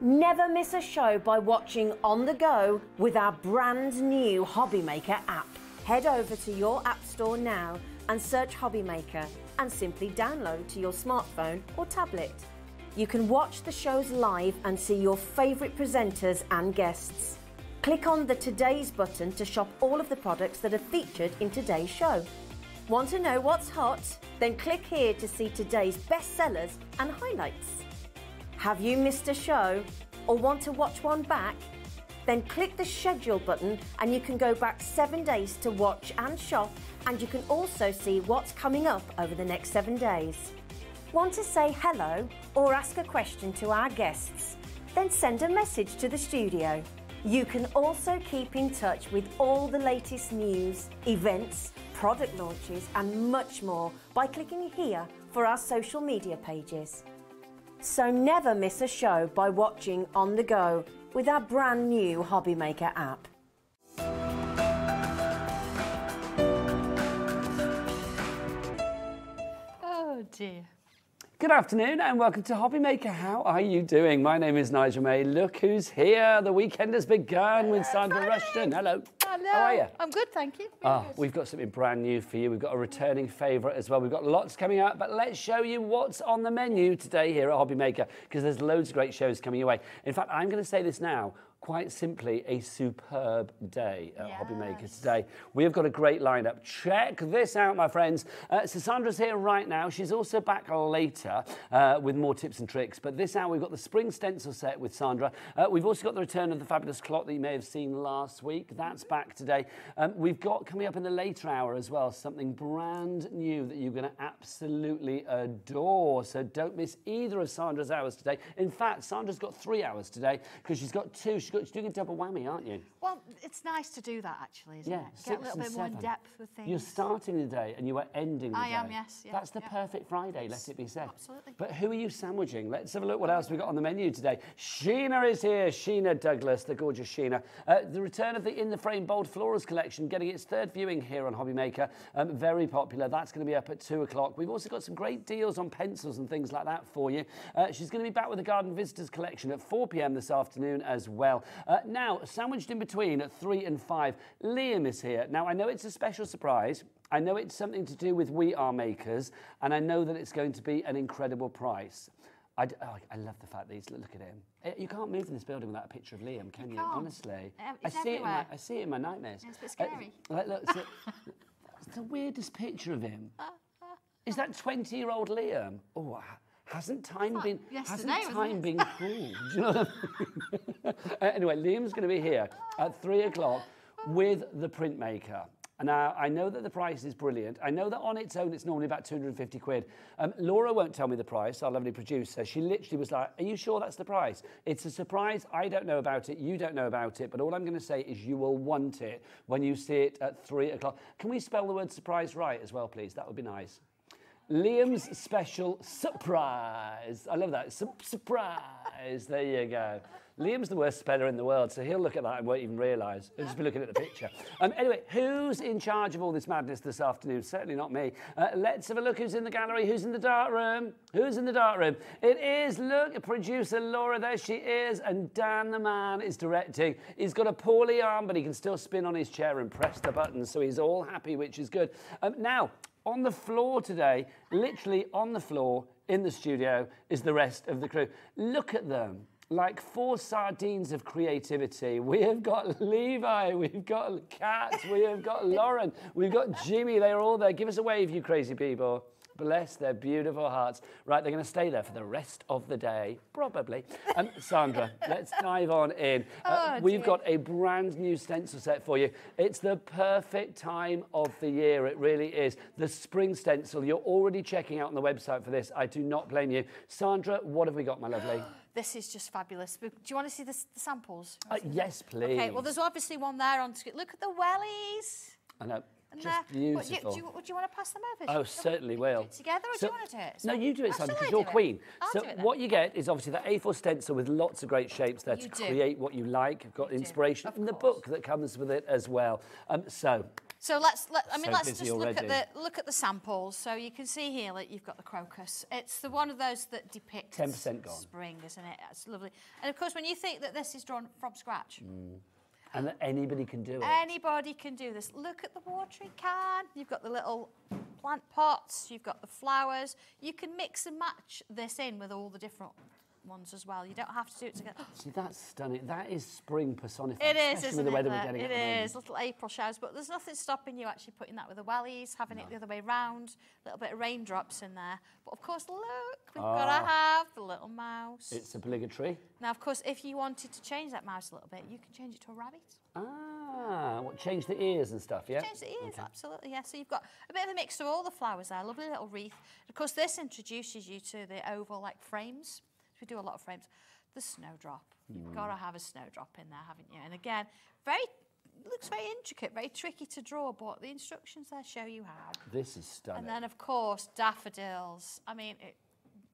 Never miss a show by watching on the go with our brand new Hobbymaker app. Head over to your app store now and search Hobbymaker and simply download to your smartphone or tablet. You can watch the shows live and see your favourite presenters and guests. Click on the Today's button to shop all of the products that are featured in today's show. Want to know what's hot? Then click here to see today's bestsellers and highlights. Have you missed a show or want to watch one back? Then click the schedule button and you can go back seven days to watch and shop and you can also see what's coming up over the next seven days. Want to say hello or ask a question to our guests? Then send a message to the studio. You can also keep in touch with all the latest news, events, product launches and much more by clicking here for our social media pages. So never miss a show by watching on the go with our brand new Hobbymaker app. Oh dear. Good afternoon and welcome to Hobbymaker. How are you doing? My name is Nigel May. Look who's here. The weekend has begun with Sandra Rushton. Hello. Hello. How are you? I'm good, thank you. Ah, we've got something brand new for you. We've got a returning favourite as well. We've got lots coming out, but let's show you what's on the menu today here at Hobbymaker because there's loads of great shows coming your way. In fact, I'm going to say this now quite simply a superb day at yes. Hobbymaker today. We have got a great lineup. Check this out, my friends. Uh, so Sandra's here right now. She's also back later uh, with more tips and tricks. But this hour, we've got the spring stencil set with Sandra. Uh, we've also got the return of the fabulous clock that you may have seen last week. That's back today. Um, we've got coming up in the later hour as well, something brand new that you're going to absolutely adore. So don't miss either of Sandra's hours today. In fact, Sandra's got three hours today because she's got two you're doing a double whammy, aren't you? Well, it's nice to do that actually, isn't yeah, it? Get a little bit seven. more in depth with things. You're starting the day and you are ending the I day. I am, yes. Yeah, That's the yeah. perfect Friday, let it be said. Absolutely. But who are you sandwiching? Let's have a look what else we've got on the menu today. Sheena is here, Sheena Douglass, the gorgeous Sheena. Uh, the return of the In the Frame Bold Florals collection, getting its third viewing here on Hobbymaker. Um, very popular. That's going to be up at two o'clock. We've also got some great deals on pencils and things like that for you. Uh, she's going to be back with the Garden Visitors collection at 4 p.m. this afternoon as well. Uh, now, sandwiched in between at three and five, Liam is here. Now, I know it's a special surprise. I know it's something to do with We R Makers, and I know that it's going to be an incredible price. I, oh, I love the fact that he's look at him. Eh, you can't move in this building without a picture of Liam, can you? Honestly, I see it. In my, I see it in my nightmares. It's a bit scary. Uh, like, look, it's, it's the weirdest picture of him. Is that 20-year-old Liam? Oh, hasn't time been hasn't time been cruel? Do you know what I mean? uh, anyway, Liam's going to be here at three o'clock with the printmaker. And now, I know that the price is brilliant. I know that on its own, it's normally about 250 quid. Um, Laura won't tell me the price, our lovely producer. She literally was like, Are you sure that's the price? It's a surprise. I don't know about it. You don't know about it. But all I'm going to say is you will want it when you see it at three o'clock. Can we spell the word surprise right as well, please? That would be nice. Liam's special surprise. I love that. surprise. There you go. Liam's the worst speller in the world, so he'll look at that and won't even realise. He'll just be looking at the picture. Um, anyway, who's in charge of all this madness this afternoon? Certainly not me. Uh, let's have a look who's in the gallery, who's in the dark room. Who's in the dark room? It is, look, producer Laura, there she is, and Dan the man is directing. He's got a poorly arm, but he can still spin on his chair and press the buttons, so he's all happy, which is good. Um, now, on the floor today, literally on the floor in the studio, is the rest of the crew. Look at them like four sardines of creativity. We have got Levi, we've got Kat, we have got Lauren, we've got Jimmy. They're all there. Give us a wave, you crazy people. Bless their beautiful hearts. Right, they're going to stay there for the rest of the day, probably. Um, Sandra, let's dive on in. Uh, oh, we've got a brand new stencil set for you. It's the perfect time of the year. It really is. The spring stencil. You're already checking out on the website for this. I do not blame you. Sandra, what have we got, my lovely? This is just fabulous. Do you want to see the, the samples? Uh, yes, please. Okay, well, there's obviously one there on screen. Look at the wellies. I know. And just beautiful. What, do, you, do, you, want to pass them over? Oh, certainly will. together, or so, do you want to do it? So no, you do it, Sandra, because you're queen. I'll so what you get is obviously the A4 stencil with lots of great shapes there you to do. create what you like. You've got you inspiration from the book that comes with it as well. Um, so So let's let, I mean so let's just look at the look at the samples. So you can see here that you've got the crocus. It's the one of those that depicts 10% gone. spring, isn't it? It's lovely. And of course when you think that this is drawn from scratch. Mm. And that anybody can do it. Anybody can do this. Look at the watering can. You've got the little plant pots. You've got the flowers. You can mix and match this in with all the different ones as well. You don't have to do it together. See, that's stunning. That is spring personified. It is, isn't with the weather we're getting It is, little April showers. But there's nothing stopping you actually putting that with the wellies, having no. it the other way round, a little bit of raindrops in there. But of course, look, we've oh. got to have the little mouse. It's obligatory. Now, of course, if you wanted to change that mouse a little bit, you can change it to a rabbit. Ah, what, change the ears and stuff, yeah? Change the ears, okay. absolutely, yeah. So you've got a bit of a mix of all the flowers there, lovely little wreath. Of course, this introduces you to the oval, like, frames we do a lot of frames. The snowdrop. You've mm. got to have a snowdrop in there, haven't you? And again, very looks very intricate, very tricky to draw, but the instructions there show you how. This is stunning. And then, of course, daffodils. I mean, it,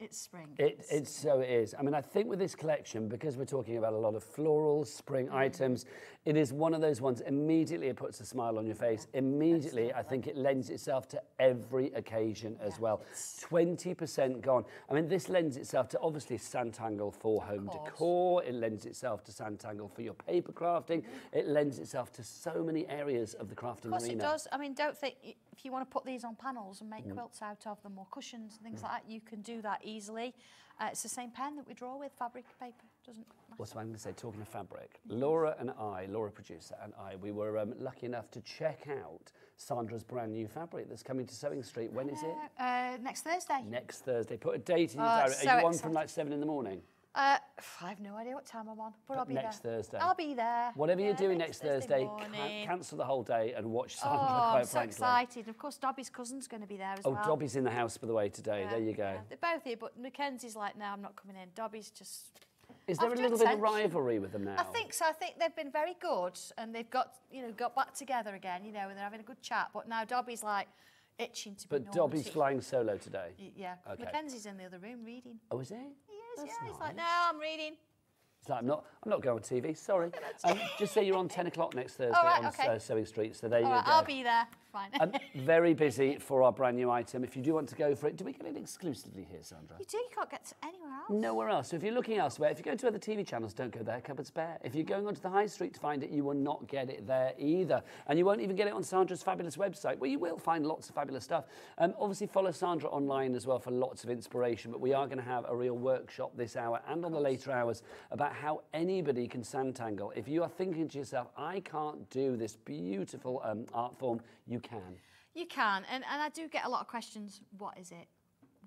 it's spring. It, it's so it is. I mean, I think with this collection, because we're talking about a lot of florals, spring mm. items, it is one of those ones, immediately it puts a smile on your face. Immediately, I think it lends itself to every occasion as yeah, well. 20% gone. I mean, this lends itself to obviously Sanntangle for home decor. It lends itself to Sanntangle for your paper crafting. Mm. It lends itself to so many areas of the crafting. Of course arena. it does. I mean, don't think if you want to put these on panels and make mm. quilts out of them or cushions and things mm. like that, you can do that easily. Uh, it's the same pen that we draw with, fabric paper, doesn't matter. Well, so I'm going to say, talking of fabric, Laura and I, Laura producer and I, we were um, lucky enough to check out Sandra's brand new fabric that's coming to Sewing Street. When is it? Uh, uh, next Thursday. Next Thursday. Put a date in your oh, diary. So Are you on from like seven in the morning? Uh, I have no idea what time I'm on, but, but I'll be there. next there. Thursday. I'll be there. Whatever yeah, you're doing next, next Thursday, Thursday cancel the whole day and watch Sandra. Oh, I'm so excited! Of course, Dobby's cousin's going to be there as oh, well. Oh, Dobby's in the house, by the way, today. Yeah, there you go. Yeah. They're both here, but Mackenzie's like, no, I'm not coming in. Dobby's just. Is there a little attention. bit of rivalry with them now? I think so. I think they've been very good, and they've got you know got back together again. You know, and they're having a good chat. But now Dobby's like itching to but be But Dobby's flying solo today? Yeah. Okay. Mackenzie's in the other room reading. Oh, is he? That's yeah. Nice. He's like, no, I'm reading. He's like, I'm not, I'm not going on TV, sorry. Um, just say you're on 10 o'clock next Thursday right, on okay. uh, Sewing Street, so there All you right, go. I'll be there fine. um, very busy for our brand new item. If you do want to go for it, do we get it exclusively here, Sandra? You do. You can't get to anywhere else. Nowhere else. So if you're looking elsewhere, if you go to other TV channels, don't go there. Cupboard's bare. If you're going onto the high street to find it, you will not get it there either. And you won't even get it on Sandra's fabulous website, where you will find lots of fabulous stuff. Um, obviously, follow Sandra online as well for lots of inspiration. But we are going to have a real workshop this hour and on the later hours about how anybody can Sanntangle. If you are thinking to yourself, I can't do this beautiful um, art form, you can. You can, and, and I do get a lot of questions. What is it?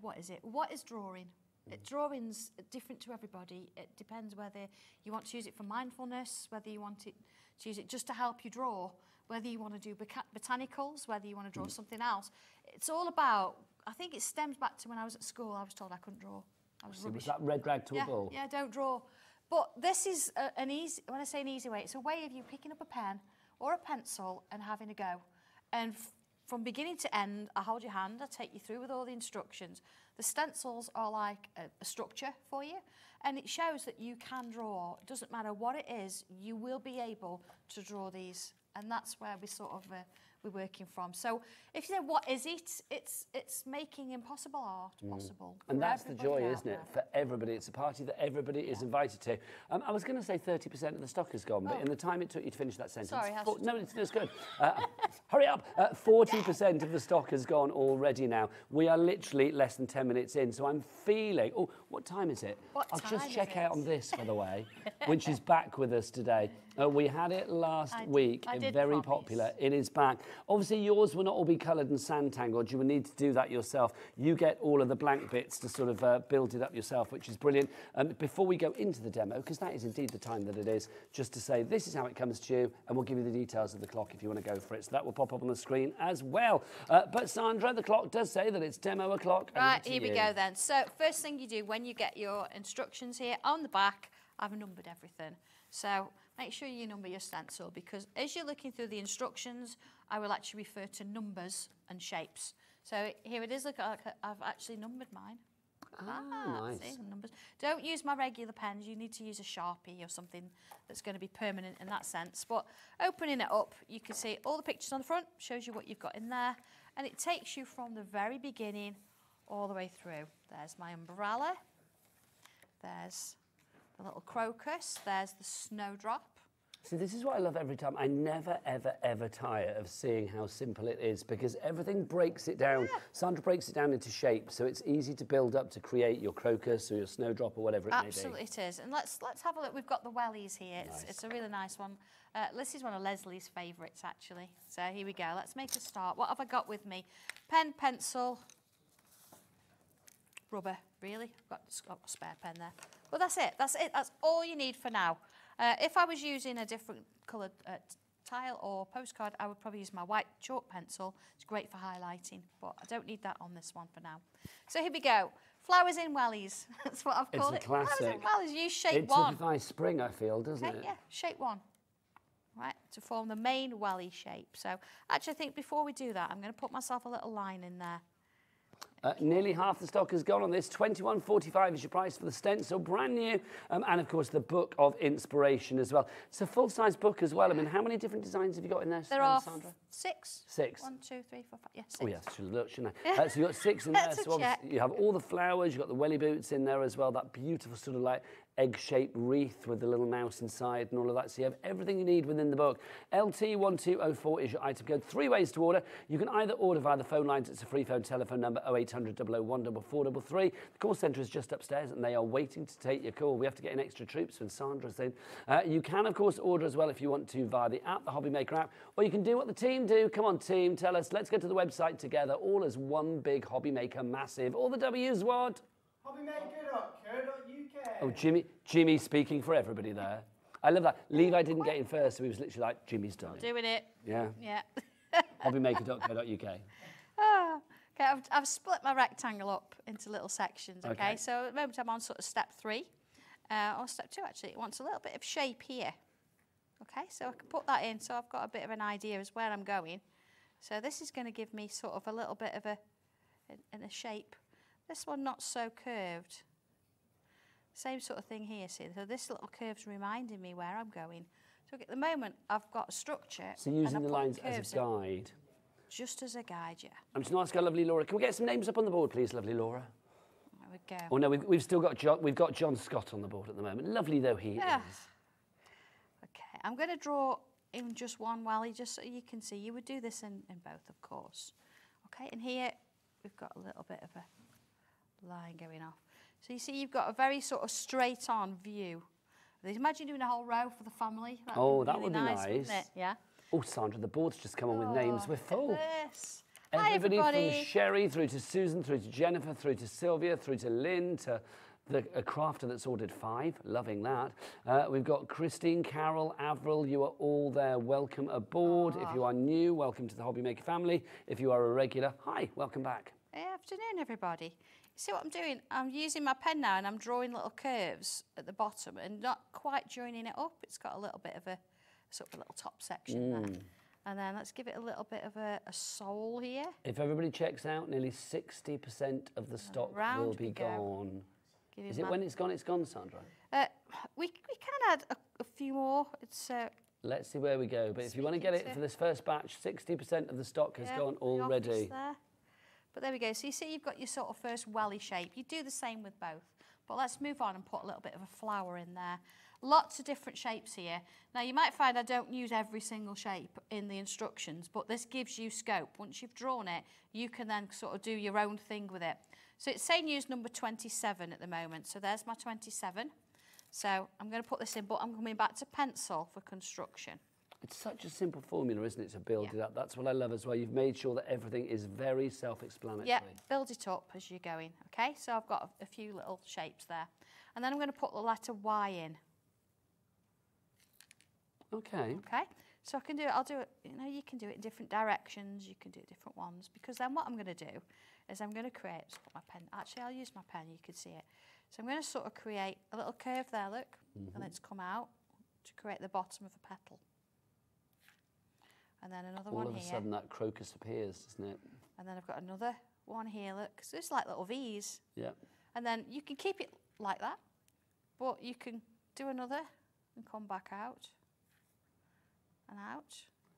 What is it? What is drawing? It, drawing's different to everybody. It depends whether you want to use it for mindfulness, whether you want it to use it just to help you draw, whether you want to do botanicals, whether you want to draw mm. something else. It's all about, I think it stems back to when I was at school, I was told I couldn't draw. I was. Was that red rag to yeah, a bull? Yeah, don't draw. But this is a, an easy, when I say an easy way, it's a way of you picking up a pen or a pencil and having a go. And from beginning to end, I hold your hand, I take you through with all the instructions. The stencils are like a, a, structure for you, and it shows that you can draw. It doesn't matter what it is, you will be able to draw these. And that's where we sort of uh, we're working from. So if you say, what is it? It's, it's making impossible art mm. possible. And that's the joy, isn't it? For everybody. It's a party that everybody yeah. is invited to. Um, I was going to say 30% of the stock is gone, but oh. in the time it took you to finish that sentence... Sorry, four, No, it's, it's good. Uh, hurry up. 40% uh, of the stock has gone already now. We are literally less than 10 minutes in, so I'm feeling... Oh, what time is it? What I'll just check out on this, by the way, which is back with us today. Uh, we had it last I week. Very promise. popular. It is back. Obviously, yours will not all be coloured and Sanntangled. You will need to do that yourself. You get all of the blank bits to sort of uh, build it up yourself, which is brilliant. Um, before we go into the demo, because that is indeed the time that it is, just to say this is how it comes to you, and we'll give you the details of the clock if you want to go for it. So that will pop up on the screen as well. Uh, but Sandra, the clock does say that it's demo o'clock. Right, here you. we go then. So first thing you do when you get your instructions here on the back, I've numbered everything. So make sure you number your stencil because as you're looking through the instructions, I will actually refer to numbers and shapes. So here it is, look, I've actually numbered mine. Ah, nice. see, numbers. Don't use my regular pens. You need to use a Sharpie or something that's going to be permanent in that sense. But opening it up, you can see all the pictures on the front, shows you what you've got in there. And it takes you from the very beginning all the way through. There's my umbrella. There's the little crocus. There's the snowdrop. See, this is what I love every time. I never, ever, ever tire of seeing how simple it is because everything breaks it down. Sandra breaks it down into shape, so it's easy to build up to create your crocus or your snowdrop or whatever it Absolutely may be. it is. And let's let's have a look. We've got the wellies here. It's, Nice. it's a really nice one. Uh, this is one of Leslie's favourites, actually. So here we go. Let's make a start. What have I got with me? Pen, pencil, rubber. Really? I've got, just got a spare pen there. But that's it. That's it. That's all you need for now. Uh, if I was using a different coloured uh, tile or postcard, I would probably use my white chalk pencil. It's great for highlighting, but I don't need that on this one for now. So here we go. Flowers in wellies. That's what I've called It's a it. Flowers in wellies. Use shape It one. typifies spring, I feel, doesn't Okay, it? yeah, shape one. Right, to form the main welly shape. So actually, I think before we do that, I'm going to put myself a little line in there. Uh, nearly half the stock has gone on this. 21.45 is your price for the stencil, brand new, um, and of course the book of inspiration as well. It's a full-size book as well. I mean, how many different designs have you got in there, There um, are Sandra? six. Six. One, two, three, four, five. Yeah. Oh yes, should have looked, shouldn't I? Uh, so you've got six in there. So you have all the flowers. You've got the welly boots in there as well. That beautiful sort of like egg-shaped wreath with the little mouse inside and all of that. So you have everything you need within the book. LT1204 is your item code. Three ways to order. You can either order via the phone lines. It's a free phone telephone number 0800 001 4433. The call centre is just upstairs and they are waiting to take your call. We have to get in extra troops when Sandra's in. Uh, you can, of course, order as well if you want to via the app, the Hobby Maker app, or you can do what the team do. Come on, team, tell us. Let's go to the website together, all as one big Hobby Maker massive. All the W's, what? Hobbymaker.co.uk. Oh, Jimmy, Jimmy speaking for everybody there. I love that. Levi didn't get in first, so he was literally like, Jimmy's done it. Doing it. Yeah. Yeah. Hobbymaker.co.uk. Ah, okay, I've, I've split my rectangle up into little sections. Okay, Okay. so at the moment I'm on sort of step three, uh, or step two actually. It wants a little bit of shape here. Okay, so I can put that in, so I've got a bit of an idea as where I'm going. So this is going to give me sort of a little bit of a in, in a shape. This one not so curved. Same sort of thing here. See, so this little curve's reminding me where I'm going. So at the moment I've got a structure. So using the lines as a guide. just as a guide, yeah. I'm just going to ask our lovely Laura, can we get some names up on the board, please, lovely Laura? There we go. Oh no, we've, we've still got John, we've got John Scott on the board at the moment. Lovely though he Yeah. is. Okay, I'm going to draw in just one wally, just so you can see. You would do this in, in both, of course. Okay, and here we've got a little bit of a line going off. So you see you've got a very sort of straight on view. Imagine doing a whole row for the family. That'd Oh, be that really would be nice. it? Yeah. Oh, Sandra, the board's just come on with names. Oh, We're full. This. Hi, Everybody everybody. from Sherry through to Susan, through to Jennifer, through to Sylvia, through to Lynn, to the a crafter that's ordered five. Loving that. Uh, we've got Christine, Carol, Avril. You are all there. Welcome aboard. If you are new, welcome to the Hobby Maker family. If you are a regular, hi, welcome back. Hey, afternoon, everybody. See what I'm doing? I'm using my pen now and I'm drawing little curves at the bottom and not quite joining it up. It's got a little bit of a sort of a little top section there. And then let's give it a little bit of a, a soul here. If everybody checks out, nearly 60% of the stock will be go. gone. Give Is it when it's gone, it's gone, Sandra? Uh, we, we can add a, a few more. It's uh, Let's see where we go. But if you want to get it for this first batch, 60% of the stock has yeah, gone already. There. But there we go. So you see you've got your sort of first welly shape. You do the same with both. But let's move on and put a little bit of a flower in there. Lots of different shapes here. Now you might find I don't use every single shape in the instructions, but this gives you scope. Once you've drawn it, you can then sort of do your own thing with it. So it's saying use number 27 at the moment. So there's my 27. So I'm going to put this in, but I'm coming back to pencil for construction. It's such a simple formula, isn't it, to build Yeah. it up? That's what I love as well. You've made sure that everything is very self-explanatory. Yeah, build it up as you're going. Okay, so I've got a, a few little shapes there. And then I'm going to put the letter Y in. Okay. Okay, so I can do it, I'll do it, you know, you can do it in different directions, you can do different ones, because then what I'm going to do is I'm going to create, put my pen, actually I'll use my pen, you can see it. So I'm going to sort of create a little curve there, look, and mm-hmm. it's come out to create the bottom of a petal. And then another All one of a sudden that crocus appears, doesn't it? And then I've got another one here, look. So it's like little V's. Yeah. And then you can keep it like that, but you can do another and come back out and out.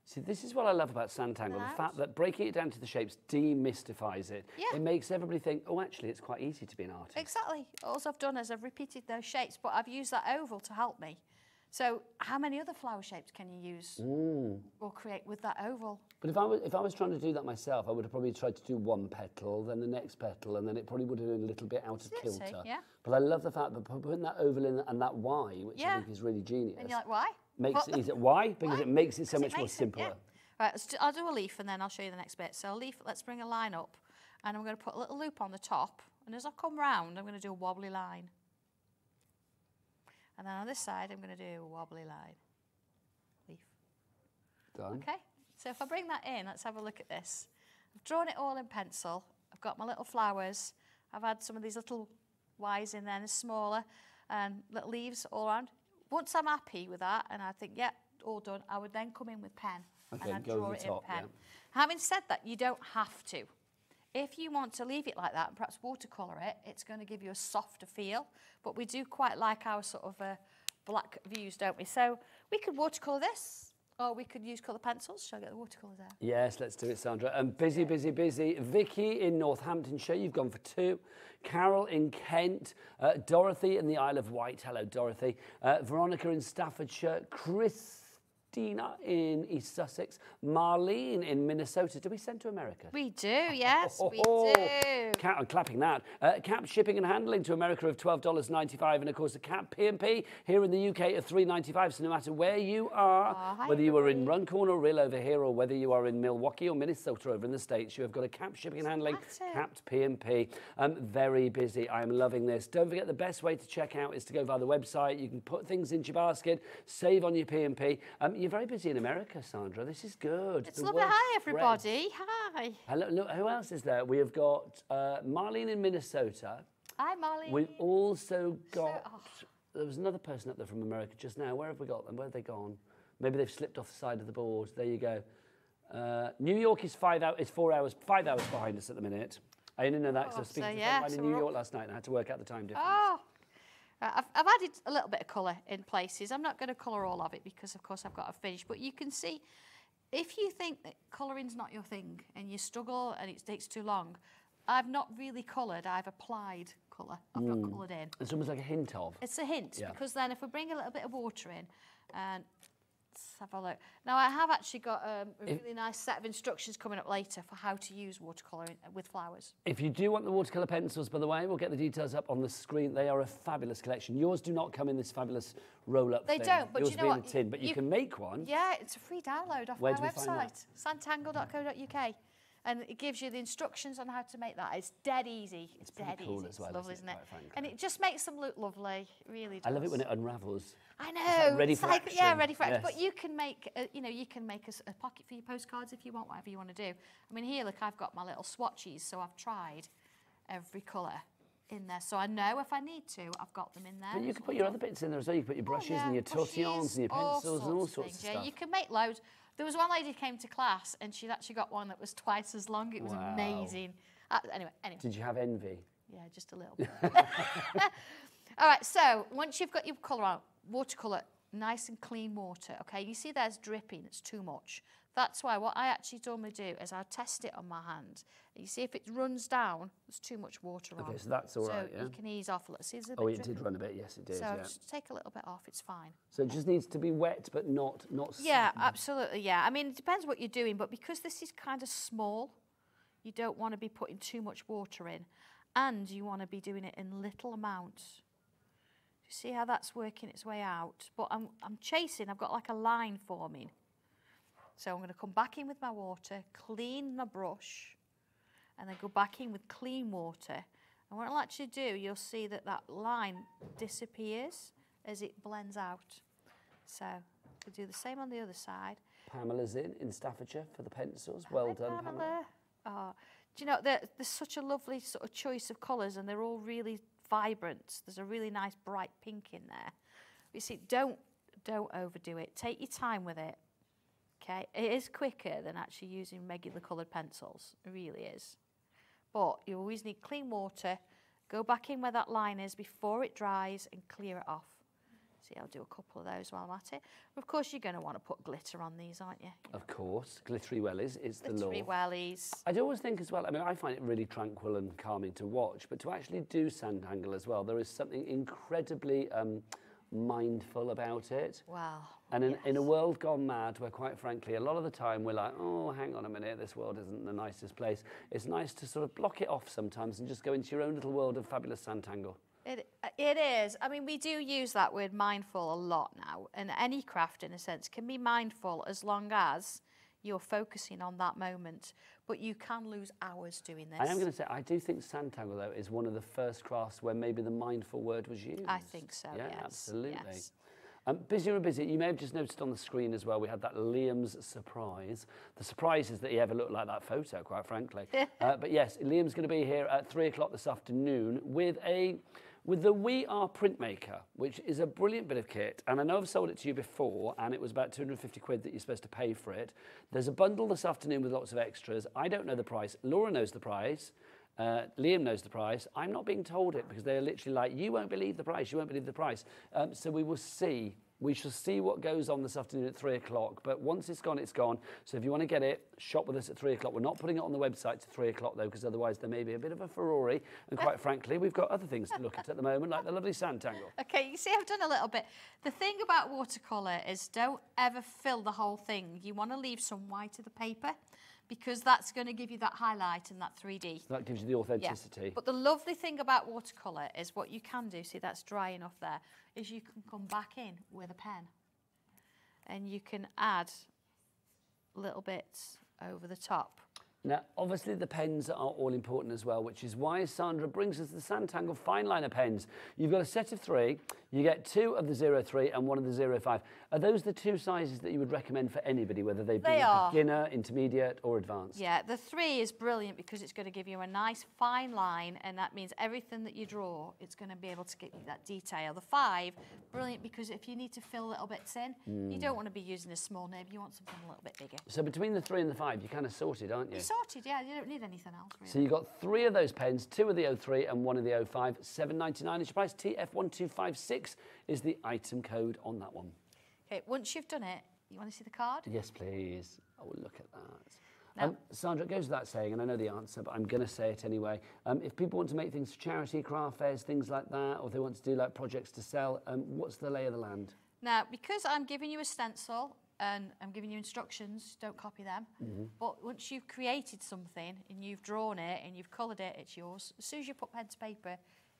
See, this is what I love about Sanntangle, the fact that breaking it down to the shapes demystifies it. Yeah. It makes everybody think, oh, actually, it's quite easy to be an artist. Exactly. All I've done is I've repeated those shapes, but I've used that oval to help me. So how many other flower shapes can you use Mm. or create with that oval? But if I, was, if I was trying to do that myself, I would have probably tried to do one petal, then the next petal, and then it probably would have been a little bit out of it, kilter. yeah. But I love the fact that putting that oval in and that Y, which I think is really genius, And you're like, why? makes What? it easier. Why? Because Why? it makes it so much more makes it- simpler. yeah. Right, I'll do a leaf and then I'll show you the next bit. So a leaf, let's bring a line up and I'm going to put a little loop on the top. And as I come round, I'm going to do a wobbly line. And then on this side, I'm going to do a wobbly line. Leaf. Done. Okay, so if I bring that in, let's have a look at this. I've drawn it all in pencil. I've got my little flowers. I've had some of these little Y's in there, and smaller, and little leaves all around. Once I'm happy with that, and I think, yeah, all done, I would then come in with pen. Okay, and I'd draw the it top, in pen. yeah. Having said that, you don't have to. If you want to leave it like that and perhaps watercolour it, it's going to give you a softer feel. But we do quite like our sort of uh, black views, don't we? So we could watercolour this, or we could use colour pencils. Shall I get the watercolours out? Yes, let's do it, Sandra. And busy, busy, busy. Vicky in Northamptonshire, you've gone for two. Carol in Kent. Uh, Dorothy in the Isle of Wight. Hello, Dorothy. Uh, Veronica in Staffordshire. Christina in East Sussex. Marlene in Minnesota. Do we send to America? We do, yes, we Oh, do. Cap, I'm clapping that. Uh, cap shipping and handling to America of $12.95 and of course the cap P&P here in the UK of $3.95 so no matter where you are, Oh, hi, whether you are in. Runcorn or Rhyl over here or whether you are in Milwaukee or Minnesota over in the States, you have got a cap shipping and handling, capped P&P. Um, very busy. I am loving this. Don't forget the best way to check out is to go via the website. You can put things into your basket, save on your P&P. Um, you're very busy in America, Sandra. This is good. It's lovely. Hi, everybody. Hi. Hello, look, who else is there? We have got uh, Marlene in Minnesota. Hi, Molly. We've also got. oh. There was another person up there from America just now. Where have we got them? Where have they gone? Maybe they've slipped off the side of the board. There you go. Uh, New York is five hours. Is four hours. Five hours behind us at the minute. I didn't know that because I was Oh, speaking so to yeah, someone so in New York last night and I had to work out the time difference. Oh. Right, I've, I've added a little bit of colour in places. I'm not going to colour all of it because, of course, I've got to finish. But you can see, if you think that colouring's not your thing and you struggle and it takes too long, I've not really coloured. I've applied colour. I've not hmm. coloured in. It's almost like a hint of. It's a hint Yeah. because then if we bring a little bit of water in and let's have a look. Now I have actually got um, a If- really nice set of instructions coming up later for how to use watercolour with flowers. If you do want the watercolour pencils, by the way, we'll get the details up on the screen. They are a fabulous collection. Yours do not come in this fabulous roll-up They thing. don't, but Yours you know what? in a tin, but you, You- can make one. Yeah, it's a free download off Where my do we find that? website, sanntangle.co.uk. And it gives you the instructions on how to make that. It's dead easy. It's, dead cool easy. as well, it's lovely, isn't isn't it, it? quite frankly? And it just makes them look lovely. It really does. I love it when it unravels. I know. ready it's for like, Yeah, ready for action. Yes. But you can make, a, you know, you can make a, a pocket for your postcards if you want, whatever you want to do. I mean, here, look, I've got my little swatches, so I've tried every colour in there. So I know if I need to, I've got them in there. But you can put your other bits in there as well. You can put your Oh, brushes yeah, and your tortillons and your pencils and all sorts of things, Yeah, stuff. you can make loads. There was one lady who came to class and she'd actually got one that was twice as long. It was Wow. amazing. Uh, anyway, anyway, Did you have envy? yeah, just a little bit. All right, so once you've got your colour out, watercolour, nice and clean water, okay? You see there's dripping, it's too much. That's why what I actually normally do is I test it on my hand. You see if it runs down, there's too much water on. Okay, so that's all so right, yeah? you can ease off a little. See, there's a Oh, bit it did run a bit. Yes, it did. So yeah. just take a little bit off, it's fine. So it just needs to be wet, but not not. Yeah, soggy. Mm. absolutely. Yeah. I mean, it depends what you're doing, but because this is kind of small, you don't want to be putting too much water in, and you want to be doing it in little amounts. You see how that's working its way out? But I'm, I'm chasing, I've got like a line forming. So I'm going to come back in with my water, clean my brush, and then go back in with clean water. And what I'll actually do, you'll see that that line disappears as it blends out. So we'll do the same on the other side. Pamela's in in Staffordshire for the pencils. Well Hi, done, Pamela. Oh, do you know, there's such a lovely sort of choice of colours and they're all really vibrant. There's a really nice bright pink in there. You see, don't, don't overdo it. Take your time with it. Okay, it is quicker than actually using regular coloured pencils. It really is. But you always need clean water Go back in where that line is before it dries and clear it off. See, I'll do a couple of those while I'm at it. Of course, you're going to want to put glitter on these, aren't you? Of course, glittery wellies is the law. Glittery wellies. I do always think as well, I mean, I find it really tranquil and calming to watch, but to actually do Sanntangle as well, there is something incredibly um, mindful about it. Wow. And in, yes. in a world gone mad, where quite frankly, a lot of the time we're like, oh, hang on a minute, this world isn't the nicest place. It's nice to sort of block it off sometimes and just go into your own little world of fabulous Sanntangle. It, it is. I mean, we do use that word mindful a lot now, and any craft, in a sense, can be mindful as long as you're focusing on that moment. But you can lose hours doing this. I am going to say, I do think Sanntangle, though, is one of the first crafts where maybe the mindful word was used. I think so, Yeah, yes, absolutely. yes. Um, busier and busy. You may have just noticed on the screen as well, we had that Liam's surprise. The surprise is that he ever looked like that photo, quite frankly. uh, but yes, Liam's going to be here at three o'clock this afternoon with a with the We Are Printmaker, which is a brilliant bit of kit. And I know I've sold it to you before, and it was about 250 quid that you're supposed to pay for it. There's a bundle this afternoon with lots of extras. I don't know the price. Laura knows the price. Uh, Liam knows the price. I'm not being told it because they're literally like, you won't believe the price, you won't believe the price. Um, so we will see. We shall see what goes on this afternoon at three o'clock. But once it's gone, it's gone. So if you want to get it, shop with us at three o'clock. We're not putting it on the website to three o'clock though, because otherwise there may be a bit of a Ferrari. And quite frankly, we've got other things to look at at the moment, like the lovely Sanntangle. Okay, you see, I've done a little bit. The thing about watercolour is don't ever fill the whole thing. You want to leave some white of the paper because that's going to give you that highlight and that 3D. That gives you the authenticity. But the lovely thing about watercolour is what you can do, see that's drying off there, is you can come back in with a pen and you can add little bits over the top. Now, obviously, the pens are all important as well, which is why Sandra brings us the Sanntangle fine liner pens. You've got a set of three. You get two of the 03 and one of the 05. Are those the two sizes that you would recommend for anybody, whether they be They are. beginner, intermediate, or advanced? Yeah, the three is brilliant because it's going to give you a nice fine line, and that means everything that you draw, it's going to be able to give you that detail. The five, brilliant because if you need to fill little bits in, you Hmm. don't want to be using a small nib, you want something a little bit bigger. So between the three and the five, you're kind of sorted, aren't you? You're sorted, yeah, you don't need anything else really. So you've got three of those pens, two of the 03 and one of the 05. 7.99 is your price. TF1256 is the item code on that one. Okay, once you've done it, you want to see the card? Yes, please. Oh, look at that. Um, Sandra, it goes without saying, and I know the answer, but I'm going to say it anyway. Um, if people want to make things for charity, craft fairs, things like that, or if they want to do like projects to sell, um, what's the lay of the land? Now, because I'm giving you a stencil and I'm giving you instructions, don't copy them. Mm-hmm. But once you've created something and you've drawn it and you've coloured it, it's yours. As soon as you put pen to paper,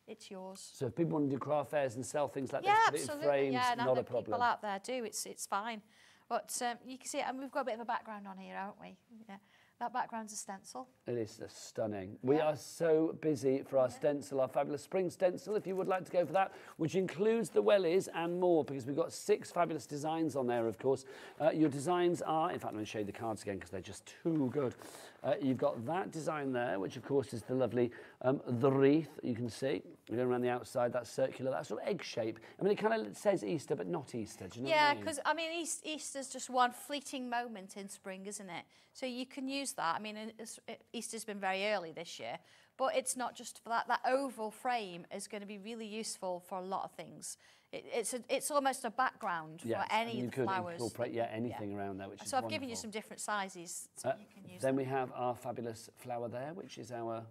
it's yours. So if people want to do craft fairs and sell things like yeah, this, put it in absolutely. frames, yeah, and I not a think people out there do. It's it's fine. But um, you can see, and we've got a bit of a background on here, haven't we? Yeah, that background's a stencil. It is stunning. We are so busy for our stencil, our fabulous spring stencil, if you would like to go for that, which includes the wellies and more, because we've got six fabulous designs on there, of course. Uh, your designs are, in fact, I'm going to show you the cards again because they're just too good. Uh, you've got that design there, which of course is the lovely um, the wreath. You can see going around the outside, that circular, that sort of egg shape. I mean, it kind of says Easter, but not Easter. Do you know Yeah, what I mean? because I mean, East, Easter's just one fleeting moment in spring, isn't it? So you can use that. I mean, it, Easter's been very early this year, but it's not just for that. That oval frame is going to be really useful for a lot of things. It, it's a, it's almost a background Yes, for any of the could flowers. incorporate yeah anything around there, which is So I've given you some different sizes, so Uh, you can use then them. we have our fabulous flower there, which is our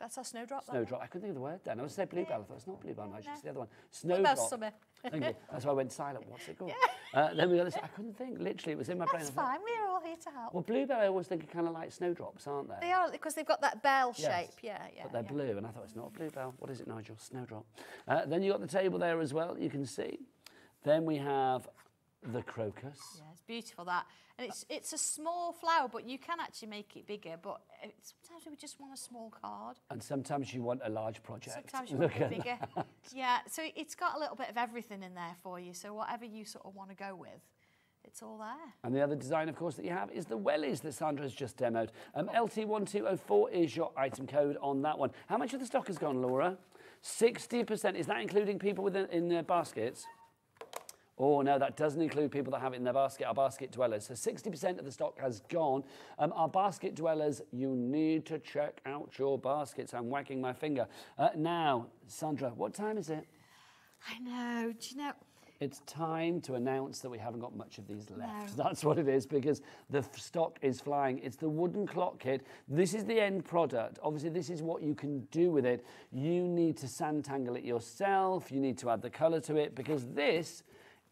That's our snowdrop. snowdrop. I couldn't think of the word then. I was say bluebell. I thought it's not bluebell. No, it's the other one. Snowdrop. summer. Thank you. That's why I went silent. What's it called? Uh, then we got this. I couldn't think. Literally, it was in my brain. That's I thought, fine. We're all here to help. Well, bluebell, I always think are kind of like snowdrops, aren't they? they are because they've got that bell Yes, shape. Yeah, yeah. But they're yeah. blue, and I thought it's not a bluebell. What is it, Nigel? Snowdrop. Uh, then you got the table there as well. You can see. Then we have the crocus. Yeah, it's beautiful that, and it's it's a small flower, but you can actually make it bigger. But sometimes we just want a small card. And sometimes you want a large project. Sometimes you Look want it bigger. that. Yeah, so it's got a little bit of everything in there for you. So whatever you sort of want to go with, it's all there. And the other design, of course, that you have is the wellies that Sandra has just demoed. Um, LT1204 is your item code on that one. How much of the stock has gone, Laura? 60%. Is that including people within in uh, baskets? Oh, no, that doesn't include people that have it in their basket, our basket dwellers. So 60% of the stock has gone. Um, our basket dwellers, you need to check out your baskets. I'm wagging my finger. Uh, now, Sandra, what time is it? I know. Do you know? It's time to announce that we haven't got much of these left. No. That's what it is because the stock is flying. It's the wooden clock kit. This is the end product. Obviously, this is what you can do with it. You need to Sanntangle it yourself. You need to add the colour to it because this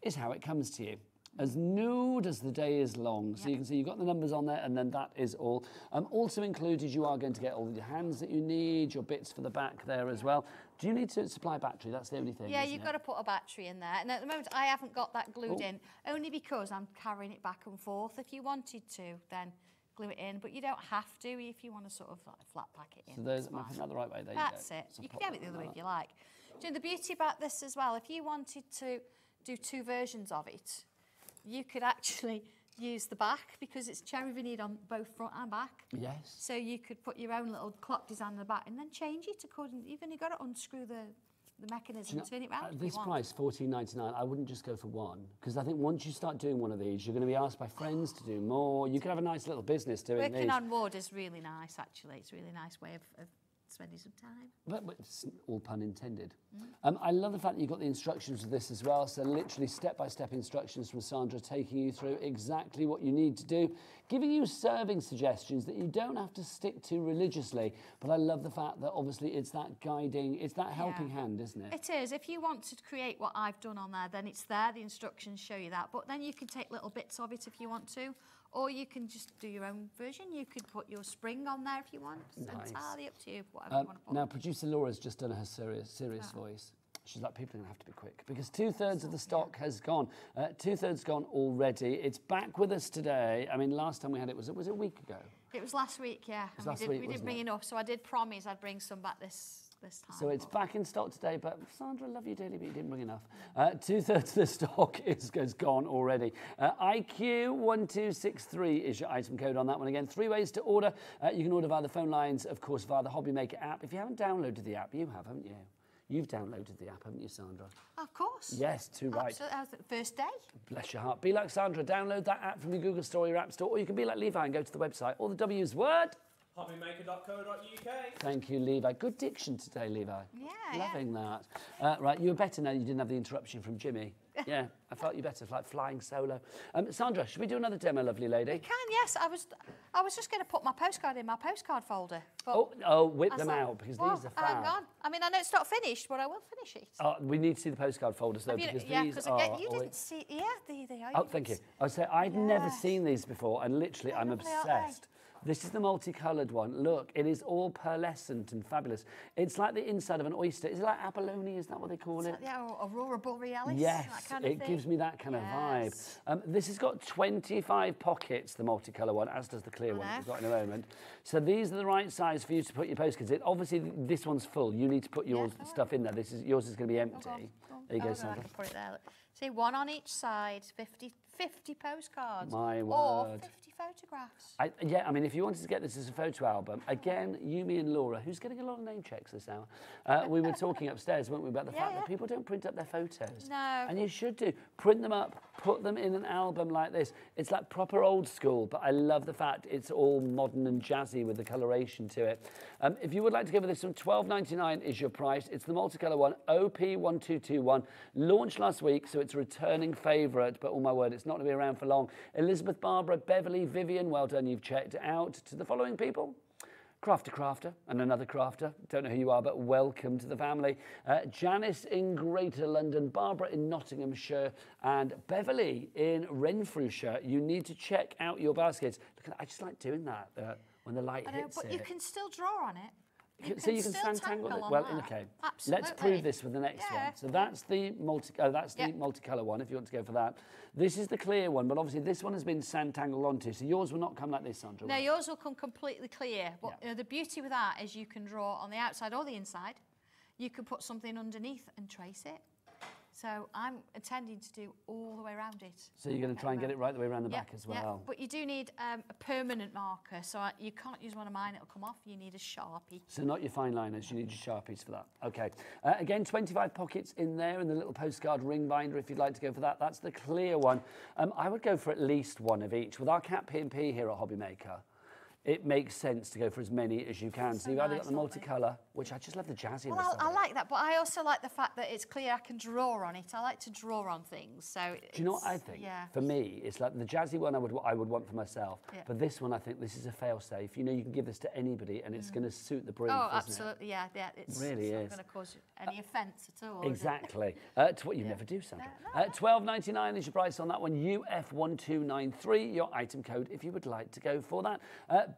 is how it comes to you as nude as the day is long. So yep. you can see you've got the numbers on there and then that is all. Um, also included, you are going to get all your hands that you need, your bits for the back there as well. Do you need to supply battery? That's the only thing. Yeah, you've it? got to put a battery in there. And at the moment, I haven't got that glued oh. in, only because I'm carrying it back and forth. If you wanted to, then glue it in, but you don't have to if you want to sort of like flat pack it in. So there's, am I the right way? There That's you it. So you can have it the other way if you like. Do you know, the beauty about this as well, if you wanted to do two versions of it, you could actually use the back because it's cherry veneered on both front and back. Yes. So you could put your own little clock design on the back and then change it according. You've only got to unscrew the the mechanism, you know, turn it round. At this price, fourteen ninety nine, I wouldn't just go for one because I think once you start doing one of these, you're going to be asked by friends to do more. You could have a nice little business doing Working these. on wood is really nice, actually. It's a really nice way of, of spending some time. But, but all pun intended. Mm. Um, I love the fact that you've got the instructions for this as well. So literally step-by-step instructions from Sandra taking you through exactly what you need to do, giving you serving suggestions that you don't have to stick to religiously. But I love the fact that obviously it's that guiding, it's that helping yeah. hand, isn't it? It is. If you want to create what I've done on there, then it's there. The instructions show you that. But then you can take little bits of it if you want to or you can just do your own version. You could put your spring on there if you want. Nice. Entirely up to you, whatever um, you want to put. Now, producer Laura's just done her serious, serious oh. voice. She's like, people are going to have to be quick because two thirds of the stock has gone. Uh, two thirds gone already. It's back with us today. I mean, last time we had it was it was a week ago. It was last week, yeah. Was last we did, week, we did bring it? enough, so I did promise I'd bring some back this this time. So it's back in stock today, but Sandra, love you dearly, but you didn't bring enough. Uh, two thirds of the stock is, is gone already. Uh, IQ1263 is your item code on that one again. Three ways to order. Uh, you can order via the phone lines, of course, via the Hobby Maker app. If you haven't downloaded the app, you have, haven't you? You've downloaded the app, haven't you, Sandra? Of course. Yes, too right. Absolutely. That was the first day. Bless your heart. Be like Sandra. Download that app from your Google Store, your App Store, or you can be like Levi and go to the website. All the W's word hobbymaker.co.uk. Thank you, Levi. Good diction today, Levi. Yeah. Loving yeah. that. Uh, right, you were better now you didn't have the interruption from Jimmy. yeah, I felt you better, like flying solo. Um, Sandra, should we do another demo, lovely lady? We can, yes. I was I was just going to put my postcard in my postcard folder. oh, oh, whip them out, because well, these are fab. Hang on. I mean, I know it's not finished, but I will finish it. Oh, we need to see the postcard folders, though, because yeah, these are... Yeah, you didn't see... Yeah, they, they are. Oh, thank you. I say I'd yes. never seen these before, and literally, I'm obsessed. This is the multicoloured one. Look, it is all pearlescent and fabulous. It's like the inside of an oyster. Is it like abalone? Is that what they call it? Yeah, Aurora Borealis. Yes, kind of it thing. gives me that kind yes. of vibe. Um, this has got 25 pockets, the multicolour one, as does the clear one we've got in a moment. So these are the right size for you to put your postcards in. Obviously, this one's full. You need to put your yeah, stuff in there. This is yours is going to be empty. Oh, go on. There you oh, go, Sandra. I can put it there. See, one on each side, 50, 50 postcards. My word. Or 50 photographs. I, yeah, I mean, if you wanted to get this as a photo album, again, you, me and Laura, who's getting a lot of name checks this hour, uh, we were talking upstairs, weren't we, about the yeah, fact yeah. that people don't print up their photos. No. And you should do. Print them up, put them in an album like this. It's like proper old school, but I love the fact it's all modern and jazzy with the coloration to it. Um, if you would like to go for this one, $12.99 is your price. It's the multicolour one, OP1221. Launched last week, so it's a returning favourite, but oh my word, it's not going to be around for long. Elizabeth, Barbara, Beverly, Vivian, well done, you've checked out. To the following people. Crafter Crafter and another crafter. Don't know who you are, but welcome to the family. Uh, Janice in Greater London, Barbara in Nottinghamshire, and Beverly in Renfrewshire. You need to check out your baskets. Look, I just like doing that uh, when the light I know, hits but it. you can still draw on it. You so you can Sanntangle it. Well, that. okay. Absolutely. Let's prove this with the next yeah. one. So that's the multi. Oh, that's yep. the multicolour one. If you want to go for that, this is the clear one. But obviously, this one has been Sanntangled onto. So yours will not come like this, Sandra. No, yours will come completely clear. But yeah. you know, the beauty with that is you can draw on the outside or the inside. You can put something underneath and trace it. So I'm intending to do all the way around it. So you're going to try and get it right the way around the Yeah, back as yeah. well. But you do need um, a permanent marker, so I, you can't use one of mine, it'll come off. You need a Sharpie. So not your fine liners, you need your Sharpies for that. Okay. Uh, again, 25 pockets in there and the little postcard ring binder if you'd like to go for that. That's the clear one. Um, I would go for at least one of each. With our Cat P&P here at Hobby Maker, it makes sense to go for as many as you can. So, So you've either got the multicolour, which I just love the jazziness Well, I, I like that, but I also like the fact that it's clear I can draw on it. I like to draw on things, so Do you know what I think? Yeah. For me, it's like the jazzy one I would I would want for myself. Yeah. But this one, I think this is a fail safe. You know, you can give this to anybody, and it's going to suit the brief. Mm. Oh, isn't it? absolutely, yeah, yeah. It's, Really it's not going to cause any offence at all. Exactly. Uh, to what you never do, Sandra. No, Uh, Twelve ninety nine is your price on that one. UF one two nine three. Your item code if you would like to go for that.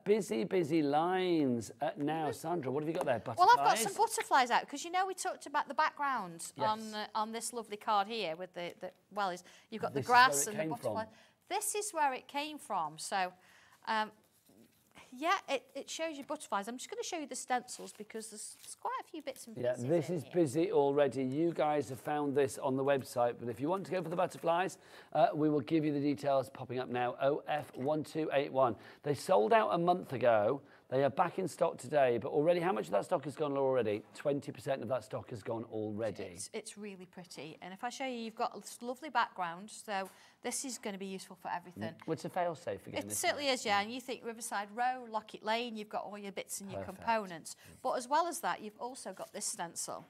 Busy, busy lines. Uh, now, Sandra, what have you got there? Butterflies. Well, I've got some butterflies out because you know we talked about the background on Yes. uh, on this lovely card here with the, the well, is you've got This is the grass and the came from. This is where it came from. So, um, yeah, it, it shows you butterflies. I'm just going to show you the stencils because there's, there's quite a few bits and pieces. Yeah, this is here. busy already. You guys have found this on the website, but if you want to go for the butterflies, uh, we will give you the details popping up now. OF1281. They sold out a month ago. They are back in stock today, but already, how much of that stock has gone already? 20% of that stock has gone already. It's, it's really pretty. And if I show you, you've got this lovely background. So this is going to be useful for everything. Mm. Well, it's a fail safe again. It certainly is, yeah. Mm. And you think Riverside Row, Lockett Lane, you've got all your bits and your Perfect. components. But as well as that, you've also got this stencil.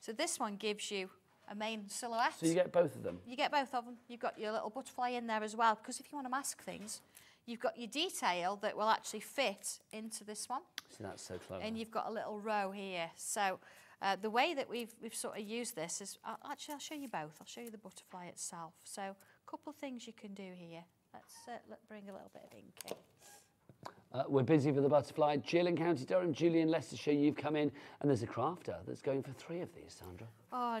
So this one gives you a main silhouette. So you get both of them. You get both of them. You've got your little butterfly in there as well, because if you want to mask things, you've got your detail that will actually fit into this one. See, that's so clever. And you've got a little row here. So uh, the way that we've, we've sort of used this is, actually I'll show you both. I'll show you the butterfly itself. So a couple of things you can do here. Let's uh, let bring a little bit of ink in. Uh, we're busy for the butterfly. Jill in County Durham, Julie in Leicestershire, you've come in, and there's a crafter that's going for three of these, Sandra. Oh,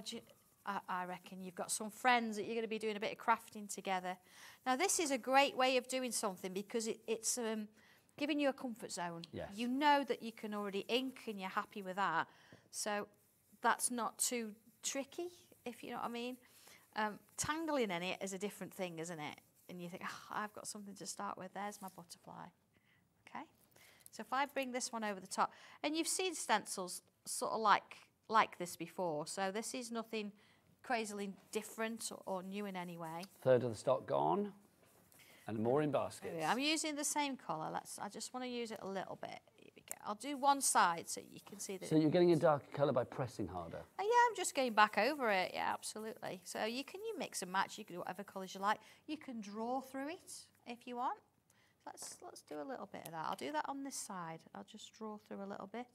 I, I reckon you've got some friends that you're going to be doing a bit of crafting together. Now, this is a great way of doing something because it, it's um, giving you a comfort zone. Yes. You know that you can already ink and you're happy with that. So that's not too tricky, if you know what I mean. Um, tangling in it is a different thing, isn't it? And you think, oh, I've got something to start with. There's my butterfly. Okay. So if I bring this one over the top, and you've seen stencils sort of like like this before, so this is nothing crazily different or, or new in any way. Third of the stock gone, and more in baskets. I'm using the same colour. Let's. I just want to use it a little bit. Here we go. I'll do one side so you can see that. So you're getting a darker colour by pressing harder. Oh, yeah, I'm just going back over it. Yeah, absolutely. So you can you mix and match. You can do whatever colours you like. You can draw through it if you want. Let's let's do a little bit of that. I'll do that on this side. I'll just draw through a little bit.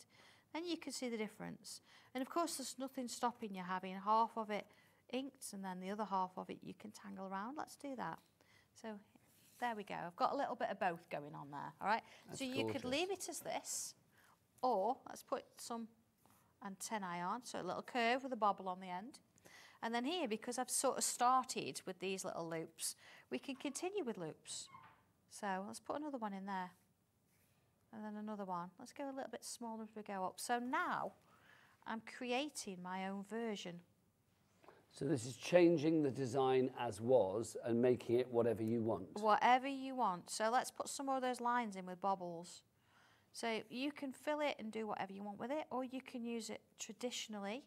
and you can see the difference. And of course, there's nothing stopping you having half of it inked and then the other half of it you can tangle around. Let's do that. So there we go. I've got a little bit of both going on there. All right. That's so you could leave it as this, or let's put some antennae on, so a little curve with a bobble on the end. And then here, because I've sort of started with these little loops, we can continue with loops. So let's put another one in there. And then another one. Let's go a little bit smaller as we go up. So now I'm creating my own version. So this is changing the design as was and making it whatever you want. Whatever you want. So let's put some of those lines in with bobbles. So you can fill it and do whatever you want with it, or you can use it traditionally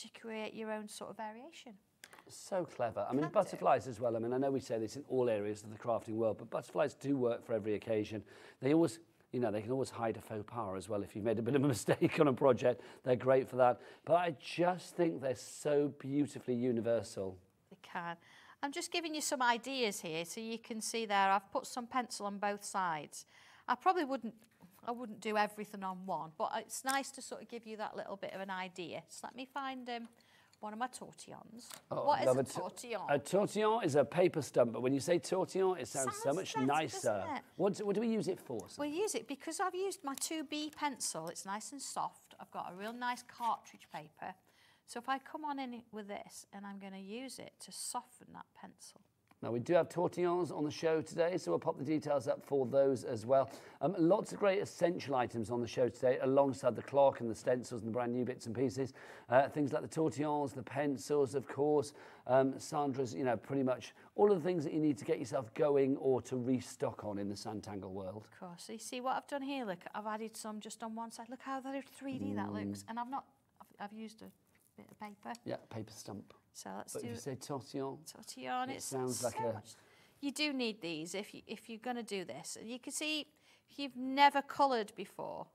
to create your own sort of variation. So clever. I mean, Can do. butterflies as well. I mean, I know we say this in all areas of the crafting world, but butterflies do work for every occasion. They always, you know, they can always hide a faux pas as well. If you've made a bit of a mistake on a project, they're great for that. But I just think they're so beautifully universal. They can. I'm just giving you some ideas here so you can see there I've put some pencil on both sides. I probably wouldn't I wouldn't do everything on one, but it's nice to sort of give you that little bit of an idea. So let me find um, one of my tortillons. Oh, what is a t- tortillon? A tortillon is a paper stump, but when you say tortillon, it sounds, so much better, nicer. What, do- what do we use it for? We'll use it because I've used my 2B pencil. It's nice and soft. I've got a real nice cartridge paper. So if I come on in with this and I'm going to use it to soften that pencil. Now, we do have tortillons on the show today, so we'll pop the details up for those as well. Um, lots of great essential items on the show today, alongside the clock and the stencils and the brand new bits and pieces. Uh, things like the tortillons, the pencils, of course. Um, Sandra's, you know, pretty much all of the things that you need to get yourself going or to restock on in the Sanntangle world. Of course. So you see what I've done here? Look, I've added some just on one side. Look how 3D that looks. And I've not, I've, I've used a bit of paper. Yeah, paper stump. So let's But do if you say tortillon, tortillon. it sounds like so a- much- You do need these if you if you're going to do this. And you can see if you've never coloured before.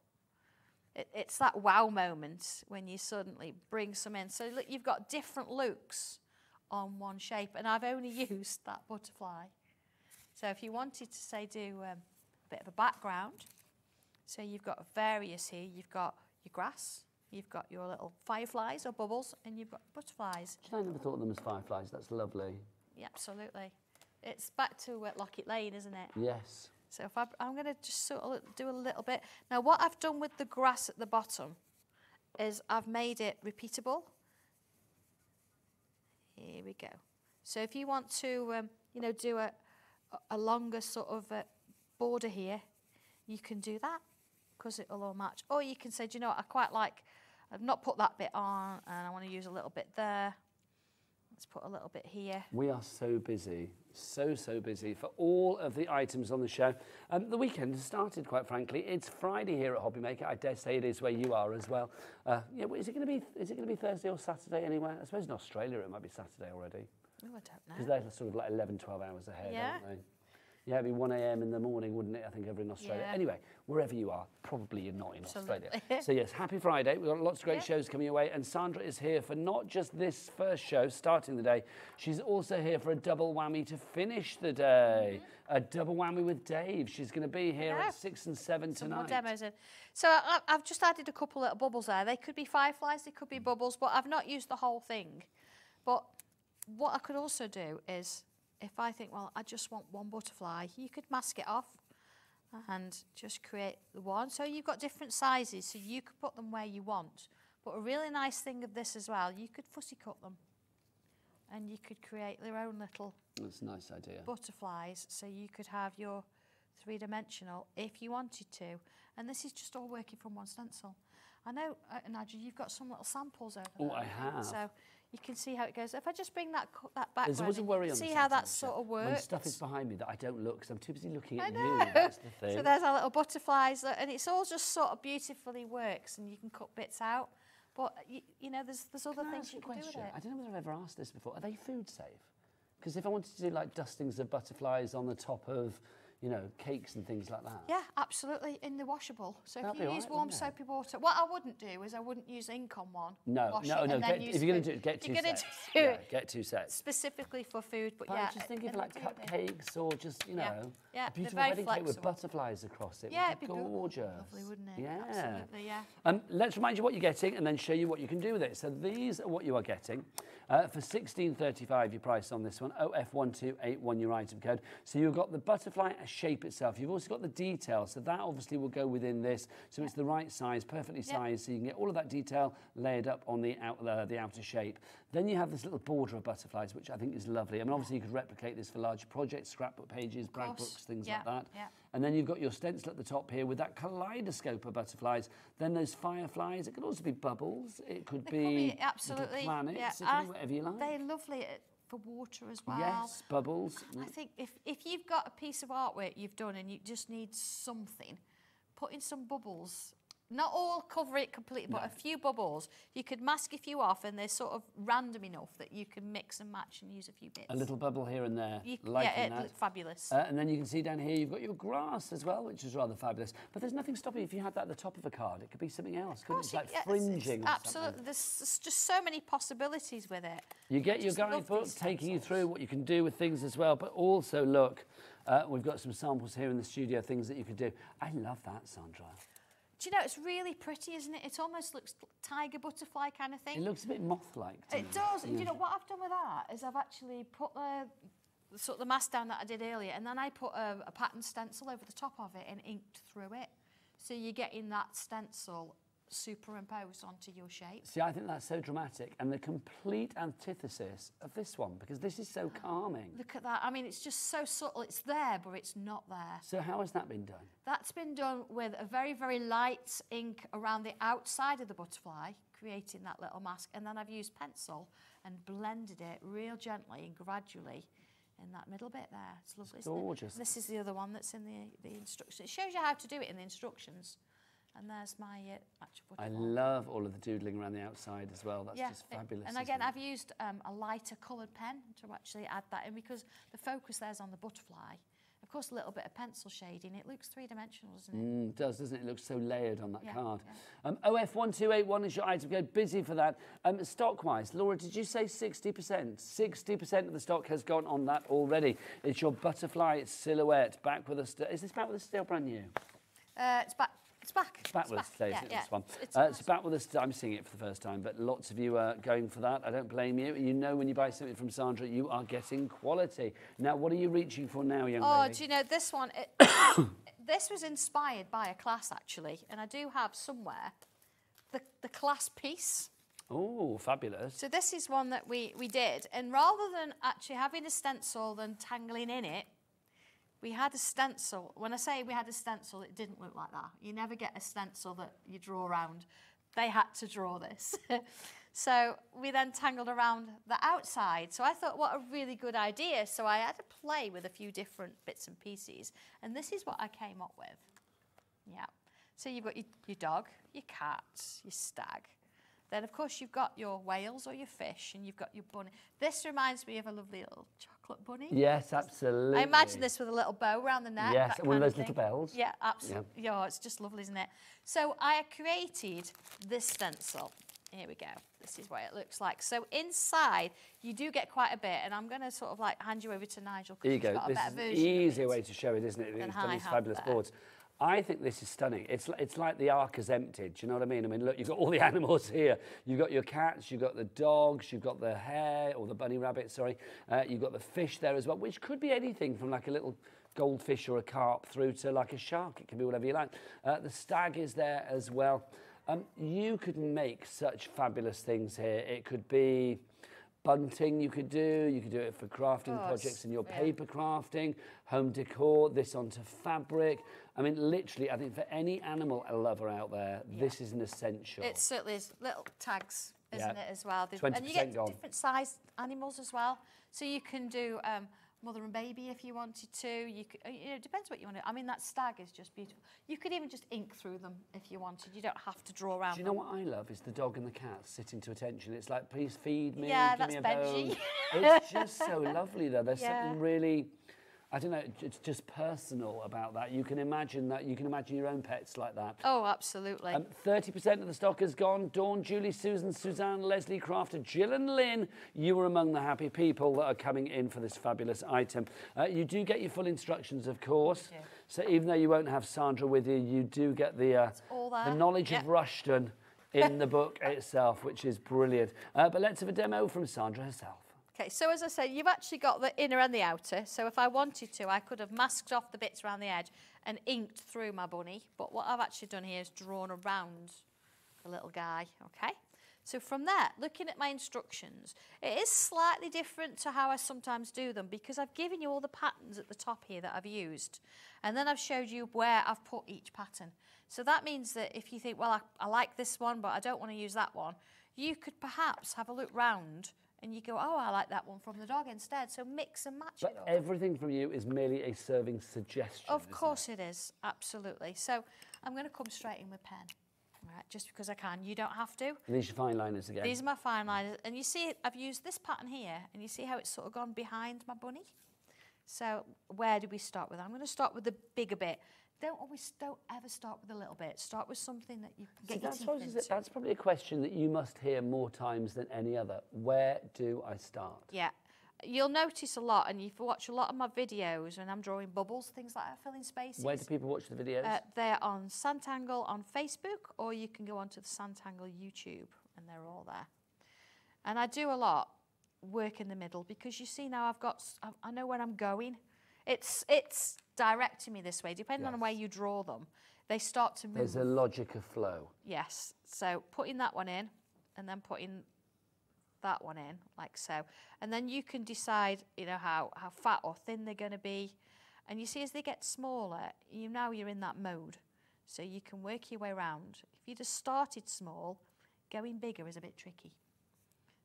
It, it's that wow moment when you suddenly bring some in. So look, you've got different looks on one shape, and I've only used that butterfly. So if you wanted to say do um, a bit of a background, so you've got various here. You've got your grass, you've got your little fireflies or bubbles, and you've got butterflies. I never thought of them as fireflies. That's lovely. Yeah, absolutely. It's back to uh, Lockett Lane, isn't it? Yes. So if I, I'm going to just sort of do a little bit. Now, what I've done with the grass at the bottom is I've made it repeatable. Here we go. So if you want to, um, you know, do a, a longer sort of uh, border here, you can do that because it'll all match. Or you can say, do you know what, I quite like, I've not put that bit on and I want to use a little bit there. Let's put a little bit here. We are so busy, so, so busy for all of the items on the show. Um, the weekend has started, quite frankly. It's Friday here at Hobbymaker. I dare say it is where you are as well. Uh, yeah, well, is it going to be? Is it going to be Thursday or Saturday anywhere? I suppose in Australia it might be Saturday already Oh, I don't know. because they're sort of like 11, 12 hours ahead, Yeah. aren't they? Yeah, it'd be 1 a.m. in the morning, wouldn't it? I think over in Australia. Yeah. Anyway, wherever you are, probably you're not in Australia. So yes, happy Friday. We've got lots of great Yeah. shows coming your way, and Sandra is here for not just this first show starting the day. She's also here for a double whammy to finish the day. Mm-hmm. A double whammy with Dave. She's going to be here Yeah. at six and seven some tonight. more demos in. So I, I've just added a couple little bubbles there. They could be fireflies, they could be mm. bubbles, but I've not used the whole thing. But what I could also do is, if I think, well, I just want one butterfly, you could mask it off and just create the one. So you've got different sizes, so you could put them where you want. But a really nice thing of this as well, you could fussy cut them. And you could create their own little That's a nice idea. butterflies so you could have your three-dimensional if you wanted to and this is just all working from one stencil I know uh, Nigel you've got some little samples over Oh, there I have. so you can see how it goes if I just bring that that back There's always a worry on see how that sort of works. When stuff is behind me that I don't look because I'm too busy looking I at know. you. That's the thing. so there's our little butterflies and it's all just sort of beautifully works and you can cut bits out but you, you know there's there's other Can I things you can do with it I don't know whether I've ever asked this before. Are they food safe? Because if I wanted to do like dustings of butterflies on the top of, you know, cakes and things like that. Yeah, absolutely, in the washable. So That'd if you use right, warm soapy water, what I wouldn't do is I wouldn't use ink on one. No, no, no. Get, if you're going to do it, get two sets. do yeah, it get two sets. specifically for food, but But yeah. I was just thinking of like do it there. cupcakes or just, you know, Yeah. Yeah, a beautiful wedding cake with butterflies across it. Yeah, would it'd be gorgeous. Lovely, wouldn't it? Yeah. Absolutely, yeah. Um, let's remind you what you're getting and then show you what you can do with it. So these are what you are getting. Uh, for 16.35 your price on this one, OF1281 your item code. So you've got the butterfly shape itself. You've also got the detail. So that obviously will go within this. So it's the right size, perfectly Yep. sized. So you can get all of that detail layered up on the, out, uh, the outer shape. Then you have this little border of butterflies, which I think is lovely. I mean, obviously you could replicate this for larger projects, scrapbook pages, brag books, things Yeah, like that. yeah. And then you've got your stencil at the top here with that kaleidoscope of butterflies. Then those fireflies. It could also be bubbles. It could They be, be absolutely. planets. yeah. It could be whatever you like. They're lovely for water as well. yes, bubbles. I think if, if you've got a piece of artwork you've done and you just need something, put in some bubbles. Not all cover it completely, but a few bubbles. You could mask a few off and they're sort of random enough that you can mix and match and use a few bits. A little bubble here and there, You, yeah, it looked fabulous. Uh, and then you can see down here you've got your grass as well, which is rather fabulous. But there's nothing stopping you if you had that at the top of a card. It could be something else. Couldn't it? It's like yeah, fringing. it's or absolutely. something. There's, just so many possibilities with it. You get your guidebook taking you through what you can do with things as well. But also, look, uh, we've got some samples here in the studio, things that you could do. I love that, Sandra. Do you know, it's really pretty, isn't it? It almost looks tiger butterfly kind of thing. It looks a bit moth-like. It me. does. And do you know what I've done with that is I've actually put the the sort of the mask down that I did earlier, and then I put a, a pattern stencil over the top of it and inked through it. So you're getting that stencil superimposed onto your shape. See, I think that's so dramatic and the complete antithesis of this one because this is so calming. Look at that. I mean, it's just so subtle. It's there, but it's not there. So how has that been done? That's been done with a very, very light ink around the outside of the butterfly, creating that little mask. And then I've used pencil and blended it real gently and gradually in that middle bit there. It's lovely, it's gorgeous. This is the other one that's in the, the instructions. It shows you how to do it in the instructions. And there's my uh, butterfly. I love all of the doodling around the outside as well. That's yeah, just fabulous. And again, I've used um, a lighter coloured pen to actually add that in because the focus there's on the butterfly. Of course, a little bit of pencil shading. It looks three-dimensional, doesn't it? Mm, does, doesn't it? It looks so layered on that yeah, card. Yeah. Um, OF1281 is your item. Go busy for that. Um, stock-wise, Laura, did you say 60%? 60% of the stock has gone on that already. It's your butterfly silhouette. Back with us. Is this back with us still brand new? Uh, it's back it's back. It's back it's with back. us today, yeah, yeah. this one? It's, uh, it's back with us. I'm seeing it for the first time, but lots of you are going for that. I don't blame you. You know when you buy something from Sandra, you are getting quality. Now, what are you reaching for now, young oh, lady? do you know, this one, it, this was inspired by a class, actually, and I do have somewhere the, the class piece. Oh, fabulous. So this is one that we, we did, and rather than actually having a stencil and tangling in it, we had a stencil. When I say we had a stencil, it didn't look like that. You never get a stencil that you draw around. They had to draw this. so we then tangled around the outside. So I thought, what a really good idea. So I had to play with a few different bits and pieces. And this is what I came up with. Yeah. So you've got your, your dog, your cat, your stag. Then, of course, you've got your whales or your fish, and you've got your bunny. This reminds me of a lovely little chocolate bunny. Yes, absolutely. I imagine this with a little bow around the neck. Yes, one of those thing. little bells. Yeah, absolutely. Yeah. it's just lovely, isn't it? So I created this stencil. Here we go. This is what it looks like. So inside, you do get quite a bit, and I'm going to sort of like hand you over to Nigel. Here you go. This is an easier way to show it, isn't it? Than It's done these fabulous there. boards. I think this is stunning. It's, it's like the ark has emptied. Do you know what I mean? I mean, look, you've got all the animals here. You've got your cats, you've got the dogs, you've got the hare, or the bunny rabbit, sorry. Uh, you've got the fish there as well, which could be anything from like a little goldfish or a carp through to like a shark. It can be whatever you like. Uh, the stag is there as well. Um, you could make such fabulous things here. It could be bunting you could do. You could do it for crafting Oh, projects in your yeah. paper crafting, home decor, this onto fabric. I mean, literally, I think for any animal lover out there, this is an essential. It certainly is. Little tags, isn't Yeah. it, as well? They've- 20% and you get gone. different sized animals as well. So you can do um, mother and baby if you wanted to. You, could, uh, you know, it depends what you want to. I mean, that stag is just beautiful. You could even just ink through them if you wanted. You don't have to draw around Do you know them. what I love? Is the dog and the cat sitting to attention. It's like, please feed me, Yeah, give me a that's bone. Benji. it's just so lovely though. There's Yeah. something really, I don't know, it's just personal about that. You can imagine that. You can imagine your own pets like that. Oh, absolutely. Um, 30% of the stock has gone. Dawn, Julie, Susan, Suzanne, Leslie, Crafter, Jill and Lynn, you were among the happy people that are coming in for this fabulous item. Uh, you do get your full instructions, of course. So even though you won't have Sandra with you, you do get the, uh, the knowledge of Rushton in the book itself, which is brilliant. Uh, but let's have a demo from Sandra herself. Okay, so as I said, you've actually got the inner and the outer. So if I wanted to, I could have masked off the bits around the edge and inked through my bunny. But what I've actually done here is drawn around the little guy, okay? So from there, looking at my instructions, it is slightly different to how I sometimes do them because I've given you all the patterns at the top here that I've used. And then I've showed you where I've put each pattern. So that means that if you think, well, I, I like this one, but I don't want to use that one, you could perhaps have a look round and you go, oh, I like that one from the dog instead. So mix and match But it everything from you is merely a serving suggestion. Of isn't it? course it is, absolutely. So I'm going to come straight in with pen, right? Just because I can. You don't have to. And these are fine liners again. These are my fine liners. And you see, I've used this pattern here, and you see how it's sort of gone behind my bunny? So where do we start with? I'm going to start with the bigger bit. Don't always, don't ever start with a little bit. Start with something that you can See, get your that's, teeth into. it- that's probably a question that you must hear more times than any other. Where do I start? Yeah. You'll notice a lot, and you've watched a lot of my videos when I'm drawing bubbles, things like that, filling spaces. Where do people watch the videos? Uh, they're on Sanntangle on Facebook, or you can go onto the Sanntangle YouTube, and they're all there. And I do a lot work in the middle because you see now I've got I know where I'm going. It's it's directing me this way, depending on where you draw them. they start to move. There's a logic of flow. Yes. So putting that one in and then putting that one in like so. And then you can decide, you know, how, how fat or thin they're going to be. And you see as they get smaller, you now you're in that mode. So you can work your way around. If you just started small, going bigger is a bit tricky.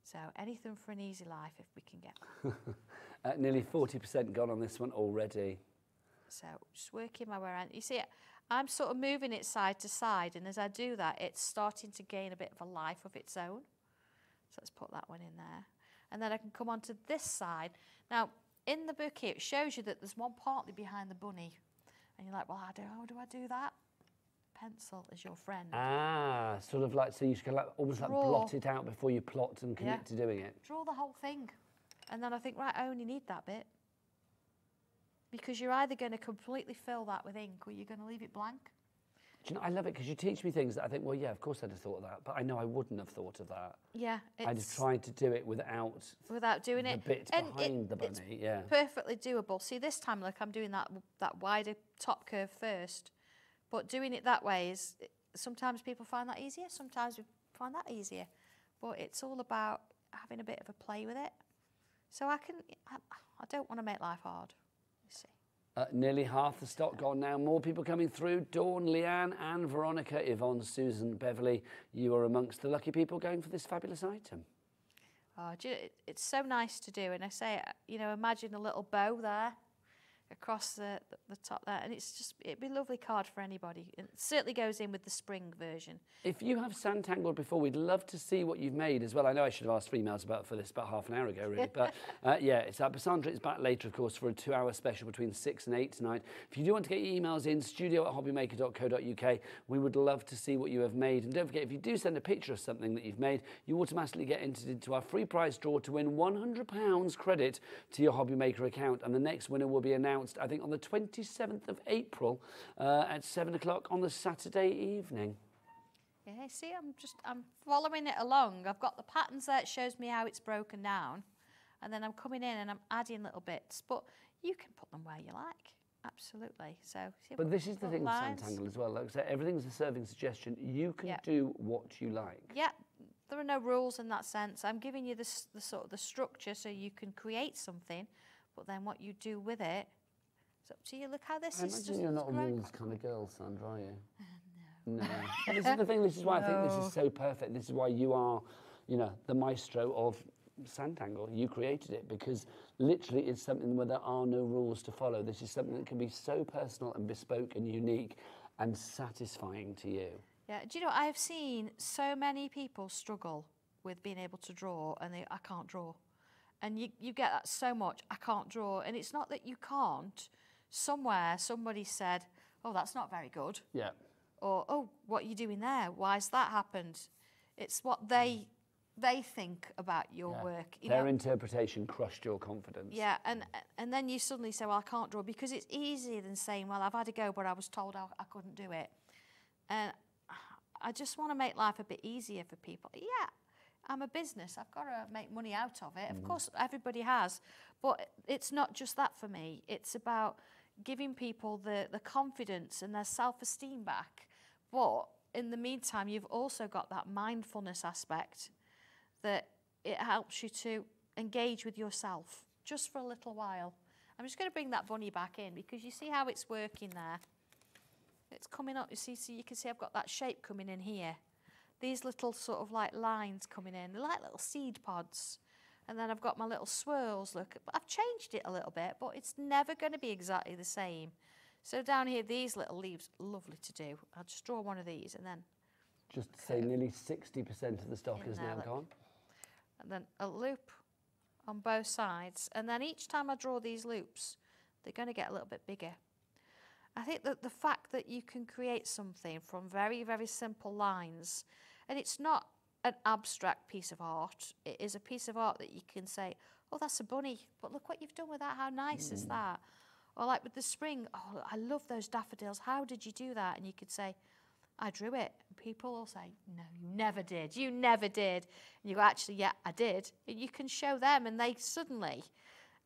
So anything for an easy life if we can get. uh, nearly 40% gone on this one already. So just working my way around. You see, I'm sort of moving it side to side, and as I do that, it's starting to gain a bit of a life of its own. So let's put that one in there. And then I can come on to this side. Now, in the book here, it shows you that there's one partly behind the bunny. And you're like, well, how do, how do I do that? Pencil is your friend. Ah, sort of like, so you can like, almost like blot it out before you plot and commit yeah. to doing it. Draw the whole thing. And then I think, right, I only need that bit. Because you're either going to completely fill that with ink or you're going to leave it blank. Do you know, I love it because you teach me things that I think, well, yeah, of course I'd have thought of that, but I know I wouldn't have thought of that. Yeah, I'd have tried to do it without without doing the it. bit and behind it, the bunny. yeah, perfectly doable. See, this time, look, I'm doing that that wider top curve first, but doing it that way is sometimes people find that easier, sometimes we find that easier, but it's all about having a bit of a play with it. So I can, I, I don't want to make life hard. You see. Uh, nearly half the stock gone now. More people coming through. Dawn, Leanne, and Veronica, Yvonne, Susan, Beverly. You are amongst the lucky people going for this fabulous item. Oh, you it's so nice to do. And I say, you know, imagine a little bow there across the, the, top there. And it's just, it'd be a lovely card for anybody. It certainly goes in with the spring version. If you have Sanntangled before, we'd love to see what you've made as well. I know I should have asked for emails about for this about half an hour ago, really. but uh, yeah, it's at Basandra. It's back later, of course, for a two-hour special between 6 and 8 tonight. If you do want to get your emails in, studio at hobbymaker.co.uk, we would love to see what you have made. And don't forget, if you do send a picture of something that you've made, you automatically get entered into our free prize draw to win £100 credit to your Hobby Maker account. And the next winner will be announced, I think, on the 27th of April uh, at 7 o'clock on the Saturday evening. Yeah, see, I'm just, I'm following it along. I've got the patterns there, it shows me how it's broken down. And then I'm coming in and I'm adding little bits. But you can put them where you like. Absolutely. So, but this is the thing lines. with Sanntangle as well. Like I said, everything's a serving suggestion. You can yep. do what you like. Yeah, there are no rules in that sense. I'm giving you the, the sort of the structure so you can create something, but then what you do with it it's up to you. Look how this I is. Imagine you're not a rules kind of girl, Sandra, are you? Uh, no. No. this is the thing. This is why no. I think this is so perfect. This is why you are, you know, the maestro of Sanntangle. You created it because literally it's something where there are no rules to follow. This is something that can be so personal and bespoke and unique and satisfying to you. Yeah, do you know, I've seen so many people struggle with being able to draw and they, I can't draw. And you, you get that so much, I can't draw. And it's not that you can't, somewhere somebody said, oh, that's not very good. Yeah. Or, oh, what are you doing there? Why's that happened? It's what they they think about your yeah. work. You Their know? interpretation crushed your confidence. Yeah, and and then you suddenly say, well, I can't draw because it's easier than saying, well, I've had a go, but I was told I, I couldn't do it. And I just want to make life a bit easier for people. Yeah, I'm a business. I've got to make money out of it. Mm. Of course, everybody has. But it's not just that for me. It's about giving people the, the confidence and their self-esteem back. But in the meantime, you've also got that mindfulness aspect that it helps you to engage with yourself just for a little while. I'm just going to bring that bunny back in because you see how it's working there. It's coming up, you see, so you can see I've got that shape coming in here. These little sort of like lines coming in, they're like little seed pods. And then I've got my little swirls, look. I've changed it a little bit, but it's never going to be exactly the same. So down here, these little leaves, lovely to do. I'll just draw one of these and then... Just to say nearly 60% of the stock is now look. gone. And then a loop on both sides. And then each time I draw these loops, they're going to get a little bit bigger. I think that the fact that you can create something from very, very simple lines, and it's not an abstract piece of art. It is a piece of art that you can say, oh, that's a bunny, but look what you've done with that. How nice mm. is that? Or like with the spring, oh, I love those daffodils. How did you do that? And you could say, I drew it. And people will say, no, you never did. You never did. And you go, actually, yeah, I did. And you can show them and they suddenly,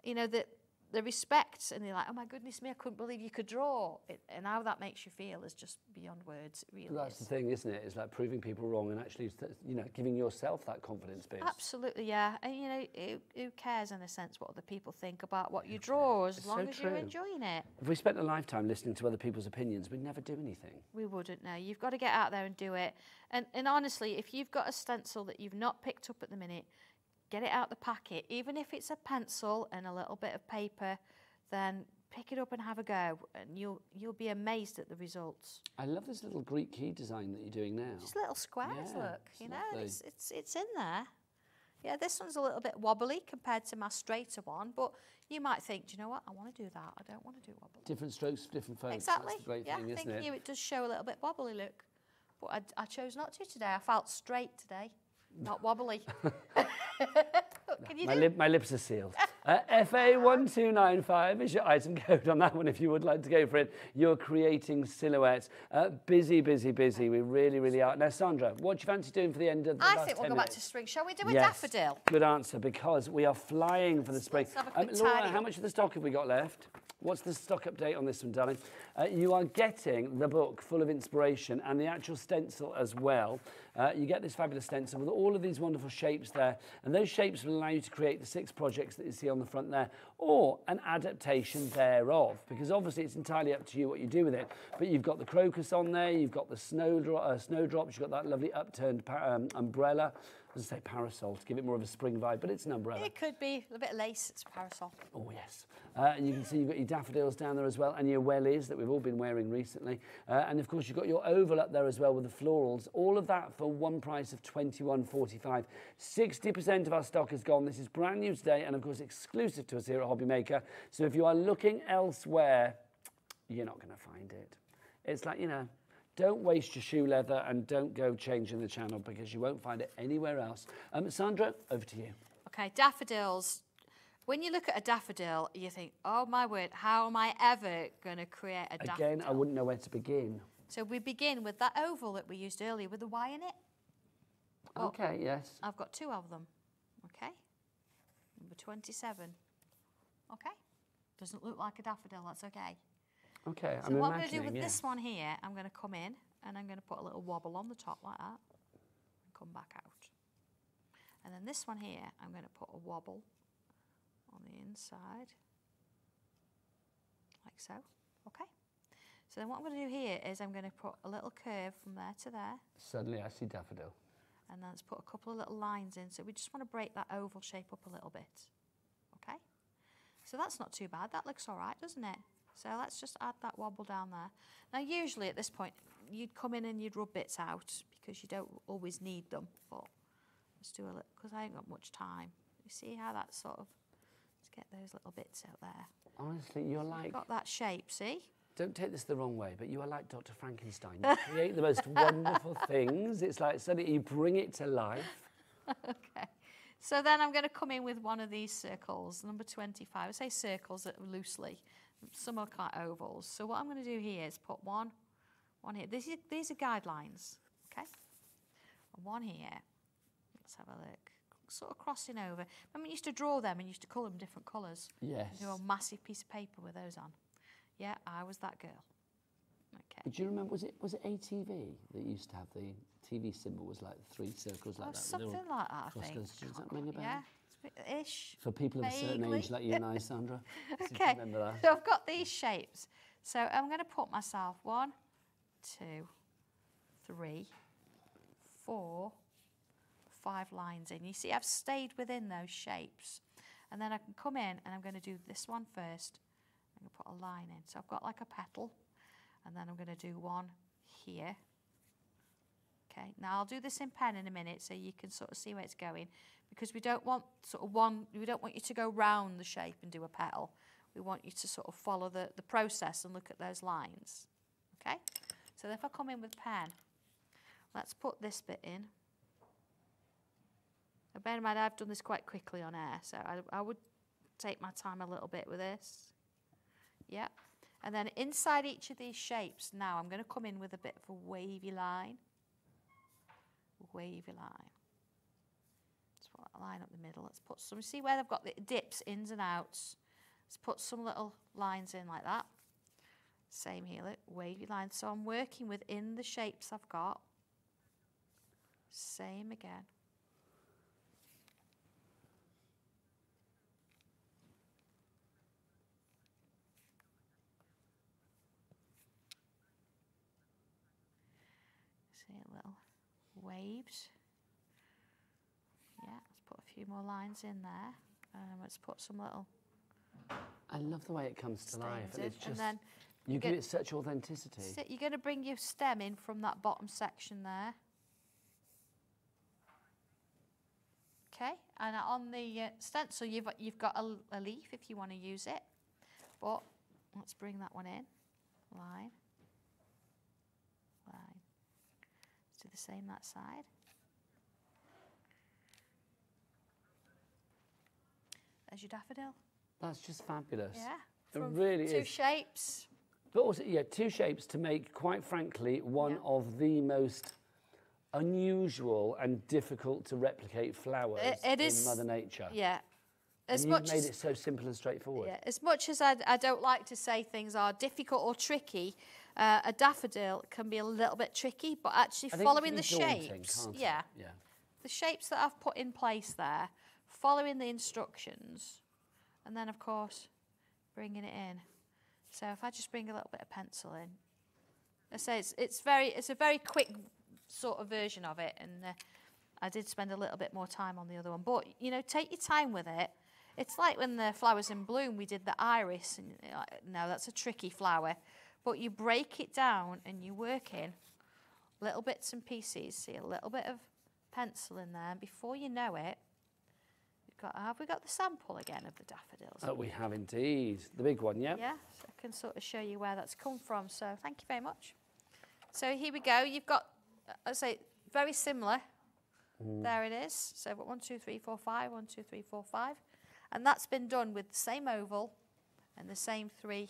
you know, that the respect and they're like, oh my goodness me, I couldn't believe you could draw. It, and how that makes you feel is just beyond words. Really That's is. the thing, isn't it? It's like proving people wrong and actually, you know, giving yourself that confidence boost. Absolutely, yeah. And you know, who, who cares in a sense what other people think about what you draw as It's long so as you're enjoying it? If we spent a lifetime listening to other people's opinions, we'd never do anything. We wouldn't know. You've got to get out there and do it. And and honestly, if you've got a stencil that you've not picked up at the minute, get it out the packet. Even if it's a pencil and a little bit of paper, then pick it up and have a go, and you'll you'll be amazed at the results. I love this little Greek key design that you're doing now. Just little squares, Yeah, look. You know, lovely. it's it's it's in there. Yeah, this one's a little bit wobbly compared to my straighter one, but you might think, do you know what? I want to do that. I don't want to do wobbly. Different strokes for different folks. Exactly. That's the great yeah, thing, I think it? here it does show a little bit wobbly look. But I, I chose not to today. I felt straight today, not wobbly. My, lip, my lips are sealed. Uh, FA1295 is your item code on that one if you would like to go for it. You're creating silhouettes. Uh, busy, busy, busy. We really, really are. Now, Sandra, what do you fancy doing for the end of the I think we'll 10 go back to spring. Shall we do a Yes. daffodil? Good answer, because we are flying for the spring. Um, Let's have a quick Laura, how much of the stock have we got left? What's the stock update on this one, darling? Uh, you are getting the book full of inspiration and the actual stencil as well. Uh, you get this fabulous stencil with all of these wonderful shapes there, and those shapes will allow you to create the six projects that you see on the front there, or an adaptation thereof, because obviously it's entirely up to you what you do with it. But you've got the crocus on there, you've got the snowdro- uh, snowdrops, you've got that lovely upturned um, umbrella. As I say, parasol to give it more of a spring vibe, but it's an umbrella. It could be a bit of lace. It's a parasol. Oh, yes. Uh, and you can see you've got your daffodils down there as well, and your wellies that we've all been wearing recently. Uh, and of course, you've got your oval up there as well with the florals. All of that for one price of $21.45. 60% of our stock is gone. This is brand new today, and of course, exclusive to us here at Hobby Maker. So if you are looking elsewhere, you're not going to find it. It's like, you know, don't waste your shoe leather and don't go changing the channel because you won't find it anywhere else. Um, Sandra, over to you. Okay, daffodils. When you look at a daffodil, you think, oh my word, how am I ever going to create a daffodil? Again, I wouldn't know where to begin. So we begin with that oval that we used earlier with the Y in it. Well, Okay, yes. I've got two of them. Okay. Number 27. Okay. Doesn't look like a daffodil, that's okay. Okay, So I'm what I'm going to do with this one here, I'm going to come in and I'm going to put a little wobble on the top like that and come back out. And then this one here, I'm going to put a wobble on the inside, like so. Okay. So then what I'm going to do here is I'm going to put a little curve from there to there, Suddenly I see daffodil. and then let's put a couple of little lines in. So we just want to break that oval shape up a little bit. Okay. So that's not too bad. That looks all right, doesn't it? So let's just add that wobble down there. Now, usually at this point, you'd come in and you'd rub bits out because you don't always need them. But let's do a little, because I ain't got much time. You see how that sort of, let's get those little bits out there. Honestly, you're like, Got that shape, see? don't take this the wrong way, but you are like Dr. Frankenstein. You create the most wonderful things. It's like suddenly you bring it to life. okay. So then I'm going to come in with one of these circles, number 25. I say circles uh, loosely. Some are quite ovals. So what I'm going to do here is put one, one here. These are, these are guidelines, okay? And one here. Let's have a look. Sort of crossing over. Remember, you used to draw them and used to colour them different colours. Yes. Do a massive piece of paper with those on. Yeah, I was that girl. Okay. Do you remember, was it, was it ATV that used to have the TV symbol was like three circles like Oh, that? something like that, I think. Does that ring a bell? Yeah, it's a bit ish. For people of a certain age like you and I, Sandra. see if you Okay, Remember that? so I've got these shapes. So I'm going to put myself one, two, three, four, five lines in. You see, I've stayed within those shapes. And then I can come in and I'm going to do this one first. I'm going to put a line in. So I've got like a petal. And then I'm going to do one here. Okay, now I'll do this in pen in a minute so you can sort of see where it's going because we don't want sort of one, we don't want you to go round the shape and do a petal. We want you to sort of follow the, the process and look at those lines. Okay, so if I come in with pen, let's put this bit in. Now bear in mind I've done this quite quickly on air, so I, I would take my time a little bit with this. Yep. And then inside each of these shapes, now I'm going to come in with a bit of a wavy line. Wavy line. Let's put that line up the middle. Let's put some, see where they've got the dips, ins and outs. Let's put some little lines in like that. Same here, wavy line. So I'm working within the shapes I've got. Same again. See little waves. Yeah, let's put a few more lines in there. And let's put some little I love the way it comes to life. And, it's just, and then you give it such authenticity. you're going to bring your stem in from that bottom section there. Okay, and on the uh, stencil you've, you've got a, a leaf if you want to use it. But let's bring that one in. Line. Let's do the same that side. There's your daffodil. That's just fabulous. Yeah. It really two is. shapes. But also, yeah, two shapes to make, quite frankly, one Yeah. of the most unusual and difficult to replicate flowers It- it in is- Mother Nature. Yeah. As and much you've made as, it so simple and straightforward. Yeah, as much as I, I don't like to say things are difficult or tricky, uh, a daffodil can be a little bit tricky, but actually I think it following the daunting, shapes, yeah, Yeah. the shapes that I've put in place there, following the instructions, and then of course bringing it in. So if I just bring a little bit of pencil in, I say it's it's very it's a very quick sort of version of it, and uh, I did spend a little bit more time on the other one. But you know, take your time with it. It's like when the flowers in bloom, we did the iris, and like, no, that's a tricky flower. But you break it down and you work in little bits and pieces. See a little bit of pencil in there, and before you know it, you've got. Have we got the sample again of the daffodils? Oh, we have indeed. The big one, yeah? Yeah, so I can sort of show you where that's come from. So thank you very much. So here we go. You've got, uh, I say, very similar. There it is. So one, two, three, four, five. One, two, three, four, five. And that's been done with the same oval and the same three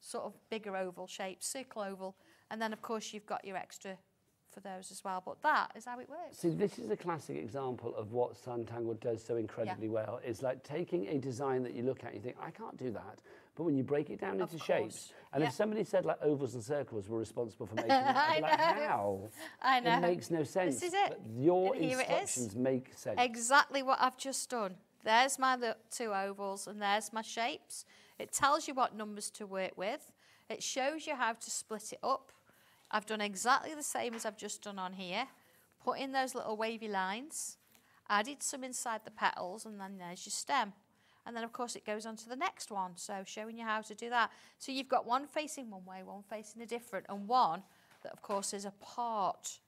sort of bigger oval shapes, circle oval. And then, of course, you've got your extra for those as well. But that is how it works. See, this is a classic example of what Sanntangle does so incredibly well. It's like taking a design that you look at and you think, I can't do that. But when you break it down Of into shapes, and Yeah. if somebody said like ovals and circles were responsible for making that, I'd be like, how? I know. It makes no sense. This is it. But your And instructions make sense. Exactly what I've just done. There's my two ovals and there's my shapes. It tells you what numbers to work with. It shows you how to split it up. I've done exactly the same as I've just done on here. Put in those little wavy lines, added some inside the petals, and then there's your stem. And then, of course, it goes on to the next one. So showing you how to do that. So you've got one facing one way, one facing a different, and one that, of course, is a part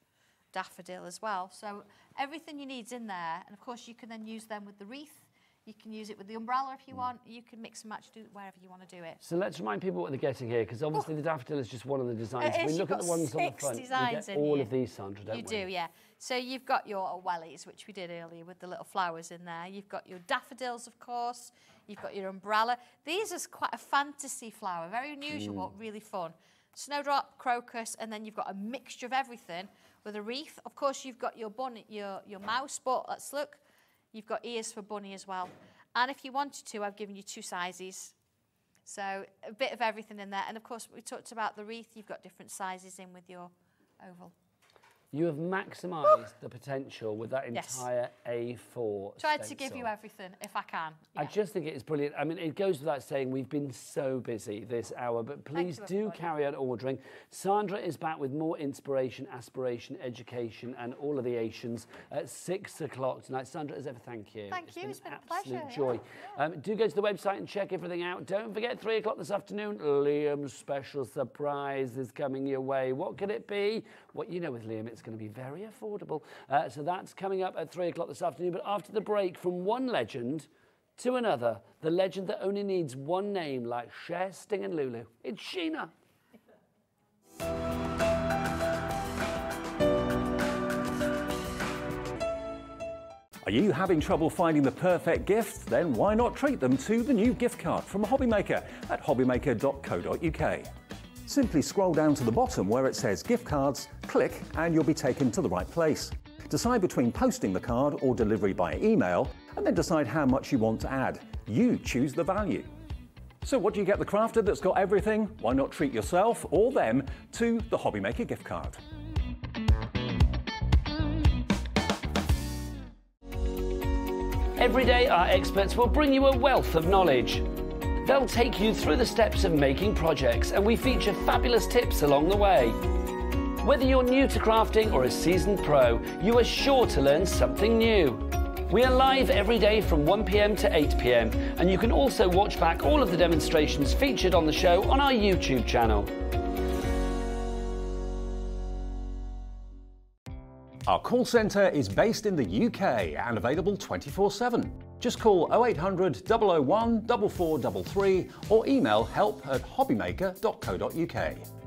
daffodil as well. So everything you need's in there. And of course, you can then use them with the wreath. You can use it with the umbrella if you mm. want. You can mix and match, do it wherever you want to do it. So let's remind people what they're getting here, because obviously the oh. daffodil is just one of the designs. We look at the ones on the front. We designs get all of these, Sandra, don't you we? do, yeah. So you've got your wellies, which we did earlier with the little flowers in there. You've got your daffodils, of course. You've got your umbrella. These is quite a fantasy flower, very unusual, but mm. really fun. Snowdrop, crocus, and then you've got a mixture of everything with a wreath. Of course, you've got your bunny, your, your mouse, but let's look. You've got ears for bunny as well. And if you wanted to, I've given you two sizes. So a bit of everything in there. And of course, we talked about the wreath. You've got different sizes in with your oval. You have maximised the potential with that Yes. entire A4 Tried to give you everything if I can. I just think it's brilliant. I mean, it goes without saying we've been so busy this hour, but please do carry on ordering. Sandra is back with more inspiration, aspiration, education, and all of the Asians at six o'clock tonight. Sandra, as ever, thank you. Thank you, it's been a an pleasure, absolute yeah, joy. Um, do go to the website and check everything out. Don't forget, three o'clock this afternoon, Liam's special surprise is coming your way. What could it be? What you know with Liam, it's going to be very affordable. Uh, so that's coming up at three o'clock this afternoon. But after the break, from one legend to another, the legend that only needs one name, like Cher, Sting, and Lulu. It's Sheena. Are you having trouble finding the perfect gift? Then why not treat them to the new gift card from Hobbymaker at hobbymaker.co.uk. Simply scroll down to the bottom where it says gift cards, click and you'll be taken to the right place. Decide between posting the card or delivery by email and then decide how much you want to add. You choose the value. So what do you get the crafter that's got everything? Why not treat yourself or them to the Hobbymaker gift card? Every day, our experts will bring you a wealth of knowledge. They'll take you through the steps of making projects, and we feature fabulous tips along the way. Whether you're new to crafting or a seasoned pro, you are sure to learn something new. We are live every day from 1pm to 8pm, and you can also watch back all of the demonstrations featured on the show on our YouTube channel. Our call centre is based in the UK and available 24 7. Just call 0800 001 4433 or email help at hobbymaker.co.uk.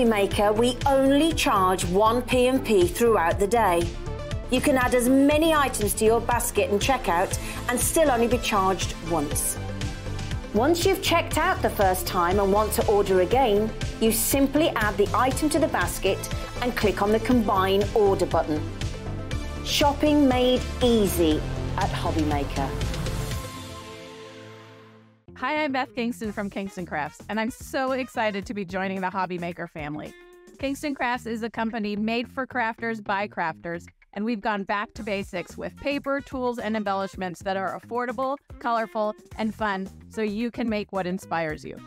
Hobbymaker, we only charge one P&P throughout the day. You can add as many items to your basket and checkout and still only be charged once. Once you've checked out the first time and want to order again, you simply add the item to the basket and click on the Combine Order button. Shopping made easy at Hobbymaker. Hi, I'm Beth Kingston from Kingston Crafts, and I'm so excited to be joining the Hobby Maker family. Kingston Crafts is a company made for crafters by crafters, and we've gone back to basics with paper, tools, and embellishments that are affordable, colorful, and fun so you can make what inspires you.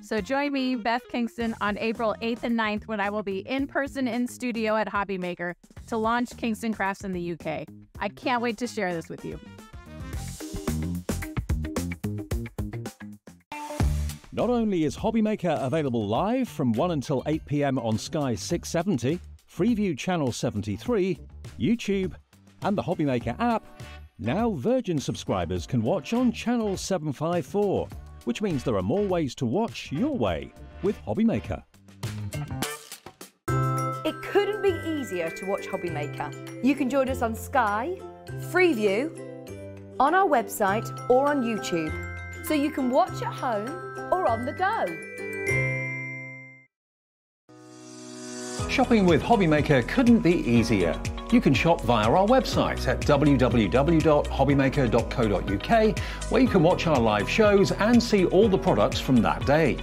So join me, Beth Kingston, on April 8th and 9th when I will be in person in studio at Hobby Maker to launch Kingston Crafts in the UK. I can't wait to share this with you. Not only is Hobbymaker available live from 1 until 8 pm on Sky 670, Freeview Channel 73, YouTube, and the Hobbymaker app, now Virgin subscribers can watch on Channel 754, which means there are more ways to watch your way with Hobbymaker. It couldn't be easier to watch Hobbymaker. You can join us on Sky, Freeview, on our website, or on YouTube. So you can watch at home or on the go. Shopping with Hobbymaker couldn't be easier. You can shop via our website at www.hobbymaker.co.uk, where you can watch our live shows and see all the products from that day.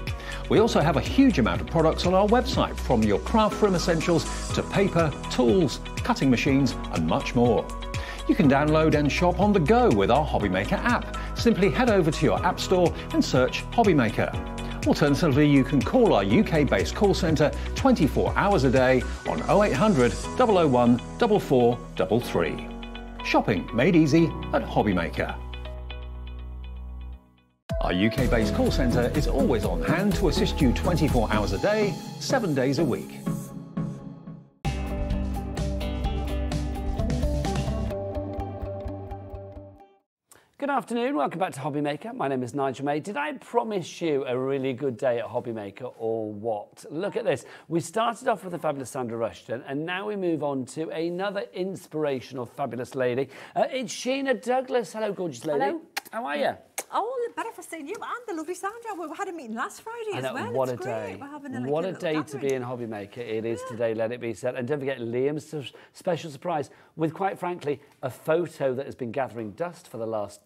We also have a huge amount of products on our website, from your craft room essentials to paper, tools, cutting machines, and much more. You can download and shop on the go with our Hobbymaker app. Simply head over to your App Store and search Hobbymaker. Alternatively, you can call our UK based call centre 24 hours a day on 0800 001 4433. Shopping made easy at Hobbymaker. Our UK based call centre is always on hand to assist you 24 hours a day, 7 days a week. Good afternoon, welcome back to Hobbymaker. My name is Nigel May. Did I promise you a really good day at Hobbymaker or what? Look at this. We started off with the fabulous Sandra Rushton and now we move on to another inspirational, fabulous lady. Uh, it's Sheena Douglass. Hello, gorgeous lady. Hello. How are you? Oh, better for seeing you and the lovely Sandra. We had a meeting last Friday as well. what it's a great. day. We're having a, like, what a a day to be gathering. in Hobbymaker. It is today, let it be said. And don't forget Liam's special surprise with, quite frankly, a photo that has been gathering dust for the last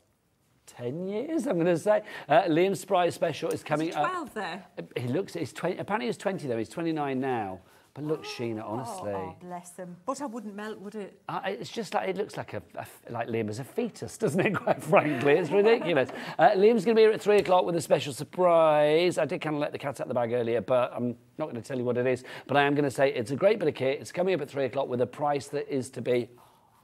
10 years, I'm going to say. Uh, Liam's surprise special is coming Is up. 12 there. He looks, he's 20, apparently he's 20 though, he's 29 now. But look, Sheena, honestly. Oh, bless them. But I wouldn't melt, would it? Uh, it's just like it looks like a, a like Liam is a fetus, doesn't it? Quite frankly, it's ridiculous. Uh, Liam's going to be here at three o'clock with a special surprise. I did kind of let the cat out of the bag earlier, but I'm not going to tell you what it is. But I am going to say it's a great bit of kit. It's coming up at three o'clock with a price that is to be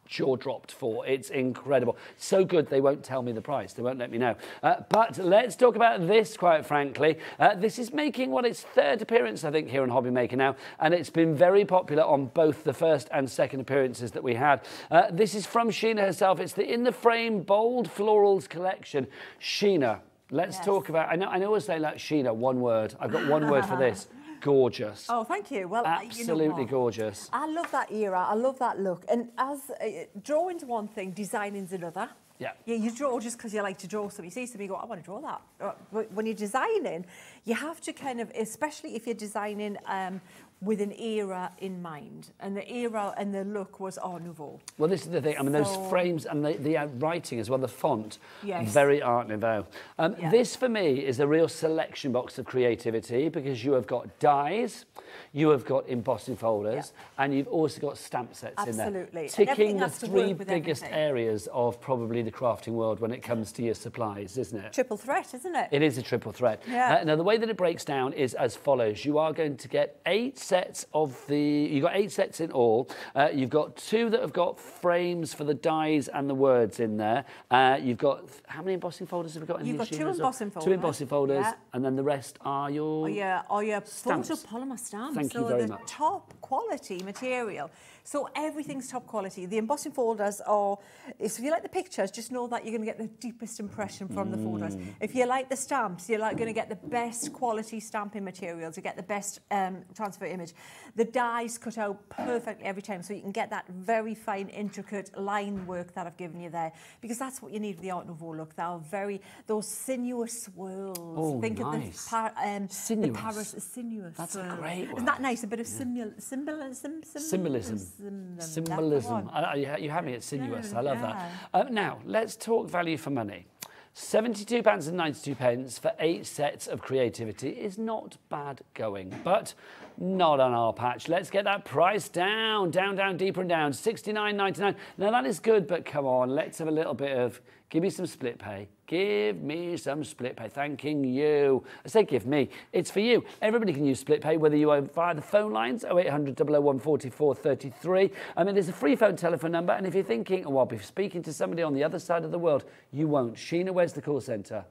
jaw dropped for. It's incredible. So good, they won't tell me the price. They won't let me know. Uh, but let's talk about this, quite frankly. Uh, this is making what its third appearance, I think, here on Hobby Maker now, and it's been very popular on both the first and second appearances that we had. Uh, this is from Sheena herself. It's the In the Frame Bold Florals collection. Sheena, let's yes. talk about. I know. I always say like Sheena, one word. I've got one word for this gorgeous. Oh, thank you. Well, absolutely you know gorgeous. I love that era. I love that look. And as uh, drawing's one thing, designing's another. Yeah. Yeah, you draw just because you like to draw something. You see something, you go, I want to draw that. Uh, but when you're designing, you have to kind of, especially if you're designing um, with an era in mind. And the era and the look was Art Nouveau. Well, this is the thing. I mean, so, those frames and the, the uh, writing as well, the font, yes. very Art Nouveau. Um, yeah. This, for me, is a real selection box of creativity because you have got dies, you have got embossing folders, yeah. and you've also got stamp sets Absolutely. in there. Ticking the three biggest everything. areas of probably the crafting world when it comes to your supplies, isn't it? Triple threat, isn't it? It is a triple threat. Yeah. Uh, now, the way that it breaks down is as follows. You are going to get eight sets of the, you've got eight sets in all. Uh, you've got two that have got frames for the dies and the words in there. Uh, you've got, how many embossing folders have we got in you've got two embossing folders. Two embossing folders, yeah. and then the rest are your Oh, yeah, oh, yeah, stamps. photopolymer stamps. Thank so you very the much. top quality material. So everything's top quality. The embossing folders are, if you like the pictures, just know that you're going to get the deepest impression from mm. the folders. If you like the stamps, you're like going to get the best quality stamping materials. You get the best um, transfer image. The dies cut out perfectly every time, so you can get that very fine, intricate line work that I've given you there. Because that's what you need with the Art Nouveau look. They are very, those sinuous swirls. Oh, Think nice. of the, par, um, sinuous. the Paris sinuous. That's swirl. a great one. Isn't that nice? A bit of yeah. symbol, symbolism. Symbolism. Symbolism. I, you have me at sinuous. I love yeah. that. Uh, now, let's talk value for money. £72 and 92 pence for eight sets of creativity is not bad going, but not on our patch. Let's get that price down, down, down, deeper and down. 69.99. Now that is good, but come on, let's have a little bit of Give me some split pay. Give me some split pay. Thanking you. I say give me. It's for you. Everybody can use split pay, whether you are via the phone lines 0800 001 4433. I mean, there's a free phone telephone number. And if you're thinking, oh, I'll be speaking to somebody on the other side of the world, you won't. Sheena, where's the call centre?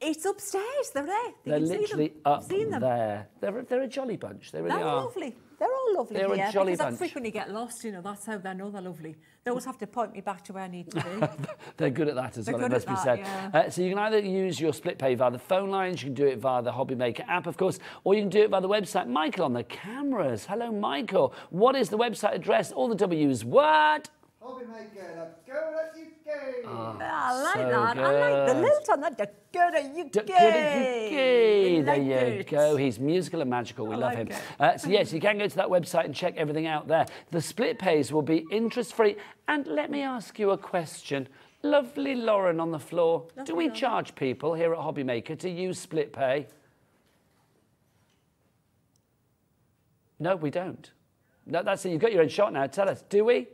It's upstairs. They're there. You they're literally up there. They're, they're a jolly bunch. They really they're are. lovely. They're all lovely they're here. A jolly because bunch. I frequently get lost, you know. That's how they know they're lovely. They always have to point me back to where I need to be. they're good at that as they're well, it must be said. Yeah. Uh, so you can either use your split pay via the phone lines, you can do it via the Hobby Maker app, of course, or you can do it via the website. Michael on the cameras. Hello, Michael. What is the website address? All the W's. What? hobbymaker.co.uk. Oh, I like so that. Good. I like the lilt on that. Go.uk. There you go. He's musical and magical. We I love like him. Uh, so yes, you can go to that website and check everything out there. The split pays will be interest free. And let me ask you a question. Lovely Lauren on the floor. Lovely Do we Lauren. charge people here at Hobby Maker to use split pay? No, we don't. No, that's it. You've got your own shot now. Tell us, do we?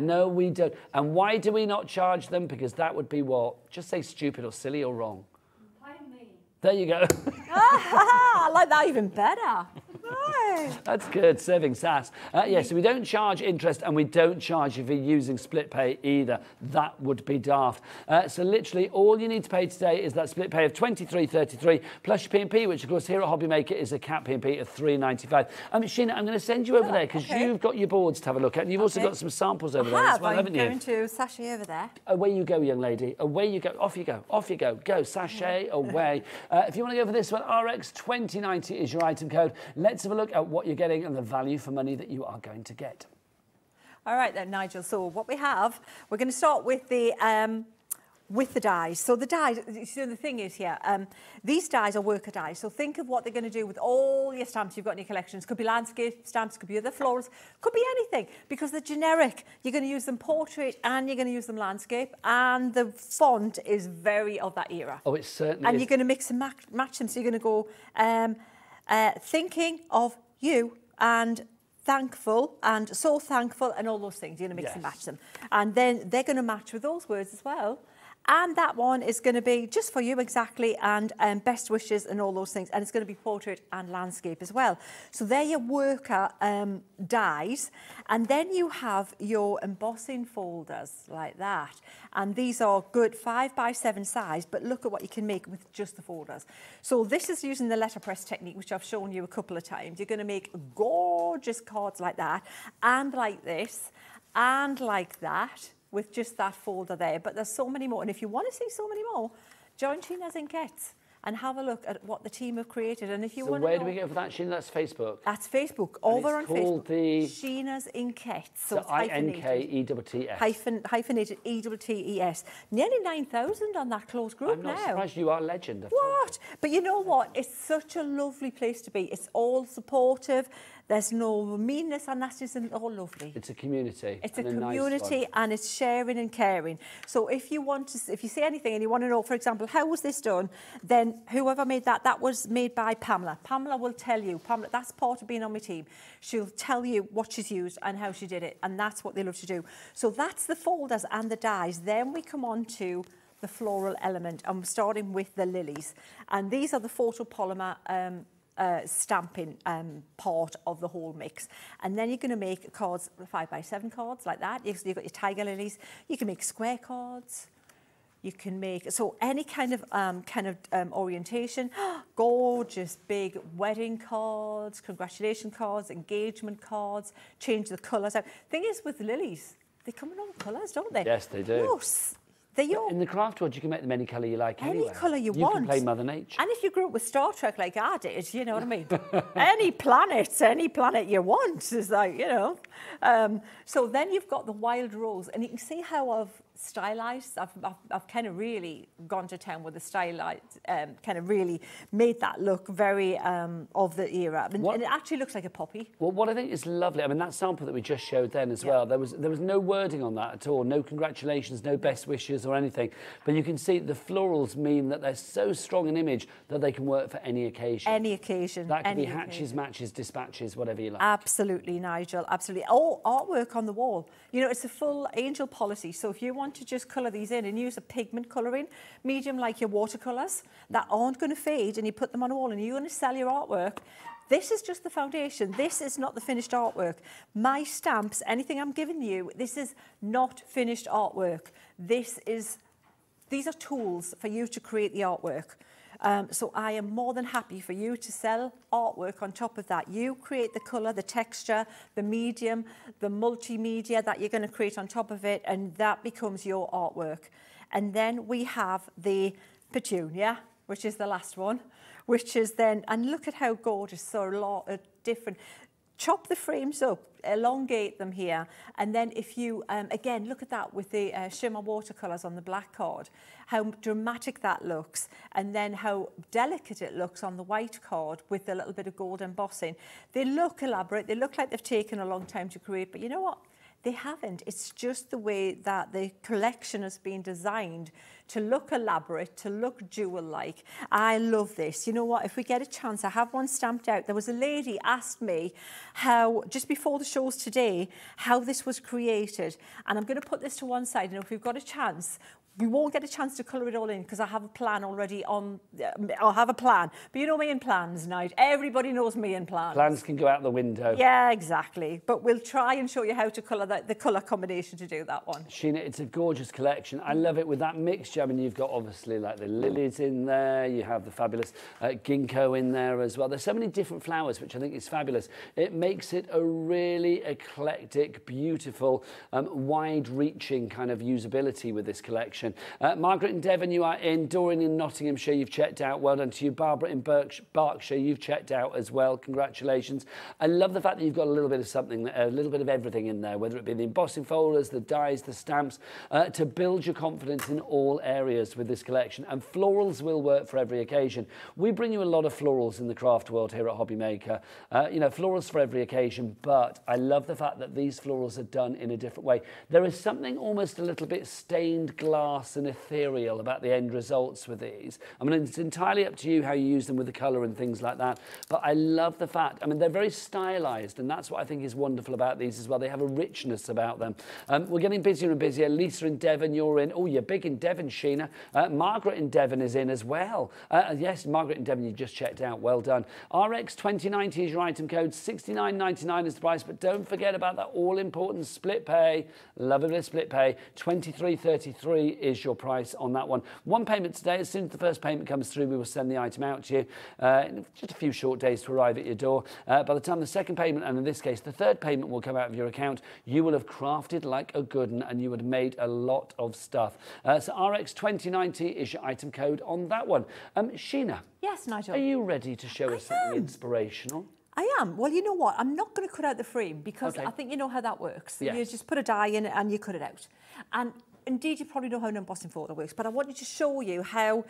No, we don't. And why do we not charge them? Because that would be what? Just say stupid or silly or wrong. There you go. I like that even better. That's good, serving sass. Uh, yeah, so we don't charge interest and we don't charge you for using split pay either. That would be daft. Uh, so literally all you need to pay today is that split pay of 23.33 plus your P&P, which of course here at Hobby Maker is a cap P&P of 3.95. Um, Sheena, I'm going to send you over oh, there because okay. you've got your boards to have a look at and you've okay. also got some samples over I there have. as well, I'm haven't you? I'm going to sashay over there. Away you go, young lady. Away you go. Off you go. Off you go. Go, Sashay away. Uh, if you want to go for this one, RX2090 is your item code. Let's have a look at what you're getting and the value for money that you are going to get. All right then, Nigel. So what we have, we're going to start with the um, with the dies. So the dies, so the thing is here, um, these dies are worker dies. So think of what they're going to do with all your stamps you've got in your collections. Could be landscape stamps, could be other florals, could be anything. Because they're generic. You're going to use them portrait and you're going to use them landscape. And the font is very of that era. Oh, it certainly And is. you're going to mix and match, match them. So you're going to go um, uh, thinking of you and thankful and so thankful and all those things. You're going to mix Yes. and match them. And then they're going to match with those words as well. And that one is going to be just for you exactly and um, best wishes and all those things. And it's going to be portrait and landscape as well. So they're your worker um, dies. And then you have your embossing folders like that. And these are good five by seven size, but look at what you can make with just the folders. So this is using the letterpress technique, which I've shown you a couple of times. You're going to make gorgeous cards like that and like this and like that with just that folder there. But there's so many more. And if you want to see so many more, join Sheena's Inkettes and have a look at what the team have created. And if you so want where to do we go for that, Sheena? That's Facebook. That's Facebook. Over on called Facebook. the Sheena's Inkettes. So, I N K E T T S. Hyphen, hyphenated E T T E S. Nearly 9,000 on that closed group I'm not now. surprised you are a legend. What? But you know what? It's such a lovely place to be. It's all supportive. There's no meanness and nastiness and all lovely. It's a community. It's a community nice and it's sharing and caring. So if you want to, if you see anything and you want to know, for example, how was this done, then whoever made that, that was made by Pamela. Pamela will tell you, Pamela, that's part of being on my team. She'll tell you what she's used and how she did it. And that's what they love to do. So that's the folders and the dies. Then we come on to the floral element. I'm starting with the lilies. And these are the photopolymer um, uh, stamping um, part of the whole mix. And then you're going to make cards, five by seven cards like that. You've, you've got your tiger lilies. You can make square cards. You can make, so any kind of um, kind of um, orientation, gorgeous big wedding cards, congratulation cards, engagement cards, change the colours out. Thing is with lilies, they come in all colours, don't they? Yes, they do. Yes. Your In the craft world, you can make them any colour you like any anyway. colour you, you want. You can play Mother Nature. And if you grew up with Star Trek like I did, you know what I mean? any planet, any planet you want is like, you know. Um, so then you've got the wild rose, and you can see how I've stylized. I've, I've, I've kind of really gone to town with the stylized, um, kind of really made that look very um, of the era. And, What- and it actually looks like a poppy. Well, what I think is lovely, I mean, that sample that we just showed then as well, there was there was no wording on that at all, no congratulations, no best wishes or anything. But you can see the florals mean that they're so strong an image that they can work for any occasion. Any occasion. that could be hatches, occasion. matches, dispatches, whatever you like. Absolutely, Nigel. Absolutely. Oh, artwork on the wall. You know, it's a full angel policy. So if you want to just colour these in and use a pigment colouring medium like your watercolours that aren't going to fade and you put them on a wall and you're going to sell your artwork, this is just the foundation. This is not the finished artwork. My stamps, anything I'm giving you, this is not finished artwork. This is, these are tools for you to create the artwork. Um, so I am more than happy for you to sell artwork on top of that. You create the colour, the texture, the medium, the multimedia that you're going to create on top of it, and that becomes your artwork. And then we have the petunia, which is the last one, which is then, and look at how gorgeous, so a lot of different, chop the frames up, elongate them here, and then if you, um, again, look at that with the uh, shimmer watercolours on the black card, how dramatic that looks, and then how delicate it looks on the white card with a little bit of gold embossing. They look elaborate, they look like they've taken a long time to create, but you know what? They haven't. It's just the way that the collection has been designed to look elaborate, to look jewel-like. I love this. You know what? If we get a chance, I have one stamped out. There was a lady asked me how, just before the shows today, how this was created. And I'm going to put this to one side. And if we've got a chance, we won't get a chance to colour it all in because I have a plan already on, I'll have a plan. But you know me in plans, Night. Everybody knows me in plans. Plans can go out the window. Yeah, exactly. But we'll try and show you how to colour the, the colour combination to do that one. Sheena, it's a gorgeous collection. I love it with that mixture. I mean, you've got obviously like the lilies in there. You have the fabulous uh, ginkgo in there as well. There's so many different flowers, which I think is fabulous. It makes it a really eclectic, beautiful, um, wide-reaching kind of usability with this collection. Uh, Margaret in Devon, you are in. Doreen in Nottinghamshire, you've checked out. Well done to you. Barbara in Berksh- Berkshire, you've checked out as well. Congratulations. I love the fact that you've got a little bit of something, a little bit of everything in there, whether it be the embossing folders, the dies, the stamps, uh, to build your confidence in all areas with this collection. And florals will work for every occasion. We bring you a lot of florals in the craft world here at Hobby Maker. Uh, you know, florals for every occasion, but I love the fact that these florals are done in a different way. There is something almost a little bit stained glass and ethereal about the end results with these. I mean, it's entirely up to you how you use them with the colour and things like that. But I love the fact, I mean, they're very stylised, and that's what I think is wonderful about these as well. They have a richness about them. Um, we're getting busier and busier. Lisa in Devon, you're in. Oh, you're big in Devon, Sheena. Uh, Margaret in Devon is in as well. Uh, yes, Margaret in Devon, you just checked out. Well done. RX 2090 is your item code. 69.99 is the price, but don't forget about that all-important split pay. Love it, split pay. 23.33 is your price on that one. One payment today. As soon as the first payment comes through, we will send the item out to you. Uh, in just a few short days to arrive at your door. Uh, by the time the second payment, and in this case, the third payment will come out of your account, you will have crafted like a good one and you would have made a lot of stuff. Uh, so RX 2090 is your item code on that one. Um, Sheena. Yes, Nigel. Are you ready to show I us something inspirational? I am. Well, you know what? I'm not going to cut out the frame because okay. I think you know how that works. Yes. You just put a die in it and you cut it out. And indeed, you probably know how an embossing folder works, but I wanted to show you how,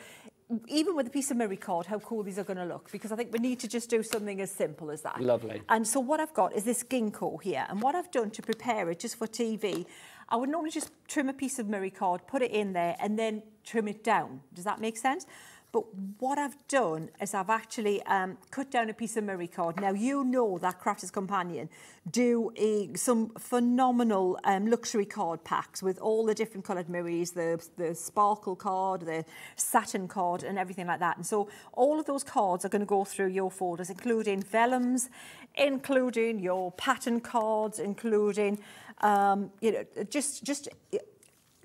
even with a piece of mirror card, how cool these are going to look, because I think we need to just do something as simple as that. Lovely. And so what I've got is this ginkgo here, and what I've done to prepare it just for TV, I would normally just trim a piece of mirror card, put it in there, and then trim it down. Does that make sense? But what I've done is I've actually um, cut down a piece of mirror card. Now, you know that Crafters Companion do a, some phenomenal um, luxury card packs with all the different coloured mirrors, the, the sparkle card, the satin card and everything like that. And so all of those cards are going to go through your folders, including vellums, including your pattern cards, including um, you know, just, just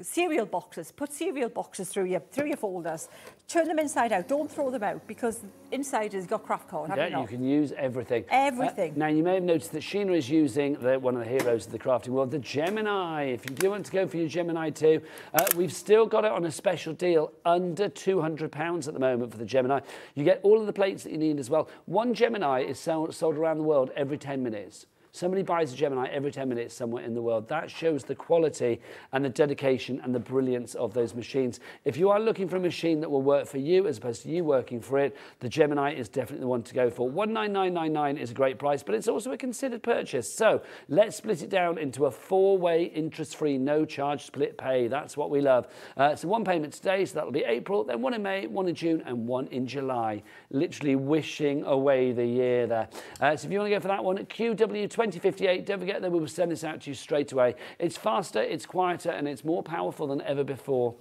cereal boxes, put cereal boxes through your through your folders, turn them inside out, don't throw them out because inside has got craft card, yeah, you, you, can use everything. Everything. Uh, now you may have noticed that Sheena is using the, one of the heroes of the crafting world, the Gemini. If you do want to go for your Gemini too, uh, we've still got it on a special deal, under £200 at the moment for the Gemini. You get all of the plates that you need as well. One Gemini is sold, sold around the world every 10 minutes. Somebody buys a Gemini every 10 minutes somewhere in the world. That shows the quality and the dedication and the brilliance of those machines. If you are looking for a machine that will work for you as opposed to you working for it, the Gemini is definitely the one to go for. 19999 is a great price, but it's also a considered purchase. So let's split it down into a four-way interest-free, no-charge split pay. That's what we love. Uh, so one payment today, so that'll be April, then one in May, one in June, and one in July. Literally wishing away the year there. Uh, so if you want to go for that one, QW20 2058. Don't forget that we will send this out to you straight away. It's faster, it's quieter, and it's more powerful than ever before.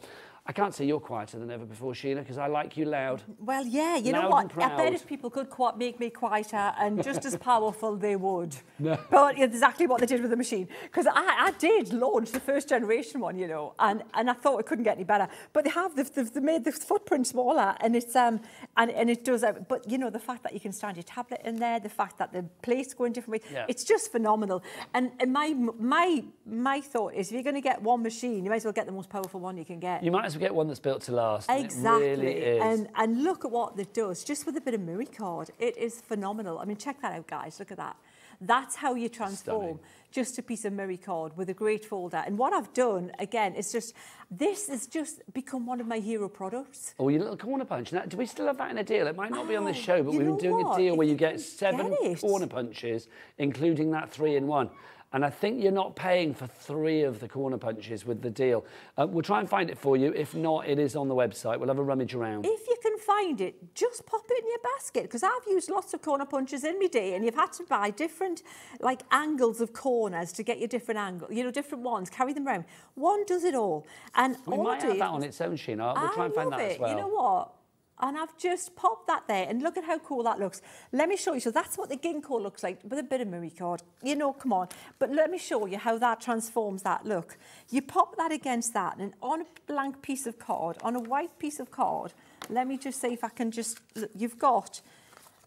I can't say you're quieter than ever before, Sheena, because I like you loud. Well, yeah, you loud know what? I bet if people could make me quieter and just as powerful, they would. No. But exactly what they did with the machine. Because I, I did launch the first generation one, you know, and, and I thought it couldn't get any better. But they have, they've, they've made the footprint smaller and it's, um, and, and it does, uh, but you know, the fact that you can stand your tablet in there, the fact that the plates go in different ways, yeah. it's just phenomenal. And, and my, my, my thought is if you're going to get one machine, you might as well get the most powerful one you can get. You might as get one that's built to last. Exactly. Really and, and look at what it does, just with a bit of mirror card. It is phenomenal. I mean, check that out, guys. Look at that. That's how you transform Stunning. just a piece of mirror card with a great folder. And what I've done, again, is just, this has just become one of my hero products. Oh, your little corner punch. Now, do we still have that in a deal? It might not oh, be on this oh, show, but we've been doing what? a deal where you get seven get corner punches, including that three in one. And I think you're not paying for three of the corner punches with the deal. Uh, we'll try and find it for you. If not, it is on the website. We'll have a rummage around. If you can find it, just pop it in your basket because I've used lots of corner punches in my day and you've had to buy different like angles of corners to get your different angle, you know, different ones, carry them around. One does it all. And we might have that on its own, Sheena. We'll try and find that it. as well. You know what? And I've just popped that there and look at how cool that looks. Let me show you. So that's what the ginkgo looks like with a bit of mirror card. You know, come on. But let me show you how that transforms that look. You pop that against that and on a blank piece of card, on a white piece of card, let me just see if I can just, you've got,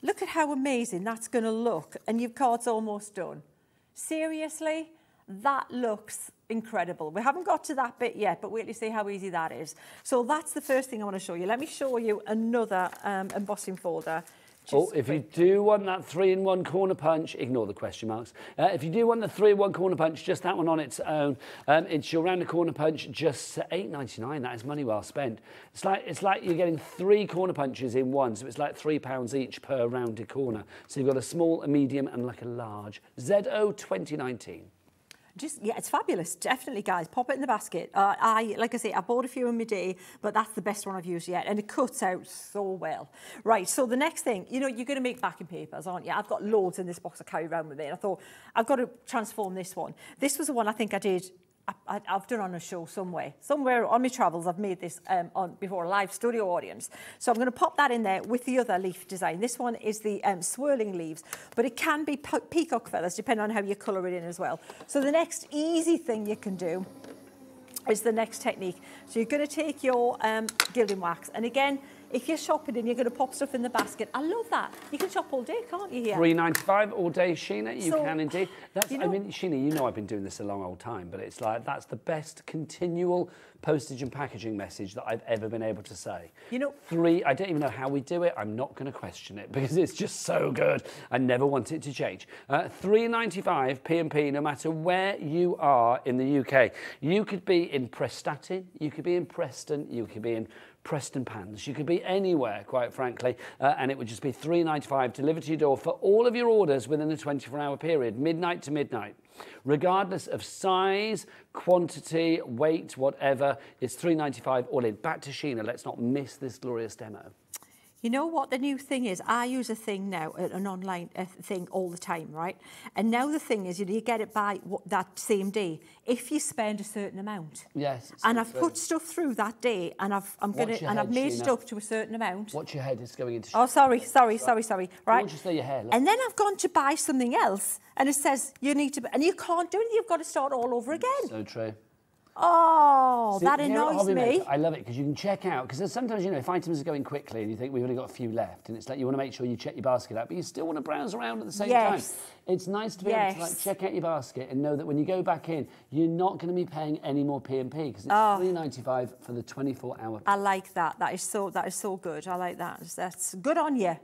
look at how amazing that's going to look. And your card's almost done. Seriously? That looks incredible. We haven't got to that bit yet, but wait till you see how easy that is. So that's the first thing I want to show you. Let me show you another um, embossing folder. oh, if you do want that three-in-one corner punch, ignore the question marks. Uh, if you do want the three-in-one corner punch, just that one on its own, um, it's your round the corner punch, just eight ninety nine. That is money well spent. It's like it's like you're getting three corner punches in one, so it's like three pounds each per rounded corner. So you've got a small, a medium, and like a large. ZO 2019. Just yeah, it's fabulous. Definitely, guys, pop it in the basket. Uh, I like I say, I bought a few in my day, but that's the best one I've used yet, and it cuts out so well. Right. So the next thing, you know, you're going to make backing papers, aren't you? I've got loads in this box I carry around with me, and I thought I've got to transform this one. This was the one I think I did I, have done on a show somewhere. Somewhere on my travels, I've made this um, on before a live studio audience. So I'm going to pop that in there with the other leaf design. This one is the um, swirling leaves, but it can be peacock feathers, depending on how you colour it in as well. So the next easy thing you can do is the next technique. So you're going to take your um, gilding wax, and again, if you're shopping and you're going to pop stuff in the basket, I love that. You can shop all day, can't you? Here, three ninety five all day, Sheena. You so, can indeed. That's. You know, I mean, Sheena, you know I've been doing this a long old time, but it's like that's the best continual postage and packaging message that I've ever been able to say. You know, three. I don't even know how we do it. I'm not going to question it because it's just so good. I never want it to change. Uh, three ninety five P&P, no matter where you are in the UK. You could be in Prestatyn, you could be in Preston, you could be in Prestonpans. You could be anywhere, quite frankly, uh, and it would just be $3.95 delivered to your door for all of your orders within a 24-hour period, midnight to midnight. Regardless of size, quantity, weight, whatever, it's $3.95 all in. Back to Sheena. Let's not miss this glorious demo. You know what the new thing is? I use a thing now, an online thing all the time, right? And now the thing is, you, know, you get it by that same day if you spend a certain amount. Yes. And I've put stuff through that day, and I've I'm gonna and I've made it up to a certain amount. Watch your head; it's going into. Oh, sorry, sorry, sorry, sorry. Right. Watch your hair. Look. And then I've gone to buy something else, and it says you need to, and you can't do it. You've got to start all over mm, again. So true. Oh, See, that annoys me. I love it because you can check out, because sometimes, you know, if items are going quickly and you think we've only got a few left, and it's like you want to make sure you check your basket out, but you still want to browse around at the same yes. time. It's nice to be yes. able to like check out your basket and know that when you go back in, you're not going to be paying any more P&P because it's oh. 3.95 for the 24 hour. I like that. That is so that is so good. I like that. That's good on you.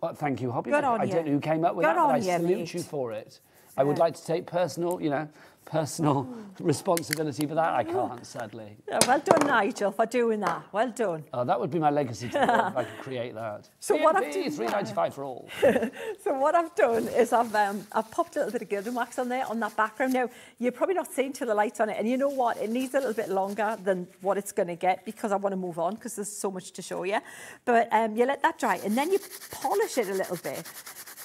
Well, thank you, Hobby. Good on I you. don't know who came up with good that, but I you, salute mate. you for it. I would like to take personal, you know, personal responsibility for that. I can't, sadly. Yeah, well done, Nigel, for doing that. Well done. Oh, that would be my legacy to if I could create that. So what I've done, three ninety five for all. so what I've done is I've um, I've popped a little bit of gilding wax on there on that background. Now you're probably not seeing to the light on it, and you know what? It needs a little bit longer than what it's going to get because I want to move on because there's so much to show you. But um, you let that dry, and then you polish it a little bit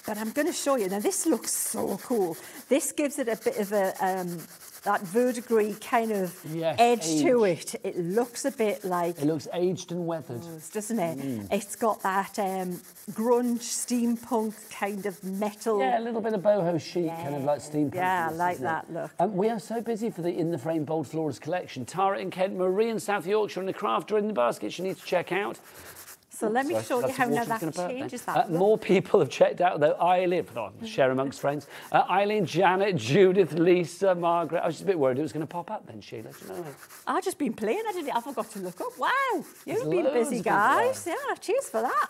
but I'm going to show you. Now, this looks so cool. This gives it a bit of a, um, that verdigris kind of yes, edge aged. to it. It looks a bit like... It looks aged and weathered. Doesn't it? Mm. It's got that um, grunge, steampunk kind of metal... Yeah, a little bit of boho chic, yeah. kind of like steampunk. Yeah, I like that look. Um, we are so busy for the In the Frame Bold Floras collection. Tara in Kent, Marie in South Yorkshire, and the crafter in the basket you need to check out. So let me show you how now that changes that. Uh, more people have checked out, though. Eileen, oh, share amongst friends. Uh, Eileen, Janet, Judith, Lisa, Margaret. I was just a bit worried it was going to pop up then, Sheila. Do you know? I've just been playing. I didn't. I forgot to look up. Wow, you've been busy, guys. Yeah, cheers for that.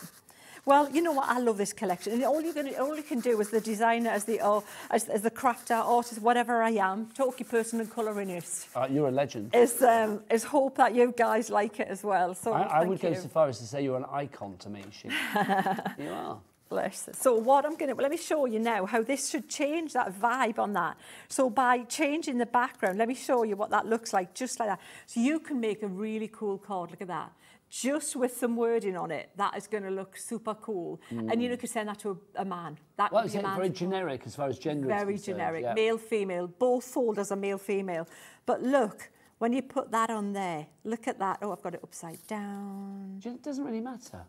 Well, you know what? I love this collection, and all you can all you can do as the designer, as the oh, as, as the crafter, artist, whatever I am, talkie person and colourist. Uh, you're a legend. Is um, is hope that you guys like it as well. So I, I would you. go so far as to say you're an icon to me. She, you are. Bless. So what I'm going to, well, let me show you now how this should change that vibe on that. So by changing the background, let me show you what that looks like, just like that. So you can make a really cool card, look at that just with some wording on it, that is going to look super cool. Mm. And you know, you could send that to a, a man. That well, it's very generic as far as gender Very generic. Yeah. Male, female. Both folders are male, female. But look, when you put that on there, look at that. Oh, I've got it upside down. It doesn't really matter.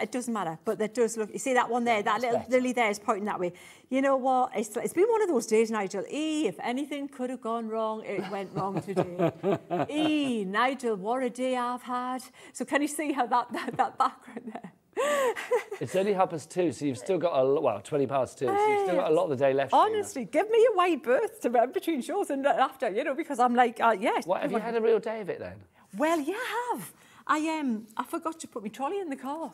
It doesn't matter, but that does look. You see that one there, that little better. lily there is pointing that way. You know what? It's, it's been one of those days, Nigel. E, if anything could have gone wrong, it went wrong today. e, Nigel, what a day I've had. So can you see how that that, that background there? it's only half past two, so you've still got a well, twenty past two, so you've still got a lot of the day left. Honestly, give me a wide berth to run between shows and after, you know, because I'm like, uh, yes. What have you had a real day of it then? Well, yeah, I have. I um, I forgot to put my trolley in the car.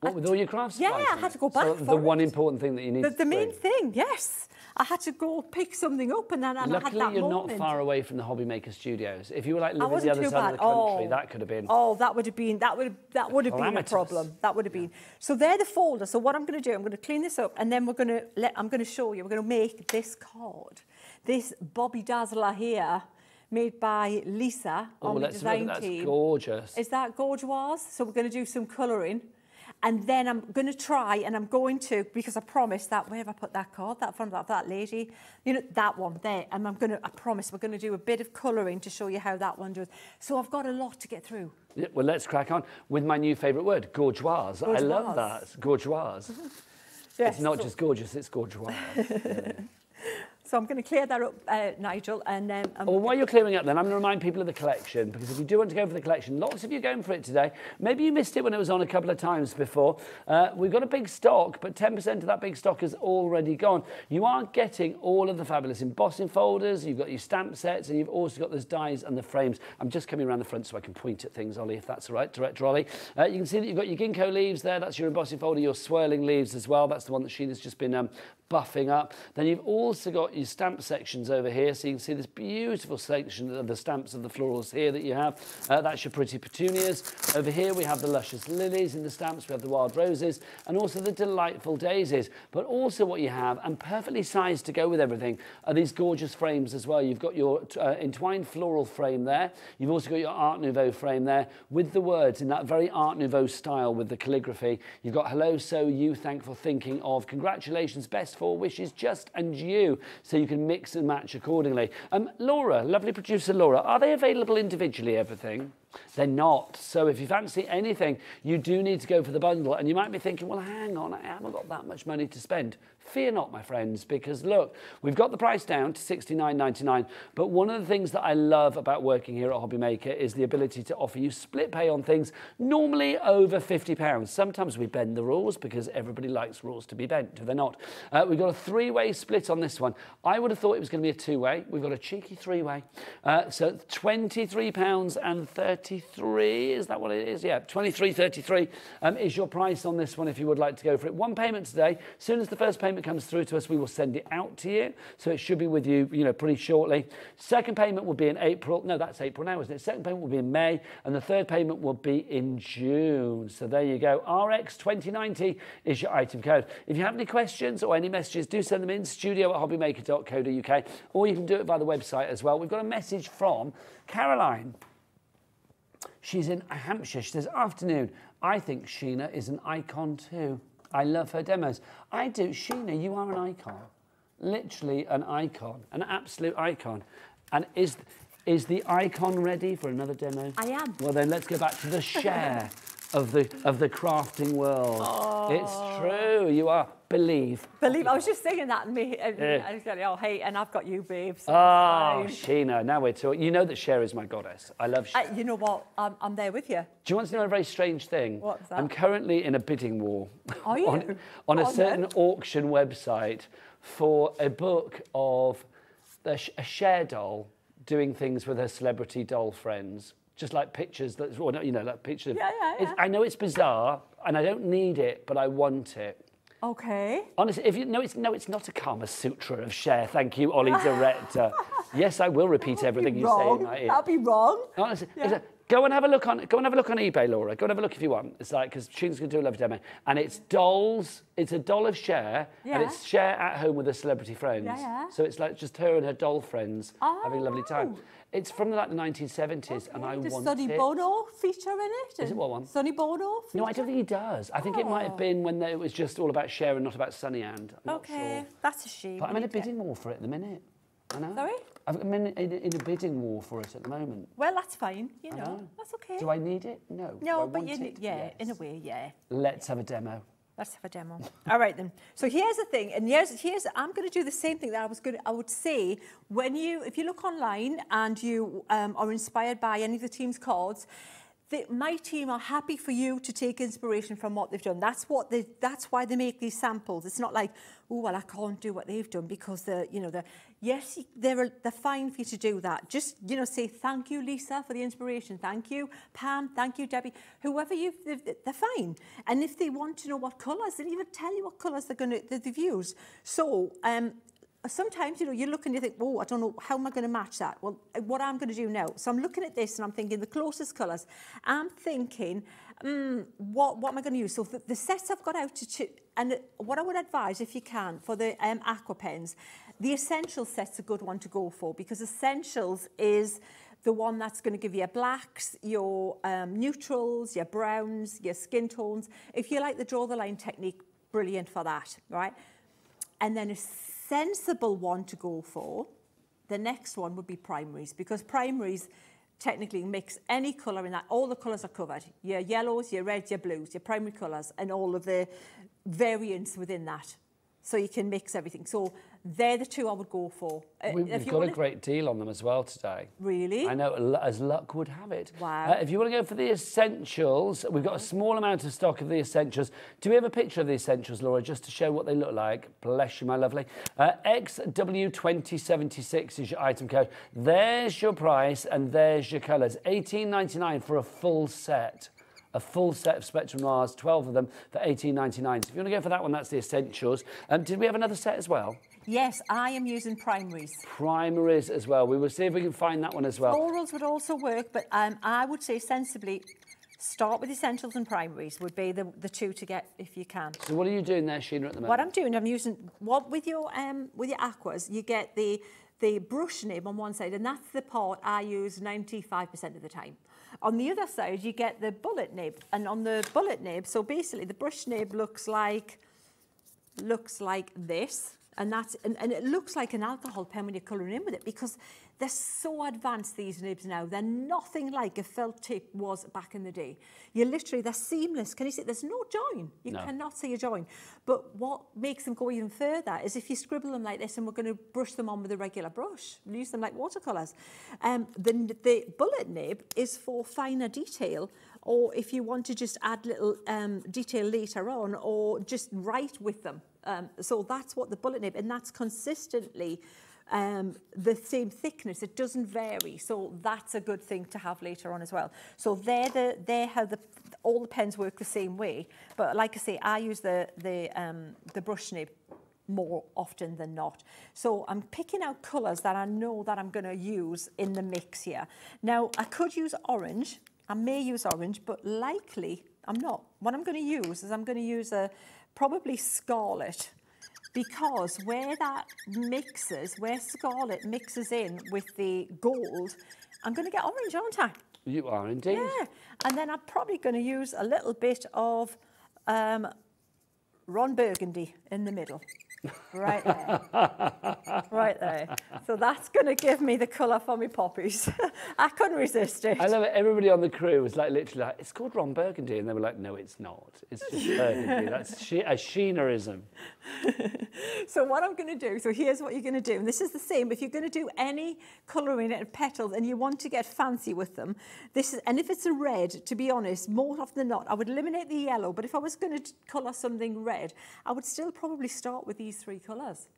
What, with all your crafts? Yeah, I had to go back. So the one important thing that you need. The, the main thing, yes. I had to go pick something up, and then and Luckily, I had that you're moment. not far away from the Hobby Maker Studios. If you were like living the other side bad. of the country, oh. that could have been. Oh, that would have been that would have, that would have been a problem. That would have been. So they're the folder. So what I'm going to do, I'm going to clean this up, and then we're going to let. I'm going to show you. We're going to make this card. this Bobby Dazzler here, made by Lisa Oh, on the design at that. team. That's gorgeous. Is that gorgeous? So we're going to do some colouring. And then I'm going to try, and I'm going to, because I promised that, where have I put that card? That from that, that lady. You know, that one there. And I'm going to, I promise, we're going to do a bit of colouring to show you how that one does. So I've got a lot to get through. Yeah, well, let's crack on with my new favourite word, gorgeoise. I love that. Gorgeoise. Yes, it's not so- just gorgeous, it's gorgeoise. So I'm going to clear that up, uh, Nigel, and um, I'm Well, while you're clearing up then, I'm going to remind people of the collection, because if you do want to go for the collection, lots of you are going for it today. Maybe you missed it when it was on a couple of times before. Uh, we've got a big stock, but 10% of that big stock is already gone. You are getting all of the fabulous embossing folders, you've got your stamp sets, and you've also got those dies and the frames. I'm just coming around the front so I can point at things, Ollie, if that's all right, Director Ollie. Uh, you can see that you've got your ginkgo leaves there, that's your embossing folder, your swirling leaves as well. That's the one that Sheena's just been um, buffing up. Then you've also got your stamp sections over here, so you can see this beautiful section of the stamps of the florals here that you have. Uh, that's your pretty petunias. Over here we have the luscious lilies in the stamps, we have the wild roses, and also the delightful daisies. But also what you have, and perfectly sized to go with everything, are these gorgeous frames as well. You've got your uh, entwined floral frame there. You've also got your Art Nouveau frame there with the words in that very Art Nouveau style with the calligraphy. You've got hello, so you, thankful, thinking of, congratulations, best four is just and you. So you can mix and match accordingly. Um, Laura, lovely producer Laura, are they available individually, everything? They're not. So if you fancy anything, you do need to go for the bundle. And you might be thinking, well, hang on, I haven't got that much money to spend. Fear not, my friends, because look, we've got the price down to $69.99. But one of the things that I love about working here at Hobby Maker is the ability to offer you split pay on things normally over £50. Sometimes we bend the rules because everybody likes rules to be bent, do they not? Uh, we've got a three-way split on this one. I would have thought it was going to be a two-way. We've got a cheeky three-way. Uh, so £23 33 is that what it is? Yeah, 23.33 um, is your price on this one if you would like to go for it. One payment today. As soon as the first payment comes through to us, we will send it out to you. So it should be with you, you know, pretty shortly. Second payment will be in April. No, that's April now, isn't it? Second payment will be in May, and the third payment will be in June. So there you go. RX 2090 is your item code. If you have any questions or any messages, do send them in studio at hobbymaker.co.uk, or you can do it by the website as well. We've got a message from Caroline. She's in Hampshire. She says, Afternoon. I think Sheena is an icon too. I love her demos. I do. Sheena, you are an icon. Literally an icon, an absolute icon. And is, is the icon ready for another demo? I am. Well, then let's go back to the Cher of the, of the crafting world. It's true. You are. Believe. Believe, I was just thinking that, and me, and Yeah. Going, oh, hey, and I've got you, babes. so Oh, Sheena, now we're talking. You know that Cher is my goddess. I love Cher. Uh, you know what? I'm, I'm there with you. Do you want to know a very strange thing? What's that? I'm currently in a bidding war Are you? on, on a certain then. auction website for a book of a, a Cher doll doing things with her celebrity doll friends. Just like pictures that, or, you know, like pictures. Yeah, yeah, yeah. I know it's bizarre and I don't need it, but I want it. Okay. Honestly, if you no, it's no, it's not a Kama Sutra of Cher Thank you, Ollie, director. yes, I will repeat everything you say in my ear. That'd be wrong. Honestly, Yeah. it's a- go and have a look on go and have a look on eBay, Laura. Go and have a look if you want. It's like because Sheena's going to do a lovely demo, and it's dolls. It's a doll of Cher, and it's Cher at home with her celebrity friends. Yeah, yeah. So it's like just her and her doll friends having a lovely oh. time. Oh. It's from like the 1970s, and I Does want Sonny it. Bono feature in it? Is it what one? Sonny Bono? No, I don't think he does. I think it might have Oh. been when it was just all about Cher and not about Sonny and. I'm Okay, sure. that's a shame. But I'm in a bidding war for it at the minute. I know. Sorry? I've- I'm in, in, a bidding war for it at the moment. Well, that's fine. You know, know. that's okay. Do I need it? No. No, but want you it? need, yeah, in a way, yeah. Let's have a demo. Let's have a demo. All right then. So here's the thing, and here's here's I'm going to do the same thing that I was going. to I would say when you if you look online and you um, are inspired by any of the team's cards. The, my team are happy for you to take inspiration from what they've done. That's what they. That's why they make these samples. It's not like, oh well, I can't do what they've done because the, you know, the yes, they're they're fine for you to do that. Just you know, say thank you, Lisa, for the inspiration. Thank you, Pam. Thank you, Debbie. Whoever you, they're, they're fine. And if they want to know what colours, they'll even tell you what colours they're going to they've used. So um, sometimes, you know, you look and you think, oh, I don't know, how am I going to match that? Well, uh, what I'm going to do now, so I'm looking at this and I'm thinking the closest colours. I'm thinking, mm, what, what am I going to use? So the, the sets I've got out to, to, and what I would advise, if you can, for the um, aqua pens, The essential set's a good one to go for because Essentials is the one that's going to give you your blacks, your um, neutrals, your browns, your skin tones. If you like the draw the line technique, brilliant for that, right? And then a sensible one to go for, the next one would be primaries because primaries technically mix any colour in that. All the colours are covered. Your yellows, your reds, your blues, your primary colours and all of the variants within that. So you can mix everything. So they're the two I would go for. Uh, we, have got a great deal on them as well today. Really? I know, as luck would have it. Wow. Uh, if you want to go for the essentials, we've got a small amount of stock of the essentials. Do we have a picture of the essentials, Laura, just to show what they look like? Bless you, my lovely. Uh, XW2076 is your item code. There's your price and there's your colours. 18.99 for a full set a full set of Spectrum Noirs, 12 of them for 18.99. So if you want to go for that one, that's the essentials. Um, did we have another set as well? Yes, I am using primaries. Primaries as well. We will see if we can find that one as well. Florals would also work, but um, I would say sensibly start with essentials and primaries would be the, the two to get if you can. So what are you doing there, Sheena, at the moment? What I'm doing, I'm using what with your um with your aquas, you get the the brush nib on one side, and that's the part I use 95% of the time. On the other side, you get the bullet nib, and on the bullet nib, so basically the brush nib looks like looks like this and that's and, and it looks like an alcohol pen when you're colouring in with it because they're so advanced these nibs now. They're nothing like a felt tip was back in the day. You're literally they're seamless. Can you see? There's no join. You no. cannot see a join. But what makes them go even further is if you scribble them like this and we're going to brush them on with a regular brush use them like watercolours. Um the, the bullet nib is for finer detail or if you want to just add little um, detail later on or just write with them. Um, so that's what the bullet nib, and that's consistently um, the same thickness. It doesn't vary. So that's a good thing to have later on as well. So they're, the, they're how the, all the pens work the same way. But like I say, I use the, the, um, the brush nib more often than not. So I'm picking out colours that I know that I'm going to use in the mix here. Now, I could use orange, I may use orange, but likely I'm not. What I'm going to use is I'm going to use a probably scarlet because where that mixes, where scarlet mixes in with the gold, I'm going to get orange, aren't I? You are indeed. Yeah. And then I'm probably going to use a little bit of um, Ron Burgundy in the middle. Right there. right there. So that's going to give me the colour for my poppies. I couldn't resist it. I love it. Everybody on the crew was like literally like, it's called Ron Burgundy. And they were like, no, it's not. It's just Burgundy. That's she a Sheenerism. so what I'm going to do, so here's what you're going to do. And this is the same. If you're going to do any colouring and petals and you want to get fancy with them, this is, and if it's a red, to be honest, more often than not, I would eliminate the yellow. But if I was going to colour something red, I would still probably start with these three colours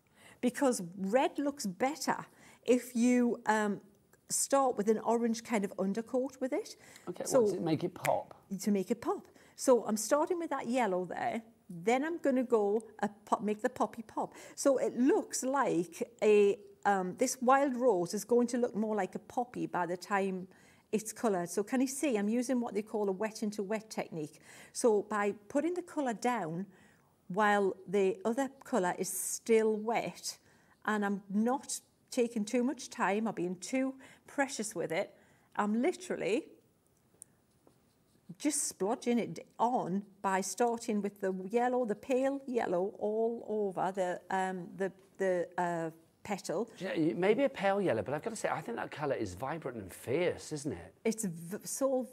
because red looks better if you um, start with an orange kind of undercoat with it. Okay, so does it make it pop? To make it pop. So I'm starting with that yellow there. Then I'm going to go pop, make the poppy pop. So it looks like a um, this wild rose is going to look more like a poppy by the time it's coloured. So can you see I'm using what they call a wet into wet technique. So by putting the colour down, while the other colour is still wet and I'm not taking too much time or being too precious with it. I'm literally just splodging it on by starting with the yellow, the pale yellow all over the, um, the, the uh, petal. Yeah, maybe a pale yellow, but I've got to say, I think that colour is vibrant and fierce, isn't it? It's so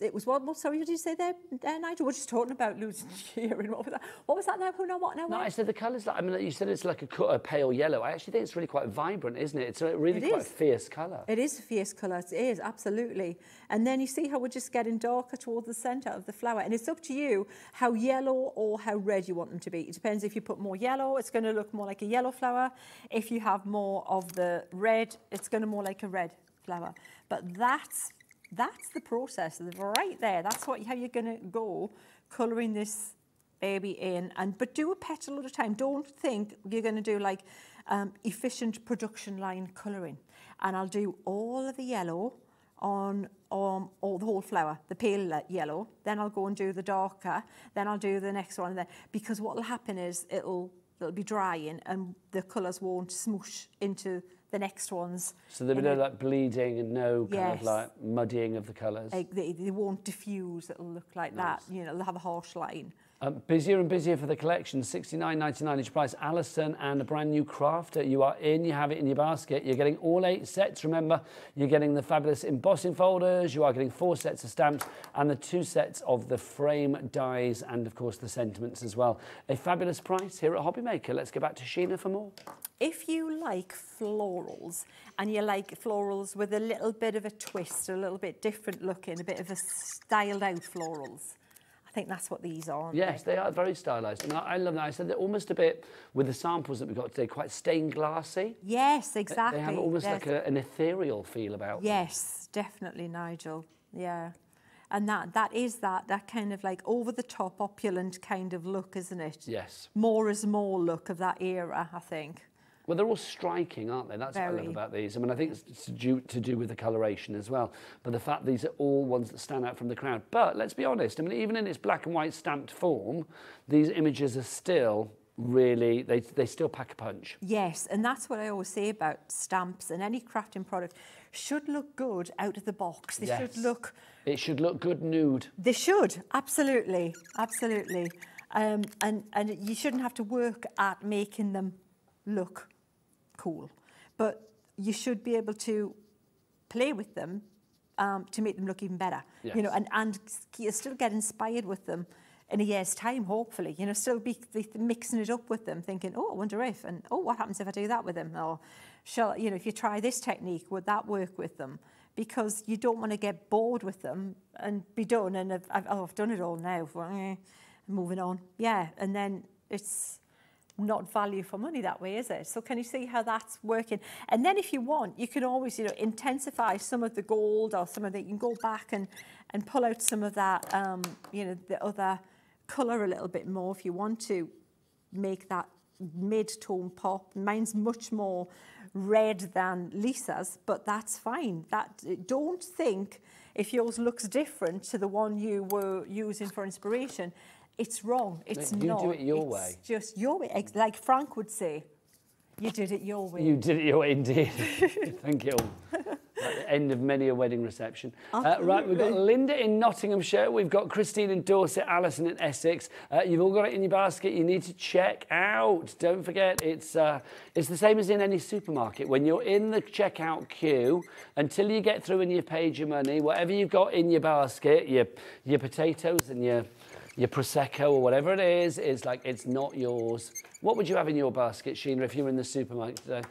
it was what, what sorry did you say there, uh, Nigel? We're just talking about losing hearing. What was that? What was that now? Who know what now? No, I said the colours. Like, I mean, you said it's like a, a, pale yellow. I actually think it's really quite vibrant, isn't it? It's a really it quite fierce colour. It is a fierce colour. It is absolutely. And then you see how we're just getting darker towards the centre of the flower, and it's up to you how yellow or how red you want them to be. It depends. If you put more yellow, it's going to look more like a yellow flower. If you have more of the red, it's going to more like a red flower. But that's that's the process right there. That's what how you're going to go colouring this baby in. And But do a petal at a time. Don't think you're going to do like um, efficient production line colouring. And I'll do all of the yellow on um, all the whole flower, the pale yellow. Then I'll go and do the darker. Then I'll do the next one. Then, because what will happen is it'll that'll be drying and the colours won't smoosh into the next ones. So there'll be no like bleeding and no yes. kind of like muddying of the colours? They, they, they won't diffuse, it'll look like nice. that, you know, they'll have a harsh line. Um, busier and busier for the collection. 69.99 each price. Alison and a brand new crafter. You are in. You have it in your basket. You're getting all eight sets. Remember, you're getting the fabulous embossing folders. You are getting four sets of stamps and the two sets of the frame dies and of course the sentiments as well. A fabulous price here at Hobbymaker. Let's go back to Sheena for more. If you like florals and you like florals with a little bit of a twist, a little bit different looking, a bit of a styled out florals, I think that's what these are. Yes, they are very stylised. And I, I love that. I said they're almost a bit, with the samples that we've got today, quite stained glassy. Yes, exactly. They have almost Yes. like a, an ethereal feel about them. Yes, definitely, Nigel. Yeah. And that that is that that kind of like over the top opulent kind of look, isn't it? Yes. More is more look of that era, I think. Well, they're all striking, aren't they? That's what I love about these. I mean, I think it's to do, to do with the coloration as well. But the fact these are all ones that stand out from the crowd. But let's be honest, I mean, even in its black and white stamped form, these images are still really, they, they still pack a punch. Yes, and that's what I always say about stamps and any crafting product should look good out of the box. They Yes. should look It should look good nude. They should, absolutely, absolutely. Um, and, and you shouldn't have to work at making them look cool. But you should be able to play with them um, to make them look even better. You know, and, and you still get inspired with them in a year's time, hopefully. You know, still be be mixing it up with them, thinking, oh, I wonder if, and oh, what happens if I do that with them? Or, shall, you know, if you try this technique, would that work with them? Because you don't want to get bored with them and be done. And I've, I've, oh, I've done it all now. Well, eh, moving on. Yeah, and then it's not value for money that way, is it? So can you see how that's working? And then if you want, you can always, you know, intensify some of the gold or some of the, you can go back and, and pull out some of that, um, you know, the other colour a little bit more if you want to make that mid-tone pop. Mine's much more red than Lisa's, but that's fine. That Don't think if yours looks different to the one you were using for inspiration, it's wrong. It's You do not. it your It's way. just your way. Like Frank would say, you did it your way. You did it your way indeed. Thank you. At the end of many a wedding reception. Uh, right, we've got Linda in Nottinghamshire, we've got Christine in Dorset, Alison in Essex. Uh, you've all got it in your basket. You need to check out. Don't forget, it's uh, it's the same as in any supermarket. When you're in the checkout queue, until you get through and you've paid your money, whatever you've got in your basket, your your potatoes and your your prosecco or whatever it is, is like it's not yours. What would you have in your basket, Sheena, if you were in the supermarket today?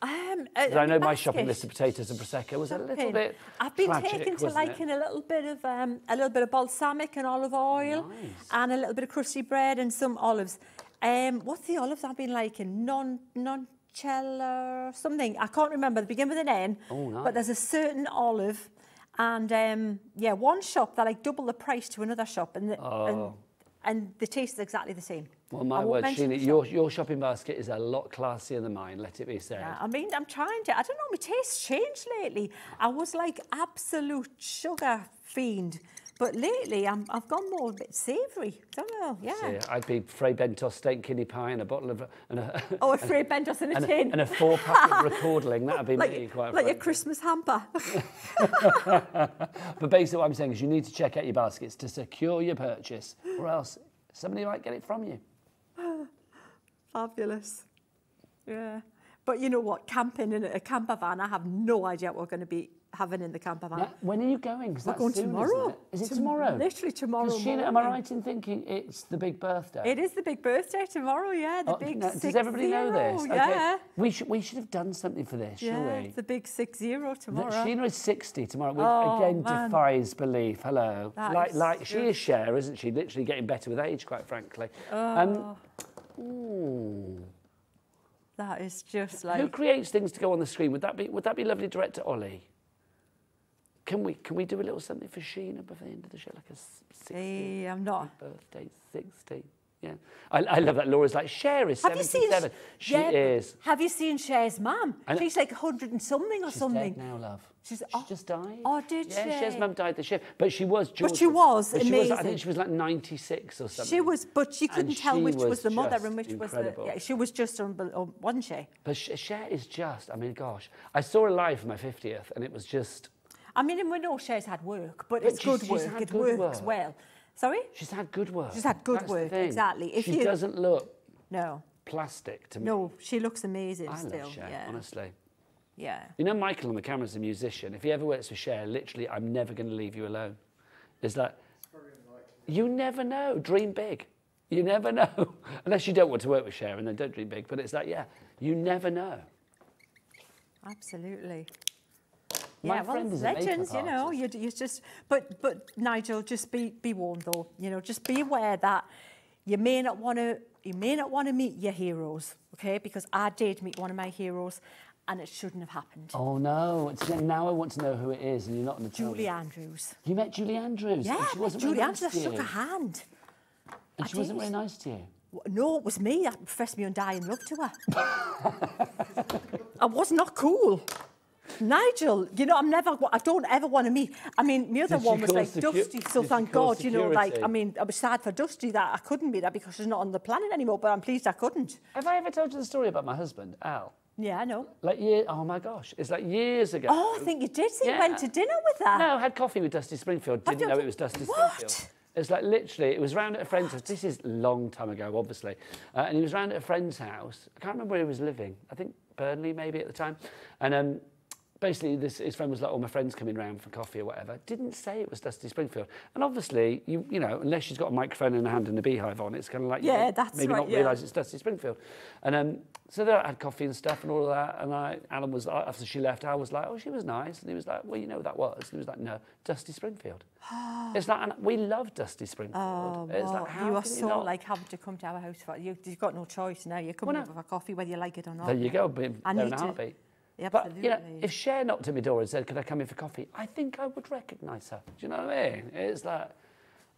Um, uh, I know my basket. shopping list of potatoes and prosecco was a little bit I've been tragic, taken to wasn't it? liking a little bit of um, a little bit of balsamic and olive oil, Nice. and a little bit of crusty bread and some olives. Um, what's the olives I've been liking? Non noncella something. I can't remember. They begin with an N. Oh, nice. But there's a certain olive, and um, yeah, one shop that like double the price to another shop, and the, and, Oh. and the taste is exactly the same. Well, my word, Sheena, your, your shopping basket is a lot classier than mine, let it be said. Yeah, I mean, I'm trying to. I don't know. My taste's changed lately. I was like absolute sugar fiend, but lately I'm, I've gone more a bit savoury. Don't know. Yeah. Yeah, I'd be Fray Bentos steak kidney pie and a bottle of and a, Oh, a Fray Bentos in a and, tin. a, and a four pack of Rekorderlig. That'd be me, like, quite like your frankly. Christmas hamper. But basically, what I'm saying is, you need to check out your baskets to secure your purchase, or else somebody might get it from you. Fabulous. Yeah. But you know what? Camping in a camper van, I have no idea what we're going to be having in the camper van. Now, when are you going? We're that's going soon, tomorrow. Isn't it? Is it Tom- tomorrow? literally tomorrow Sheena, am I right in thinking it's the big birthday? It is the big birthday tomorrow, yeah. The Oh, big six does everybody know this? zero, Yeah. We should we should have done something for this, Yeah, shall we? the big six zero tomorrow. Sheena is 60 tomorrow, which Oh, again man. defies belief. Hello. That like, is like she is Cher, isn't she? Literally getting better with age, quite frankly. Oh. Um, ooh. That is just like. Who creates things to go on the screen? Would that be would that be lovely director Ollie? Can we can we do a little something for Sheena before the end of the show, like a 60 Hey, I'm not. birthday, 60? Yeah. I, I love that. Laura's like, Cher is Have you seen? 77. She yeah, is. Have you seen Cher's mum? I know. She's like 100 and something or She's something. dead now, love. She's- she oh. just died. Oh, did yeah, she? Cher's mum died this year. But she was But she was she I amazing. think she was like 96 or something. She was, but she couldn't And tell she which was, the mother just and which was the. Yeah, she was just unbelievable, wasn't she? But Sh- Cher is just, I mean, gosh. I saw her live for my 50th and it was just, I mean, and we know Cher's had work, but, But it's she's- good she's work. It good works work. well. Sorry? she's had good work. She's had good That's work, exactly. If she you- doesn't look No, plastic to me. no, she looks amazing I still. love Cher, yeah, honestly. yeah. You know, Michael on the camera is a musician. If he ever works for Cher, literally, I'm never going to leave you alone. It's like, you never know. Dream big. You never know. Unless you don't want to work with Cher, and then don't dream big. But it's like, yeah, you never know. Absolutely. My yeah, well, friend is a legends, you know. You, you just, but but Nigel, just be be warned though. You know, just be aware that you may not want to you may not want to meet your heroes, okay? Because I did meet one of my heroes, and it shouldn't have happened. Oh, no. It's, now I want to know who it is, and you're not going to tell Julie me. Andrews. You met Julie Andrews? Yeah, and she wasn't Julie Andrews. nice I shook her hand. And I she wasn't very nice to you. No, it was me. I professed my undying love to her. I was not cool. Nigel, you know, I'm never, I don't ever want to meet. I mean, the other Did one was like Dusty, so did thank call God, you know, like. I mean, I was sad for Dusty that I couldn't meet her because she's not on the planet anymore, but I'm pleased I couldn't. Have I ever told you the story about my husband, Al? Yeah, I know. Like, year, oh my gosh, it's like years ago. Oh, I think you did. So you Yeah. went to dinner with her. No, I had coffee with Dusty Springfield. Didn't you- know it was Dusty What? Springfield. It's like literally, it was round at a friend's house. This is a long time ago, obviously. Uh, and he was round at a friend's house. I can't remember where he was living. I think Burnley, maybe at the time. And um, basically, this, his friend was like, "Oh, my friend's coming round for coffee or whatever." Didn't say it was Dusty Springfield. And obviously, you you know, unless she's got a microphone in her hand and a beehive on, it's kind of like you Yeah, know, that's maybe right, not yeah. realise it's Dusty Springfield. And um, so they had coffee and stuff and all of that. And I, Alan was like, after she left, I was like, "Oh, she was nice." And he was like, "Well, you know who that was." And he was like, "No, Dusty Springfield." it's like and we love Dusty Springfield. Oh, it's well, like, how you are so not? like having to come to our house for you. You've got no choice now. You're coming Well, no. over for coffee whether you like it or not. There you go, be I need to- heartbeat. Yeah, But you know, if Cher knocked at my door and said, "Could I come in for coffee?" I think I would recognise her. Do you know what I mean? It's like,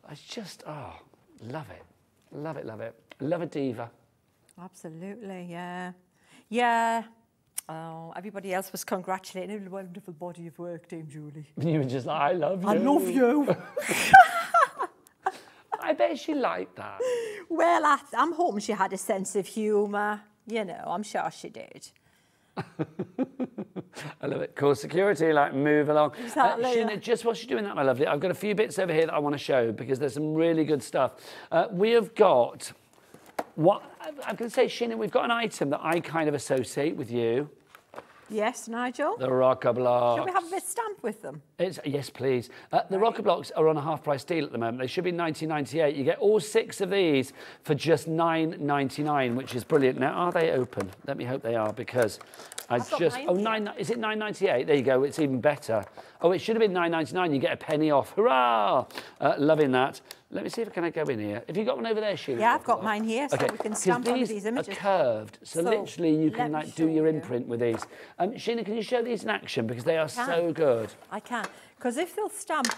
I just, oh, love it, love it, love it, love a diva. Absolutely, yeah. Yeah. Oh, everybody else was congratulating. A wonderful body of work, Dame Julie. And you were just like, I love you. I love you. I bet she liked that. well, I, I'm hoping she had a sense of humour. You know, I'm sure she did. I love it. Call security, like move along. Exactly, Uh, yeah. just whilst you're doing that, my lovely, I've got a few bits over here that I want to show because there's some really good stuff. Uh, we have got what I'm going to say, Sheena, we've got an item that I kind of associate with you, Yes, Nigel? the rocker block. Shall we have a bit stamp with them? It's, yes, please. Uh, the rocker blocks are on a half price deal at the moment. They should be 19.98. You get all six of these for just 9.99, which is brilliant. Now, are they open? Let me hope they are because I I've just oh nine is it 9.98? There you go. It's even better. Oh, it should have been 9.99. You get a penny off. Hurrah! Uh, loving that. Let me see if I can I go in here. Have you got one over there, Sheila? Yeah, I've got mine here, so we can stamp these these are curved, so, So, literally you can like do your you. imprint with these. Um, Sheena, can you show these in action because they are so good. I can. Because if they'll stamp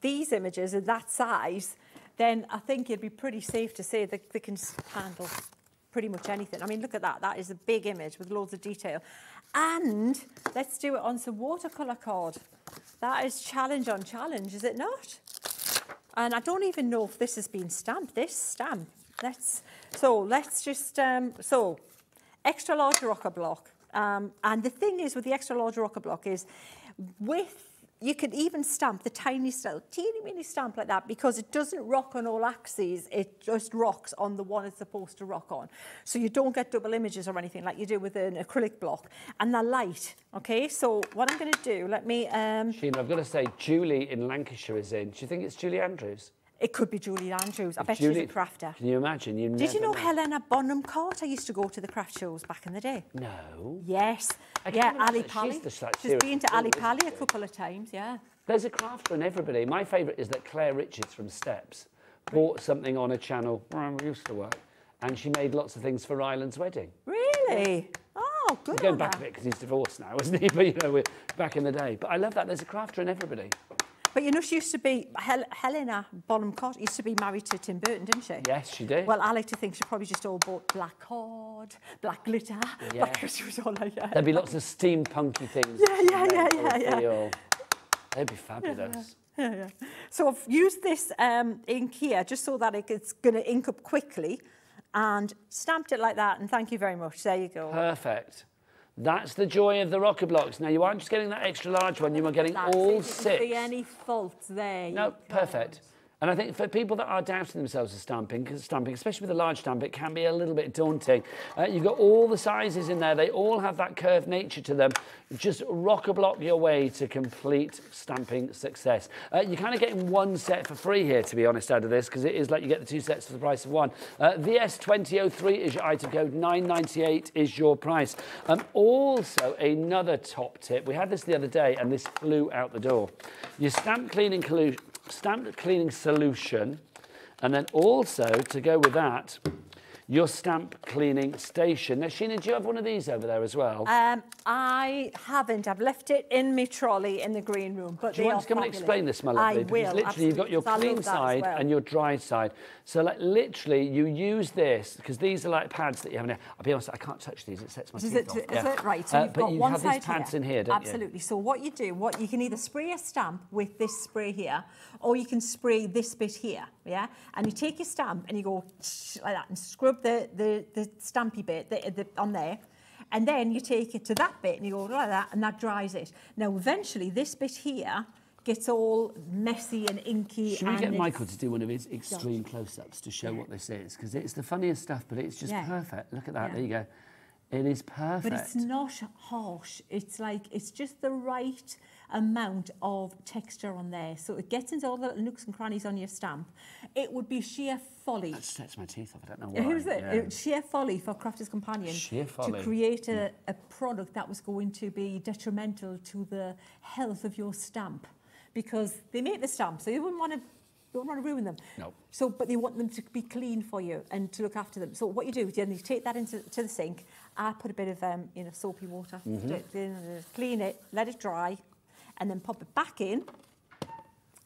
these images in that size, then I think it'd be pretty safe to say that they can handle pretty much anything. I mean, look at that. That is a big image with loads of detail. And let's do it on some watercolour card. That is challenge on challenge, is it not? And I don't even know if this has been stamped. This stamp. Let's so let's just um, so extra large rocker block. Um, and the thing is with the extra large rocker block is with you can even stamp the tiny little teeny weeny stamp like that because it doesn't rock on all axes. It just rocks on the one it's supposed to rock on. So you don't get double images or anything like you do with an acrylic block. And they're light. Okay, so what I'm going to do, let me. Um, Sheena, I've got to say, Julie in Lancashire is in. Do you think it's Julie Andrews? It could be Julie Andrews. I bet Julie, she's a crafter. Can you imagine? You Did you never know Helena Bonham Carter used to go to the craft shows back in the day? No. Yes. I yeah, Ali. Pally. She's the like, She's been to Ally Pally a couple of times, yeah. There's a crafter in everybody. My favourite is that Claire Richards from Steps bought something on a channel where I used to work, and she made lots of things for Rylan's wedding. Really? Oh, good going back her. a bit because he's divorced now, isn't he? But you know, we're back in the day. But I love that. There's a crafter in everybody. But you know, she used to be, Hel Helena Bonham Carter used to be married to Tim Burton, didn't she? Yes, she did. Well, I like to think she probably just all bought black cord, black glitter, Yeah. because she was all like that. There'd be lots of steampunky things. Yeah, yeah, yeah, yeah, yeah. Feel. They'd be fabulous. Yeah, yeah. So I've used this um, ink here just so that it's going to ink up quickly and stamped it like that. And thank you very much. There you go. Perfect. That's the joy of the rocker blocks. Now you aren't just getting that extra large one, you are getting That's all it. Six. see any faults there. No, perfect. And I think for people that are doubting themselves with stamping, stamping, especially with a large stamp, it can be a little bit daunting. Uh, you've got all the sizes in there. They all have that curved nature to them. Just rock a block your way to complete stamping success. Uh, you're kind of getting one set for free here, to be honest, out of this, because it is like you get the two sets for the price of one. Uh, VS2003 is your item code. 998 is your price. Um, also, another top tip. We had this the other day, and this flew out the door. Your stamp cleaning collu- stamp cleaning solution, and then also to go with that, your stamp cleaning station. Now, Sheena, do you have one of these over there as well? Um, I haven't. I've left it in my trolley in the green room. But Do you want to come and explain this, my lovely? I because will. literally you've got your absolutely, clean 'cause I love that as side well. and your dry side. So like literally you use this, because these are like pads that you have in here. I'll be honest, I can't touch these, it sets my Is teeth it, off. is Yeah. it right? So Uh, you've but got you one have side these pads here. in here, don't Absolutely. So what you do, what you can either spray a stamp with this spray here, or you can spray this bit here, yeah. And you take your stamp and you go like that and scrub the the, the stampy bit the, the, on there. And then you take it to that bit and you go like that, and that dries it. Now, eventually, this bit here gets all messy and inky. Should we get Michael to do one of his extreme close-ups to show what this is? Because it's the funniest stuff, but it's just Yeah. perfect. Look at that, Yeah. there you go. It is perfect. But it's not harsh. It's like, it's just the right amount of texture on there. So it gets into all the nooks and crannies on your stamp. It would be sheer folly. That sets my teeth off, I don't know why. Who's it? Yeah. It's sheer folly for Crafters Companion to create a, hmm. a product that was going to be detrimental to the health of your stamp because they make the stamp, so you wouldn't want to you wouldn't want to ruin them. No. So, but they want them to be clean for you and to look after them. So what you do is you take that into to the sink. I put a bit of um, you know soapy water, to- to- clean it, let it dry, and then pop it back in,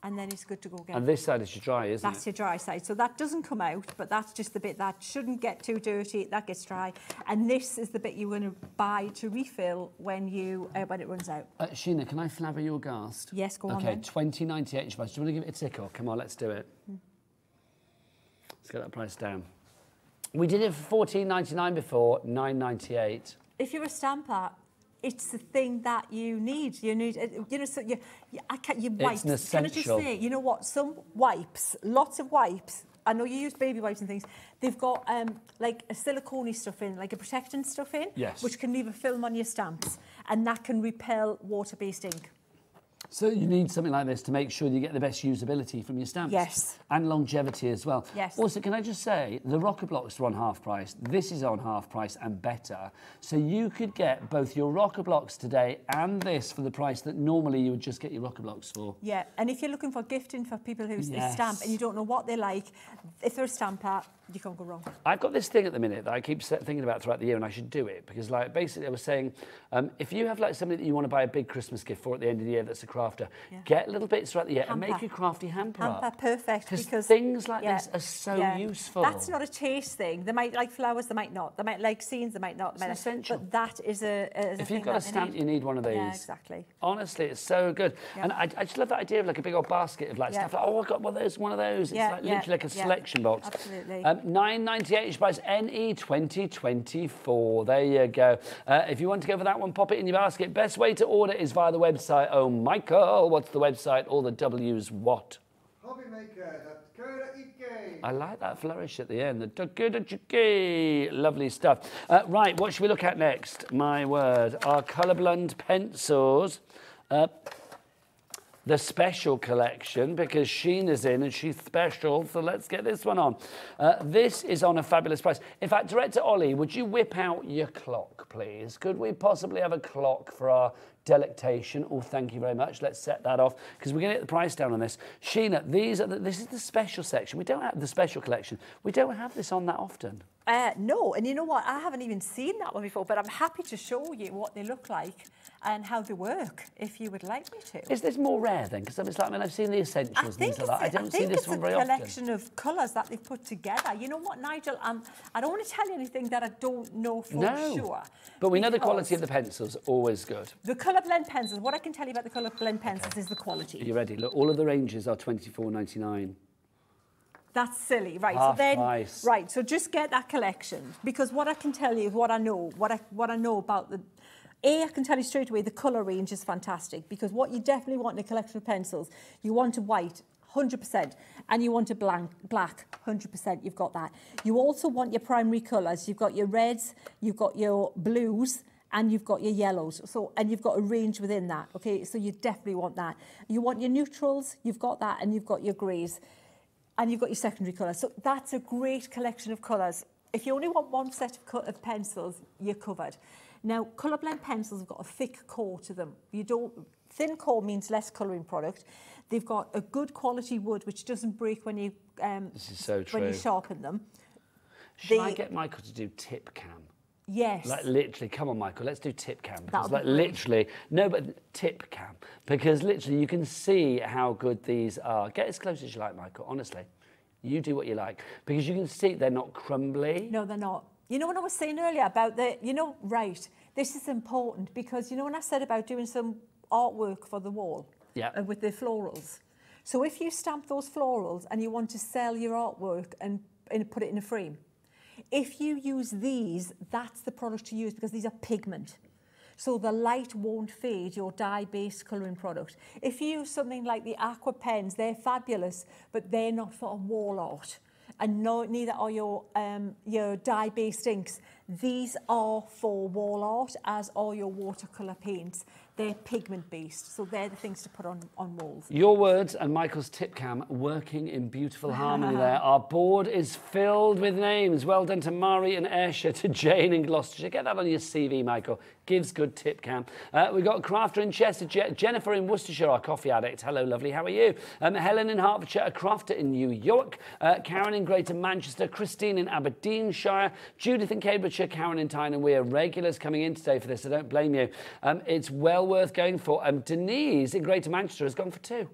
and then it's good to go again. And this side is your dry, isn't That's it? your dry side. So that doesn't come out, but that's just the bit that shouldn't get too dirty. That gets dry. And this is the bit you're going to buy to refill when you uh, when it runs out. Uh, Sheena, can I flavour your ghast? Yes, go on Okay, then. 2098 each price. Do you want to give it a tickle? Come on, let's do it. Let's get that price down. We did it for 14.99 before, 9.98. If you're a stamper, it's the thing that you need. You need, uh, you know, so you, you I can't, you wipes. It's an essential. Can I just say, you know what? Some wipes, lots of wipes. I know you use baby wipes and things. They've got um, like a silicone stuff in, like a protectant stuff in, Yes. which can leave a film on your stamps, and that can repel water-based ink. So you need something like this to make sure you get the best usability from your stamps. Yes. And longevity as well. Yes. Also, can I just say, the rocker blocks are on half price. This is on half price and better. So you could get both your rocker blocks today and this for the price that normally you would just get your rocker blocks for. Yeah, and if you're looking for gifting for people who Yes. stamp and you don't know what they like, if they're a stamper, you can't go wrong. I've got this thing at the minute that I keep thinking about throughout the year, and I should do it because, like, basically, I was saying, um, if you have like somebody that you want to buy a big Christmas gift for at the end of the year that's a crafter, Yeah. get little bits throughout the year and make Hamper. your crafty hamper. up. Hamper, perfect. 'Cause because things like yeah, this are so yeah. useful. That's not a taste thing. They might like flowers, they might not. They might like scenes, they might not. It's might essential. But that is a, is a If thing you've got a stamp, you need one of these. Yeah, exactly. Honestly, it's so good. And I, I just love that idea of like a big old basket of like stuff. Like, oh, I got one of those. One of those. It's like literally like a selection box. Absolutely. Um, Nine ninety eight. Buys NE twenty twenty four. There you go. Uh, if you want to go for that one, pop it in your basket. Best way to order is via the website. Oh, Michael, what's the website? All the W's what? I like that flourish at the end. The. Lovely stuff. Uh, right, what should we look at next? My word. Our colour blend pencils. Uh, the special collection because Sheena's in and she's special. So let's get this one on. Uh, this is on a fabulous price. In fact, Director Ollie, would you whip out your clock, please? Could we possibly have a clock for our delectation? Oh, thank you very much. Let's set that off because we're going to get the price down on this. Sheena, these are the, this is the special section. We don't have the special collection. We don't have this on that often. Uh, no, and you know what? I haven't even seen that one before, but I'm happy to show you what they look like. And how they work, if you would like me to. Is this more rare then? Because it's like, I mean, I've seen the essentials I and think like that. I don't I see this it's one a very often. collection of colours that they've put together. You know what, Nigel? Um, I don't want to tell you anything that I don't know for No. sure. But we know the quality of the pencils, always good. The colour blend pencils, what I can tell you about the colour blend pencils is the Are quality. you ready? Look, all of the ranges are twenty four ninety nine. That's silly, right? Half so then, price. right. So just get that collection because what I can tell you is what I know. What I what I know about the. A, I can tell you straight away the colour range is fantastic because what you definitely want in a collection of pencils, you want a white, 100%, and you want a blank, black, 100%, you've got that. You also want your primary colours. You've got your reds, you've got your blues, and you've got your yellows. So, and you've got a range within that, okay? So you definitely want that. You want your neutrals, you've got that, and you've got your greys and you've got your secondary colours. So that's a great collection of colours. If you only want one set of, of pencils, you're covered. Now, colour blend pencils have got a thick core to them. You don't, thin core means less colouring product. They've got a good quality wood which doesn't break when you um, This is so when you sharpen them. Should I get Michael to do tip cam? Yes. Like literally, come on, Michael, let's do tip cam. Because would like literally, no, but tip cam. Because literally, you can see how good these are. Get as close as you like, Michael. Honestly, you do what you like because you can see they're not crumbly. No, they're not. You know what I was saying earlier about the, you know, right, this is important because you know when I said about doing some artwork for the wall Yeah. uh, with the florals. So if you stamp those florals and you want to sell your artwork and, and put it in a frame, if you use these, that's the product to use because these are pigment. So the light won't fade your dye-based colouring product. If you use something like the aqua pens, they're fabulous, but they're not for a wall art. And no, neither are your, um, your dye-based inks. These are for wall art, as are your watercolour paints. They're pigment-based, so they're the things to put on, on walls. Your words and Michael's tip cam working in beautiful harmony there. Our board is filled with names. Well done to Mari and Ayrshire, to Jane in Gloucestershire. Get that on your CV, Michael. Gives good tip cam. Uh, we've got Crafter in Chester, Je- Jennifer in Worcestershire, our coffee addict. Hello, lovely. How are you? Um, Helen in Hertfordshire, a crafter in New York. Uh, Karen in Greater Manchester. Christine in Aberdeenshire. Judith in Cambridgeshire. Karen in Tyne. And we are regulars coming in today for this. I don't blame you. Um, it's well worth going for. Um, Denise in Greater Manchester has gone for two.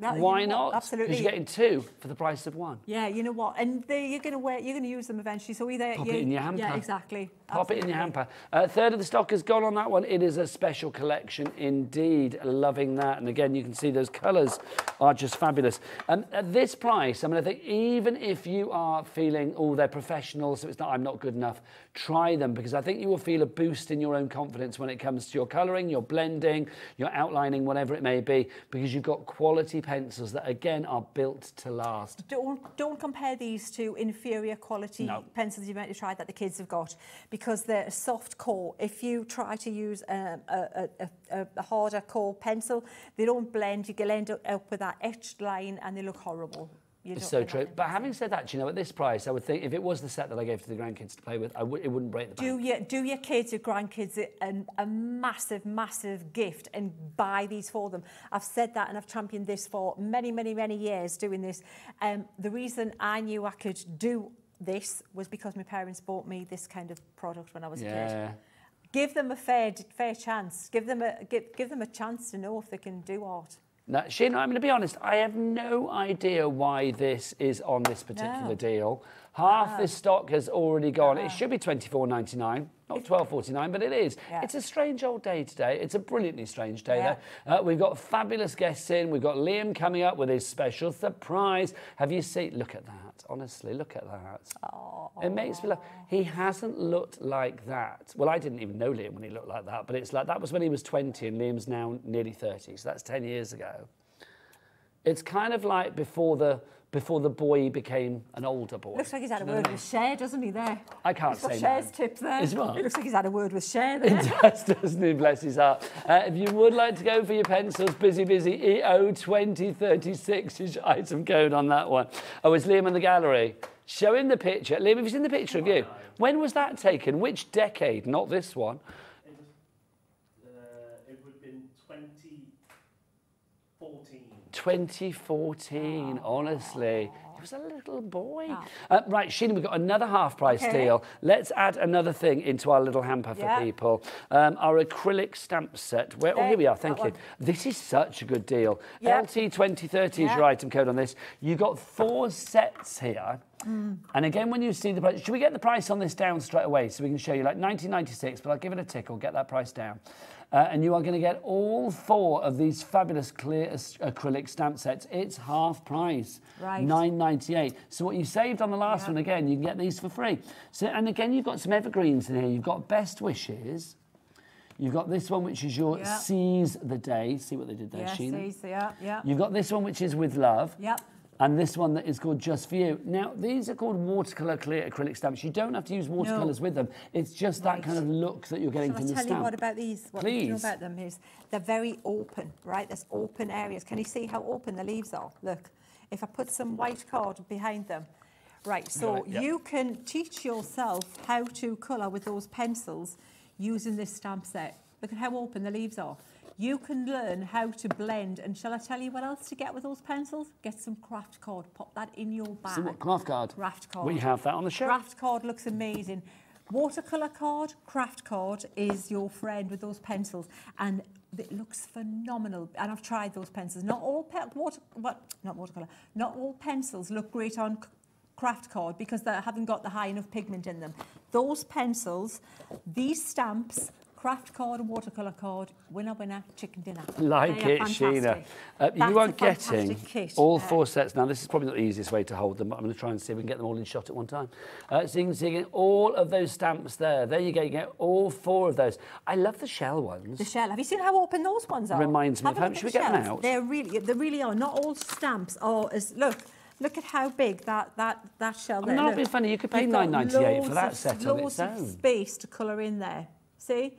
That- you Why know what? not? Absolutely. Because you're getting two for the price of one. Yeah, you know what? And they, you're going to wear, you're going to use them eventually. So either Pop you, it in your hamper. Yeah, exactly. Pop it in your Absolutely. hamper. Uh, third of the stock has gone on that one. It is a special collection indeed. Loving that. And again, you can see those colours are just fabulous. Um, at this price, I mean, I think even if you are feeling, oh, they're professional, so it's not, I'm not good enough, try them because I think you will feel a boost in your own confidence when it comes to your colouring, your blending, your outlining, whatever it may be, because you've got quality pencils that, again, are built to last. Don't don't compare these to inferior quality No. pencils you might have tried that the kids have got because they're a soft core. If you try to use um, a, a, a, a harder core pencil, they don't blend. You can end up with that etched line and they look horrible. It's so true. But having said that, you know, at this price, I would think if it was the set that I gave to the grandkids to play with, I w- it wouldn't break the bank. do your do your kids, your grandkids, a, a, massive, massive gift and buy these for them. I've said that and I've championed this for many, many, many years doing this. Um, the reason I knew I could do this was because my parents bought me this kind of product when I was a kid. Give them a fair fair chance. Give them a give, give them a chance to know if they can do art. Now, Shin, I'm going to be honest, I have no idea why this is on this particular No. deal. Half this stock has already gone. It should be 24.99, not 12.49, but it is. Yeah. It's a strange old day today. It's a brilliantly strange day, Yeah. though. Uh, we've got fabulous guests in. We've got Liam coming up with his special surprise. Have you seen? Look at that. Honestly, look at that. It makes me laugh. He hasn't looked like that. Well, I didn't even know Liam when he looked like that, but it's like that was when he was 20 and Liam's now nearly 30, so that's 10 years ago. It's kind of like before the before the boy became an older boy. Looks like he's had a Do you know word what with Cher, doesn't he? There. I can't He's got say Cher's no. tips there. Is what? It looks like he's had a word with Cher It does, doesn't it? Bless his heart. Uh, if you would like to go for your pencils, busy, busy, E EO2036 is your item code on that one. Oh, it's Liam in the gallery. Show him the picture. Liam, have you seen the picture of you? When was that taken? Which decade? Not this one. It, was, uh, it would have been 2014. 2014, honestly. It was a little boy. Oh. Uh, right, Sheena, we've got another half price okay. deal. Let's add another thing into our little hamper for people. Um, our acrylic stamp set. Where, oh, here we are, thank you. This is such a good deal. Yep. LT2030 is your item code on this. You've got four sets here. Mm. And again, when you see the price, should we get the price on this down straight away so we can show you like 1996, but I'll give it a tickle, get that price down. Uh, and you are going to get all four of these fabulous clear acrylic stamp sets. It's half price, right. nine ninety eight. So what you saved on the last yep. one, again, you can get these for free. So and again, you've got some evergreens in here. You've got best wishes. You've got this one, which is your yep. seize the day. See what they did there, yeah, Sheena? Seize, yeah, yeah. You've got this one, which is with love. Yep and this one that is called Just For You. Now, these are called watercolour clear acrylic stamps. You don't have to use watercolours no. with them. It's just right. that kind of look that you're getting Shall from I the tell stamp. you what about these? What Please. you know about them is they're very open, right? There's open areas. Can you see how open the leaves are? Look, if I put some white card behind them, Right, so right, you can teach yourself how to colour with those pencils using this stamp set. Look at how open the leaves are. You can learn how to blend. And shall I tell you what else to get with those pencils? Get some craft card. Pop that in your bag. So what, craft card? Craft card. We have that on the shelf. Craft card looks amazing. Watercolour card, craft card is your friend with those pencils. And it looks phenomenal. And I've tried those pencils. Not all pe water, what, not watercolour, not all pencils look great on craft card because they haven't got the high enough pigment in them. Those pencils, these stamps craft card and watercolour card, winner, winner, chicken dinner. Like it, Sheena. Uh, you are getting kit. all four sets. Now, this is probably not the easiest way to hold them, but I'm going to try and see if we can get them all in shot at one time. Uh, so you can see all of those stamps there. There you go. You get all four of those. I love the shell ones. The shell. Have you seen how open those ones are? Reminds me Have of. Should we get them out? They're really, they really are. Not all stamps are as, look, Look at how big that that that shell. I'm not being funny. You could pay nine ninety eight for that set on its own. Loads of space to colour in there. See,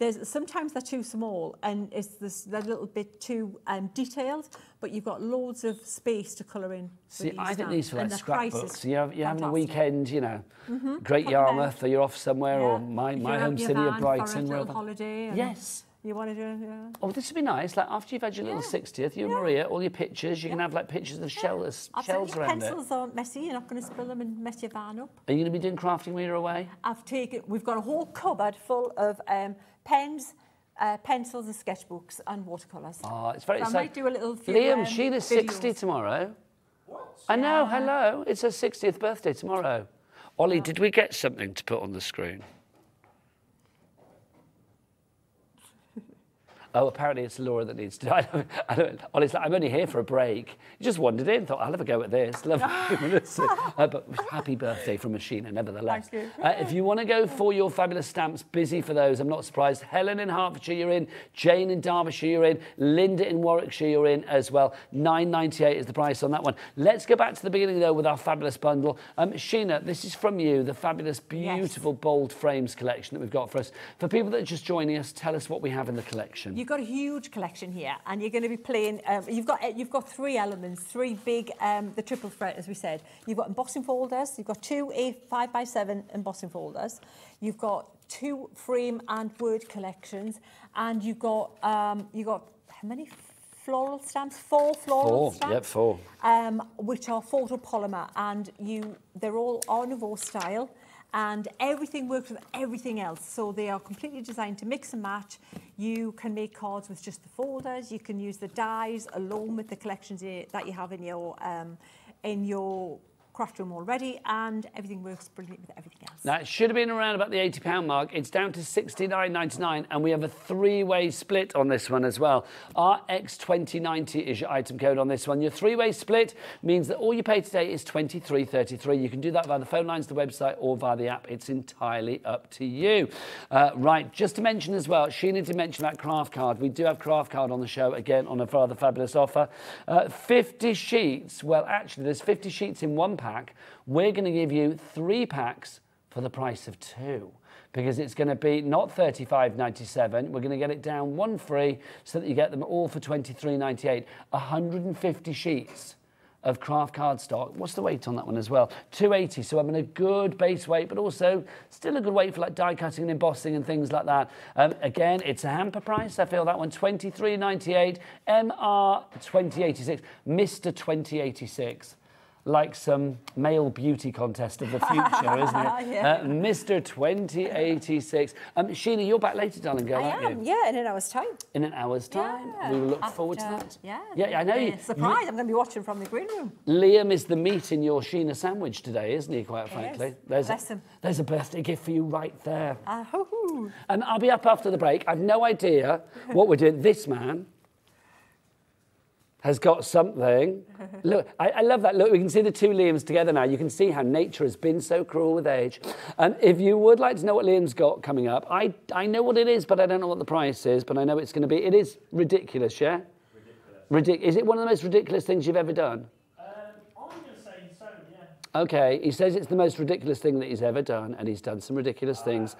there's sometimes they're too small and it's this they're a little bit too um, detailed, but you've got loads of space to colour in. See, I think these are like scrapbooks. You're, you're having a weekend, you know, mm -hmm. Great Put Yarmouth, or you're off somewhere, yeah. or my, my home city of Brighton. For a holiday. Yes. You want to do it, yeah. Oh, this would be nice. Like after you've had your little 60th, you and Maria, all your pictures, you yeah. can have like pictures of yeah. shells, shells around pencils it. pencils aren't messy. You're not going to spill them and mess your van up. Are you going to be doing crafting when you're away? I've taken. We've got a whole cupboard full of um, pens, uh, pencils and sketchbooks and watercolours. Oh, it's very so exciting. I might do a little few, Liam, um, Sheena's 60 tomorrow. What? I know, yeah. hello. It's her 60th birthday tomorrow. Ollie, oh. did we get something to put on the screen? Oh, apparently it's Laura that needs to. I don't, I don't, honestly, I'm only here for a break. You just wandered in, thought I'll have a go at this. Love uh, but happy birthday from Machina, nevertheless. Thank you. Uh, if you want to go for your fabulous stamps, busy for those. I'm not surprised. Helen in Hertfordshire, you're in. Jane in Derbyshire, you're in. Linda in Warwickshire, you're in as well. 9.98 is the price on that one. Let's go back to the beginning though with our fabulous bundle. Um, Sheena, this is from you, the fabulous, beautiful, yes. bold frames collection that we've got for us. For people that are just joining us, tell us what we have in the collection. You've got a huge collection here, and you're going to be playing. Um, you've got you've got three elements, three big, um, the triple threat, as we said. You've got embossing folders. You've got two A5 by 7 embossing folders. You've got two frame and word collections, and you've got um, you've got how many floral stamps? Four floral four, stamps. Yep, four. Um, which are photopolymer, and you they're all Art Nouveau style and everything works with everything else. So they are completely designed to mix and match. You can make cards with just the folders. You can use the dies along with the collections that you have in your um, in your craft room already and everything works brilliantly with everything else. Now it should have been around about the £80 mark. It's down to 69.99 and we have a three-way split on this one as well. RX2090 is your item code on this one. Your three-way split means that all you pay today is 23.33. You can do that via the phone lines, the website or via the app. It's entirely up to you. Uh, right, just to mention as well, Sheena did mention that craft card. We do have craft card on the show again on a rather fabulous offer. Uh, 50 sheets. Well, actually, there's 50 sheets in one pack pack, we're going to give you three packs for the price of two because it's going to be not 35.97 we're going to get it down one free so that you get them all for 23.98 150 sheets of craft cardstock. What's the weight on that one as well? 280, so i'm in a good base weight, but also still a good weight for like die cutting and embossing and things like that. Um, again, it's a hamper price. I feel that one, 23.98, MR 2086, Mr. 2086. Like some male beauty contest of the future, isn't it? yeah. uh, Mr. 2086. Um, Sheena, you're back later, darling girl, I am, you? yeah, in an hour's time. In an hour's time. Yeah. We will look forward to that. Yeah. Yeah, I know you. Surprise! I'm going to be watching from the green room. Liam is the meat in your Sheena sandwich today, isn't he, quite frankly? is. There's, Bless a, him. there's a birthday gift for you right there. Uh. And I'll be up after the break. I've no idea what we're doing. This man has got something. Look, I, I love that. Look, we can see the two Liams together now. You can see how nature has been so cruel with age. And if you would like to know what Liam's got coming up, I, I know what it is, but I don't know what the price is, but I know it's going to be. It is ridiculous, yeah? Ridiculous. Ridic- is it one of the most ridiculous things you've ever done? Um, I'm going to say so, yeah. Okay, he says it's the most ridiculous thing that he's ever done, and he's done some ridiculous things.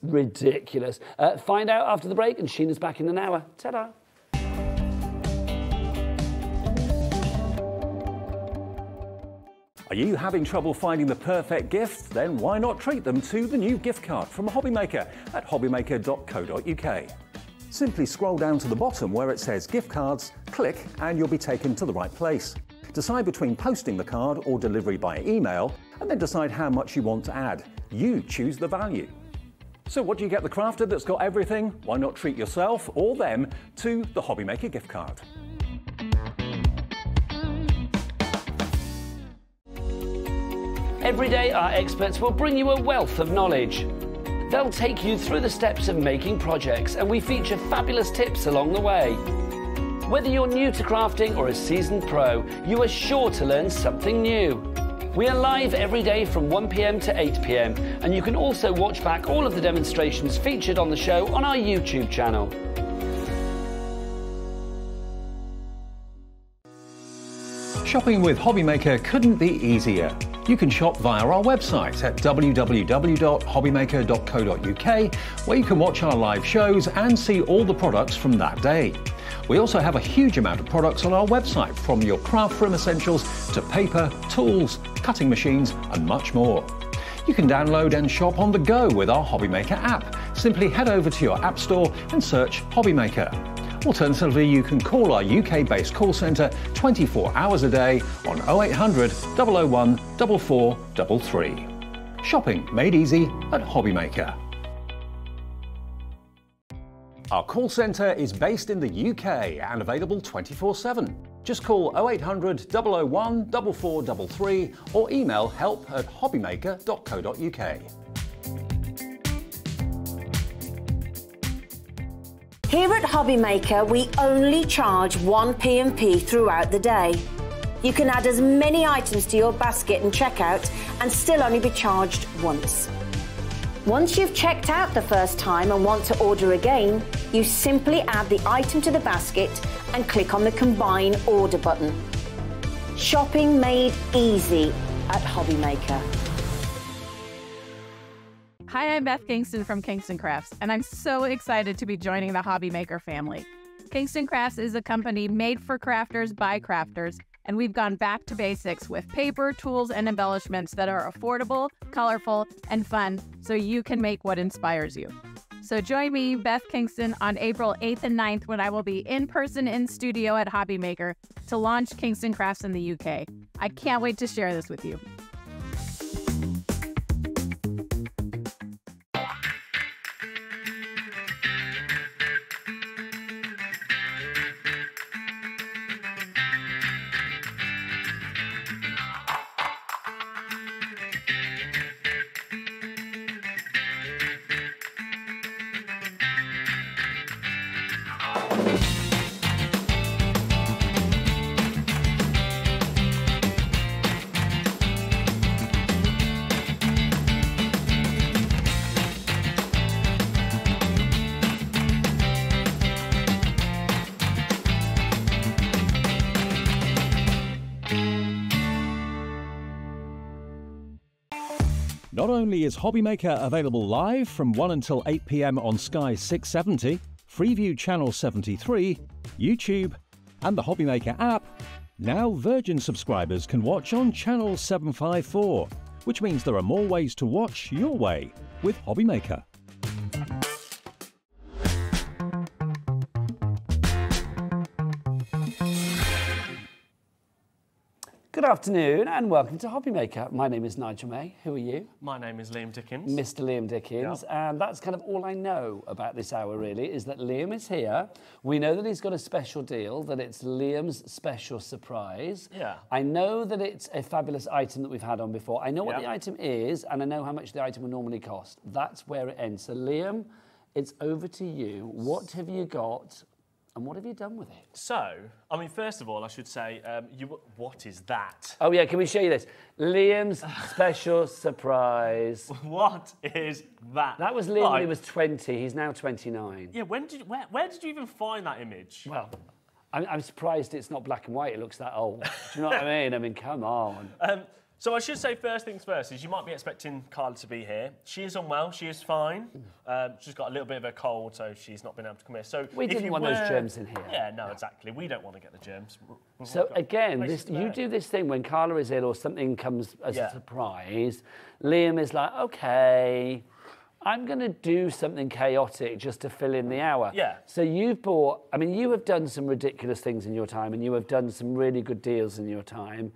Ridiculous. Uh, find out after the break, and Sheena's back in an hour. Ta-da. Are you having trouble finding the perfect gift? Then why not treat them to the new gift card from Hobbymaker at hobbymaker.co.uk. Simply scroll down to the bottom where it says gift cards, click and you'll be taken to the right place. Decide between posting the card or delivery by email and then decide how much you want to add. You choose the value. So what do you get the crafter that's got everything? Why not treat yourself or them to the Hobbymaker gift card? Every day, our experts will bring you a wealth of knowledge. They'll take you through the steps of making projects, and we feature fabulous tips along the way. Whether you're new to crafting or a seasoned pro, you are sure to learn something new. We are live every day from 1pm to 8pm, and you can also watch back all of the demonstrations featured on the show on our YouTube channel. Shopping with Hobbymaker couldn't be easier. You can shop via our website at www.hobbymaker.co.uk, where you can watch our live shows and see all the products from that day. We also have a huge amount of products on our website, from your craft room essentials to paper, tools, cutting machines, and much more. You can download and shop on the go with our Hobbymaker app. Simply head over to your App Store and search Hobbymaker. Alternatively, you can call our UK based call centre 24 hours a day on 0800 001 4433. Shopping made easy at Hobbymaker. Our call centre is based in the UK and available 24 7. Just call 0800 001 4433 or email help at hobbymaker.co.uk. Here at Hobbymaker, we only charge one P&P throughout the day. You can add as many items to your basket and checkout and still only be charged once. Once you've checked out the first time and want to order again, you simply add the item to the basket and click on the Combine Order button. Shopping made easy at Hobbymaker. Hi, I'm Beth Kingston from Kingston Crafts, and I'm so excited to be joining the Hobby Maker family. Kingston Crafts is a company made for crafters by crafters, and we've gone back to basics with paper, tools, and embellishments that are affordable, colorful, and fun so you can make what inspires you. So join me, Beth Kingston, on April 8th and 9th when I will be in person in studio at Hobby Maker to launch Kingston Crafts in the UK. I can't wait to share this with you. Is Hobbymaker available live from 1 until 8 pm on Sky 670, Freeview Channel 73, YouTube, and the Hobbymaker app, now Virgin subscribers can watch on Channel 754, which means there are more ways to watch your way with Hobbymaker. Good afternoon and welcome to Hobby Maker. My name is Nigel May. Who are you? My name is Liam Dickens. Mr. Liam Dickens. And that's kind of all I know about this hour, really, is that Liam is here. We know that he's got a special deal, that it's Liam's special surprise. Yeah. I know that it's a fabulous item that we've had on before. I know what Yeah. the item is, and I know how much the item will normally cost. That's where it ends. So, Liam, it's over to you. What have you got, and what have you done with it? So, I mean, first of all, I should say, um, you, what is that? Oh, yeah, can we show you this? Liam's special surprise. What is that? That was Liam when he was 20. He's now 29. Yeah, when did where, where did you even find that image? Well, I'm, I'm surprised it's not black and white. It looks that old. Do you know what I mean? I mean, come on. Um, so I should say first things first is you might be expecting Carla to be here. She is unwell. She is fine. Um, she's got a little bit of a cold, so she's not been able to come here. So We if didn't you want those germs in here. Yeah, no, exactly. We don't want to get the germs. We've So again, this, you do this thing when Carla is ill or something comes as Yeah. a surprise. Liam is like, okay, I'm going to do something chaotic just to fill in the hour. Yeah. So you've bought, I mean, you have done some ridiculous things in your time and you have done some really good deals in your time.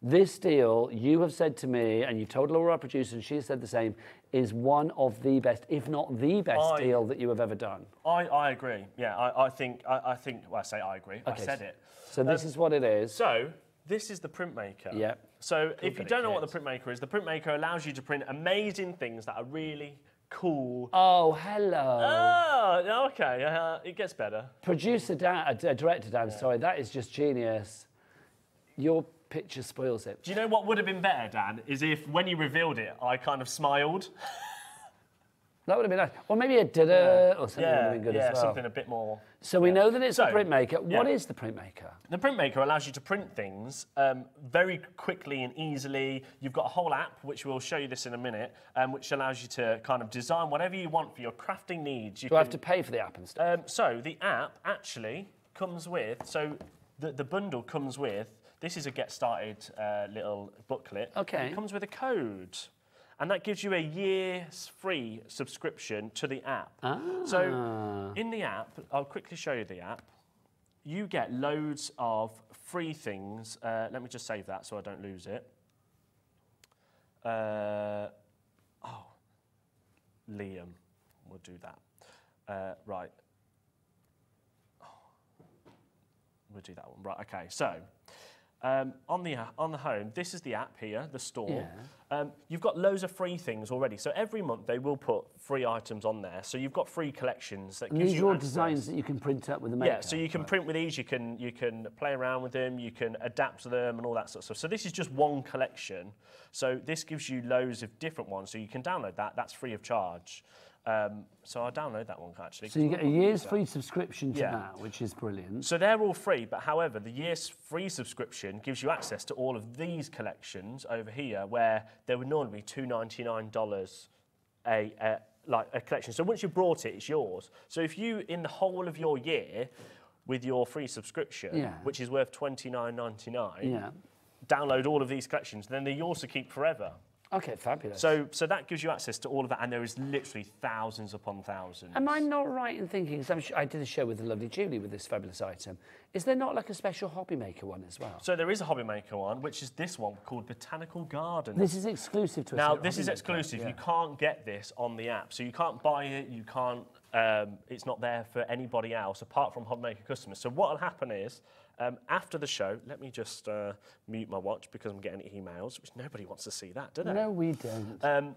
This deal, you have said to me, and you've told Laura, our producer, and she said the same, is one of the best, if not the best I- deal that you have ever done. I, I agree. Yeah, I, I think I, I think well, I say I agree. I Okay, said it. So this is what it is. So this is the printmaker. Yeah. So if you don't know what the printmaker is, the printmaker allows you to print amazing things that are really cool. Oh, hello. Oh, okay. Uh, it gets better. Producer Dan, uh, director Dan, sorry, that is just genius. Your picture spoils it. Do you know what would have been better, Dan? Is if when you revealed it, I kind of smiled. That would have been nice. Or maybe a da or something would have been good yeah, as well. something a bit more. So we know that it's a printmaker. What yeah. is the printmaker? The printmaker allows you to print things um, very quickly and easily. You've got a whole app, which we'll show you this in a minute, um, which allows you to kind of design whatever you want for your crafting needs. You Do I have to pay for the app and stuff? Um, so the app actually comes with, so the, the bundle comes with, this is a get started uh, little booklet. Okay. It comes with a code. And that gives you a year's free subscription to the app. Ah. So in the app, I'll quickly show you the app. You get loads of free things. Uh, let me just save that so I don't lose it. Uh, oh, Liam, we'll do that. Uh, right. We'll do that one. Right. Okay. So, um, on the on the home, this is the app here, the store. Um, you've got loads of free things already. So every month they will put free items on there. So you've got free collections that And gives these you are designs that you can print up with the maker. Yeah, so you can print with these, you can you can play around with them, you can adapt to them and all that sort of stuff. So this is just one collection. So this gives you loads of different ones. So you can download that. That's free of charge. Um, so I'll download that one actually. So you get a year's free subscription to Yeah. that, which is brilliant. So they're all free, but however, the year's free subscription gives you access to all of these collections over here, where there would normally be two ninety nine dollars a, a like a collection. So once you've brought it, it's yours. So if you in the whole of your year, with your free subscription, Yeah. which is worth twenty nine ninety nine, Yeah. download all of these collections, then they're yours to keep forever. Okay, fabulous. So so that gives you access to all of that, and there is literally thousands upon thousands. Am I not right in thinking, 'cause I'm I did a show with the lovely Julie with this fabulous item, is there not like a special hobby maker one as well? So there is a hobby maker one, which is this one called Botanical Garden. This is exclusive to us Now, this is exclusive. yeah. You can't get this on the app. So you can't buy it. You can't, um, it's not there for anybody else apart from hobby maker customers. So what will happen is, um, after the show, let me just uh, mute my watch because I'm getting emails, which nobody wants to see that, do they? No, we don't. Um,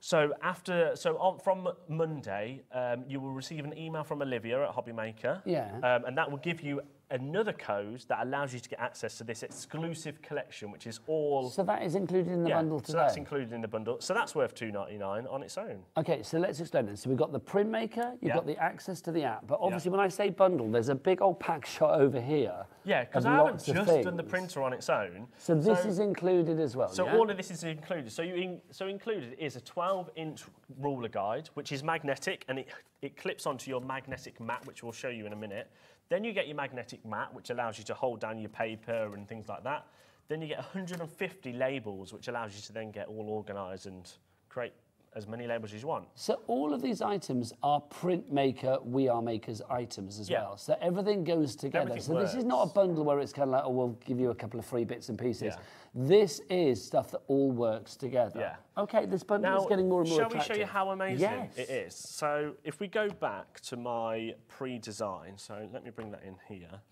so after, so on, from Monday, um, you will receive an email from Olivia at Hobbymaker. Yeah. Um, and that will give you another code that allows you to get access to this exclusive collection, which is all. so that is included in the yeah, bundle so that's included in the bundle. So that's worth two ninety nine on its own. Okay, so let's explain this. So we've got the printmaker, you've Yeah. got the access to the app, but obviously when I say bundle, there's a big old pack shot over here. Yeah, because I haven't just done the printer on its own. So this is included as well. So yeah? all of this is included. So you in, so included is a 12-inch ruler guide, which is magnetic, and it it clips onto your magnetic mat, which we'll show you in a minute. Then you get your magnetic mat, which allows you to hold down your paper and things like that. Then you get 150 labels, which allows you to then get all organised and create as many labels as you want. So all of these items are printmaker, We R Makers items as Yeah. well. So everything goes together. Everything so this is not a bundle where it's kind of like, oh, we'll give you a couple of free bits and pieces. Yeah. This is stuff that all works together. Yeah. Okay, this bundle Now, is getting more and more shall attractive. we show you how amazing Yes. it is? So if we go back to my pre-design, so let me bring that in here.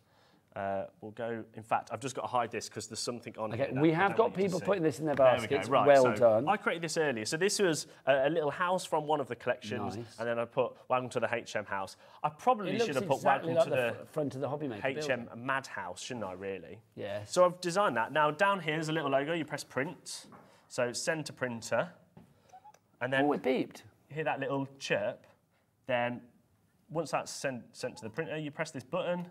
Uh, we'll go. In fact, I've just got to hide this because there's something on Okay, here. we have got want you to people putting this in their There we go, baskets. right, Well so done. I created this earlier. So this was a, a little house from one of the collections, Nice. and then I put Welcome to the HM house. I probably should have put exactly Welcome like to the the front of the hobby maker HM building. Madhouse, shouldn't I? Really? Yeah. So I've designed that. Now down here is a little logo. You press print. So send to printer, and then Oh, it beeped. hear that little chirp, then once that's sent, sent to the printer, you press this button.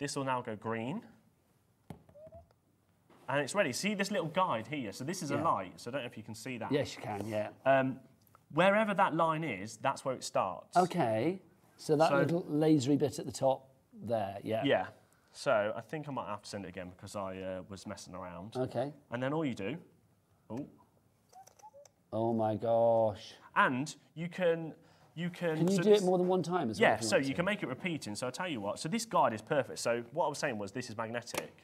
This will now go green. And it's ready. See this little guide here? So this is a light, so I don't know if you can see that. Yes, you can, yeah. Um, wherever that line is, that's where it starts. Okay. So that So- little lasery bit at the top there, yeah. Yeah. So I think I might have to send it again because I uh, was messing around. Okay. And then all you do, oh, Oh my gosh. and you can, you can. Can you so do it more than one time as well? Yeah, if so you to? can make it repeating. So I'll tell you what, so this guide is perfect. So what I was saying was this is magnetic,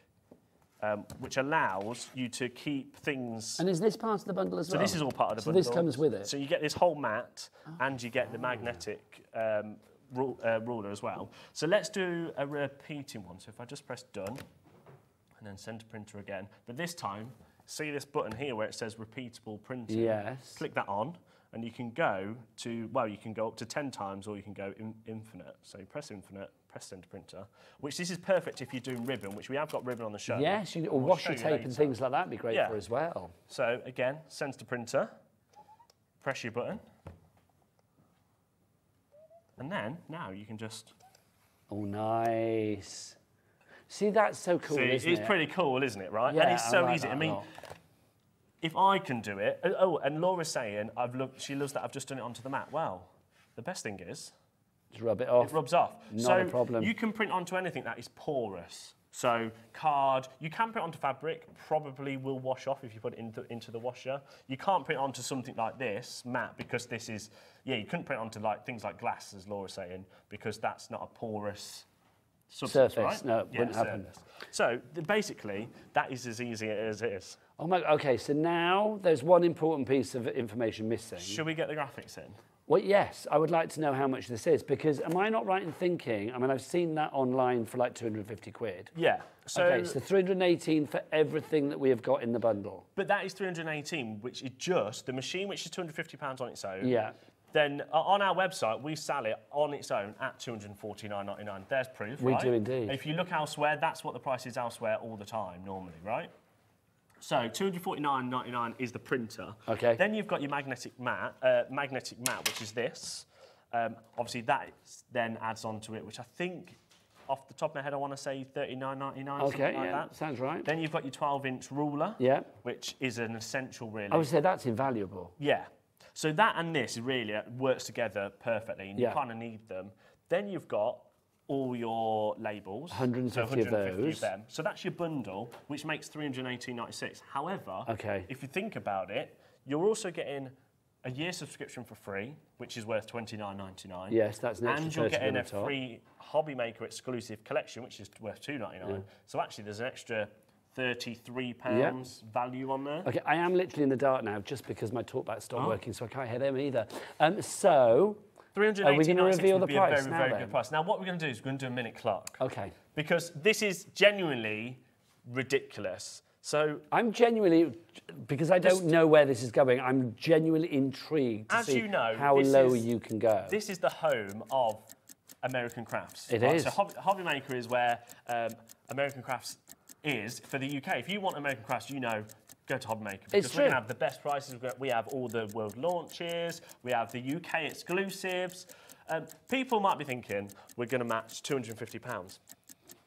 um, which allows you to keep things. And is this part of the bundle as so well? So this is all part of the so bundle. So this comes with it? So you get this whole mat and you get the magnetic um, uh, ruler as well. So let's do a repeating one. So if I just press done and then send to printer again, but this time, see this button here where it says repeatable printing? Yes. Click that on and you can go to, well, you can go up to 10 times or you can go in, infinite. So you press infinite, press send to printer, which this is perfect if you're doing ribbon, which we have got ribbon on the show. Yes, you, or We'll washi tape and things like that would be great Yeah. for as well. So again, sends to printer, press your button, and then now you can just Oh, nice. See, that's so cool, see. It's it? pretty cool, isn't it? Right? Yeah, and it's so like easy. I mean. If I can do it, oh, oh, and Laura's saying I've looked. She loves that I've just done it onto the mat. Well, the best thing is Just rub it off. it rubs off. Not so a problem. You can print onto anything that is porous. So card, you can print onto fabric, probably will wash off if you put it into, into the washer. You can't print onto something like this, matte, because this is, yeah, you couldn't print onto like things like glass, as Laura's saying, because that's not a porous substance, Surface, right? no, it yeah, wouldn't happen. surface. So basically, that is as easy as it is. Oh my, okay, so now there's one important piece of information missing. Should we get the graphics in? Well, yes, I would like to know how much this is because am I not right in thinking? I mean, I've seen that online for like 250 quid. Yeah. So, okay, so 318 for everything that we have got in the bundle. but that is 318, which is just the machine, which is 250 pounds on its own. Yeah. Then uh, on our website, we sell it on its own at 249.99. There's proof. We right? do indeed. If you look elsewhere, that's what the price is elsewhere all the time, normally, right? So 249.99 is the printer. Okay. Then you've got your magnetic mat, uh, magnetic mat, which is this. Um, obviously, that then adds on to it, which I think, off the top of my head, I want to say 39.99. Okay, something like yeah, that. sounds right. Then you've got your 12-inch ruler. Yeah. Which is an essential, really. I would say that's invaluable. Yeah. So that and this really uh, works together perfectly, and Yeah. you kind of need them. Then you've got all your labels. 150 so of 150 those. them. So that's your bundle, which makes 318.96. However, Okay. if you think about it, you're also getting a year subscription for free, which is worth 29.99. Yes, that's an extra And you're getting a free Hobby Maker exclusive collection, which is worth 2.99. So actually, there's an extra 33 pounds value on there. Okay, I am literally in the dark now just because my talkback stopped working, so I can't hear them either. Um, so, Are we gonna reveal would the price a very, now very then? good price. Now, what we're going to do is we're going to do a minute clock. okay. Because this is genuinely ridiculous. So, I'm genuinely, because I don't know where this is going, I'm genuinely intrigued to As see you know, how low is- you can go. this is the home of American Crafts. It right? is. So, Hobby, Hobby Maker is where um, American Crafts is for the UK. If you want American Crafts, you know, go to Hobby Maker. Because we're true. going to have the best prices. We have all the world launches, we have the UK exclusives. Um, people might be thinking we're going to match £250.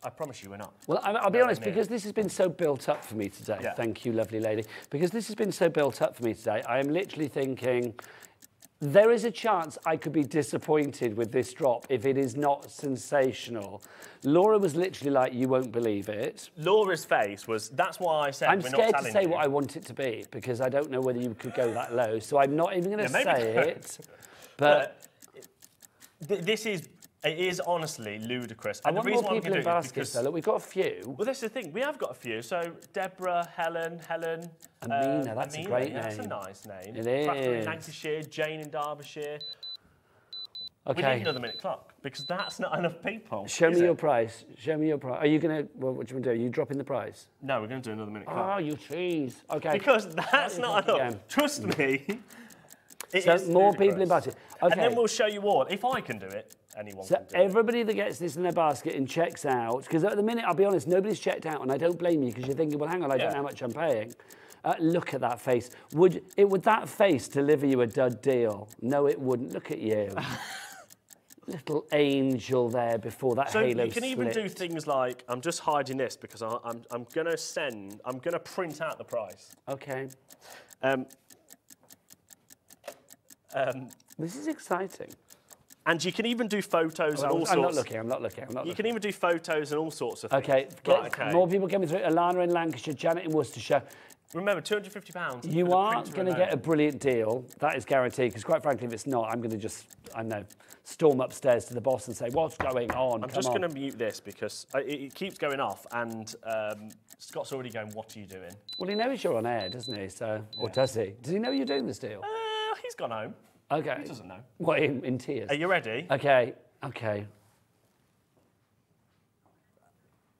I promise you we're not. Well, I- I'll be Nowhere honest, because this has been so built up for me today. Yeah. Thank you, lovely lady. Because this has been so built up for me today, I am literally thinking there is a chance I could be disappointed with this drop if it is not sensational. Laura was literally like, "You won't believe it." Laura's face was. That's why I said I'm we're scared not to say you. what I want it to be because I don't know whether you could go that low. So I'm not even going to Yeah, say it. But Th- this is. It is honestly ludicrous. I want the reason more we people in is baskets. because- Though. Look, we've got a few. Well, that's the thing. We have got a few. So Deborah, Helen, Helen. Amina, um, that's a great yeah, That's a nice name. It Catherine in. Lancashire, Jane in Derbyshire. We Okay. need another minute clock because that's not enough people. Show me it? your price. Show me your price. Are you going to, well, what do you want to do? Are you dropping the price? No, we're going to do another minute clock. Oh, you cheese. Okay. Because that's not enough. again. Trust me. It So is more people in ludicrous. Basket. And then we'll show you all. If I can do it, anyone So can do it. everybody that gets this in their basket and checks out, because at the minute, I'll be honest, nobody's checked out, and I don't blame you because you're thinking, well, hang on, I don't know how much I'm paying. Uh, look at that face. Would it would that face deliver you a dud deal? No, it wouldn't. Look at you, little angel there before that So halo you can even do things like I'm just hiding this because I, I'm I'm gonna send I'm gonna print out the price. Okay, Um, um, this is exciting. and you can even do photos and all I'm sorts. not looking. I'm not looking. I'm not You looking. can even do photos and all sorts of things. Okay, get Right, okay. more people coming through. Alana in Lancashire, Janet in Worcestershire. Remember, 250 pounds. You are going to get a brilliant deal. That is guaranteed. Because quite frankly, if it's not, I'm going to just, I know, storm upstairs to the boss and say, "What's going on?" I'm Come just going to mute this because it, it keeps going off, and um, Scott's already going. What are you doing? Well, he knows you're on air, doesn't he? So, or does he? Does he know you're doing this deal? Uh, he's gone home. Okay. He doesn't know. What in, in tears? Are you ready? Okay. Okay.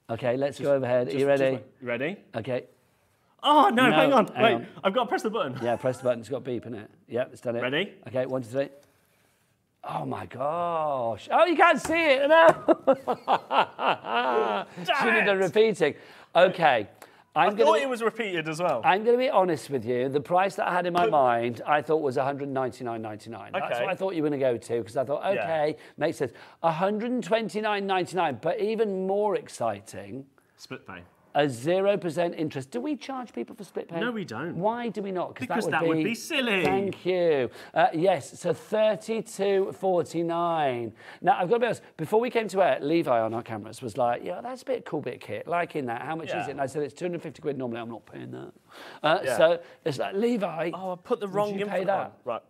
Okay. Let's go overhead. Are you ready? You ready? Okay. Oh no! No, hang on. hang Wait, on. I've got to press the button. Yeah. Press the button. It's got beep in it. Yeah. It's done it. Ready? Okay. One, two, three. Oh my gosh. Oh, you can't see it. No. Should have done repeating. Okay. I'm I thought to. it was repeated as well. I'm going to be honest with you. The price that I had in my mind, I thought was 199.99. Okay. That's what I thought you were going to go to because I thought, Yeah. okay, makes sense. 129.99. But even more exciting, Split pay. A zero percent interest. Do we charge people for split pay? No, we don't. Why do we not? Because that would be silly. Thank you. Uh, yes, so thirty-two forty-nine. Now I've got to be honest. Before we came to air, Levi on our cameras was like, "Yeah, that's a bit cool, bit kit. Liking that. How much is it?" And I said, "It's two hundred fifty quid. Normally, I'm not paying that." Uh, Yeah. So it's like Levi. Oh, I put the would wrong you info pay that? on. Right.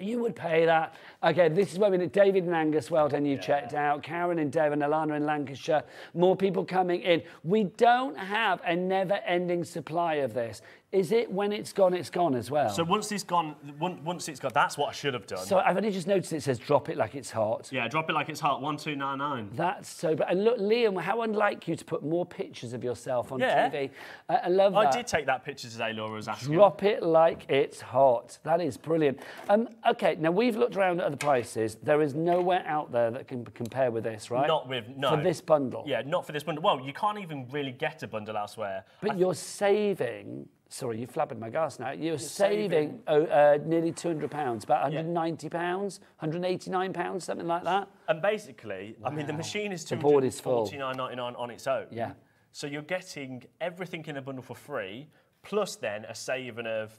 You would pay that. Okay, this is where we need David and Angus. Well done, you checked out. Karen and Dave and Alana in Lancashire. More people coming in. We don't have a never-ending supply of this. Is it when it's gone, it's gone as well? So once it's gone, once it's gone, that's what I should have done. So I've only just noticed it says drop it like it's hot. yeah, drop it like it's hot. One two nine nine. That's so. But and look, Liam, how unlike you to put more pictures of yourself on Yeah. TV. I, I love I that. did take that picture today. Laura was asking. Drop it like it's hot. That is brilliant. Um, okay, now we've looked around at other prices. There is nowhere out there that can compare with this, right? Not with no. For this bundle. Yeah, not for this bundle. Well, you can't even really get a bundle elsewhere. But you're saving. Sorry, you flabbing my gas now. You're, saving, oh, uh, nearly two hundred pounds, about 190 pounds, 189 pounds, something like that. And basically, I mean, the machine is The board is 249.99 on its own. Yeah. So you're getting everything in a bundle for free, plus then a saving of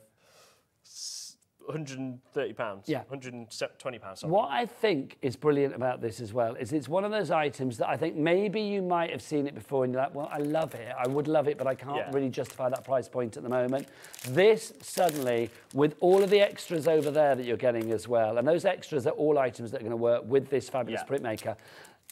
130 pounds. Yeah. 120 pounds. Sorry. What I think is brilliant about this as well is it's one of those items that I think maybe you might have seen it before and you're like, well, I love it. I would love it, but I can't Yeah. really justify that price point at the moment. This suddenly, with all of the extras over there that you're getting as well, and those extras are all items that are going to work with this fabulous Yeah. printmaker.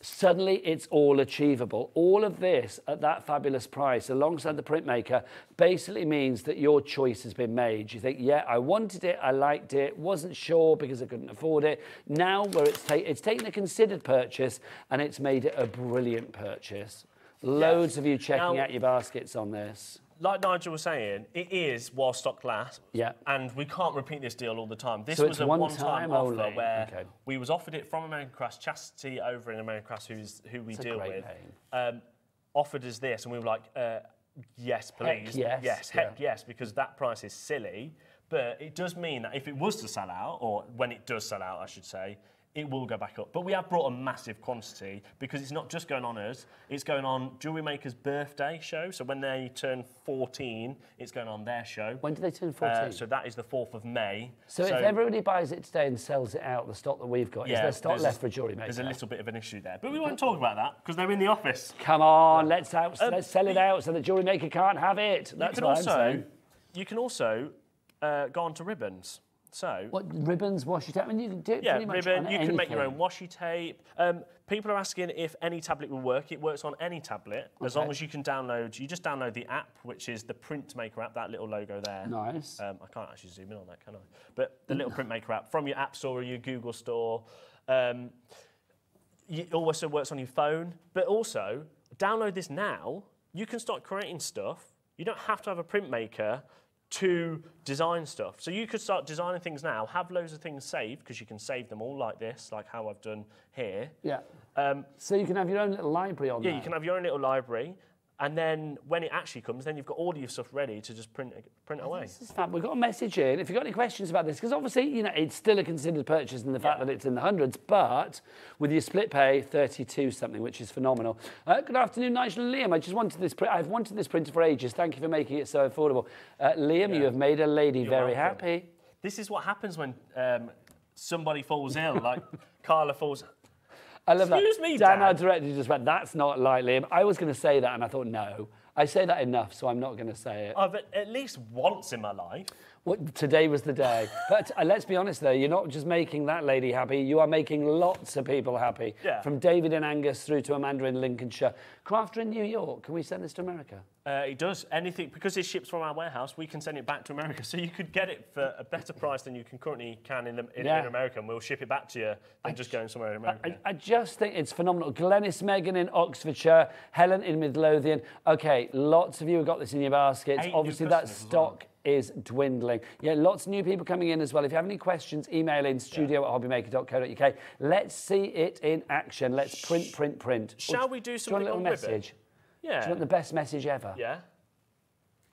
Suddenly, it's all achievable. All of this at that fabulous price, alongside the printmaker, basically means that your choice has been made. You think, yeah, I wanted it, I liked it, wasn't sure because I couldn't afford it. Now, where it's, ta- it's taken a considered purchase and it's made it a brilliant purchase. Loads of you checking Now- out your baskets on this. Like Nigel was saying, it is while stock lasts. Yeah. And we can't repeat this deal all the time. This So was a one one-time time offer only. where Okay. we was offered it from American Crafts. Chastity over in American Crafts, who's who we It's deal with, um, offered us this, and we were like, uh, yes, Heck please, yes, yes, yeah. yes, because that price is silly. But it does mean that if it was to sell out, or when it does sell out, I should say, it will go back up. But we have brought a massive quantity because it's not just going on us, it's going on Jewellery Maker's birthday show. So when they turn 14, it's going on their show. When do they turn 14? Uh, so that is the 4th of May. So, if everybody buys it today and sells it out, the stock that we've got, is there stock left for Jewellery Maker? There's a little bit of an issue there. But we won't talk about that because they're in the office. Come on, let's out, Um, let's sell it out so the Jewellery Maker can't have it. You That's can what also, I'm saying. You can also uh, go on to ribbons. So What ribbons, washi tape? I mean, you can do it Yeah, pretty much ribbon. on You can make your own washi tape. Um, people are asking if any tablet will work. It works on any tablet as long as you can download. You just download the app, which is the Printmaker app. That little logo there. Nice. Um, I can't actually zoom in on that, can I? But the little Printmaker app from your App Store or your Google Store. Um, it also works on your phone. But also, download this now. You can start creating stuff. You don't have to have a printmaker to design stuff. So you could start designing things now, have loads of things saved, because you can save them all like this, like how I've done here. Yeah. Um, So you can have your own little library on yeah, there. you can have your own little library. And then when it actually comes, then you've got all your stuff ready to just print print away. This is fab. We've got a message in. If you've got any questions about this, because obviously, you know, it's still a considered purchase in the fact that it's in the hundreds, but with your split pay, 32 something, which is phenomenal. Uh, good afternoon, Nigel and Liam. I just wanted this. Pr- I've wanted this printer for ages. Thank you for making it so affordable. Uh, Liam, you have made a lady very welcome. happy. This is what happens when um, somebody falls ill, like Carla falls. I love Excuse that. me, Dan, Dad. our director, just went, that's not like Liam. I was going to say that, and I thought, no. I say that enough, so I'm not going to say it. I've at, at least once in my life. Well, today was the day. But uh, let's be honest, though, you're not just making that lady happy, you are making lots of people happy. Yeah. From David in Angus through to Amanda in Lincolnshire. Crafter in New York, can we send this to America? Uh, it does anything because it ships from our warehouse. We can send it back to America, so you could get it for a better price than you can currently can in, the, in, Yeah. in America, and we'll ship it back to you than just going somewhere in America. I, I just think it's phenomenal. Glenys Megan in Oxfordshire, Helen in Midlothian. Okay, lots of you have got this in your baskets. Eight Obviously, that stock. well. Is dwindling. Yeah, lots of new people coming in as well. If you have any questions, email in studio at hobbymaker.co.uk. Let's see it in action. Let's print, print, print. Shall we do you want something a little on ribbon? message? Do yeah. you want the best message ever? yeah.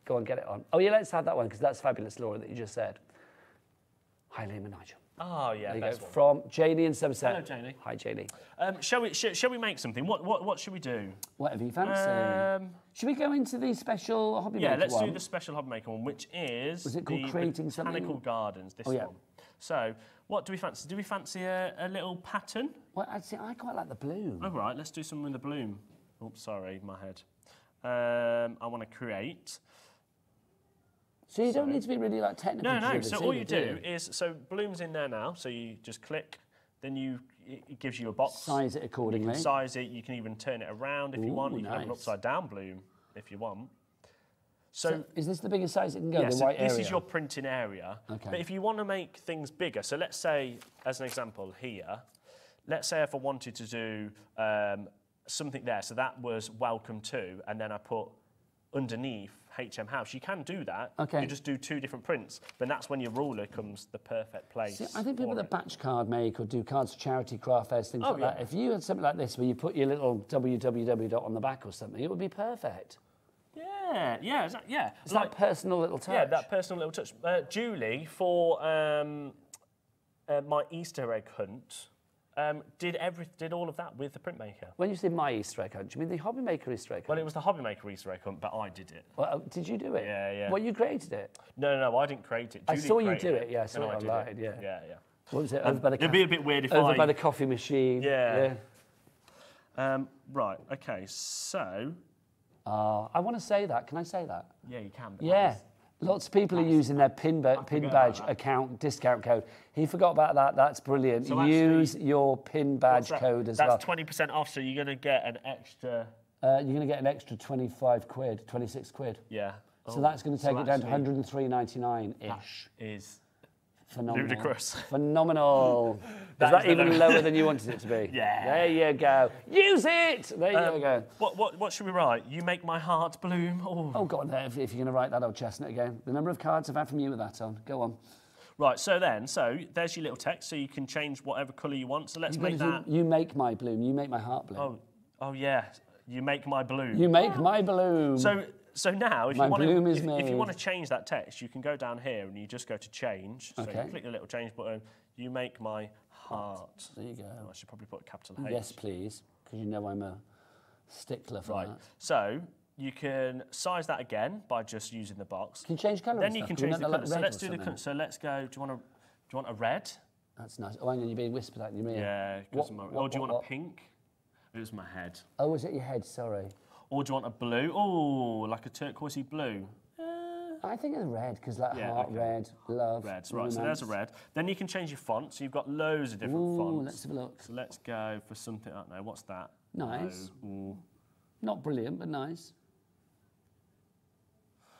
Go on, get it on. Oh, yeah, let's have that one because that's fabulous, Laura, that you just said. Hi, Liam and Nigel. Oh yeah. There you go. From Janie and Somerset. Hello, Janie. Hi, Janie. Um, shall we? Sh- shall we make something? What? What? What should we do? Whatever you fancy. Um, Should we go into the special hobby yeah. maker Let's one? do the special hobby maker one, which is Was it called the Creating Something? Botanical Gardens. This Oh, yeah. one. So, what do we fancy? Do we fancy a, a little pattern? Well, I'd say I quite like the bloom. All right, let's do something with the bloom. Oops, sorry, my head. Um, I want to create. So you don't need to be really like technical. No, no. So all you do you? is so bloom's in there now. So you just click, then you it gives you a box. size it You accordingly. can size it. You can even turn it around if you want. You can have an upside down bloom if you want. So, So is this the biggest size it can go? yeah, the so white this area. is your printing area. Okay. But if you want to make things bigger, so let's say, as an example here, let's say if I wanted to do um, something there, so that was welcome to, and then I put underneath HM House. You can do that. Okay. You just do two different prints, but that's when your ruler comes the perfect place. See, I think people that batch card make or do cards for charity, craft fairs, things Oh, like that. If you had something like this where you put your little www dot on the back or something, it would be perfect. Yeah, yeah, exactly, yeah. It's that personal little touch. Yeah, that personal little touch. Uh, Julie, for um, uh, my Easter egg hunt, um, did every did all of that with the printmaker. When you say my Easter egg hunt, do you mean the hobby maker Easter egg hunt? Well, it was the hobby maker Easter egg hunt, but I did it. Well, uh, did you do it? Yeah, yeah. Well, you created it. No, no, no, I didn't create it. I saw you do it, yeah, I saw it did online, yeah. Yeah, yeah. What was it? Um, Over by the it'd be a bit weird if over I- by the coffee machine. Yeah. Um, right. Okay. So, Ah, I want to say that. Can I say that? yeah, you can. but Yeah. Lots of people are using their pin, ba- pin badge account discount code. He forgot about that. That's brilliant. So actually- Use your pin badge code as well. That's twenty percent off, so you're going to get an extra. Uh, you're going to get an extra 25 quid, 26 quid. Yeah. So Oh, that's going to take so it down to actually 103.99 ish. Is Phenomenal. ludicrous. Phenomenal. Is That that is the even low- lower than you wanted it to be? Yeah. There you go. Use it. There you Um, go. What, what, what should we write? You make my heart bloom. Oh. Oh, go on there if, if you're going to write that old chestnut again. The number of cards I've had from you with that on. Go on. Right, so then, so there's your little text, so you can change whatever colour you want. So let's You've make that. do, you make my bloom. You make my heart bloom. Oh, oh yeah, you make my bloom. You make my bloom. So, so now, if My you want to, if, if you want to change that text, you can go down here and you just go to change. So Okay. you click the little change button. You make my heart. There you go. I should probably put a capital H. Yes, please, because you know I'm a stickler for Right. that. So you can size that again by just using the box. Can you change colour Then you can Can change the like colour. So let's do the something? colour. So let's go. Do you want a? Do you want a red? That's nice. Oh, hang on, you're being whispered at in your ear. Yeah. What- my, what- or do you what- want a pink? It was my head. Oh, was it your head? Sorry. Or do you want a blue? Oh, like a turquoisey blue. Uh, I think it's red because like Yeah, heart okay. red, love. Red. Right. So there's a red. Then you can change your font. So you've got loads of different Ooh, fonts. let's have a look. So let's go for something. I don't know. What's that? Nice. No. Ooh. Not brilliant, but nice.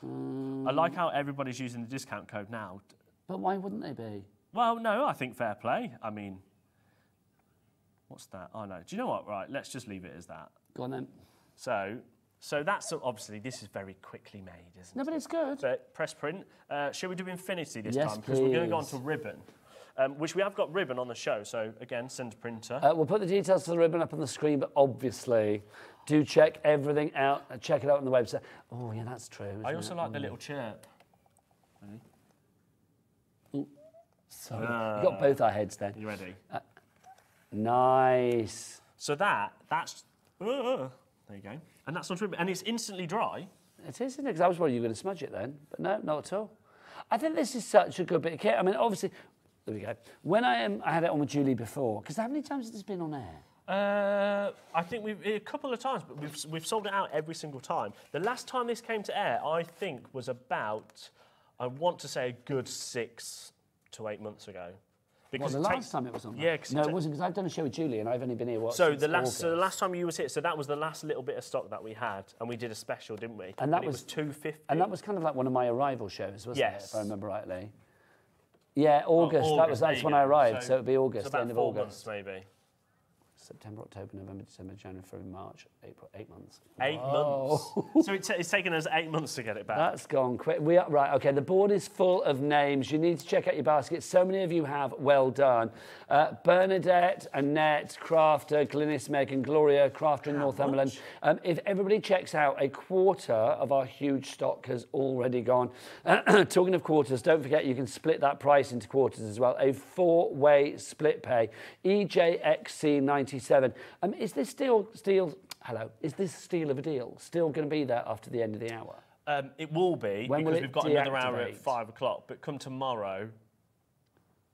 I um, like how everybody's using the discount code now. But why wouldn't they be? Well, no, I think fair play. I mean, what's that? Oh know. Do you know what? Right, let's just leave it as that. Go on then. So, so that's obviously this is very quickly made, isn't No, it? No, but it's good. But press print. Uh, shall we do infinity this Yes, time? Because we're going to go on to ribbon, um, which we have got ribbon on the show. So again, send a printer. Uh, we'll put the details for the ribbon up on the screen, but obviously, do check everything out. uh, Check it out on the website. Oh, yeah, that's true. I also it? like the Mm. little chirp. Sorry. You've got both our heads then. You ready? Nice. So that that's uh, there you go, and that's on ribbon, and it's instantly dry. It is, isn't it? 'Cause I was worried you were going to smudge it then, but no, not at all. I think this is such a good bit of kit. I mean, obviously, there we go. When I, um, I had it on with Julie before, because how many times has this been on air? Uh, I think we've a couple of times, but we've we've sold it out every single time. The last time this came to air, I think, was about I want to say a good six to eight months ago. Well, the last time it was on. Yeah, no, it it wasn't because I've done a show with Julie and I've only been here. What? So the last, so the last time you was here, so that was the last little bit of stock that we had, and we did a special, didn't we? And that it was- was two fifty. And that was kind of like one of my arrival shows, wasn't it? Yes. If I remember rightly. Yeah, August. Oh, that was that's when. I arrived, so, it'd be August, So about end of four August. months, maybe. September, October, November, December, January, February, March, April. Eight months. Eight Whoa. months. so it's, it's taken us eight months to get it back. That's gone quick. We are, right, okay, the board is full of names. You need to check out your basket. So many of you have. Well done. Uh, Bernadette, Annette, Crafter, Glynis, Megan, Gloria, Crafter in Northumberland. Um, if everybody checks out, a quarter of our huge stock has already gone. Talking of quarters, don't forget you can split that price into quarters as well. A four-way split pay. EJXC90 27. Um, is this deal, deal, hello, is this steel of a deal still going to be there after the end of the hour? Um, it will be when because will we've got deactivate? another hour at five o'clock. But come tomorrow.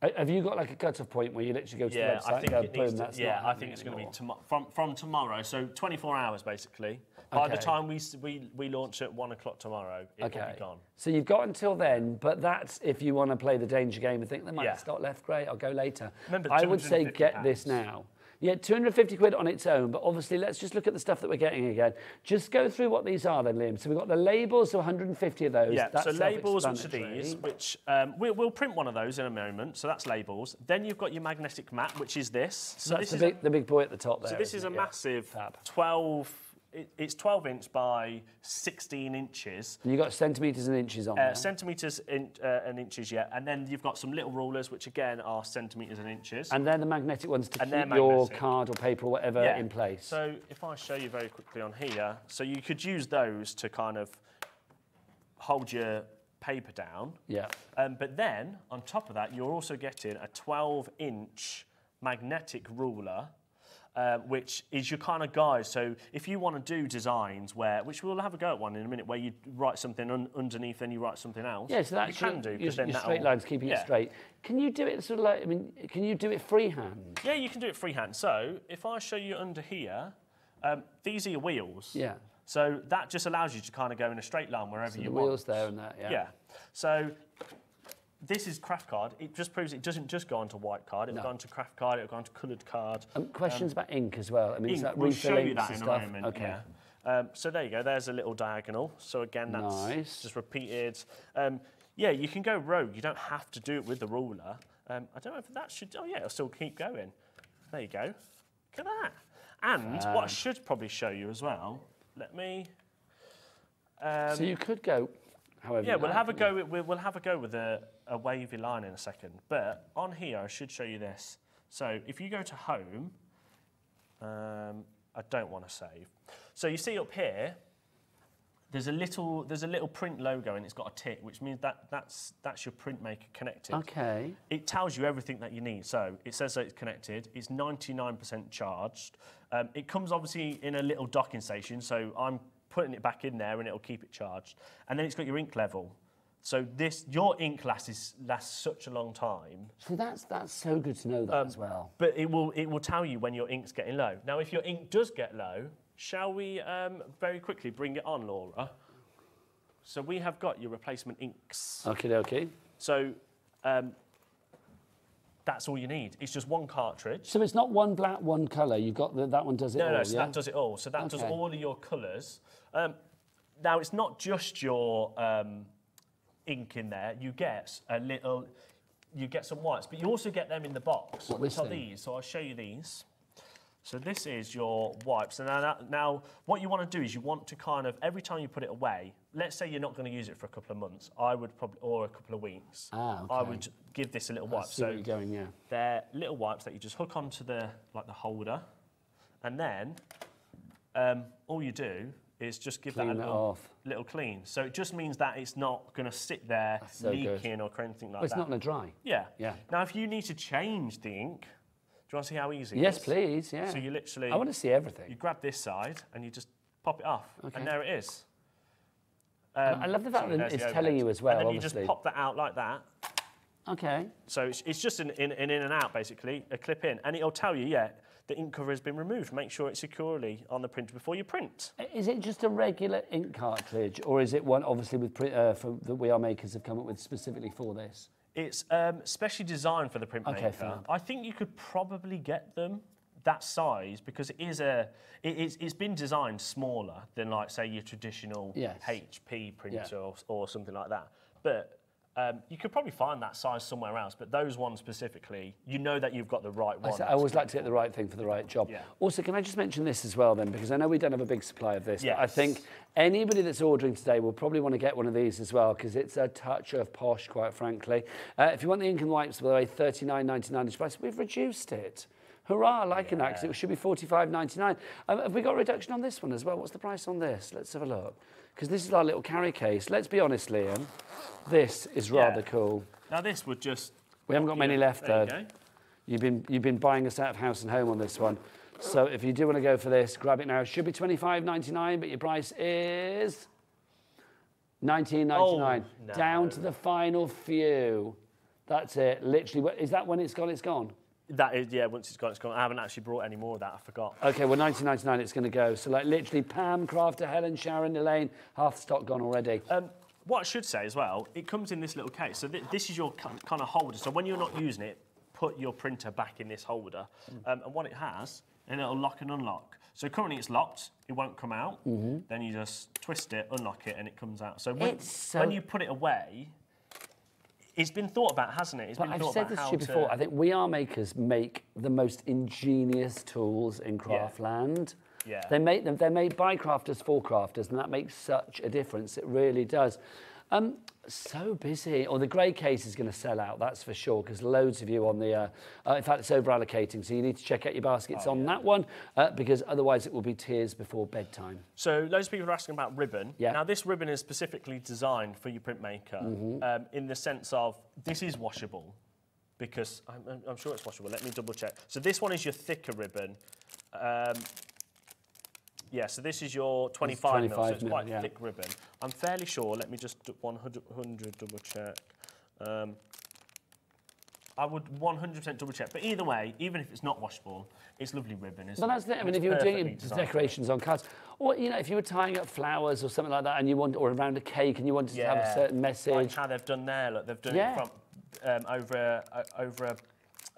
Uh, have you got like a cut-off point where you literally go to yeah, the website I think and go, boom, to, that's Yeah, I think it's going to be tom- from, from tomorrow. So 24 hours basically. By the time we, we, we launch at one o'clock tomorrow, it okay. will be gone. So you've got until then, but that's if you want to play the danger game and think they might yeah. start left, great, I'll go later. Remember, I would say get pounds. this now. Yeah, 250 quid on its own, but obviously let's just look at the stuff that we're getting again. Just go through what these are then, Liam. So we've got the labels, so 150 of those. Yeah, That's so labels, which are these, which um, we'll, we'll print one of those in a moment. So that's labels. Then you've got your magnetic map, which is this. So That's this the is big, a, the big boy at the top there. so this is a it? Massive Fab. 12. It, it's 12 inch by 16 inches. And you've got centimetres and inches on Uh, there. centimetres in, uh, and inches, yeah. And then you've got some little rulers, which again are centimetres and inches. And they're the magnetic ones to And keep your card or paper or whatever Yeah. in place. So if I show you very quickly on here, so you could use those to kind of hold your paper down. yeah. Um, but then on top of that, you're also getting a 12 inch magnetic ruler. Uh, which is your kind of guide. So if you want to do designs where, which we'll have a go at one in a minute, where you write something un- underneath, then you write something else. Yeah, so that's you can do because then your straight lines, keeping yeah. it straight. Can you do it sort of like, I mean, can you do it freehand? Yeah, you can do it freehand. So if I show you under here, um, these are your wheels. Yeah. So that just allows you to kind of go in a straight line wherever So you the want. wheels there and that, yeah. Yeah. So this is craft card. It just proves it doesn't just go onto white card. It'll No. go onto craft card. It'll go onto coloured card. Um, questions about ink as well. I mean, is Ink, that we'll show you that in stuff? a moment. Okay. Yeah. Um, so there you go. There's a little diagonal. So again, that's Nice. just repeated. Um, yeah, you can go rogue. You don't have to do it with the ruler. Um, I don't know if that should. Oh yeah, it'll still keep going. There you go. Look at that. And what I should probably show you as well. Let me. Um, so you could go however yeah, we'll like, have a go. We'll, we'll have a go with a, a wavy line in a second. But on here, I should show you this. So if you go to home, um, I don't want to save. So you see up here, there's a little there's a little print logo and it's got a tick, which means that that's that's your printmaker connected. Okay. It tells you everything that you need. So it says that it's connected. It's 99% charged. Um, it comes obviously in a little docking station, so I'm putting it back in there and it'll keep it charged. And then it's got your ink level. So this your ink lasts lasts such a long time. So that's that's so good to know that Um, as well. But it will it will tell you when your ink's getting low. Now, if your ink does get low, shall we um, very quickly bring it on, Laura? So we have got your replacement inks. Okay, okay. So um, that's all you need. It's just one cartridge. So it's not one black, one colour. You've got the, that one does it No, all. no, so yeah? that does it all. So that does all of your colours. Um, now, it's not just your um, ink in there. You get a little, you get some whites, but you also get them in the box, What, which are thing? these. So I'll show you these. So this is your wipes. And now, now, what you want to do is you want to kind of, every time you put it away, let's say you're not going to use it for a couple of months, I would probably, or a couple of weeks, Ah, okay. I would give this a little wipe. so you're going, yeah. they're little wipes that you just hook onto the like the holder, and then um, all you do is just give Clean that a it little, little clean. So it just means that it's not going to sit there so good. leaking or anything like Well, it's that. not going to dry. yeah. Yeah. Now, if you need to change the ink, do you want to see how easy? Yes, is? please, yeah. So you literally I want to see everything. you grab this side and you just pop it off, Okay. and there it is. I um, love the fact that it's telling you as well, And then obviously. you just pop that out like that. Okay. So it's, it's just an in, an in and out, basically, a clip in. And it'll tell you, yeah, the ink cover has been removed. Make sure it's securely on the printer before you print. Is it just a regular ink cartridge, or is it one, obviously, with uh, for, that We R Makers have come up with specifically for this? It's um, specially designed for the printmaker. Okay, fab. I think you could probably get them that size because it is a it, it's, it's been designed smaller than like say your traditional Yes. HP printer Yeah. or, or something like that. But um, you could probably find that size somewhere else. But those ones specifically, you know that you've got the right I, one. say, I always like to get the right thing for the right job. Yeah. Also, can I just mention this as well then, because I know we don't have a big supply of this, but I think anybody that's ordering today will probably want to get one of these as well, because it's a touch of posh, quite frankly. Uh, if you want the ink and wipes, by the way, thirty nine ninety nine each price. We've reduced it. Hurrah, I like that, 'cause it should be forty five ninety nine. Um, have we got a reduction on this one as well? What's the price on this? Let's have a look. Because this is our little carry case. Let's be honest, Liam. This is Yeah. rather cool. Now this would just. We haven't got many Yeah, left, there you though. go. You've been you've been buying us out of house and home on this one. So if you do want to go for this, grab it now. It should be twenty five ninety nine, but your price is nineteen ninety nine. Oh, no. Down to the final few. That's it. Literally, is that when it's gone? It's gone. That is, yeah, once it's gone, it's gone. I haven't actually brought any more of that, I forgot. Okay, well, 1999 it's going to go. So, like, literally, Pam, Crafter, Helen, Sharon, Elaine, half the stock gone already. Um, what I should say as well, it comes in this little case. So thi- this is your kind of holder. So when you're not using it, put your printer back in this holder. Um, and what it has, and it'll lock and unlock. So currently it's locked, it won't come out. Then you just twist it, unlock it, and it comes out. So when, so- when you put it away, it's been thought about, hasn't it? It's But been I've thought said about this to you before. I think We R Makers make the most ingenious tools in craftland. Yeah. They make them. They're made by crafters for crafters, and that makes such a difference. It really does. Um, so busy. Or the grey case is going to sell out. That's for sure. Because loads of you on the. Uh, uh, in fact, it's over allocating. So you need to check out your baskets Oh, on that one, uh, because otherwise it will be tears before bedtime. So loads of people are asking about ribbon. Yeah. Now this ribbon is specifically designed for your printmaker um, in the sense of this is washable because I'm, I'm- I'm sure it's washable. Let me double check. So this one is your thicker ribbon. Um, yeah, so this is your 25, mil, so 25 it's mil, quite yeah. thick ribbon. I'm fairly sure, let me just 100, 100 double check. Um, I would 100% double check. But either way, even if it's not washable, it's lovely ribbon, isn't But it? that's the, I mean, It's if you were doing decorations on cards, or you know, if you were tying up flowers or something like that, and you want, or around a cake, and you wanted to have a certain message. Like how they've done there. Look, they've done Yeah. it from um, over a, a- over a,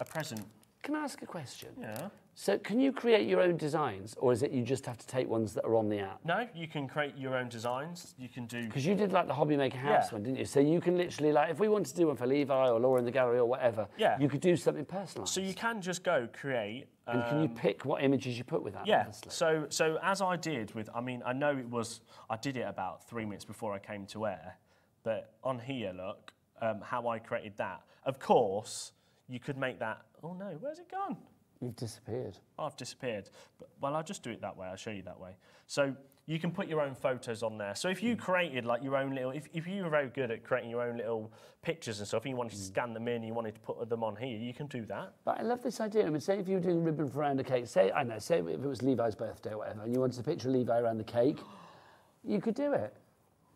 a present. Can I ask a question? Yeah. So, can you create your own designs, or is it you just have to take ones that are on the app? No, you can create your own designs. You can do. Because you did like the Hobby Maker House Yeah. one, didn't you? So you can literally like, if we wanted to do one for Levi or Laura in the gallery or whatever, Yeah. you could do something personalised. So you can just go create. and can you um, pick what images you put with that? Yeah. obviously? So so as I did with, I mean, I know it was. I did it about three minutes before I came to air, but on here, look um, how I created that. Of course, you could make that. Oh no, where's it gone? You've disappeared. I've disappeared. But, well, I'll just do it that way. I'll show you that way. So you can put your own photos on there. So if you hmm. created like your own little, if, if you were very good at creating your own little pictures and stuff, and you wanted to hmm. scan them in, and you wanted to put them on here, you can do that. But I love this idea. I mean, say if you were doing ribbon for around a cake, say, I know, say if it was Levi's birthday or whatever, and you wanted to picture of Levi around the cake, you could do it.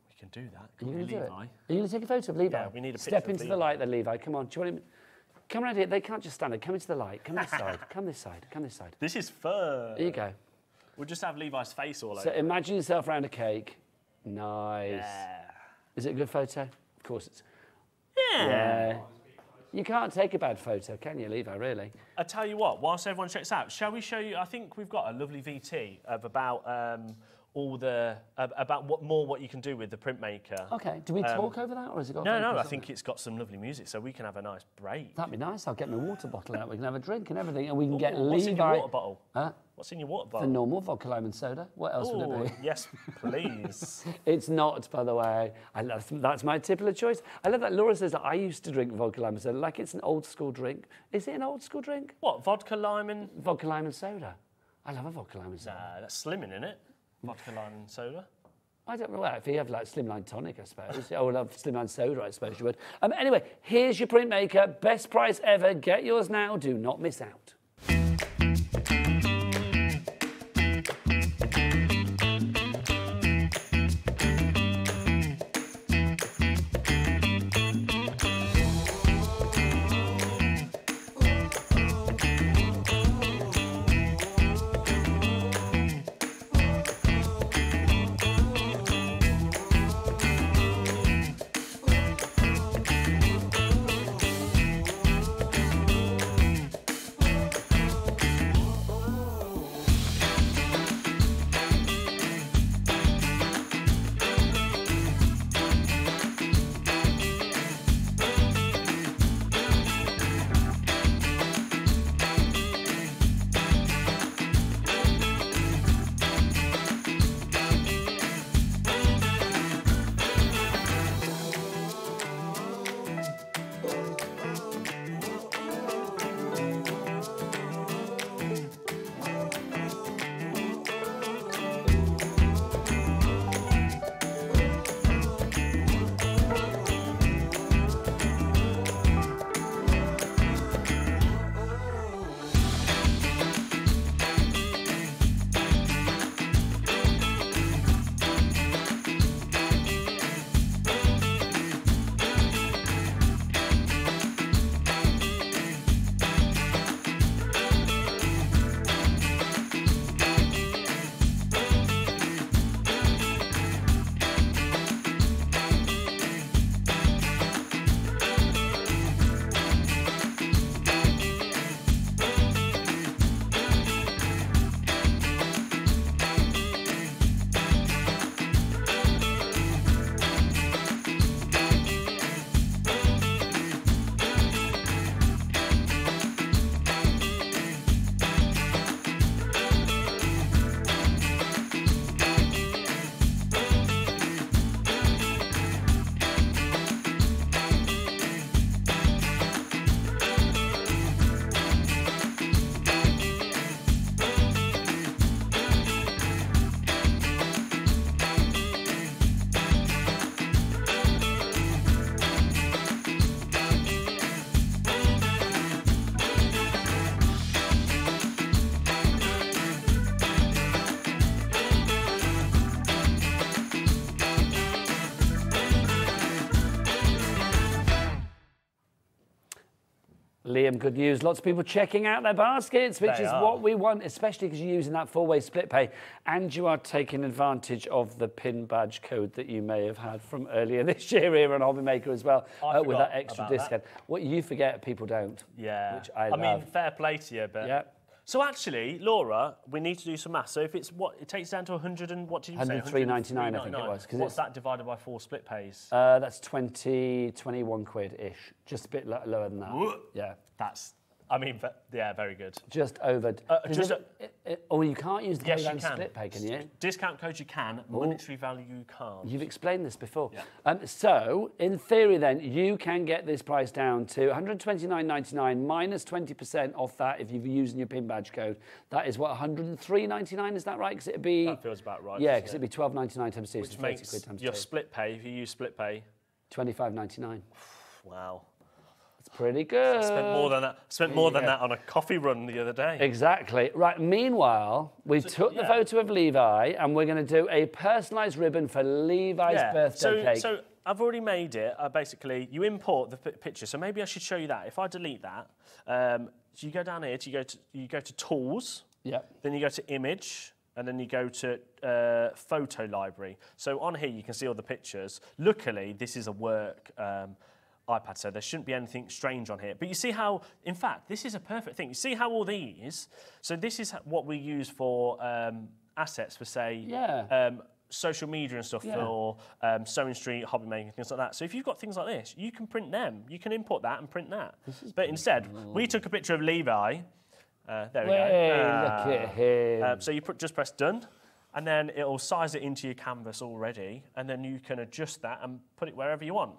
We can do that. Can you do it? Levi? Are you going to take a photo of Levi? Yeah, we need a Step into the light then, Levi. Come on. Do you want him? Come around here. They can't just stand there. Come into the light. Come this side. Come this side. Come this side. This is fun. There you go. We'll just have Levi's face all So over. So imagine yourself around a cake. Nice. Yeah. Is it a good photo? Of course it's. Yeah. Yeah. You can't take a bad photo, can you, Levi, really? I tell you what, whilst everyone checks out, shall we show you? I think we've got a lovely VT of about um, all the uh, about what more what you can do with the printmaker. Okay. Do we Um, talk over that, or has it got? No, no, I think it? it's got some lovely music, so we can have a nice break. That'd be nice. I'll get my water bottle out. We can have a drink and everything, and we can get Ooh, what's Levi. in your water bottle? Huh? What's in your water bottle? The normal vodka lime and soda. What else would it Ooh, be? yes, please. It's not, by the way. I love, that's my typical choice. I love that Laura says that I used to drink vodka lime and soda like it's an old school drink. Is it an old school drink? what, vodka, lime and... Vodka lime and soda. I love a vodka lime and soda. Nah, that's slimming, isn't it? Vodka, lime and soda. I don't know. Well, if you have like slimline tonic, I suppose. I would love slimline soda, I suppose you would. Um, anyway, here's your printmaker. Best price ever. Get yours now. Do not miss out. Good news. Lots of people checking out their baskets, which They is are. what we want, especially because you're using that four-way split pay, and you are taking advantage of the pin badge code that you may have had from earlier this year here on Hobby Maker as well, uh, with that extra about that. discount. What you forget, people don't. Yeah. Which I I mean, fair play to you, but. Yeah. So actually, Laura, we need to do some maths. So if it's what it takes down to 100 and what did you say? 103.99, I think it was, What's that divided by four split pays? Uh, that's 20, 21 quid-ish, just a bit lower than that. Yeah. That's I mean, yeah, very good. Just over. Uh, just it- it- it- oh, you can't use the Yes, code split pay, can you? Discount code you can, monetary value you can't. You've explained this before. Yeah. Um, so, in theory, then, you can get this price down to 129.99 minus 20% off that if you're using your PIN badge code. That is what 103.99. Is that right? Because it'd be That feels about right, Yeah, because it? it'd be 12.99 times two, Which so 30 makes quid times your two. split pay, if you use split pay, 25.99. wow. Pretty good. Spent more than that. Spent more than that on a coffee run the other day. Exactly. Right. Meanwhile, we took the photo of Levi and we're going to do a personalised ribbon for Levi's birthday so, cake. So I've already made it. Uh, basically, you import the pi- picture. So maybe I should show you that. If I delete that, um, so you go down here. To, you go to you go to Tools. Yeah. Then you go to Image, and then you go to uh, Photo Library. So on here you can see all the pictures. Luckily, this is a work. Um, iPad, so there shouldn't be anything strange on here. But you see how, in fact, this is a perfect thing. You see how all these, so this is what we use for um, assets for, say, Yeah. um, social media and stuff Yeah. for um, sewing street, hobby making, things like that. So if you've got things like this, you can print them. You can import that and print that. But instead, we took a picture of Levi. Uh, there we Hey, go. look at him. Um, so you put, just press done, and then it'll size it into your canvas already, and then you can adjust that and put it wherever you want.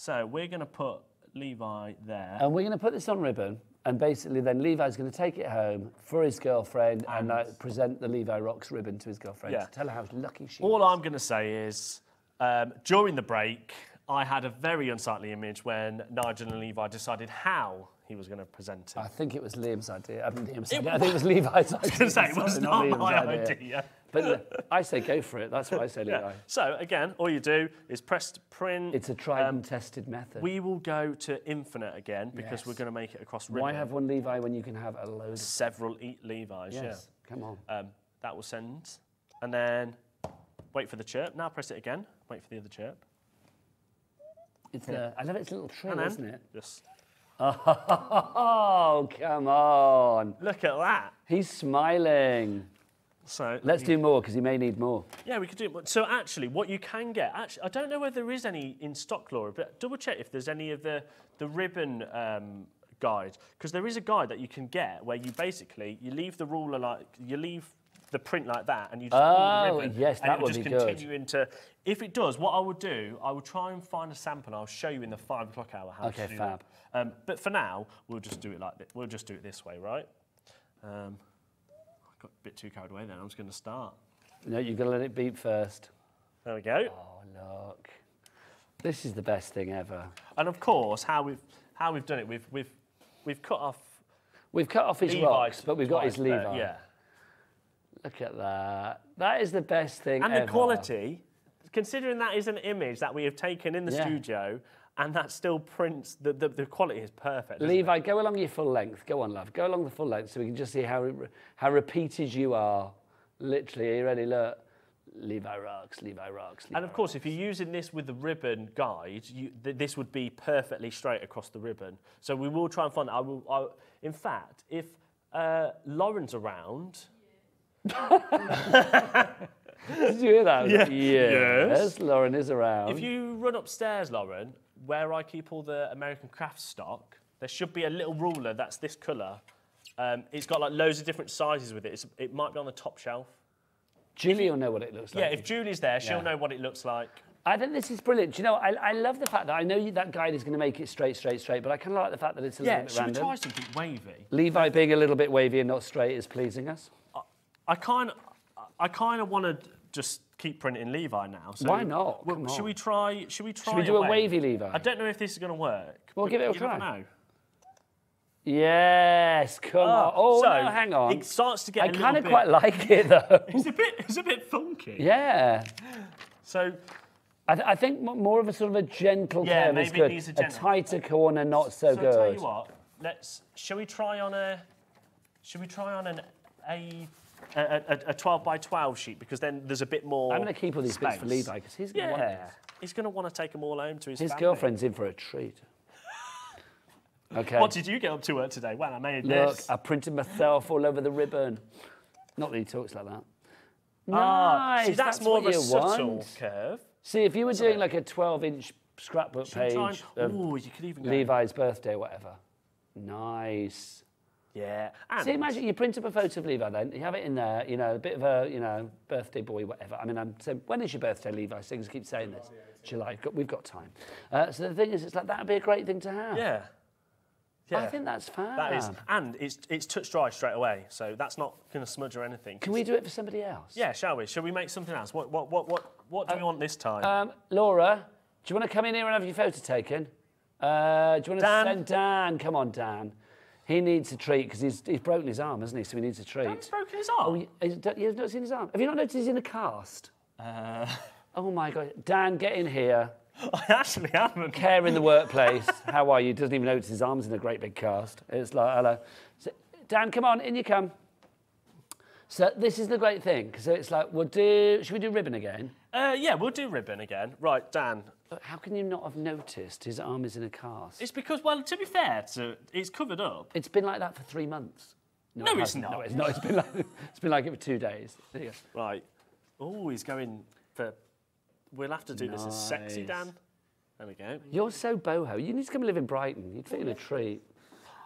So we're going to put Levi there. And we're going to put this on ribbon, and basically then Levi's going to take it home for his girlfriend and, uh, present the Levi Rocks ribbon to his girlfriend Yeah. to tell her how lucky she All is. All I'm going to say is, um, during the break, I had a very unsightly image when Nigel and Levi decided how he was going to present it. I think it was Liam's idea. I mean, Liam's idea. I think it was Levi's idea. I was going to say, it was not Liam's my idea. But I say go for it. That's what I say, Levi. Yeah. So again, all you do is press print. It's a tried and tested method. We will go to infinite again because Yes. we're going to make it across ribbon. Why have one Levi when you can have a load of... several e- Levi's? Yes, come on. Um, that will send, and then wait for the chirp. Now press it again. Wait for the other chirp. It's a, I love it. its a little trill, isn't it? Just Oh, come on. look at that. He's smiling. So Let's do more because he may need more. Yeah, we could do it. So actually, what you can get, actually, I don't know whether there is any in stock, Laura, but double check if there's any of the the ribbon um, guide, because there is a guide that you can get where you basically you leave the ruler like you leave the print like that, and you just Oh, the ribbon, yes, and that it'll would just be good. continue into. If it does, what I would do, I would try and find a sample, and I'll show you in the five o'clock hour how Okay, to do fab. that. Um, but for now, we'll just do it like this. We'll just do it this way, right? Um, got a bit too carried away then. I'm just going to start. No, you've got to let it beep first. There we go. Oh, look. This is the best thing ever. And of course, how we've how we've done it, we've we've we've cut off We've cut off his Levi rocks, but we've got his twice there, Yeah. Look at that. That is the best thing And ever. the quality, considering that is an image that we have taken in the Yeah. studio, and that still prints the the, the quality is perfect. isn't it? Levi, go along your full length. Go on, love. Go along the full length so we can just see how, how repeated you are. Literally, are you ready? Look. Levi rocks, Levi rocks. Levi And of course, if you're using this with the ribbon guide, you, th- this would be perfectly straight across the ribbon. So we will try and find. I will. I, in fact, if uh, Lauren's around, Did you hear that? Yeah. Yes. Yes. Lauren is around. If you run upstairs, Lauren, where I keep all the American craft stock, there should be a little ruler that's this colour. Um, it's got like loads of different sizes with it. It's, it might be on the top shelf. Julie will know what it looks like. Yeah, if Julie's there, she'll Yeah. know what it looks like. I think this is brilliant. Do you know, I, I love the fact that I know you, that guide is going to make it straight, straight, straight, but I kind of like the fact that it's a Yeah, little bit should we random. try something wavy? Levi being a little bit wavy and not straight is pleasing us. I kind I kind of want to just keep printing Levi now. So Why not? well, should we try? Should we try? Should we do a wavy Levi? I don't know if this is going to work. Well, give it a try. Yes, come ah, on. Oh, so no, hang on. It starts to get. I kind of quite like it, though. It's a bit. It's a bit funky. yeah. So I, th- I think more of a sort of a gentle Yeah, curve is maybe it good. needs a a tighter corner, not so, So good. I tell you what, let's. Shall we try on a? Shall we try on an a a, a, a 12 by 12 sheet because then there's a bit more. I'm going to keep all these bits for. Levi because he's going to Yeah, want he's going to want to take them all home to his. His family. girlfriend's in for a treat. Okay. What did you get up to work today? Well, I made Look, this. I printed myself all over the ribbon. Not that he talks like that. Ah, nice. see, that's, more of a subtle want. curve. See, if you were doing like a 12-inch scrapbook Should page and- Ooh, you could even. Levi's birthday, whatever. Nice. Yeah. And See, imagine you print up a photo of Levi then, you have it in there, you know, a bit of a, you know, birthday boy, whatever. I mean, I'm saying, when is your birthday, Levi? Things keep saying this. July, We've got- we've got time. Uh, so the thing is, it's like, that'd be a great thing to have. Yeah. Yeah. I think that's fab. That is, and it's it's touch dry straight away, so that's not going to smudge or anything. Can we do it for somebody else? Yeah, shall we? Shall we make something else? What what what what what do we want this time? Um, Laura, do you want to come in here and have your photo taken? Uh, do you want to Dan. send Dan? Come on, Dan. He needs a treat because he's, he's broken his arm, hasn't he? So he needs a treat. Dan's broken his Oh, arm. you, is- you've not seen his arm? Have you not noticed he's in a cast? Uh, Oh my God. Dan, get in here. I actually haven't. Care in the workplace. How are you? Doesn't even notice his arm's in a great big cast. It's like, hello. So, Dan, come on, in you come. So this is the great thing. because it's like, we'll do, should we do ribbon again? Uh, yeah, we'll do ribbon again. Right, Dan. But how can you not have noticed his arm is in a cast? It's because, well, to be fair, to, it's covered up. It's been like that for three months. No, it it's hasn't. No, it's not. It's been like, it's been like it for two days. There you go. Right. Oh, he's going for. We'll have to do this as sexy, Dan. There we go. You're so boho. You need to come and live in Brighton. You'd fit in a treat.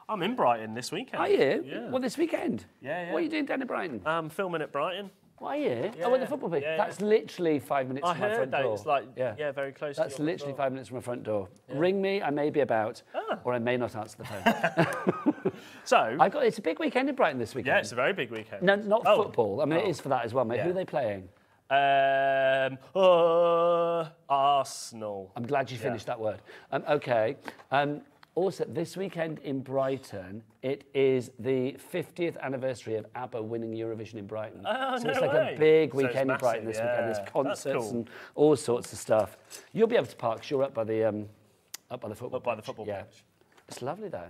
I'm in Brighton this weekend. Are you? Yeah. Well, this weekend? Yeah, yeah. What are you doing down in Brighton? I'm filming at Brighton. Why are you? oh, at the football pitch. yeah, That's literally five minutes I from my heard front that. door. It's like, yeah, yeah, very close That's to your literally five minutes from my front door. Ring me, I may be about, Ah. or I may not answer the phone. So, I got it's a big weekend in Brighton this weekend. yeah, it's a very big weekend. no, not Oh. football. I mean, it Oh. is for that as well, mate. Who are they playing? Um, uh, Arsenal. I'm glad you finished that word. Um, okay. Um, also, this weekend in Brighton, it is the 50th anniversary of ABBA winning Eurovision in Brighton. Oh, so no it's like way. a big So weekend in Brighton this weekend. There's concerts cool. and all sorts of stuff. You'll be able to park 'cause you're up by the um, up by the football. Up by the pitch. football yeah. It's lovely though.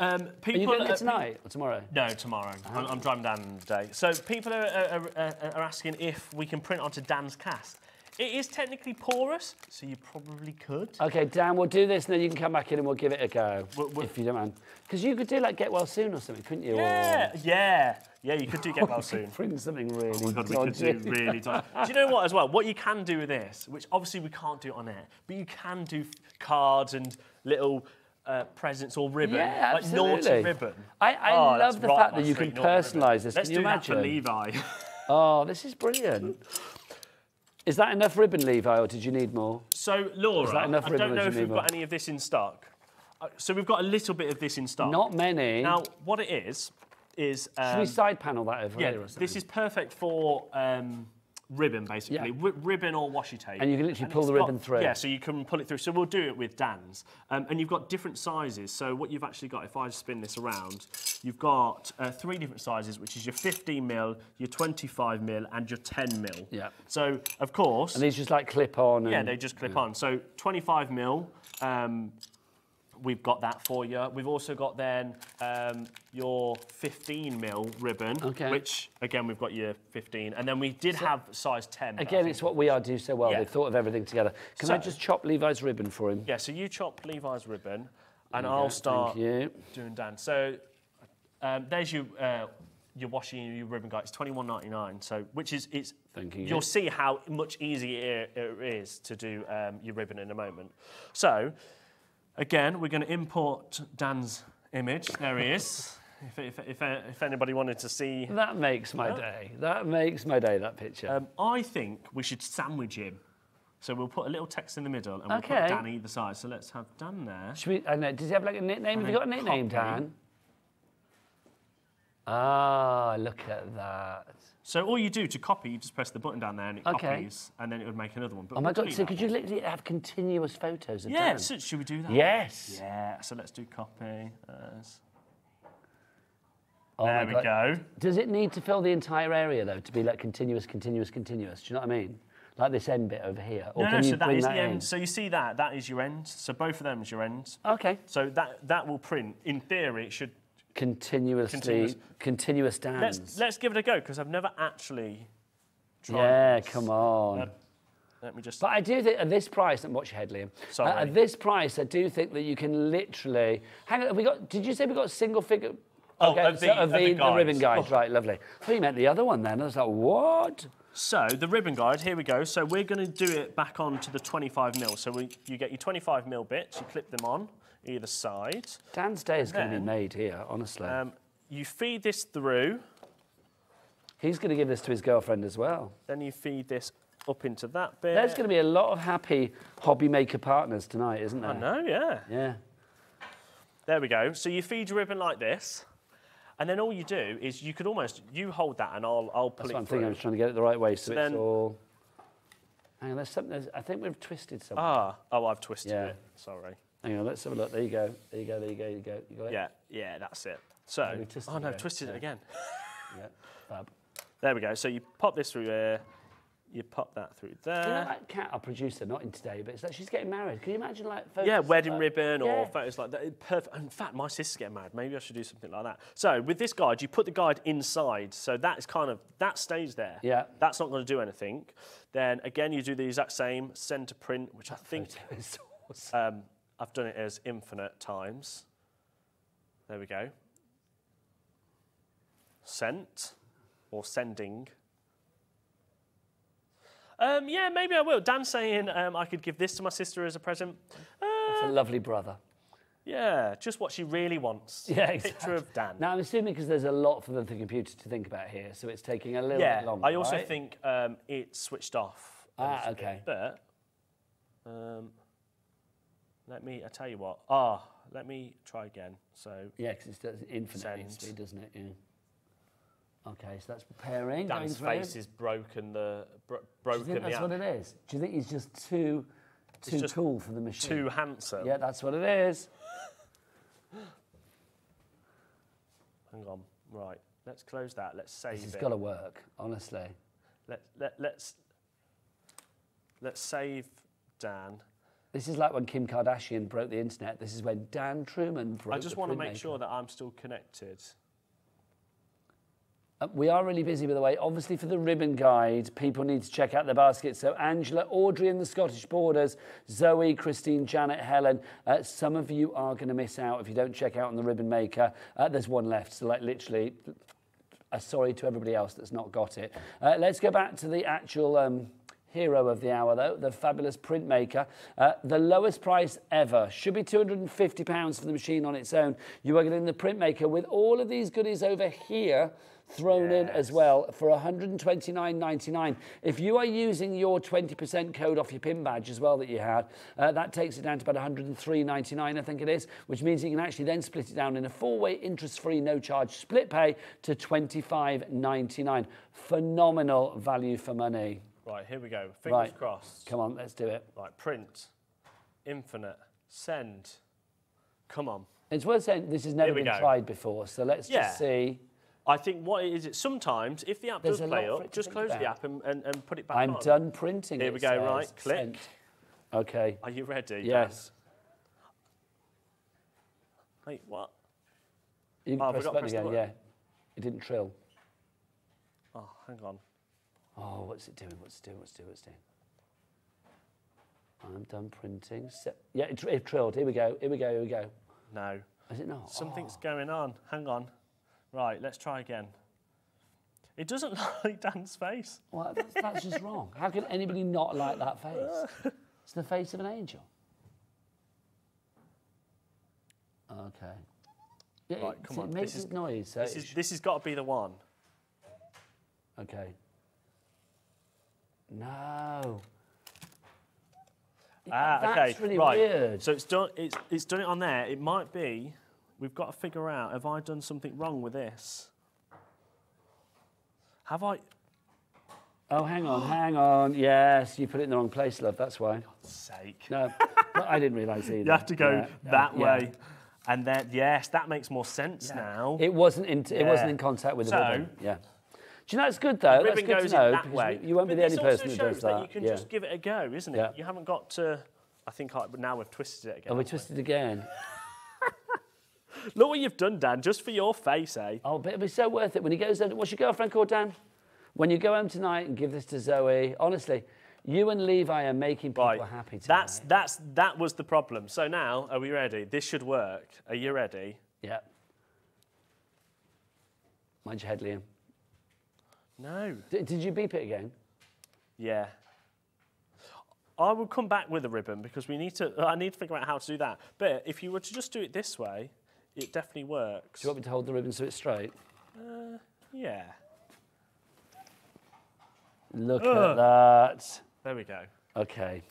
Um, Are people you going there uh, tonight or tomorrow? No, tomorrow. I'm, I'm driving down today. So people are, are, are, are asking if we can print onto Dan's cast. It is technically porous, so you probably could. Okay, Dan, we'll do this and then you can come back in and we'll give it a go. We'll- we'll- if you don't mind. Because you could do like Get Well Soon or something, couldn't you? Or- Yeah, yeah, yeah. You could do get well soon. Bring something really Oh my God, we could do really dodgy. Do you know what as well? What you can do with this, which obviously we can't do it on air, but you can do cards and little uh, presents or ribbon, Yeah, like naughty ribbon. I, I Oh, love the right fact that you can street, naughty ribbon. personalise this. Let's can you do imagine? that for Levi. Oh, this is brilliant. Is that enough ribbon, Levi, or did you need more? So, Laura, that enough I ribbon don't know if we've got any of this in stock. Uh, so we've got a little bit of this in stock. Not many. Now, what it is is Should um, we side panel that over yeah, here or something? this is perfect for um, ribbon, basically. Yeah. Ribbon or washi tape. And you can literally pull it's the ribbon through. Yeah, so you can pull it through. So we'll do it with Dan's. Um, and you've got different sizes. So what you've actually got, if I spin this around, you've got uh, three different sizes, which is your 15 mil, your 25 mil, and your 10 mil. Yeah. So of course, And these just like clip on. And, yeah, they just clip on. So 25 mil. Um, We've got that for you. We've also got then um, your 15 mil ribbon, Okay. which again we've got your 15, and then we did have size 10. Again, it's what we are do so well. Yeah. They've thought of everything together. Can I just chop Levi's ribbon for him? yeah. So you chop Levi's ribbon, and I'll start doing Dan. So um, there's your uh, your washing your ribbon guide. It's 21.99. So which is it's Thank you. you'll see how much easier it it is to do um, your ribbon in a moment. So again, we're going to import Dan's image. There he is. If, if, if, if anybody wanted to see, That makes my day. That makes my day, that picture. um, I think we should sandwich him. So we'll put a little text in the middle and we'll put Dan either side. So let's have Dan there. Should we, know, does he have like a nickname? Have you got a nickname, copy. Dan? Ah, look at that. So all you do to copy, you just press the button down there and it Okay. copies, and then it would make another one. But Oh my God, so could you literally have continuous photos of. Yeah, so should we do that? Yes. Yeah, so let's do copy. Oh there we go. Does it need to fill the entire area though to be like continuous, continuous, continuous? Do you know what I mean? Like this end bit over here, or No, can no, you so that bring is that the in? So you see that, that is your end. So both of them is your end. Okay. So that, that will print. In theory, it should. Continuously, Continuous. continuous dance. Let's, let's give it a go, because I've never actually tried yeah, this. come on. Uh, Let me just... But I do think at this price, and watch your head, Liam. Sorry. Uh, at this price, I do think that you can literally. Hang on, have we got? Did you say we got a single figure? Oh, okay, of so the- of of the the, the ribbon guide, Oh. right? Lovely. I thought you meant the other one then. I was like, what? So the ribbon guide, here we go. So we're going to do it back on to the 25 mil. So we, you get your 25 mil bits, you clip them on either side. Dan's day is going to be made here, honestly. Um, you feed this through, He's going to give this to his girlfriend as well. then you feed this up into that bit. There's going to be a lot of happy hobby maker partners tonight, isn't there? I know, yeah. Yeah. There we go. So you feed your ribbon like this, and then all you do is you could almost you hold that, and I'll I'll pull That's it what I'm thinking. I was trying to get it the right way, so, So it's then- all. Hang on, there's something. There's, I think we've twisted something. Ah, oh, I've twisted Yeah. it. Sorry. Hang on, let's have a look. There you go. There you go. There you go. You go. You got it. Yeah, yeah, that's it. So, oh no, twisted it again. Yeah. Fab. There we go. So you pop this through here, you pop that through Do you know there. that cat, our producer, not in today, but it's like she's getting married. Can you imagine like photos Yeah, wedding like- ribbon Yeah. or photos like that. Perfect. In fact, my sister's getting married. Maybe I should do something like that. So with this guide, you put the guide inside. So that is kind of, that stays there. Yeah. That's not going to do anything. Then again, you do the exact same, send to print, which I think Photo is awesome. um, I've done it as infinite times. There we go. Sent or sending. Um, yeah, maybe I will. Dan's saying um, I could give this to my sister as a present. Uh, It's a lovely brother. yeah, just what she really wants. Yeah, Picture of Dan. Now, I'm assuming because there's a lot for the computer to think about here, so it's taking a little yeah, bit longer. I also right? think um, it's switched off. Ah, bit, okay. But um, let me, I tell you what. Ah, let me try again. So Yeah, because it's does infinite speed, doesn't it? Yeah. Okay, so that's preparing. Dan's face is broken the bro- Do you broken think the that's what it is? Do you think he's just too too just cool for the machine? Too handsome. Yeah, that's what it is. Hang on. Right. Let's close that. Let's save This has it. got to work, honestly. Let, let, let's let's save Dan. This is like when Kim Kardashian broke the internet. This is when Dan Truman broke I just want to make sure that I'm still connected. Uh, we are really busy, by the way. Obviously, for the ribbon guide, people need to check out the baskets. So, Angela, Audrey and the Scottish Borders, Zoe, Christine, Janet, Helen. Uh, some of you are going to miss out if you don't check out on the ribbon maker. Uh, there's one left. So, like, literally, sorry to everybody else that's not got it. Uh, let's go back to the actual. Um, Hero of the hour, though, the fabulous printmaker. Uh, the lowest price ever should be £250 for the machine on its own. You are getting the printmaker with all of these goodies over here thrown in as well for $129.99. If you are using your 20% code off your pin badge as well that you had, uh, that takes it down to about $103.99, I think it is, which means you can actually then split it down in a four-way interest-free, no-charge split pay to $25.99. Phenomenal value for money. Right, here we go. Fingers Right. crossed. Come on, let's do it. Right, print, infinite, send. Come on. It's worth saying this has never been go. tried before, so let's Yeah. just see. I think what it is it sometimes if the app There's does play up, just close the app and, and, and put it back on. I'm on. done printing. Here we go, says. right, click. Sent. Okay. Are you ready? Yes. Dan? Wait, what? You can Oh, press the to button again, yeah. It didn't trill. Oh, hang on. Oh, what's it doing? What's it doing? What's it doing? What's it doing? I'm done printing. Se- yeah, it, it trilled. Here we go. Here we go. Here we go. No. Is it not? Something's Oh. going on. Hang on. Right, let's try again. It doesn't like Dan's face. Well, that's, that's just wrong. How can anybody not like that face? It's the face of an angel. Okay. Yeah, Right, come see, on, It this is- noise. So This it is this has got to be the one. okay. No. Ah, That's okay. really right. weird. So it's done. It's it's done it on there. It might be. We've got to figure out. Have I done something wrong with this? Have I? Oh, hang on, hang on. Yes, you put it in the wrong place, love. That's why. God's sake. No, but I didn't realise either. You have to go Yeah, that yeah. way, and then yes, that makes more sense now. It wasn't in. It wasn't in contact with the So- ribbon. Yeah. Do you know it's good though? That's ribbon good goes to know in that way. You won't be the only person that does that. You can yeah. just give it a go, isn't it? Yeah. You haven't got to. I think I, now we've twisted it again. Oh, we twisted again. Look what you've done, Dan, just for your face, eh? Oh, but it'll be so worth it when he goes. Home. What's your girlfriend called, Dan? When you go home tonight and give this to Zoe, honestly, you and Levi are making people Right. happy tonight. That's that's that was the problem. So now, are we ready? This should work. Are you ready? yeah. Mind your head, Liam. No. D- did you beep it again? Yeah. I will come back with a ribbon because we need to. I need to figure out how to do that. But if you were to just do it this way, it definitely works. Do you want me to hold the ribbon so it's straight? Uh, yeah. Look at that. There we go. Okay.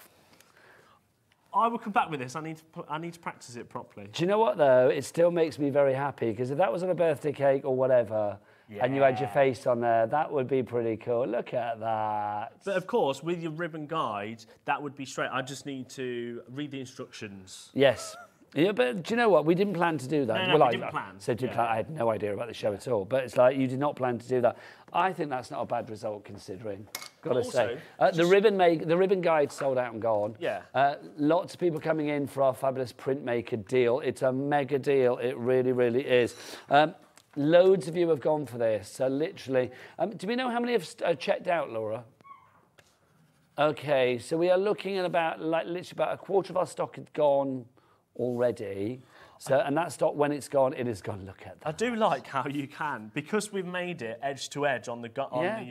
I will come back with this. I need to. I need to practice it properly. Do you know what though? It still makes me very happy because if that was on a birthday cake or whatever, and you had your face on there, that would be pretty cool. Look at that. But of course, with your ribbon guide, that would be straight. I just need to read the instructions. Yes. Yeah, but do you know what? We didn't plan to do that. No, no, well, we I didn't plan. said didn't Yeah. plan. I had no idea about the show at all. But it's like you did not plan to do that. I think that's not a bad result considering. Got to Also, say, uh, the ribbon make the ribbon guide sold out and gone. Yeah. Uh, lots of people coming in for our fabulous printmaker deal. It's a mega deal. It really, really is. Um, loads of you have gone for this. So literally, um, do we know how many have uh, checked out, Laura? Okay, so we are looking at about like literally about a quarter of our stock had gone already. So and that stock when it's gone, it is gone. Look at that. I do like how you can because we've made it edge to edge on the on Yeah.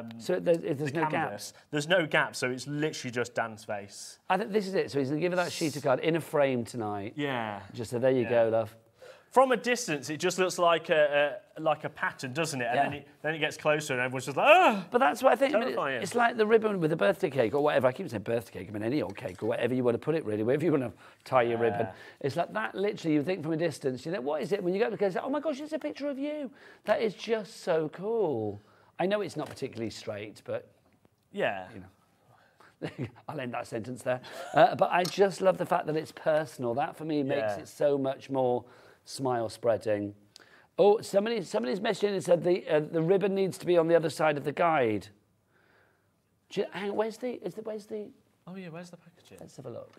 the um, So there's, there's the no canvas. gaps. There's no gaps, so it's literally just Dan's face. I think this is it. So he's gonna give her that sheet of card in a frame tonight. Yeah. Just so there you go, love. From a distance, it just looks like a, a like a pattern, doesn't it? And then it then it gets closer, and everyone's just like, oh. But that's what I think. I mean, it's like the ribbon with a birthday cake or whatever. I keep saying birthday cake. I mean any old cake or whatever you want to put it really, wherever you want to tie your ribbon. It's like that. Literally, you think from a distance. You think, what is it? When you go because oh my gosh, it's a picture of you. That is just so cool. I know it's not particularly straight, but Yeah. You know. I'll end that sentence there. Uh, but I just love the fact that it's personal. That for me makes Yeah. it so much more smile spreading. Oh, somebody, somebody's messaging and said the uh, the ribbon needs to be on the other side of the guide. You, hang on, where's the, is the where's the? Oh yeah, where's the packaging? Let's have a look.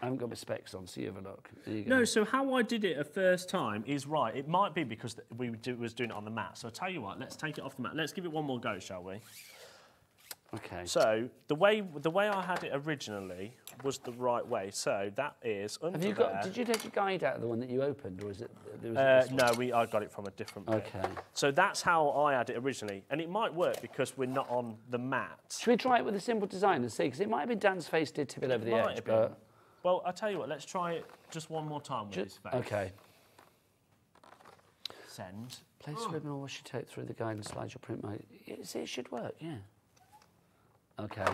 I haven't got my specs on, so you have a look. There you go. No, so how I did it a first time is right. It might be because we do, was doing it on the mat. So I tell you what, let's take it off the mat. Let's give it one more go, shall we? Okay. So the way the way I had it originally was the right way. So that is under have you got? Did you take a guide out of the one that you opened, or is it? there was Uh, no, we I got it from a different. bit. Okay. So that's how I had it originally, and it might work because we're not on the mat. Should we try it with a simple design and see? Because it might have been Dan's face did tip it over the might edge, but Well, I'll tell you what. Let's try it just one more time with Ju- his face. okay. Send. Place ribbon or washi tape through the guide and slide your print. It, it should work, yeah. Okay.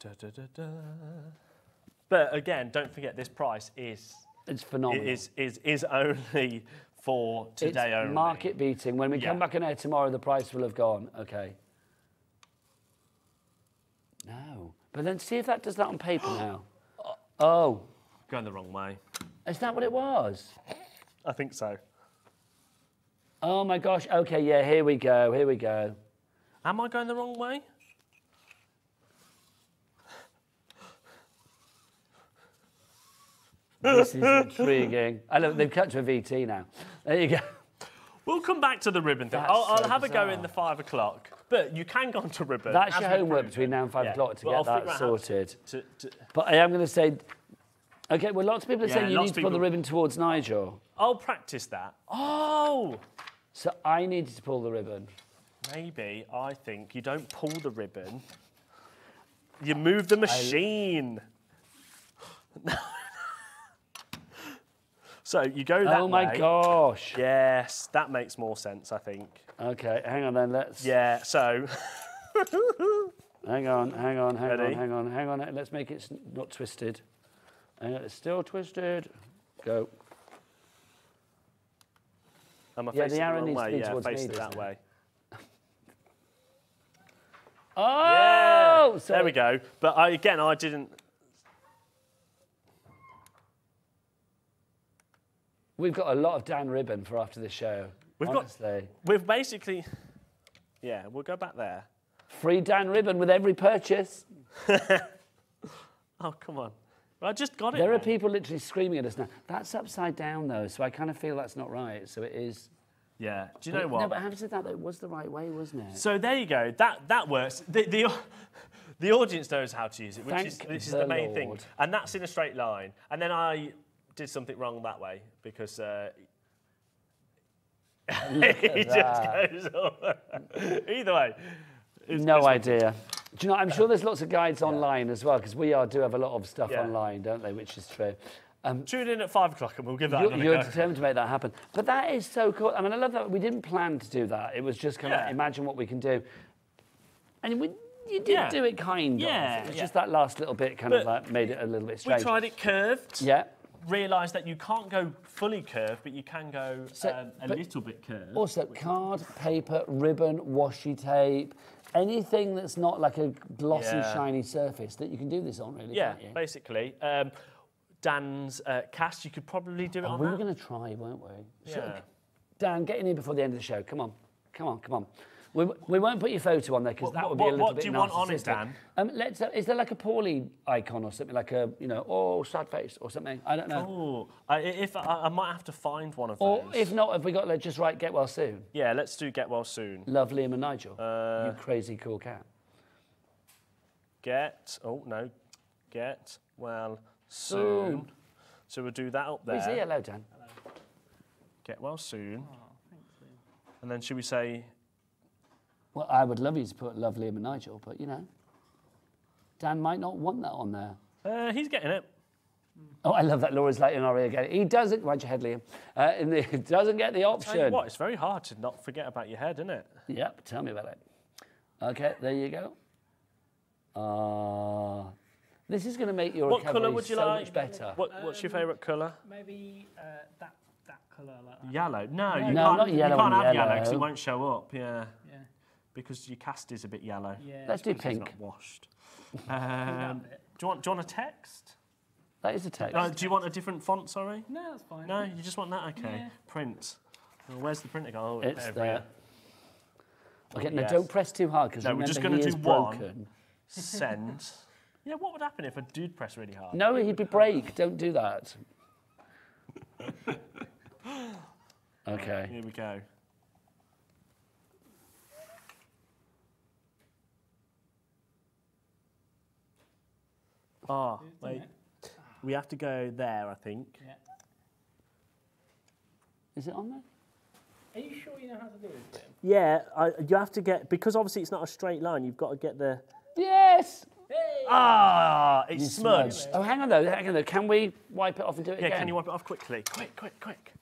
Da, da, da. But again, don't forget this price is It's phenomenal. is is is only for today it's only. market beating. When we Yeah. come back in air tomorrow, the price will have gone. Okay. No. But then see if that does that on paper now. Oh, Going the wrong way. is that what it was? I think so. Oh my gosh. Okay, yeah, here we go. Here we go. Am I going the wrong way? This is intriguing. I love they've cut to a VT now. There you go. We'll come back to the ribbon thing. That's I'll, I'll so have a go in the five o'clock. But you can go on to ribbon. That's your homework between now and five Yeah. o'clock to Well, get I'll that sorted. to- to- But I am going to say, okay, well, lots of people are Yeah, saying you need to pull the ribbon towards Nigel. I'll practice that. Oh! So I needed to pull the ribbon. Maybe I think you don't pull the ribbon. You move the machine. so you go that way. oh my way. gosh. Yes, that makes more sense, I think. Okay, hang on then. Let's. Yeah, so Hang on, hang on, hang Ready? on, hang on, hang on. Let's make it not twisted. On, it's still twisted. Go. am I Yeah, the arrow wrong needs to be yeah, towards facing me, it that way. Oh! So there we go. But I, again, I didn't. We've got a lot of Dan ribbon for after the show. We've got- honestly. We've basically. Yeah, we'll go back there. free Dan ribbon with every purchase. Oh, come on. I just got it. There are people literally screaming at us now. That's upside down though, so I kind of feel that's not right. So it is. Yeah. Do you know what? No, but having said that, it was the right way, wasn't it? So there you go. That that works. The the, the audience knows how to use it, which is Thank this is the main thing. And that's in a straight line. And then I did something wrong that way because uh, he just goes on. Either way. No idea. Do you know? I'm sure there's lots of guides online as well because we are do have a lot of stuff Yeah. online, don't they? Which is true. Tune in at five o'clock and we'll give that You're, you're go. determined to make that happen. But that is so cool. I mean, I love that we didn't plan to do that. It was just kind of imagine what we can do. And we, you did Yeah. do it kind Yeah, of. It's yeah. just that last little bit kind of like made it a little bit strange. We tried it curved. Yeah. Realised that you can't go fully curved, but you can go So- um, a little bit curved. Also, card, paper, ribbon, washi tape, anything that's not like a glossy, Yeah. shiny surface that you can do this on, really. yeah, can't you? basically. Um, Dan's uh, cast, you could probably do it Oh, on we were going to try, weren't we? So- Yeah. Dan, get in here before the end of the show. Come on, come on, come on. We, we won't put your photo on there because that would what- be a little what bit What do you want on it. Dan? Um, let's. Uh, is there like a Paulie icon or something like a you know, oh sad face or something? I don't know. Oh, I, if I, I might have to find one of or those. Or if not, have we got like, just write get well soon? yeah, let's do get well soon. Love Liam and Nigel. Uh, you crazy cool cat. Get oh no, get well soon. Soon. So we'll do that up there. We say hello, Dan. Get well soon. And then should we say Well, I would love you to put Love Liam and Nigel, but you know, Dan might not want that on there. uh, he's getting it. Oh, I love that Laura's like in our ear again. He doesn't, mind your head, Liam. Uh, in the, he doesn't get the Tell you option. what, it's very hard to not forget about your head, isn't it? Yep, tell me about it. Okay, there you go. Ah, this is going to make your What recovery colour would you so like? much better. What, what's your favourite colour? Maybe uh, that that colour like that. Yellow. No, you No, can't. not you yellow can't have yellow because it won't show up. Yeah. Yeah. Because your cast is a bit yellow. Yeah. Let's do It's pink. not washed. Um, do you want? Do you want a text? That is a text. No, do you want a different font? Sorry. No, that's fine. No, you just want that. Okay. Yeah. Print. Well, where's the printer go? Oh, it's over there. here. Okay, now Yes. don't press too hard because No, we're remember just he gonna is do one. broken. Send. yeah. What would happen if a dude pressed really hard? No, he'd be break. Don't do that. Okay. Here we go. Ah, wait. We have to go there, I think. Yeah. Is it on there? Are you sure you know how to do this, Liam? Yeah, I, you have to get because obviously it's not a straight line. You've got to get the Yes. Ah, it's You smudged. Oh, hang on though. Hang on though. Can we wipe it off and do it Yeah, again? Yeah, can you wipe it off quickly? Quick, quick, quick.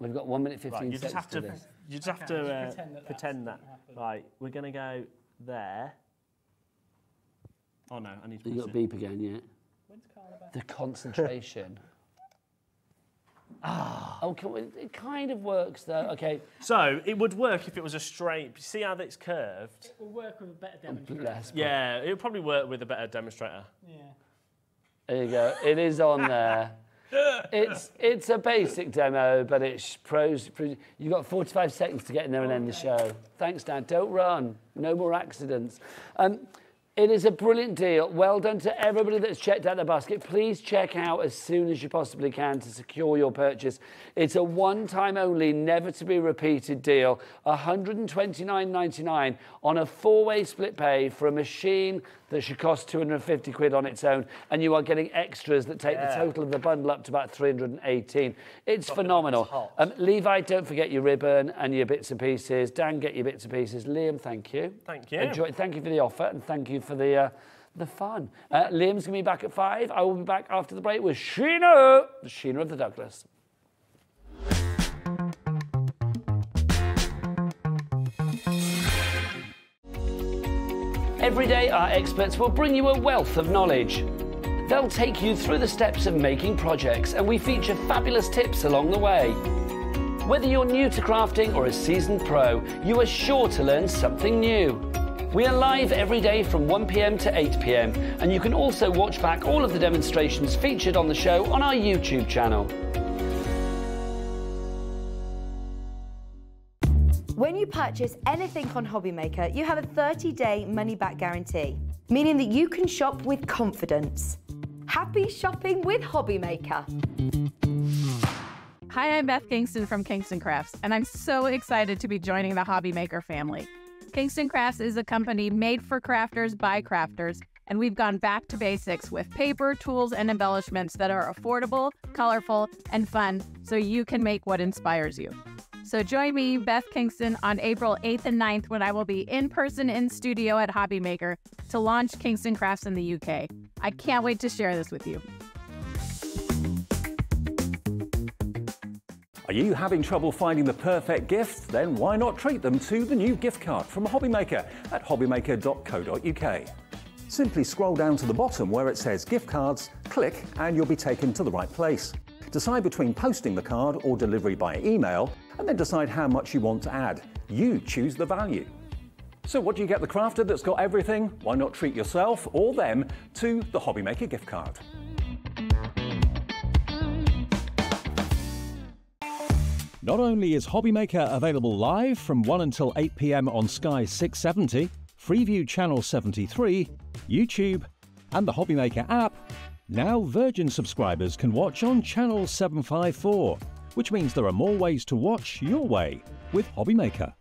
We've got one minute fifteen Right, you just seconds have to, this. you just have to uh, pretend that pretend that. Right, we're gonna go there. Oh no, I need to. You press got it. beep again, yeah. When's Carla back? The concentration. Ah. Oh, can we, it kind of works though. Okay. So it would work if it was a straight. See how it's curved? We'll work with a better demonstration. Bless. Yeah, it would probably work with a better demonstrator. Yeah. There you go. It is on there. It's it's a basic demo, but it's pros. pros you got 45 seconds to get in there and end the show. Thanks, Dan. Don't run. No more accidents. Um, it is a brilliant deal. Well done to everybody that's checked out the basket. Please check out as soon as you possibly can to secure your purchase. It's a one-time only, never to be repeated deal. 129.99 on a four-way split pay for a machine that should cost 250 quid on its own, and you are getting extras that take the total of the bundle up to about 318. It's phenomenal. Um, Levi, don't forget your ribbon and your bits and pieces. Dan, get your bits and pieces. Liam, thank you. Thank you. Enjoy, thank you for the offer and thank you for the uh, the fun. Uh, Liam's going to be back at five. I will be back after the break with Sheena, the Sheena of the Douglass. Every day, our experts will bring you a wealth of knowledge. They'll take you through the steps of making projects, and we feature fabulous tips along the way. Whether you're new to crafting or a seasoned pro, you are sure to learn something new. We are live every day from 1pm to 8pm, and you can also watch back all of the demonstrations featured on the show on our YouTube channel. When you purchase anything on Hobbymaker, you have a 30 day money back guarantee, meaning that you can shop with confidence. Happy shopping with Hobbymaker. Hi, I'm Beth Kingston from Kingston Crafts, and I'm so excited to be joining the Hobby Maker family. Kingston Crafts is a company made for crafters by crafters, and we've gone back to basics with paper, tools, and embellishments that are affordable, colorful, and fun so you can make what inspires you. So join me, Beth Kingston, on April 8th and 9th when I will be in person in studio at Hobby Maker to launch Kingston Crafts in the UK. I can't wait to share this with you. Are you having trouble finding the perfect gift? Then why not treat them to the new gift card from Hobbymaker at hobbymaker.co.uk. Simply scroll down to the bottom where it says gift cards, click and you'll be taken to the right place. Decide between posting the card or delivery by email and then decide how much you want to add. You choose the value. So what do you get the crafter that's got everything? Why not treat yourself or them to the Hobbymaker gift card? Not only is Hobbymaker available live from 1 until 8 pm on Sky 670, Freeview Channel 73, YouTube, and the Hobbymaker app, now Virgin subscribers can watch on Channel 754, which means there are more ways to watch your way with Hobbymaker.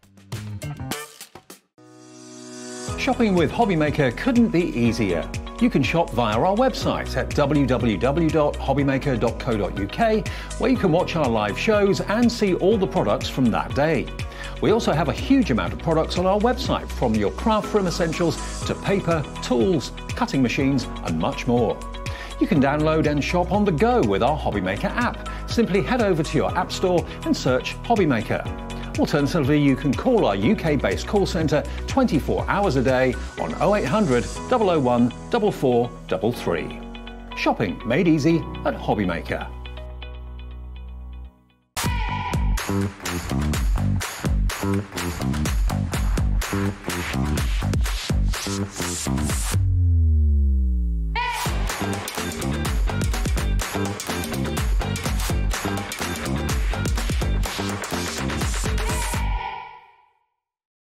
Shopping with Hobbymaker couldn't be easier. You can shop via our website at www.hobbymaker.co.uk, where you can watch our live shows and see all the products from that day. We also have a huge amount of products on our website, from your craft room essentials to paper, tools, cutting machines, and much more. You can download and shop on the go with our Hobbymaker app. Simply head over to your app store and search Hobbymaker. Alternatively, you can call our UK based call centre 24 hours a day on 0800 001 4433. Shopping made easy at Hobbymaker.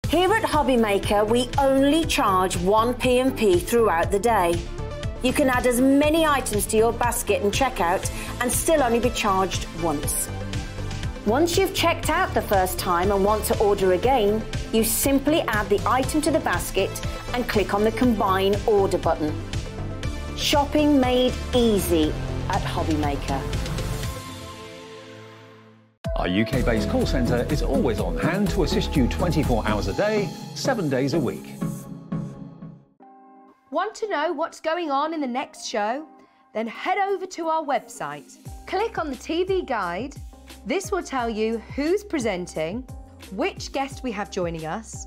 Here at Hobbymaker, we only charge one P&P throughout the day. You can add as many items to your basket and checkout and still only be charged once. Once you've checked out the first time and want to order again, you simply add the item to the basket and click on the Combine Order button. Shopping made easy at Hobbymaker. Our UK based call centre is always on hand to assist you 24 hours a day, 7 days a week. Want to know what's going on in the next show? Then head over to our website. Click on the TV guide. This will tell you who's presenting, which guest we have joining us,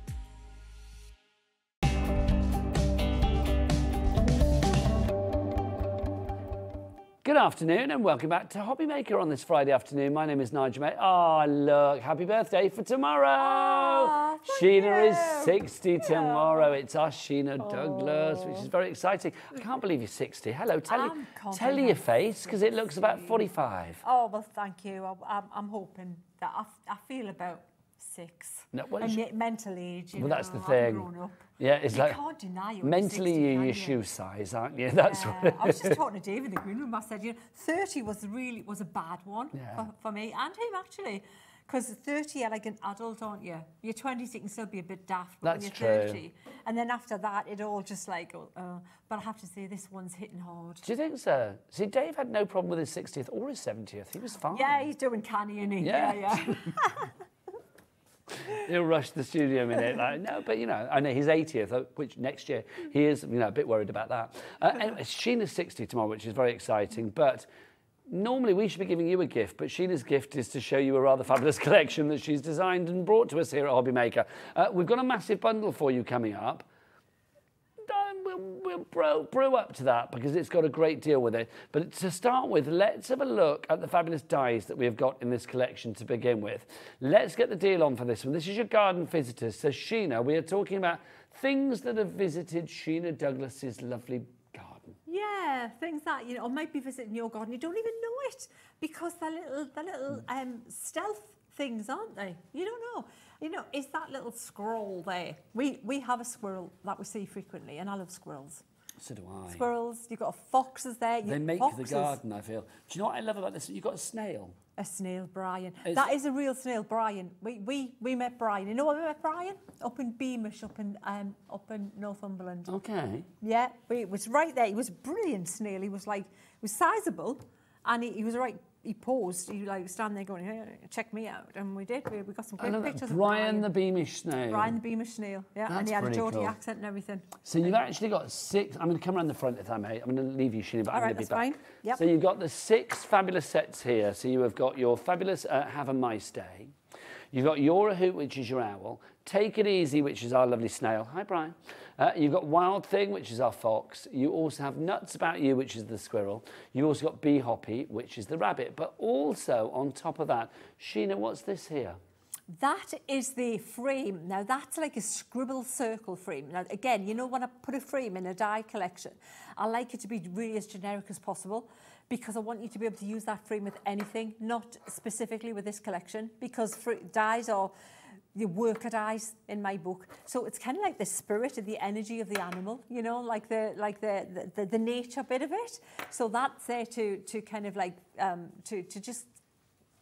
Good afternoon and welcome back to Hobbymaker on this Friday afternoon. My name is Nigel May. Oh, look, happy birthday for tomorrow. Oh, Sheena you. is 60 tomorrow. It's our Sheena Oh. Douglass, which is oh. very exciting. I can't believe you're 60. Hello, tell, I'm you, tell your face because it looks about 45. Oh, well, thank you. I, I'm, I'm hoping that I feel about six. No, well, and you- yet mental age, you Well, that's the thing. Yeah, it's You like can't deny you're mentally 60, you're your you? shoe size, aren't you? That's Yeah, what I was just talking to Dave in the green room. I said, you know, 30 was really was a bad one Yeah. for, for me and him actually. Because 30, you're like an adult, aren't you? You're 20s, you can still be a bit daft, but That's when you're true. 30, and then after that, it all just like, oh, uh, but I have to say, this one's hitting hard. Do you think so? See, Dave had no problem with his 60th or his 70th. He was fine. Yeah, he's doing canny, isn't he? Yeah. yeah. yeah. He'll rush the studio minute. Like, no, but you know, I know he's 80th, uh, which next year he is, you know, a bit worried about that. Uh, anyway, Sheena's 60 tomorrow, which is very exciting. But normally we should be giving you a gift, but Sheena's gift is to show you a rather fabulous collection that she's designed and brought to us here at Hobbymaker. Uh, we've got a massive bundle for you coming up. We'll brew, brew up to that because it's got a great deal with it. But to start with, let's have a look at the fabulous dies that we have got in this collection to begin with. Let's get the deal on for this one. This is your garden visitors. So, Sheena, we are talking about things that have visited Sheena Douglass's lovely garden. Yeah, things that you know, or might be visiting your garden, you don't even know it because they're little, they're little um, stealth things, aren't they? You don't know. You know, is that little scroll there? We we have a squirrel that we see frequently, and I love squirrels. So do I. Squirrels. You've got a foxes there. They you- make foxes. the garden, I feel. Do you know what I love about this? You've got a snail. A snail, Brian. That is a real snail, Brian. We, we we met Brian. You know where we met Brian? Up in Beamish, up in um up in Northumberland. Okay. Yeah, we, it was right there. He was a brilliant snail. He was like, he was sizable, and he, he was right. He paused. He like stand there going, hey, check me out, and we did. We, we got some great pictures. of Brian the Beamish snail. Brian the Beamish snail. Yeah, and he had a Geordie cool. accent and everything. So you've actually got six. I'm going to come around the front if I may. I'm going to leave you, Sheena, but All I'm right, going to be that's back. fine. Yep. So you've got the six fabulous sets here. So you have got your fabulous uh, Have a Mice Day. You've got You're a Hoot, which is your owl. Take It Easy, which is our lovely snail. Hi, Brian. Uh, you've got Wild Thing, which is our fox. You also have Nuts About You, which is the squirrel. You've also got Bee Hoppy, which is the rabbit. But also, on top of that, Sheena, what's this here? That is the frame. Now that's like a scribble circle frame. Now again, you know when I put a frame in a die collection, I like it to be really as generic as possible because I want you to be able to use that frame with anything, not specifically with this collection because dies are the worker dies in my book. So it's kind of like the spirit and the energy of the animal, you know, like the like the the, the, nature bit of it. So that's there to to kind of like um, to to just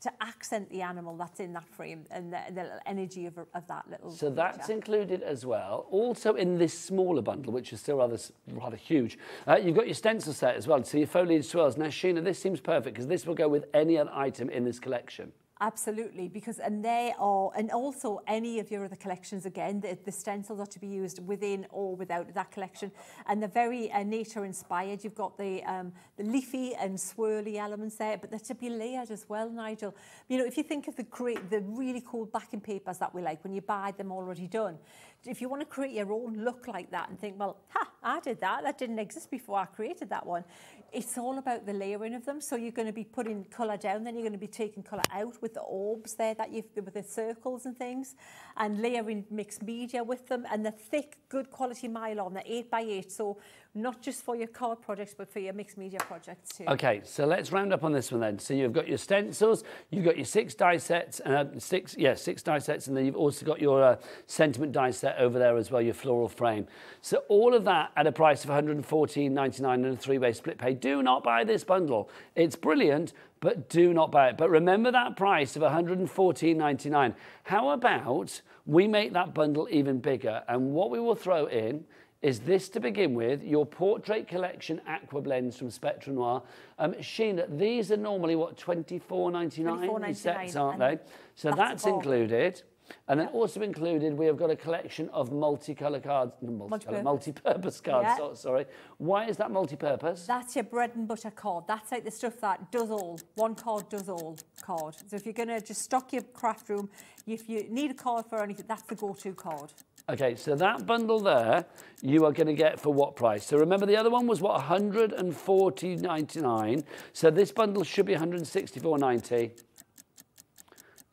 to accent the animal that's in that frame and the, the little energy of, of that little So that's included as well. Also in this smaller bundle, which is still rather rather huge, uh, you've got your stencil set as well. So your foliage swirls. Now, Sheena, this seems perfect because this will go with any other item in this collection. Absolutely, because and they are, and also any of your other collections again, the, the stencils are to be used within or without that collection, and they're very uh, nature inspired. You've got the um, the leafy and swirly elements there, but they're to be layered as well, Nigel. You know, if you think of the great, the really cool backing papers that we like when you buy them already done, if you want to create your own look like that and think, well, ha, I did that, that didn't exist before I created that one. It's all about the layering of them. So you're going to be putting colour down, then you're going to be taking colour out with the orbs there that you've with the circles and things, and layering mixed media with them, and the thick, good quality Mylar, the eight by eight. So not just for your card projects, but for your mixed media projects too. Okay, so let's round up on this one then. So you've got your stencils, you've got your six die sets, uh, six yeah six die sets, and then you've also got your uh, sentiment die set over there as well, your floral frame. So all of that at a price of 114.99 and a three-way split pay. Do not buy this bundle. It's brilliant, but do not buy it. But remember that price of 114.99. How about we make that bundle even bigger? And what we will throw in is this to begin with, your Portrait Collection Aqua Blends from Spectrum Noir. Um, Sheena, these are normally, what, 24.99 these sets, $24.99, aren't they? So that's that's, included. And then also included, we have got a collection of multicolour cards, multicolour, Multi-purpose. cards, Yeah. so- sorry. Why is that multi-purpose? That's your bread and butter card. That's like the stuff that does all. One card does all card. So if you're going to just stock your craft room, if you need a card for anything, that's the go-to card. Okay, so that bundle there, you are going to get for what price? So remember, the other one was what 140.99. So this bundle should be 164.90.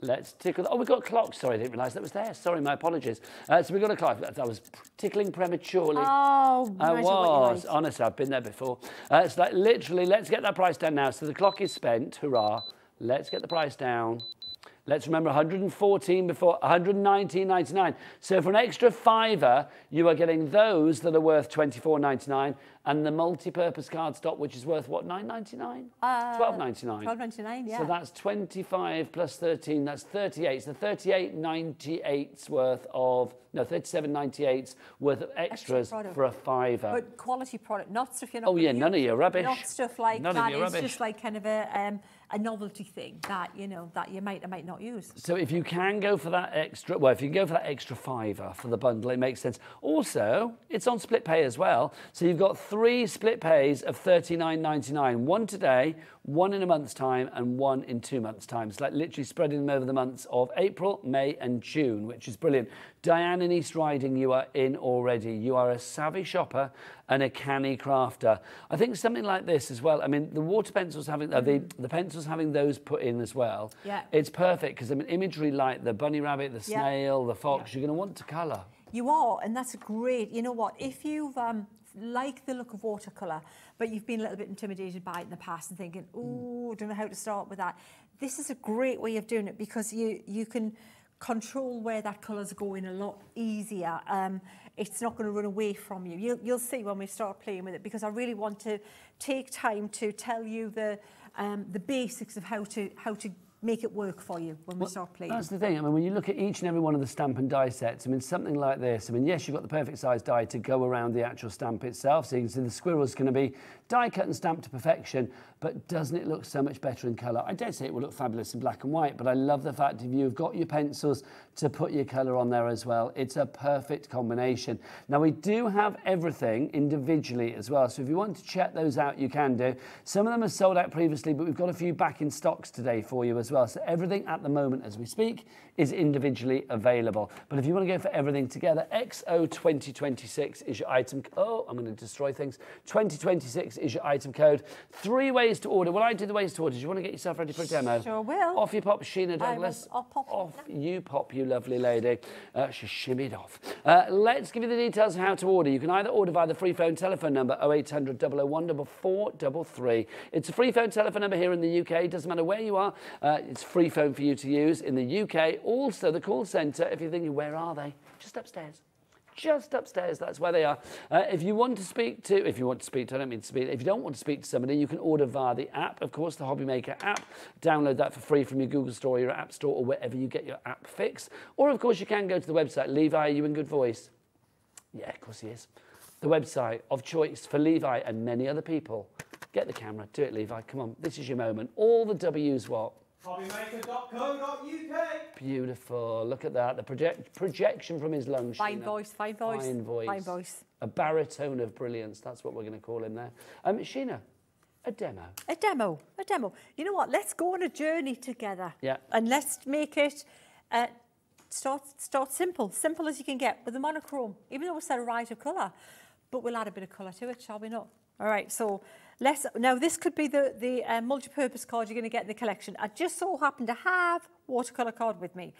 Let's tickle. Oh, we've got clocks. Sorry, I didn't realise that was there. Sorry, my apologies. Uh, so we've got a clock. I was tickling prematurely. Oh, I was. Honestly, I've been there before. Uh, it's like literally, let's get that price down now. So the clock is spent. Hurrah. Let's get the price down. Let's remember 114 before 119.99. So for an extra fiver, you are getting those that are worth 24.99 and the multi-purpose card stock, which is worth what 9.99? Uh, 12.99. 12.99, yeah. So that's 25 plus 13, that's 38. So 38.98's worth of, no, 37.98's worth of extras for a fiver. But quality product, not stuff you're not Oh, yeah, none of your rubbish. Not stuff like None that. It's rubbish. just like kind of a um, a novelty thing that you know that you might or might not use. So if you can go for that extra, well, if you can go for that extra fiver for the bundle, it makes sense. Also, it's on split pay as well. So you've got three split pays of $39.99. One today, one in a month's time, and one in two months' time. It's like literally spreading them over the months of April, May, and June, which is brilliant. Diane in East Riding, you are in already. You are a savvy shopper and a canny crafter. I think something like this as well. I mean, the water pencils having, uh, the, the pencils having those put in as well. Yeah. It's perfect because I mean, imagery like the bunny rabbit, the Yeah. snail, the fox, you're going to want to colour. You are, and that's a great. You know what? If you've um, like the look of watercolour, but you've been a little bit intimidated by it in the past and thinking, "Oh, don't know how to start with that," this is a great way of doing it because you you can control where that colour's going a lot easier. Um, it's not going to run away from you. You'll, you'll see when we start playing with it because I really want to take time to tell you the, um, the basics of how to, how to make it work for you when we start playing. That's the thing. I mean, when you look at each and every one of the stamp and die sets, I mean, something like this. I mean, yes, you've got the perfect size die to go around the actual stamp itself. So you can see the squirrel's going to be die cut and stamped to perfection, but doesn't it look so much better in colour? I dare say it will look fabulous in black and white, but I love the fact if you've got your pencils to put your colour on there as well. It's a perfect combination. Now, we do have everything individually as well, so if you want to check those out, you can do. Some of them are sold out previously, but we've got a few back in stocks today for you as well. So everything at the moment as we speak is individually available. But if you want to go for everything together, XO 2026 is your item. Oh, I'm going to destroy things. 2026 is your item code. Three ways to order. Well, I do the ways to order. Do you want to get yourself ready for a demo? Sure will. Off you pop, Sheena Douglass. pop Off you pop, you lovely lady. Uh, she shimmied off. Uh, let's give you the details of how to order. You can either order via the free phone telephone number 0800 001 433. It's a free phone telephone number here in the UK. It doesn't matter where you are. Uh, it's free phone for you to use in the UK. Also, the call centre, if you're thinking, where are they? Just upstairs just upstairs. That's where they are. Uh, if you want to speak to, if you want to speak to, I don't mean to speak. If you don't want to speak to somebody, you can order via the app. Of course, the Hobby Maker app. Download that for free from your Google Store, your App Store, or wherever you get your app fix. Or of course, you can go to the website. Levi, are you in good voice? Yeah, of course he is. The website of choice for Levi and many other people. Get the camera. Do it, Levi. Come on. This is your moment. All the W's what? Hobbymaker.co.uk. Beautiful. Look at that. The project, projection from his lungs. Fine Sheena. voice, fine voice. Fine voice. Fine voice. A baritone of brilliance. That's what we're going to call him there. Um, Sheena, a demo. A demo, a demo. You know what? Let's go on a journey together. Yeah. And let's make it uh, start start simple, simple as you can get with the monochrome. Even though we it's a right of colour, but we'll add a bit of colour to it, shall we not? All right. So let's now this could be the the uh, multi-purpose card you're going to get in the collection. I just so happen to have watercolour card with me.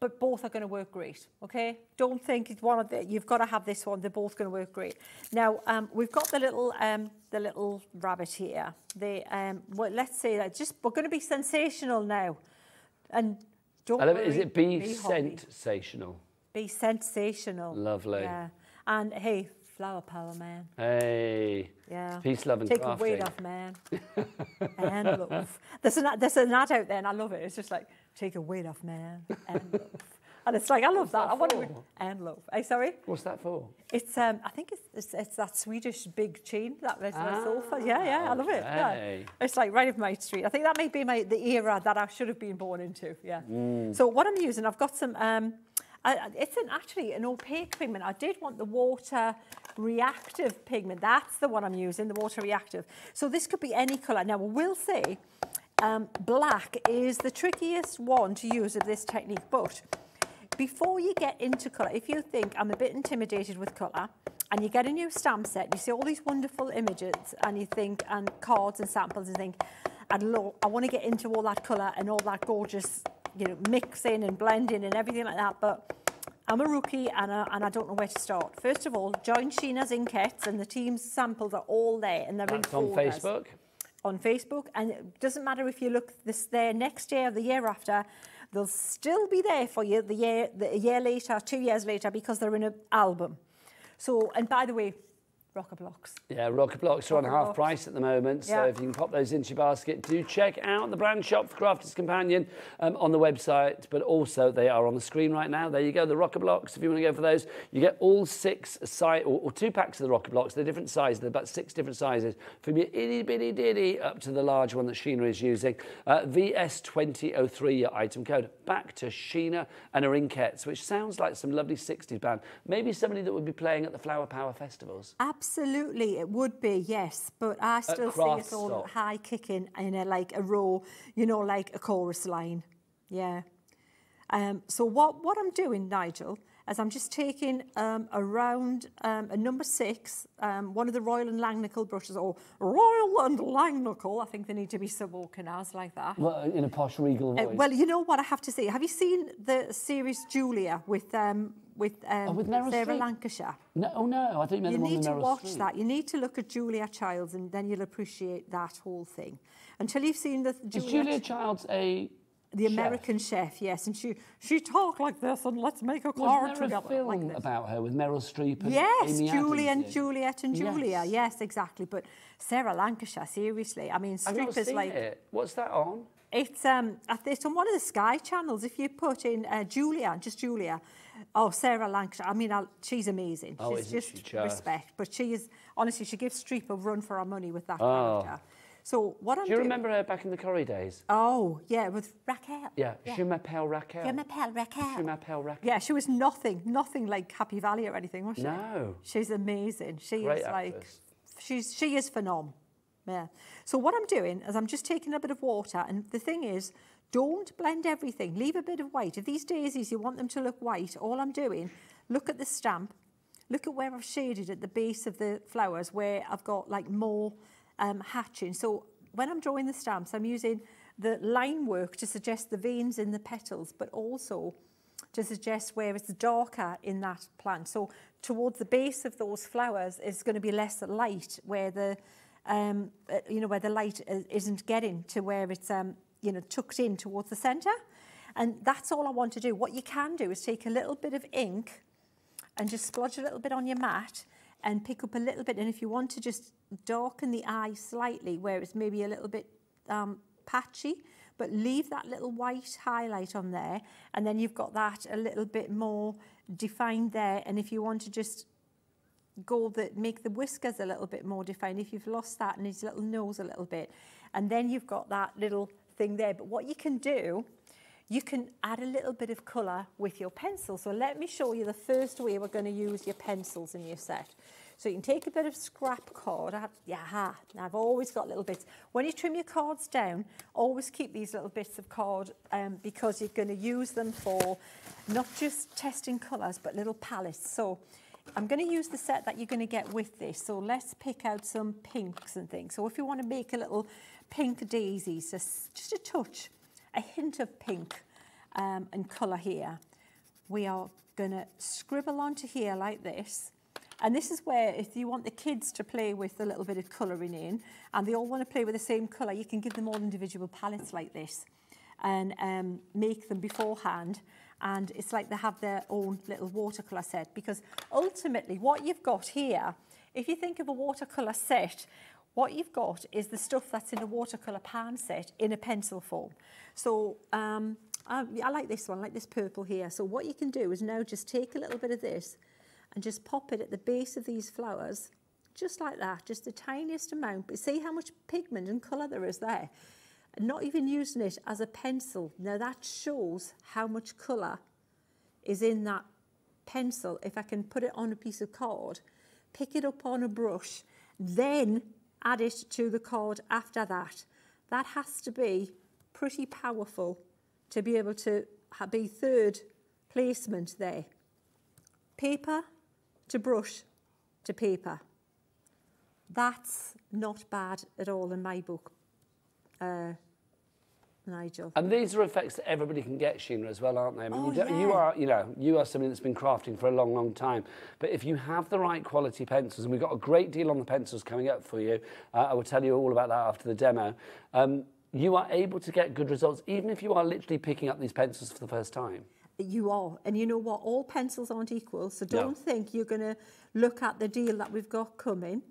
But both are going to work great, okay? Don't think it's one of the, you've got to have this one. They're both going to work great. Now, um, we've got the little, um, the little rabbit here. The, um, well, let's say that just, we're going to be sensational now. And don't I love worry, it. Is it be, be hobby. sensational? Be sensational. Lovely. Yeah. And hey, flower power, man. Hey. Yeah. Peace, love, and Take crafting. a weight off, man. and love. There's an, there's an ad out there, and I love it. It's just like, take a weight off, man. And love. And it's like, I love that. I want to. And love. Hey, sorry? What's that for? It's um, I think it's, it's, it's that Swedish big chain that is ah, sofa. Yeah, yeah, I love it. Yeah. It's like right up my street. I think that may be my the era that I should have been born into. Yeah. So what I'm using, I've got some. Um, It's an actually an opaque pigment. I did want the water reactive pigment. That's the one I'm using, the water reactive. So this could be any colour. Now we'll say, um, black is the trickiest one to use of this technique, but before you get into colour, if you think I'm a bit intimidated with colour, and you get a new stamp set, you see all these wonderful images, and you think, and cards and samples, and think, I'd I want to get into all that colour and all that gorgeous, you know, mixing and blending and everything like that, but I'm a rookie and I, and I don't know where to start. First of all, join Sheena's Inkettes, and the team's samples are all there, and they're That's in on folders Facebook. on Facebook, and it doesn't matter if you look this there next year or the year after, they'll still be there for you the year, the, year later, two years later, because they're in an album. So, and by the way, Rocker Blocks. Yeah, Rocket Blocks are on half Blocks. price at the moment, so Yeah. if you can pop those into your basket, do check out the brand shop for Crafters Companion um, on the website, but also they are on the screen right now. There you go, the Rocket Blocks. If you want to go for those, you get all six size or, or two packs of the Rocket Blocks. They're different sizes. They're about six different sizes, from your itty bitty ditty up to the large one that Sheena is using. Uh, VS2003, your item code. Back to Sheena and her Inkettes, which sounds like some lovely 60s band. Maybe somebody that would be playing at the Flower Power festivals. Absolutely, it would be, yes. But I still see us all stop. high kicking in a, like a row, you know, like a chorus line. Yeah. Um, so what, what I'm doing, Nigel, is I'm just taking um, around um, a number six, um, one of the Royal and Langnickel brushes, or Royal and Langnickel, I think they need to be spoken as like that. Well, in a posh regal Uh, voice. well, you know what I have to say. Have you seen the series Julia with um, with, um, Oh, with Meryl Sarah Streep? Lancashire? No, oh no, I think you You need to Meryl watch Streep. that. You need to look at Julia Childs, and then you'll appreciate that whole thing. Until you've seen the Is Julia, Julia Childs a the American chef, yes, and she she talked like this, and let's make a car Was there a film like about her with Meryl Streep and Yes, Amy Julie Adams and? Juliet and Julia. Yes. Exactly. But Sarah Lancashire, seriously, I mean, Streep is seen like it. What's that on? it's um it's on one of the Sky channels. If you put in uh, Julia, just Julia, oh Sarah Lancashire. I mean, I'll, she's amazing. Oh, she's isn't just she respect. But she is honestly, she gives Streep a run for her money with that Oh. character. So what I'm Do you remember her back in the Corrie days? Oh yeah, with Raquel. Yeah, Je m'appelle Raquel. Je m'appelle Raquel. Je m'appelle Raquel. Yeah, she was nothing, nothing like Happy Valley or anything, was she? No. She's amazing. She Great is like, she's she is phenomenal. Yeah. So what I'm doing is I'm just taking a bit of water, and the thing is, don't blend everything. Leave a bit of white. If these daisies you want them to look white, all I'm doing, look at the stamp, look at where I've shaded at the base of the flowers where I've got like more um, hatching. So when I'm drawing the stamps, I'm using the line work to suggest the veins in the petals, but also to suggest where it's darker in that plant. So towards the base of those flowers is going to be less light where the, um, uh, you know, where the light isn't getting to where it's, um, you know, tucked in towards the center. And that's all I want to do. What you can do is take a little bit of ink and just splodge a little bit on your mat and pick up a little bit. And if you want to just darken the eye slightly where it's maybe a little bit um, patchy, but leave that little white highlight on there. And then you've got that a little bit more defined there. And if you want to just go that make the whiskers a little bit more defined if you've lost that and his little nose a little bit and then you've got that little thing there but what you can do you can add a little bit of colour with your pencil. So let me show you the first way we're going to use your pencils in your set. So you can take a bit of scrap card I yeah I've always got little bits. When you trim your cards down always keep these little bits of card um, because you're going to use them for not just testing colours but little palettes. So I'm going to use the set that you're going to get with this. So let's pick out some pinks and things. So if you want to make a little pink just, just a touch, a hint of pink um, and colour here, we are going to scribble onto here like this. And this is where if you want the kids to play with a little bit of colouring in and they all want to play with the same colour, you can give them all individual palettes like this and um, make them beforehand and it's like they have their own little watercolour set because ultimately what you've got here, if you think of a watercolour set, what you've got is the stuff that's in a watercolour pan set in a pencil form. So um, I, I like this one, I like this purple here. So what you can do is now just take a little bit of this and just pop it at the base of these flowers, just like that, just the tiniest amount. But see how much pigment and colour there is there not even using it as a pencil. Now that shows how much colour is in that pencil. If I can put it on a piece of card, pick it up on a brush, then add it to the card after that. That has to be pretty powerful to be able to be third placement there. Paper to brush to paper. That's not bad at all in my book uh, Nigel. And these are effects that everybody can get, Sheena, as well, aren't they? I mean, Oh, you, don't- you are, you know, you are something that's been crafting for a long, long time. But if you have the right quality pencils, and we've got a great deal on the pencils coming up for you, uh, I will tell you all about that after the demo. Um, you are able to get good results, even if you are literally picking up these pencils for the first time. You are. And you know what? All pencils aren't equal. So don't think you're going to look at the deal that we've got coming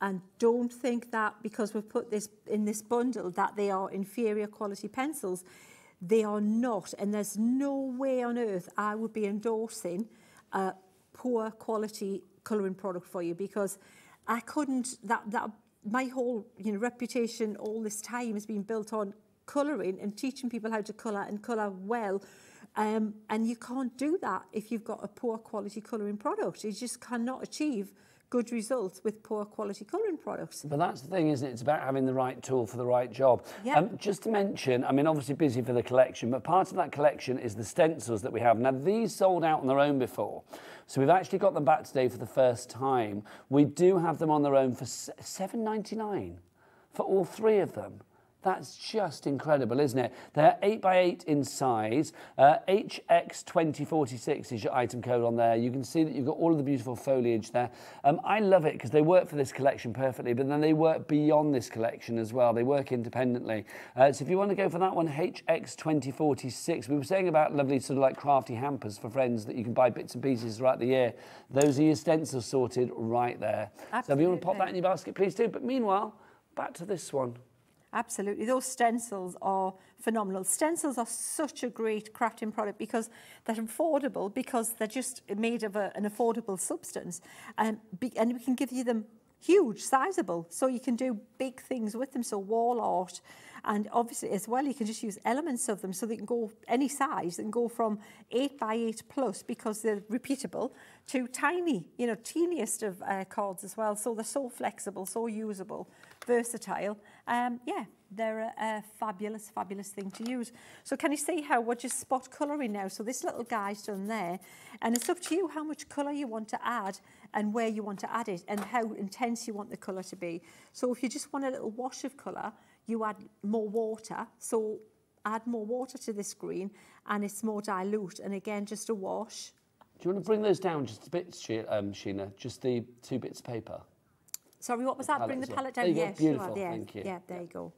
and don't think that because we've put this in this bundle that they are inferior quality pencils. They are not. And there's no way on earth I would be endorsing a poor quality colouring product for you because I couldn't, that, that my whole you know, reputation all this time has been built on colouring and teaching people how to colour and colour well. Um, and you can't do that if you've got a poor quality colouring product. You just cannot achieve good results with poor quality colouring products. But that's the thing, isn't it? It's about having the right tool for the right job. Yeah. Um, just to mention, I mean, obviously busy for the collection, but part of that collection is the stencils that we have. Now, these sold out on their own before. So we've actually got them back today for the first time. We do have them on their own for seven ninety nine for all three of them. That's just incredible, isn't it? They're 8 by 8 in size. Uh, HX2046 is your item code on there. You can see that you've got all of the beautiful foliage there. Um, I love it because they work for this collection perfectly, but then they work beyond this collection as well. They work independently. Uh, so if you want to go for that one, HX2046, we were saying about lovely sort of like crafty hampers for friends that you can buy bits and pieces throughout the year. Those are your stencils sorted right there. Absolutely. So if you want to pop that in your basket, please do. But meanwhile, back to this one. Absolutely. Those stencils are phenomenal. Stencils are such a great crafting product because they're affordable, because they're just made of a, an affordable substance. Um, be, and we can give you them huge, sizable. So you can do big things with them. So wall art. And obviously as well, you can just use elements of them so they can go any size and go from 8 by 8 plus because they're repeatable to tiny, you know, teeniest of uh, cards as well. So they're so flexible, so usable, versatile. Um, yeah, they're a, a fabulous, fabulous thing to use. So can you see how we're just spot colouring now? So this little guy's done there. And it's up to you how much colour you want to add and where you want to add it and how intense you want the colour to be. So if you just want a little wash of colour, you add more water. So add more water to this green and it's more dilute. And again, just a wash. Do you want to bring those down just a bit, um, Sheena? Just the two bits of paper? Sorry, what was that? Bring the palette down. There you Beautiful, sure. Yeah, thank you. Yeah, there you go.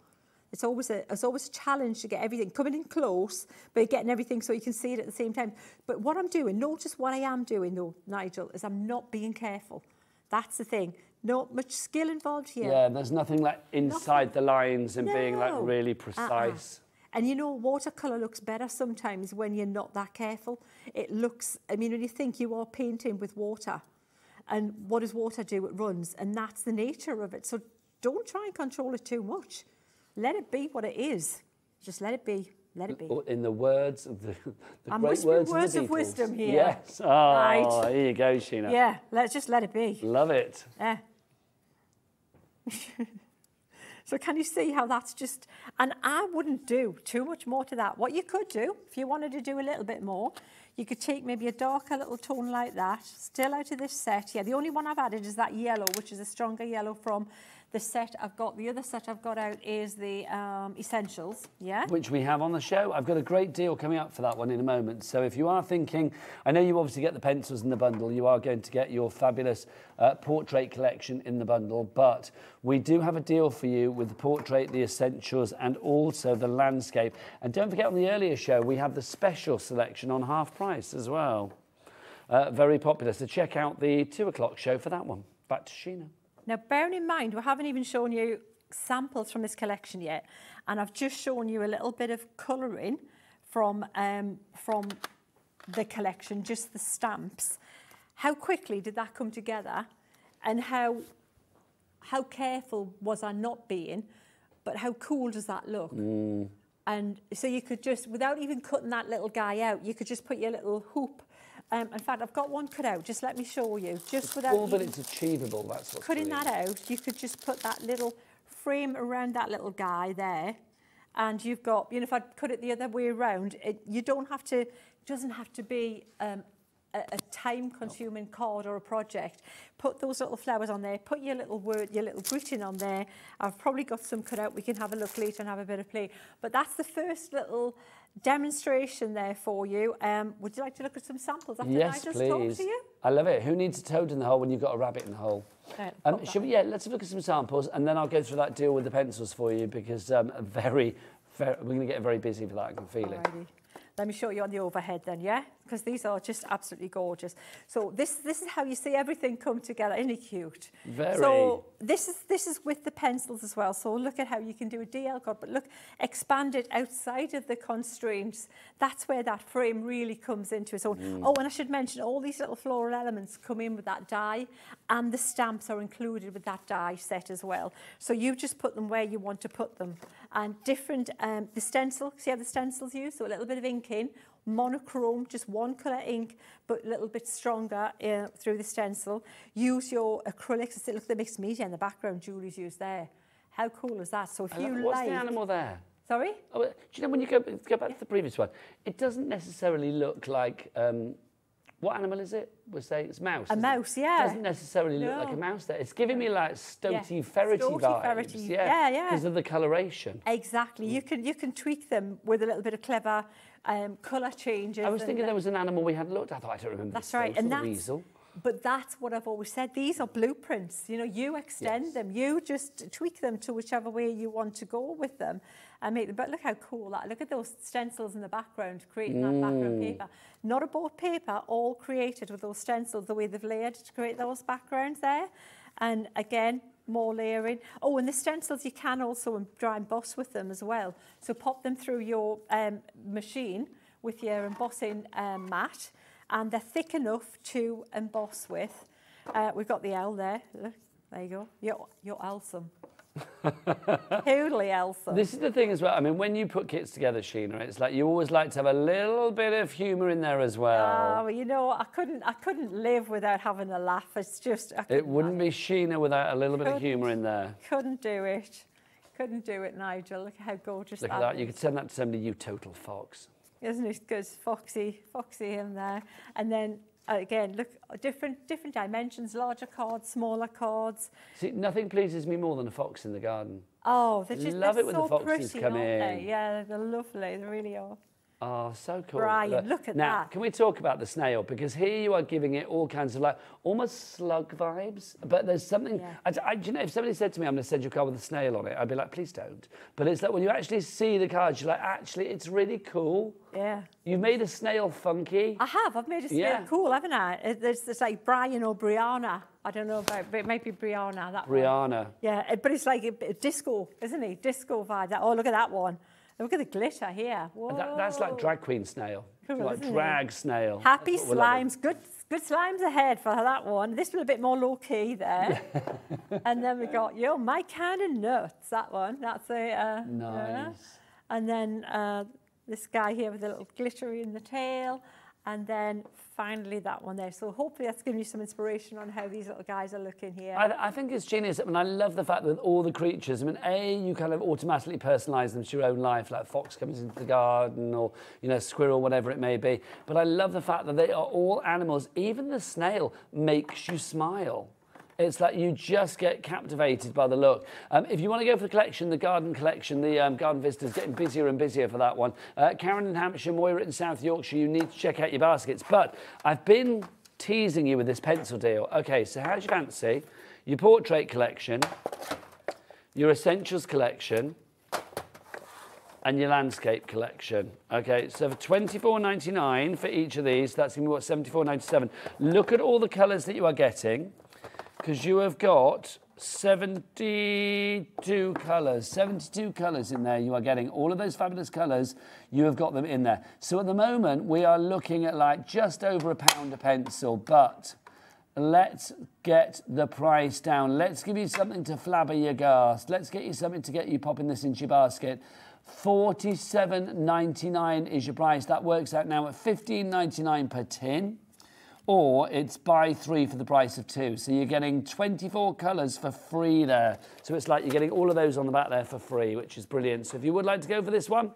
It's always a it's always a challenge to get everything coming in close, but getting everything so you can see it at the same time. But what I'm doing, notice what I am doing though, Nigel, is I'm not being careful. That's the thing. Not much skill involved here. Yeah, there's nothing like inside nothing. the lines and no. being like really uh-uh. precise. Uh -uh. And you know, watercolour looks better sometimes when you're not that careful. It looks, I mean, when you think you are painting with water, and what does water do? It runs, and that's the nature of it. So don't try and control it too much. Let it be what it is. Just let it be. Let it be. In the words of the, the I'm great words, words of, of wisdom here. Yes. Oh, right. here you go, Sheena. Yeah, let's just let it be. Love it. Yeah. so can you see how that's just, and I wouldn't do too much more to that. What you could do, if you wanted to do a little bit more, you could take maybe a darker little tone like that, still out of this set. Yeah, the only one I've added is that yellow, which is a stronger yellow from the set I've got, the other set I've got out is the um, Essentials, yeah? Which we have on the show. I've got a great deal coming up for that one in a moment. So if you are thinking, I know you obviously get the pencils in the bundle, you are going to get your fabulous uh, portrait collection in the bundle, but we do have a deal for you with the portrait, the Essentials, and also the landscape. And don't forget on the earlier show, we have the special selection on half price as well. Uh, very popular. So check out the two o'clock show for that one. Back to Sheena. Now, bearing in mind, we haven't even shown you samples from this collection yet, and I've just shown you a little bit of colouring from, um, from the collection, just the stamps. How quickly did that come together, and how, how careful was I not being, but how cool does that look? Mm. And so you could just, without even cutting that little guy out, you could just put your little hoop um, in fact, I've got one cut out. Just let me show you. Just without all that it's achievable. That's what's cutting that out. You could just put that little frame around that little guy there, and you've got. You know, if I cut it the other way around, it, you don't have to. It doesn't have to be um, a, a time-consuming card or a project. Put those little flowers on there. Put your little word, your little greeting on there. I've probably got some cut out. We can have a look later and have a bit of play. But that's the first little demonstration there for you. Um, would you like to look at some samples after yes, I just please. to you? I love it. Who needs a toad in the hole when you've got a rabbit in the hole? um, should we, yeah, let's look at some samples and then I'll go through that deal with the pencils for you because um, very, very, we're going to get very busy for that, I can feel Alrighty. it. Let me show you on the overhead then, yeah? Because these are just absolutely gorgeous. So this this is how you see everything come together. Isn't it cute? Very. So this is this is with the pencils as well. So look at how you can do a DL card, but look, expand it outside of the constraints. That's where that frame really comes into its own. Mm. Oh, and I should mention all these little floral elements come in with that die, and the stamps are included with that die set as well. So you just put them where you want to put them. And different, um, the stencil, see how the stencil's used? So a little bit of ink in, monochrome, just one colour ink, but a little bit stronger uh, through the stencil. Use your acrylics. Look at the mixed media in the background Julie's used there. How cool is that? So if you What's like... the animal there? Sorry? Oh, do you know when you go, go back yeah. to the previous one, it doesn't necessarily look like um, what animal is it? We're saying it's mouse. A mouse, it? yeah. Doesn't necessarily look like a mouse there. It's giving me like stoaty, Yeah. ferrety Stoaty, vibes. ferrety, Yeah, yeah, yeah. Because of the coloration. Exactly. You can you can tweak them with a little bit of clever um, colour changes. I was thinking there was an animal we hadn't looked at. I thought I don't remember. That's right, and that's weasel. But that's what I've always said. These are blueprints. You know, you extend Yes. them. You just tweak them to whichever way you want to go with them. And make them. But look how cool that. Look at those stencils in the background, creating that background Mm. paper. Not a bought paper, all created with those stencils, the way they've layered to create those backgrounds there. And again, more layering. Oh, and the stencils, you can also um, dry emboss with them as well. So pop them through your um, machine with your embossing um, mat, and they're thick enough to emboss with. Uh, we've got the L there. Look, there you go. You're, you're awesome. totally Elsa. This is the thing as well. I mean, when you put kits together, Sheena, it's like you always like to have a little bit of humour in there as well. Oh, you know, I couldn't, I couldn't live without having a laugh. It's just, it wouldn't be Sheena without a little bit of humour in there. couldn't do it. Couldn't do it, Nigel. Look how gorgeous Look that at that. is. You could send that to somebody, you total fox. Isn't it good? Foxy, Foxy in there. And then again, look, different different dimensions, larger cards, smaller cards. See, nothing pleases me more than a fox in the garden. Oh, they're just Love it when so the foxes pretty, come aren't They? in. Yeah, they're lovely. They really are. Oh, so cool. Brian, look at now, that. can we talk about the snail? Because here you are giving it all kinds of like almost slug vibes. But there's something. Yeah. I, I, do you know, if somebody said to me, I'm going to send you a card with a snail on it, I'd be like, please don't. But it's like when you actually see the cards, you're like, actually, it's really cool. Yeah. You've made a snail funky. I have. I've made a snail yeah. cool, haven't I? There's, there's like Brian or Brianna. I don't know about, but it might be Brianna. That one. Brianna. Yeah, but it's like a, bit disco, isn't it? Disco vibe. That, oh, look at that one. Look at the glitter here. That, that's like drag queen snail. Cool, like isn't it? drag snail. Happy That's what we're loving. slimes, good good slimes ahead for that one. This one a bit more low key there. and then we got yo, my kind of nuts. That one. That's a uh. Nice. And then uh, this guy here with a little glittery in the tail. And then finally that one there. So hopefully that's given you some inspiration on how these little guys are looking here. I, I think it's genius. I mean, I love the fact that all the creatures, I mean, A, you kind of automatically personalise them to your own life, like fox comes into the garden or, you know, squirrel, whatever it may be. But I love the fact that they are all animals. Even the snail makes you smile. It's like you just get captivated by the look. Um, if you want to go for the collection, the garden collection, the um, garden visitors getting busier and busier for that one. Uh, Karen in Hampshire, Moira in South Yorkshire, you need to check out your baskets. But I've been teasing you with this pencil deal. Okay, so how's your fancy? Your portrait collection, your essentials collection, and your landscape collection. Okay, so for $24.99 for each of these, that's going to be what, $74.97. Look at all the colours that you are getting, because you have got 72 colours, 72 colours in there you are getting. All of those fabulous colours, you have got them in there. So at the moment, we are looking at like just over a pound a pencil, but let's get the price down. Let's give you something to flabber your gas. Let's get you something to get you popping this into your basket. $47.99 is your price. That works out now at $15.99 per tin. Or it's buy three for the price of two. So you're getting 24 colours for free there. So it's like you're getting all of those on the back there for free, which is brilliant. So if you would like to go for this one,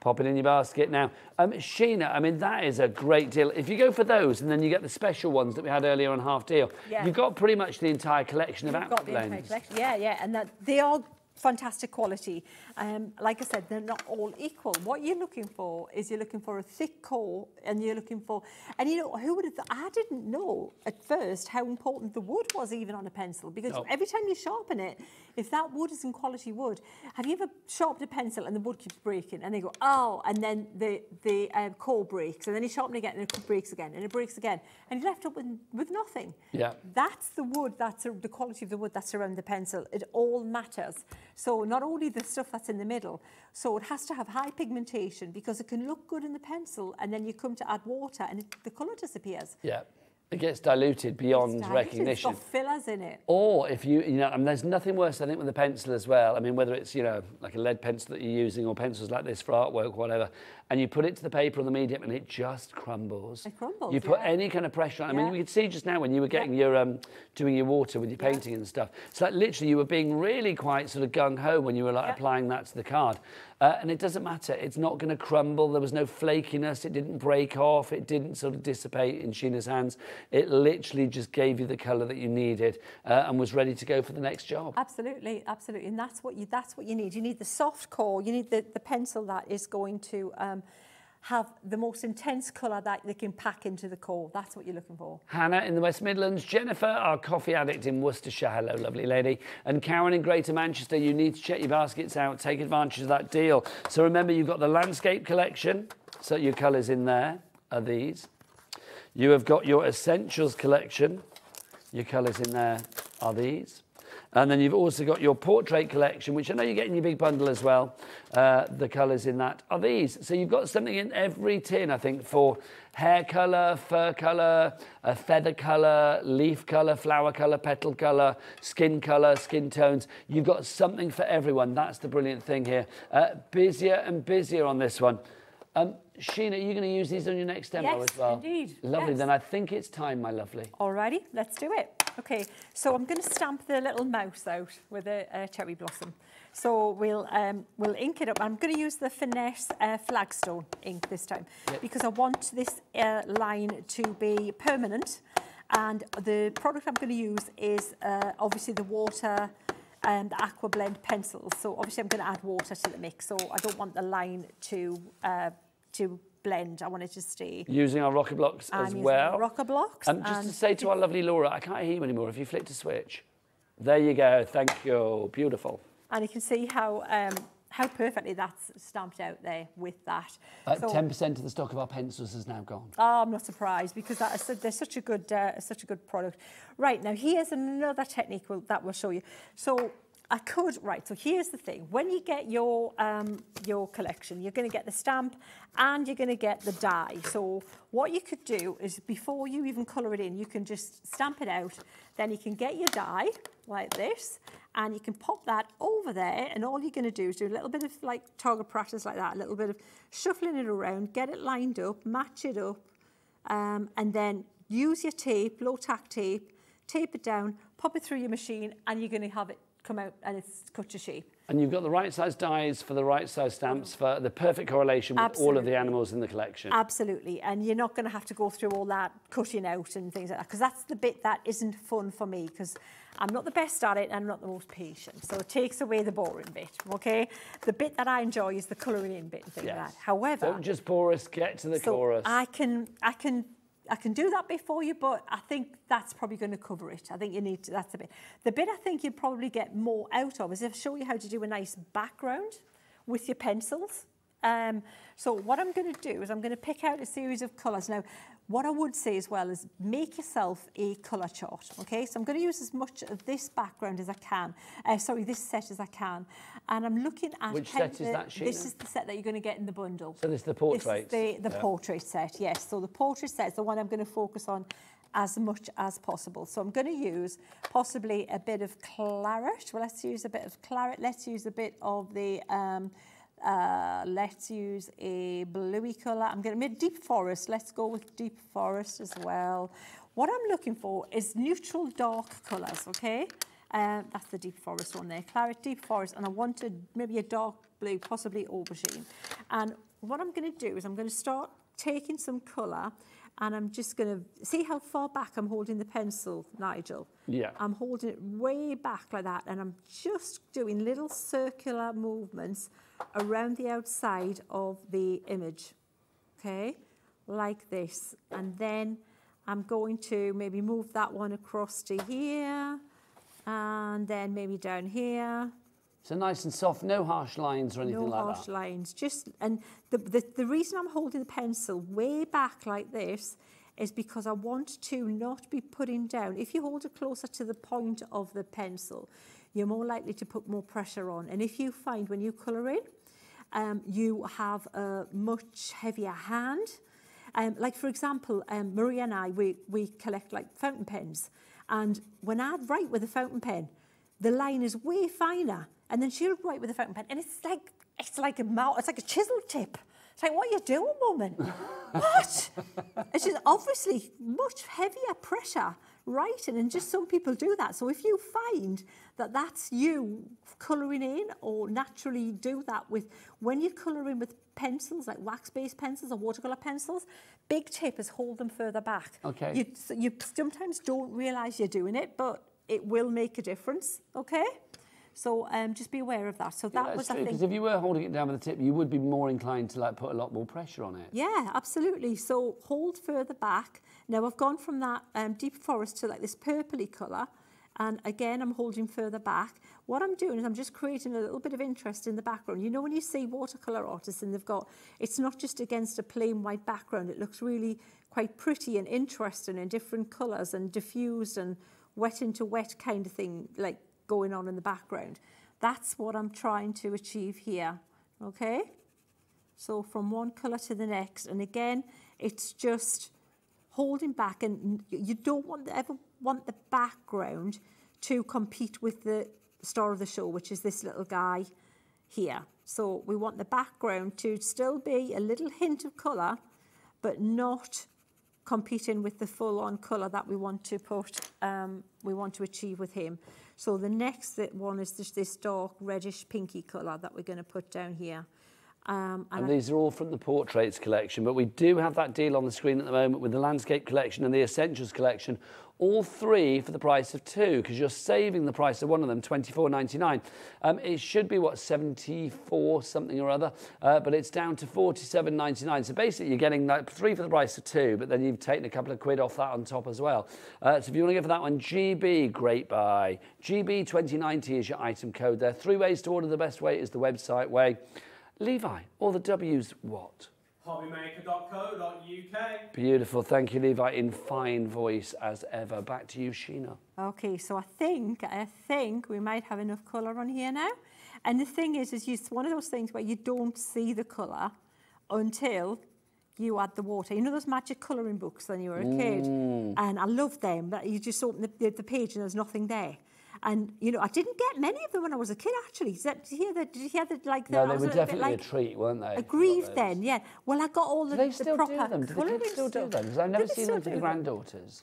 pop it in your basket now. Um, Sheena, I mean, that is a great deal. If you go for those and then you get the special ones that we had earlier on half deal, Yeah. you've got pretty much the entire collection of You've app got the entire collection. Yeah, yeah, and that they are fantastic quality. Um, like I said, they're not all equal. What you're looking for is you're looking for a thick core, and you're looking for, and you know, who would have? I didn't know at first how important the wood was even on a pencil because No. every time you sharpen it, if that wood is in quality wood, have you ever sharpened a pencil and the wood keeps breaking, and they go, oh, and then the the um, core breaks, and then you sharpen it again, and it breaks again, and it breaks again, and you're left up with, with nothing. Yeah. That's the wood, that's a- the quality of the wood that's around the pencil. It all matters. So not only the stuff that's in the middle, so it has to have high pigmentation because it can look good in the pencil and then you come to add water and it, the colour disappears. Yeah. It gets diluted beyond It's recognition. got fillers in it. Or if you, you know, I mean, there's nothing worse, I think, with a pencil as well. I mean, whether it's, you know, like a lead pencil that you're using or pencils like this for artwork, whatever, and you put it to the paper on the medium and it just crumbles. It crumbles, You put yeah. any kind of pressure on. I mean, Yeah. you could see just now when you were getting your, um, doing your water with your painting and stuff. It's like literally you were being really quite sort of gung ho when you were like Yeah. applying that to the card. Uh, and it doesn't matter. It's not going to crumble. There was no flakiness. It didn't break off. It didn't sort of dissipate in Sheena's hands. It literally just gave you the colour that you needed uh, and was ready to go for the next job. Absolutely, absolutely, and that's what you that's what you need. You need the soft core. You need the, the pencil that is going to um, Um, have the most intense colour that they can pack into the core. That's what you're looking for. Hannah in the West Midlands, Jennifer, our coffee addict in Worcestershire. Hello, lovely lady. And Karen in Greater Manchester, you need to check your baskets out, take advantage of that deal. So remember, you've got the landscape collection, so your colours in there are these. You have got your essentials collection, your colours in there are these. And then you've also got your portrait collection, which I know you get in your big bundle as well. Uh, the colours in that are these. So you've got something in every tin, I think, for hair colour, fur colour, uh, feather colour, leaf colour, flower colour, petal colour, skin colour, skin tones. You've got something for everyone. That's the brilliant thing here. Uh, busier and busier on this one. Um, Sheena, are you going to use these on your next demo Yes, as well? indeed. Lovely. Yes. Then I think it's time, my lovely. Alrighty, let's do it. Okay, so I'm going to stamp the little mouse out with a, a cherry blossom. So we'll um, we'll ink it up. I'm going to use the Finesse uh, Flagstone ink this time Yep. because I want this uh, line to be permanent. And the product I'm going to use is uh, obviously the water and the aqua blend pencils. So obviously I'm going to add water to the mix. So I don't want the line to uh, to blend. I wanted to stay. Using our rocker blocks I'm as using well. rocker blocks. Um, just to say to our lovely Laura, I can't hear you anymore. If you flick to switch. There you go. Thank you. Beautiful. And you can see how um, how perfectly that's stamped out there with that. Uh, So- 10% of the stock of our pencils is now gone. Oh, I'm not surprised because that is, they're such a good uh, such a good product. Right now, here's another technique that we'll show you. So I could right. So here's the thing: when you get your um, your collection, you're going to get the stamp and you're going to get the die. So what you could do is before you even colour it in, you can just stamp it out. Then you can get your die like this, and you can pop that over there. And all you're going to do is do a little bit of like target practice like that, a little bit of shuffling it around, get it lined up, match it up, um, and then use your tape, low tack tape, tape it down, pop it through your machine, and you're going to have it come out and it's cut to shape. And you've got the right size dies for the right size stamps for the perfect correlation with all of the animals in the collection. Absolutely, and you're not going to have to go through all that cutting out and things like that, because that's the bit that isn't fun for me, because I'm not the best at it and I'm not the most patient. So it takes away the boring bit, okay? The bit that I enjoy is the colouring in bit and things like that. However, Don't just bore us, get to the so chorus. I can, I can, I can do that before you, but I think that's probably going to cover it. I think you need to, that's a bit. The bit I think you'd probably get more out of is if I show you how to do a nice background with your pencils. Um, so what I'm going to do is I'm going to pick out a series of colours. Now, what I would say as well is make yourself a colour chart, okay? So I'm going to use as much of this background as I can, uh, sorry, this set as I can. And I'm looking at... Which set is that, This is the set that you're going to get in the bundle. So this is the This portrait. is the, the Yeah. portrait set, yes. So the portrait set is the one I'm going to focus on as much as possible. So I'm going to use possibly a bit of claret. Well, let's use a bit of claret. Let's use a bit of the, um, uh, let's use a bluey colour. I'm going to make deep forest. Let's go with deep forest as well. What I'm looking for is neutral dark colours, okay? Um, that's the deep forest one there, claret, deep forest, and I wanted maybe a dark blue, possibly aubergine. And what I'm going to do is I'm going to start taking some colour and I'm just going to see how far back I'm holding the pencil, Nigel. Yeah. I'm holding it way back like that and I'm just doing little circular movements around the outside of the image, okay, like this. And then I'm going to maybe move that one across to here and then maybe down here. So nice and soft, no harsh lines or anything no like harsh lines. Just and the, the the reason I'm holding the pencil way back like this is because I want to not be putting down. If you hold it closer to the point of the pencil, you're more likely to put more pressure on. And if you find when you colour in, um, you have a much heavier hand. Um, like for example, um, Maria and I, we, we collect like fountain pens. And when I write with a fountain pen, the line is way finer. And then she'll write with a fountain pen and it's like, it's like a mouth, it's like a chisel tip. It's like, what are you doing, woman? what? It's just obviously much heavier pressure writing, and just some people do that. So if you find that that's you colouring in or naturally do that with, when you're colouring with pencils, like wax-based pencils or watercolour pencils, big tip is hold them further back. Okay. You, you sometimes don't realise you're doing it, but it will make a difference, okay? So um, just be aware of that. So that yeah, was, true, I think... Because if you were holding it down with the tip, you would be more inclined to like put a lot more pressure on it. Yeah, absolutely. So hold further back. Now I've gone from that um, deep forest to like this purpley colour. And again, I'm holding further back. What I'm doing is I'm just creating a little bit of interest in the background. You know, when you see watercolour artists and they've got, it's not just against a plain white background. It looks really quite pretty and interesting in different colours and diffused and wet into wet kind of thing, like going on in the background. That's what I'm trying to achieve here, okay? So from one colour to the next, and again, it's just holding back, and you don't want the, ever want the background to compete with the star of the show, which is this little guy here. So we want the background to still be a little hint of colour, but not competing with the full-on colour that we want to put, um, we want to achieve with him. So the next one is just this dark reddish pinky colour that we're going to put down here. Um, and, and these are all from the Portraits collection, but we do have that deal on the screen at the moment with the Landscape collection and the Essentials collection, all three for the price of two, because you're saving the price of one of them, $24.99. Um, it should be, what, 74 something or other, uh, but it's down to $47.99. So basically you're getting like three for the price of two, but then you've taken a couple of quid off that on top as well. Uh, so if you want to go for that one GB, great buy. GB2090 is your item code there. Three ways to order. The best way is the website way. Levi, all the W's what? Hobbymaker.co.uk. Beautiful. Thank you, Levi, in fine voice as ever. Back to you, Sheena. Okay, so I think, I think we might have enough colour on here now. And the thing is, is it's one of those things where you don't see the colour until you add the water. You know those magic colouring books when you were a kid? Mm. And I love them, that you just open the, the, the page and there's nothing there. And you know, I didn't get many of them when I was a kid. Actually, did you hear that? Did you hear that? Like, the, no, they were definitely like, a treat, weren't they? Aggrieved then, yeah. Well, I got all the, do they the still proper do them? Do the kids still do them? Because I've never seen them for the granddaughters.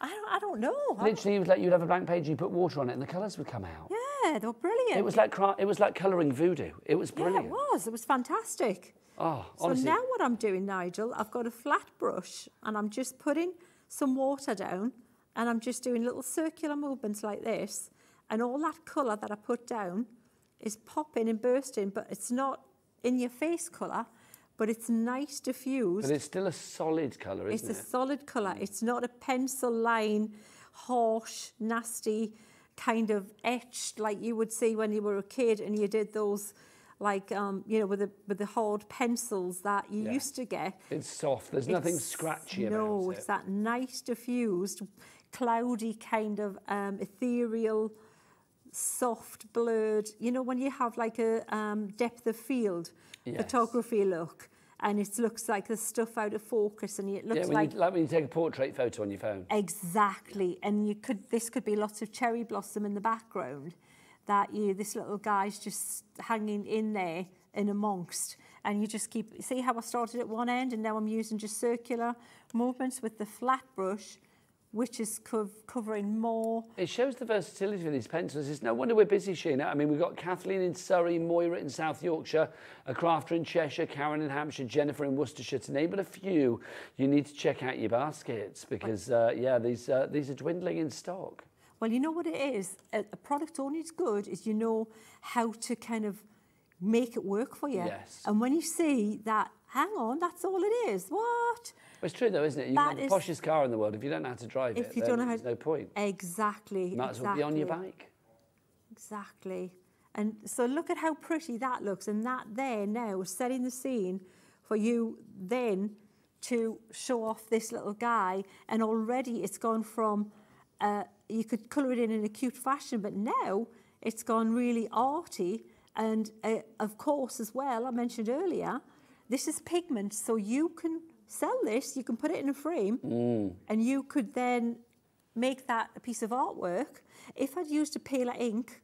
I don't, I don't know. Literally, it was like you'd have a blank page, and you put water on it, and the colours would come out. Yeah, they were brilliant. It was like it was like colouring voodoo. It was brilliant. Yeah, it was. It was fantastic. Oh, so honestly. now what I'm doing, Nigel, I've got a flat brush, and I'm just putting some water down, and I'm just doing little circular movements like this and all that colour that I put down is popping and bursting, but it's not in your face colour, but it's nice diffused. But it's still a solid colour, isn't it's it? It's a solid colour. It's not a pencil line, harsh, nasty, kind of etched like you would see when you were a kid and you did those like um, you know with the with the hard pencils that you yeah. used to get. It's soft. There's it's, nothing scratchy no, about it. No, it's that nice diffused, cloudy kind of um, ethereal soft, blurred, you know, when you have like a um, depth of field yes. photography look and it looks like the stuff out of focus and it looks yeah, like... You, like when you take a portrait photo on your phone. Exactly. And you could this could be lots of cherry blossom in the background that you this little guy's just hanging in there in amongst and you just keep see how I started at one end and now I'm using just circular movements with the flat brush which is co covering more. It shows the versatility of these pencils. It's no wonder we're busy, Sheena. I mean, we've got Kathleen in Surrey, Moira in South Yorkshire, a crafter in Cheshire, Karen in Hampshire, Jennifer in Worcestershire, to name but a few. You need to check out your baskets because, uh, yeah, these, uh, these are dwindling in stock. Well, you know what it is? A, a product only is good is you know how to kind of make it work for you. Yes. And when you see that, hang on, that's all it is. What? It's true though, isn't it? You can have the poshest car in the world. If you don't know how to drive if it, you don't know how there's no point. Exactly. You might exactly. as well be on your bike. Exactly. And so look at how pretty that looks. And that there now is setting the scene for you then to show off this little guy. And already it's gone from, uh, you could colour it in in a cute fashion, but now it's gone really arty. And uh, of course, as well, I mentioned earlier, this is pigment, so you can sell this, you can put it in a frame Mm. and you could then make that a piece of artwork. If I'd used a paler ink,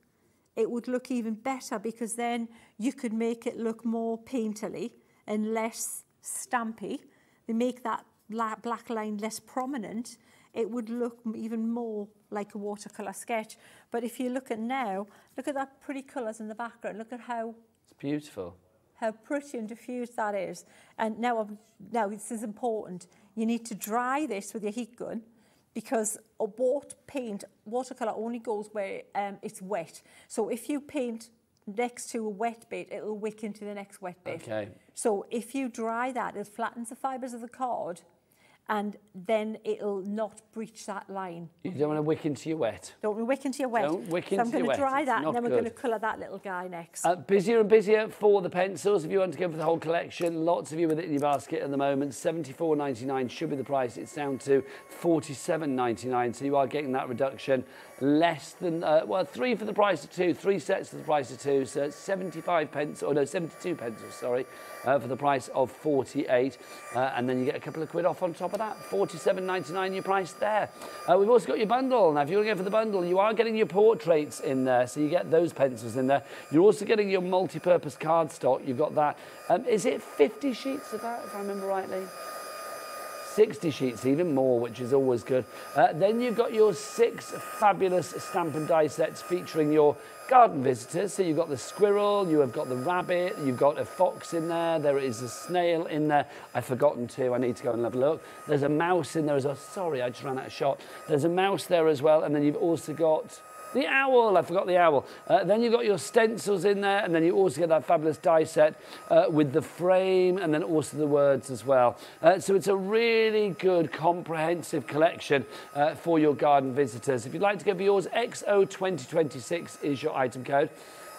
it would look even better because then you could make it look more painterly and less stampy. They make that la- black line less prominent. It would look even more like a watercolour sketch. But if you look at now, look at that pretty colours in the background. Look at how It's beautiful. How pretty and diffused that is. And now, I'm- now this is important. You need to dry this with your heat gun because a water paint, watercolour only goes where um, it's wet. So if you paint next to a wet bit, it'll wick into the next wet bit. Okay. So if you dry that, it flattens the fibres of the card and then it'll not breach that line. You don't want to wick into your wet. Don't want to wick into your wet. Don't wick so into your wet. So I'm going to dry that and then we're going to colour that little guy next. Uh, busier and busier for the pencils. If you want to go for the whole collection, lots of you with it in your basket at the moment. Seventy-four ninety-nine should be the price. It's down to forty-seven ninety-nine. So you are getting that reduction. Less than uh, well, three for the price of two. Three sets for the price of two. So seventy-five pence, or no, seventy-two pencils. Sorry, uh, for the price of forty-eight, uh, and then you get a couple of quid off on top of that. Forty-seven ninety-nine. Your price there. Uh, we've also got your bundle. Now, if you're to go for the bundle, you are getting your portraits in there. So you get those pencils in there. You're also getting your multi-purpose card stock. You've got that. Um, is it 50 sheets of that, if I remember rightly? 60 sheets, even more, which is always good. Uh, then you've got your six fabulous stamp and die sets featuring your garden visitors. So you've got the squirrel, you have got the rabbit, you've got a fox in there, there is a snail in there. I've forgotten to, I need to go and have a look. There's a mouse in there as well. Sorry, I just ran out of shot. There's a mouse there as well, and then you've also got the owl, I forgot the owl. Uh, then you've got your stencils in there, and then you also get that fabulous die set uh, with the frame and then also the words as well. Uh, so it's a really good comprehensive collection uh, for your garden visitors. If you'd like to go for yours, XO2026 is your item code.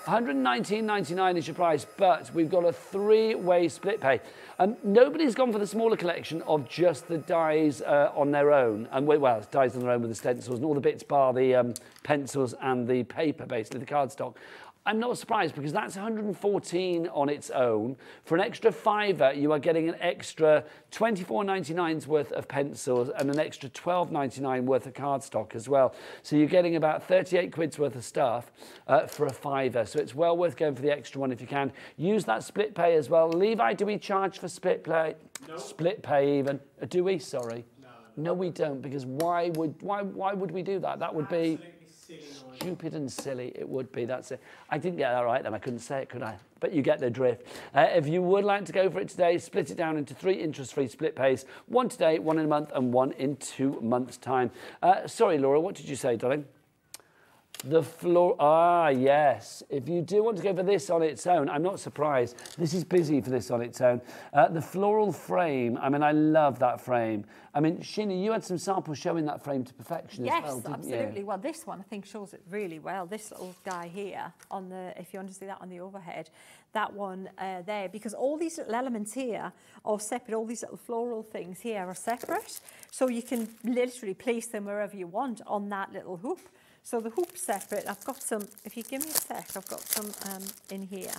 119.99 is your price, but we've got a three-way split pay. Um, nobody's gone for the smaller collection of just the dies uh, on their own, and well, well, dies on their own with the stencils and all the bits bar the um, pencils and the paper, basically the cardstock. I'm not surprised because that's 114 on its own. For an extra fiver, you are getting an extra 24.99's worth of pencils and an extra 12.99 worth of cardstock as well. So you're getting about 38 quid's worth of stuff uh, for a fiver. So it's well worth going for the extra one if you can. Use that split pay as well. Levi, do we charge for split pay? No. Split pay even? Uh, do we? Sorry. No. No, we don't because why would why why would we do that? That would be stupid and silly it would be that's it. I didn't get that right then i couldn't say it could i? But you get the drift. Uh, if you would like to go for it today split it down into three interest-free split pays. One today one in a month and one in two months time. Uh, sorry laura what did you say darling the floor, ah, yes. If you do want to go for this on its own, I'm not surprised. This is busy for this on its own. Uh, the floral frame, I mean, I love that frame. I mean, Sheena, you had some samples showing that frame to perfection Yes, as well, didn't absolutely. you? Well, this one I think shows it really well. This little guy here on the, if you want to see that on the overhead, that one uh, there, because all these little elements here are separate. All these little floral things here are separate, so you can literally place them wherever you want on that little hoop. So the hoop's separate. I've got some. If you give me a sec, I've got some um, in here.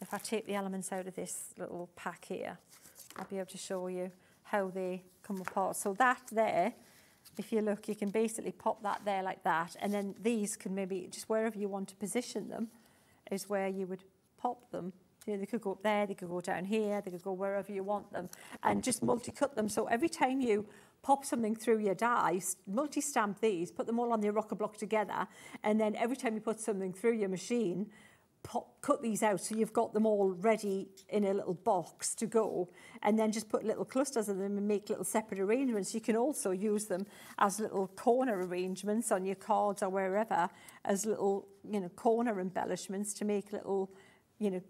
If I take the elements out of this little pack here, I'll be able to show you how they come apart. So that there, if you look, you can basically pop that there like that, and then these can maybe just wherever you want to position them is where you would pop them. You know, they could go up there, they could go down here, they could go wherever you want them, and just multi-cut them. So every time you pop something through your dies, multi-stamp these, put them all on your rocker block together, and then every time you put something through your machine, pop, cut these out so you've got them all ready in a little box to go and then just put little clusters of them and make little separate arrangements. You can also use them as little corner arrangements on your cards or wherever as little, you know, corner embellishments to make little, you know,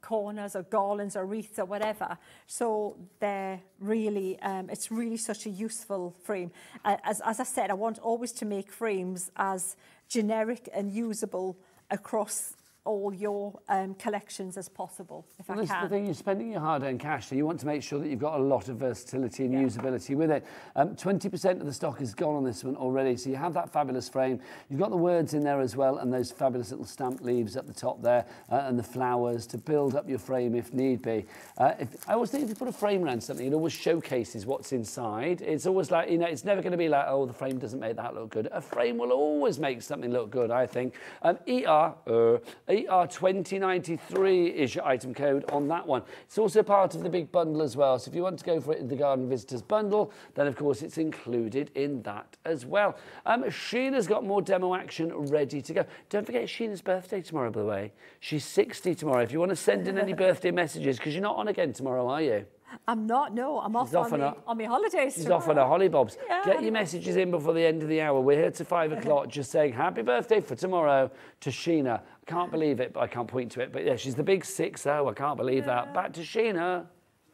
corners or garlands or wreaths or whatever. So they're really, um, it's really such a useful frame. As, as I said, I want always to make frames as generic and usable across all your um, collections as possible, if well, I can. the thing, you're spending your hard-earned cash, so you want to make sure that you've got a lot of versatility and yeah. usability with it. Um, 20% of the stock is gone on this one already, so you have that fabulous frame. You've got the words in there as well, and those fabulous little stamp leaves at the top there, uh, and the flowers to build up your frame if need be. Uh, if, I always think if you put a frame around something, it always showcases what's inside. It's always like, you know, it's never going to be like, oh, the frame doesn't make that look good. A frame will always make something look good, I think. Um, ER, uh, ER2093 is your item code on that one. It's also part of the big bundle as well. So if you want to go for it in the Garden Visitors bundle, then of course it's included in that as well. Um, Sheena's got more demo action ready to go. Don't forget Sheena's birthday tomorrow, by the way. She's 60 tomorrow. If you want to send in any birthday messages, because you're not on again tomorrow, are you? I'm not, no. I'm off, off on, my, on my holidays She's tomorrow. off on her hollybobs. Yeah, Get your messages in before the end of the hour. We're here to five o'clock just saying happy birthday for tomorrow to Sheena. I can't believe it, but I can't point to it. But yeah, she's the big six oh. I can't believe yeah. that. Back to Sheena.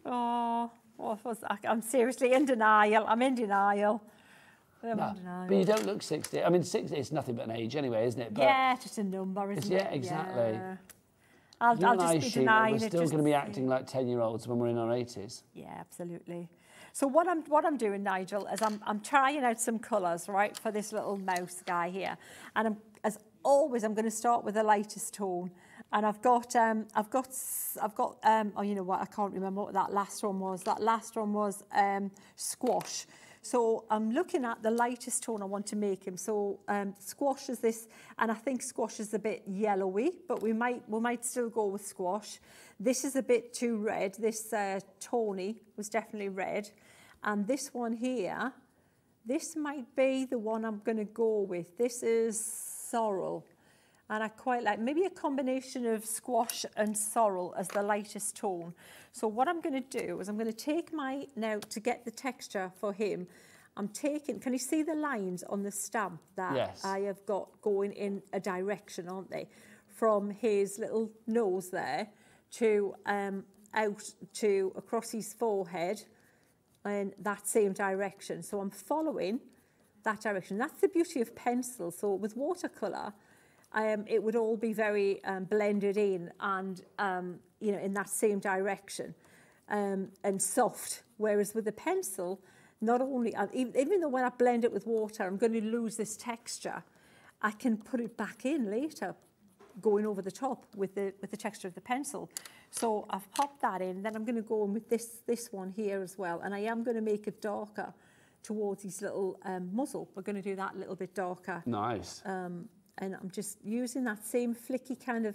Oh, what was that? I'm seriously in denial. I'm in denial. I'm no, in denial. But you don't look 60. I mean, 60 is nothing but an age anyway, isn't it? But yeah, just a number, isn't it? Yeah, exactly. Yeah. I'll, you I'll and just I, be Sheena, denying we're still going to be acting like 10-year-olds when we're in our 80s. Yeah, absolutely. So what I'm what I'm doing, Nigel, is I'm I'm trying out some colours, right, for this little mouse guy here, and I'm always I'm going to start with the lightest tone, and I've got um I've got I've got um oh you know what I can't remember what that last one was. That last one was um squash. So I'm looking at the lightest tone I want to make him. So um, squash is this, and I think squash is a bit yellowy, but we might we might still go with squash. This is a bit too red. This uh, Tony was definitely red. And this one here, this might be the one I'm going to go with. This is sorrel. And I quite like maybe a combination of squash and sorrel as the lightest tone. So what I'm going to do is I'm going to take my, now to get the texture for him, I'm taking, can you see the lines on the stamp that Yes. I have got going in a direction, aren't they? From his little nose there to um, out to across his forehead in that same direction. So I'm following that direction. That's the beauty of pencil. So with watercolour, um, it would all be very um, blended in and, um, you know, in that same direction um, and soft. Whereas with the pencil, not only, even, even though when I blend it with water, I'm going to lose this texture, I can put it back in later, going over the top with the, with the texture of the pencil. So I've popped that in, then I'm going to go in with this, this one here as well. And I am going to make it darker towards his little um, muzzle. We're going to do that a little bit darker. Nice. Um, and I'm just using that same flicky kind of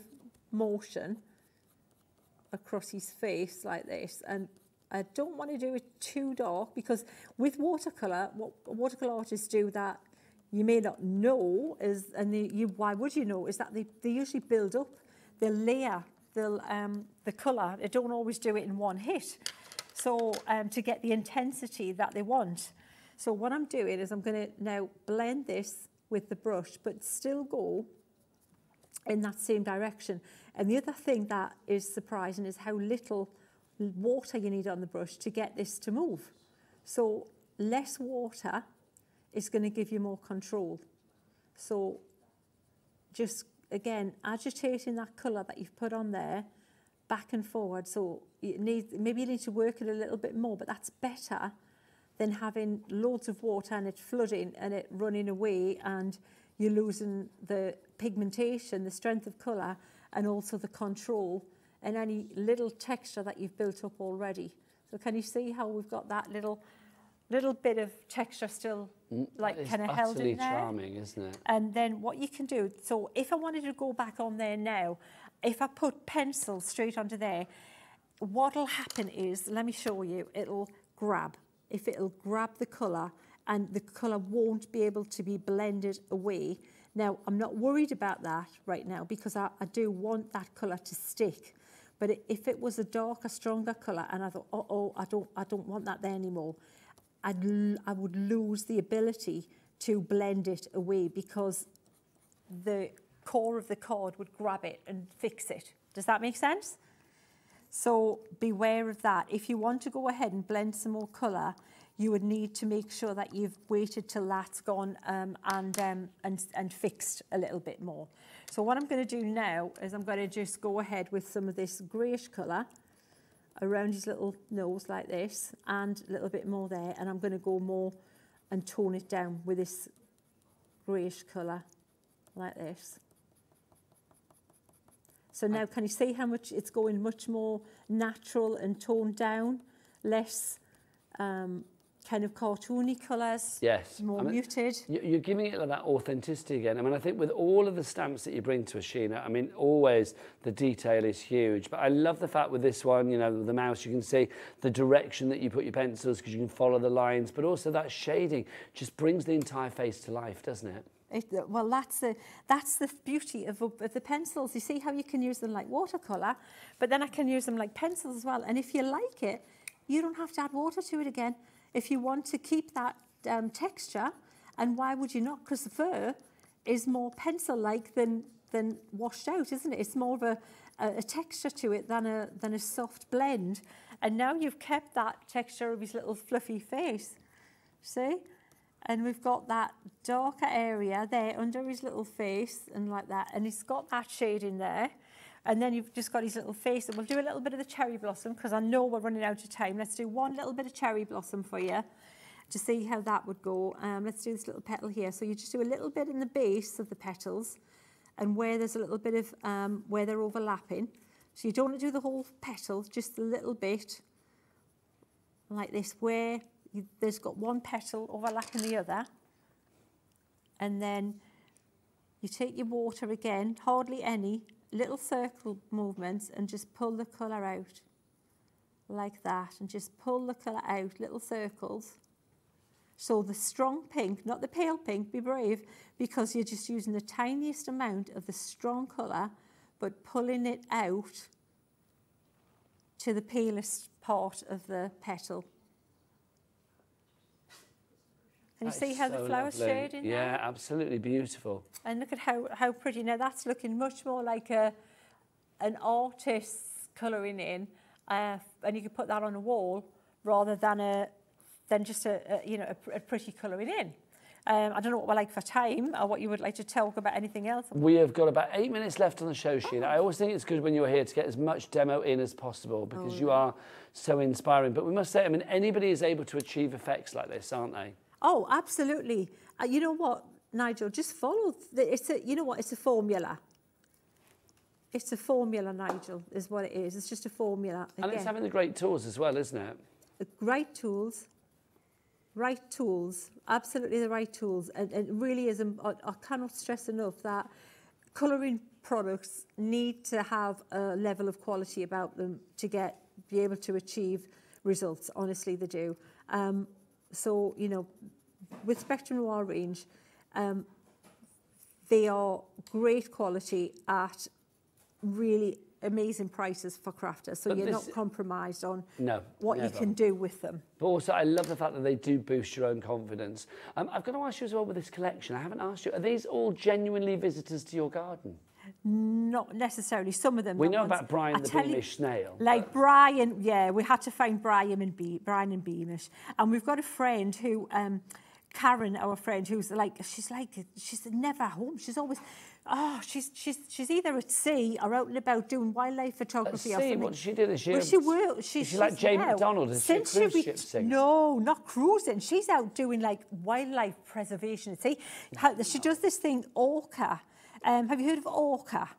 motion across his face like this. And I don't want to do it too dark because with watercolour, what watercolour artists do that you may not know is, and they, you, why would you know, is that they, they usually build up, they layer the, um, the colour. They don't always do it in one hit. So um, to get the intensity that they want. So what I'm doing is I'm going to now blend this with the brush, but still go in that same direction. And the other thing that is surprising is how little water you need on the brush to get this to move. So less water is going to give you more control. So just again agitating that colour that you've put on there back and forward. So you need maybe you need to work it a little bit more, but that's better than having loads of water and it flooding and it running away and you're losing the pigmentation, the strength of colour and also the control and any little texture that you've built up already. So can you see how we've got that little little bit of texture still mm, like kind of held in there? charming, isn't it? And then what you can do, so if I wanted to go back on there now, if I put pencil straight onto there, what'll happen is, let me show you, it'll grab. If it'll grab the colour and the colour won't be able to be blended away. Now, I'm not worried about that right now because I, I do want that colour to stick. But if it was a darker, stronger colour and I thought, oh, oh, I don't, I don't want that there anymore, I'd, I would lose the ability to blend it away because the core of the card would grab it and fix it. Does that make sense? So beware of that. If you want to go ahead and blend some more colour, you would need to make sure that you've waited till that's gone um, and, um, and, and fixed a little bit more. So what I'm going to do now is I'm going to just go ahead with some of this greyish colour around his little nose like this and a little bit more there and I'm going to go more and tone it down with this greyish colour like this. So now can you see how much it's going much more natural and toned down, less um, kind of cartoony colours. Yes. More I mean, muted. You're giving it that authenticity again. I mean, I think with all of the stamps that you bring to a Sheena, I mean, always the detail is huge. But I love the fact with this one, you know, the mouse, you can see the direction that you put your pencils because you can follow the lines, but also that shading just brings the entire face to life, doesn't it? It, well, that's the, that's the beauty of, of the pencils. You see how you can use them like watercolour, but then I can use them like pencils as well. And if you like it, you don't have to add water to it again if you want to keep that um, texture, and why would you not? Because the fur is more pencil-like than, than washed out, isn't it? It's more of a, a, a texture to it than a, than a soft blend. And now you've kept that texture of his little fluffy face. See? And we've got that darker area there under his little face and like that. And he's got that shade in there. And then you've just got his little face. And we'll do a little bit of the cherry blossom because I know we're running out of time. Let's do one little bit of cherry blossom for you to see how that would go. Um, let's do this little petal here. So you just do a little bit in the base of the petals and where there's a little bit of um, where they're overlapping. So you don't want to do the whole petal, just a little bit like this where you, there's got one petal overlapping the other. And then you take your water again, hardly any, little circle movements and just pull the colour out like that and just pull the colour out, little circles. So the strong pink, not the pale pink, be brave, because you're just using the tiniest amount of the strong colour, but pulling it out to the palest part of the petal. Can you see how so the flowers lovely. shade in yeah, there? Yeah, absolutely beautiful. And look at how, how pretty. Now that's looking much more like a an artist's colouring in. Uh, and you could put that on a wall rather than a than just a, a you know a, a pretty colouring in. Um, I don't know what we're like for time or what you would like to talk about anything else. We have got about eight minutes left on the show, Sheena. Oh. I always think it's good when you're here to get as much demo in as possible because oh, you are so inspiring. But we must say, I mean, anybody is able to achieve effects like this, aren't they? Oh, absolutely. Uh, you know what, Nigel? Just follow. The, it's a. You know what? It's a formula. It's a formula, Nigel, is what it is. It's just a formula. Again. And it's having the great tools as well, isn't it? The great tools. Right tools, absolutely the right tools. And, and it really is, um, I, I cannot stress enough that colouring products need to have a level of quality about them to get be able to achieve results. Honestly, they do. Um, so, you know, with Spectrum Noir range, um, they are great quality at really amazing prices for crafters. So but you're not compromised on no, what never. you can do with them. But also, I love the fact that they do boost your own confidence. Um, I've got to ask you as well with this collection. I haven't asked you, are these all genuinely visitors to your garden? Not necessarily. Some of them. We know ones, about Brian I the Beamish snail. Like but... Brian, yeah, we had to find Brian and Be Brian and Beamish, and we've got a friend who. Um, Karen, our friend, who's like, she's like, she's never home. She's always, oh, she's she's she's either at sea or out and about doing wildlife photography. At sea, what does she do this year? Well, she. She, she's like Jane McDonald. Is since she a cruise she ship singer? No, not cruising. She's out doing like wildlife preservation. See, she does this thing, orca. Um, have you heard of orca?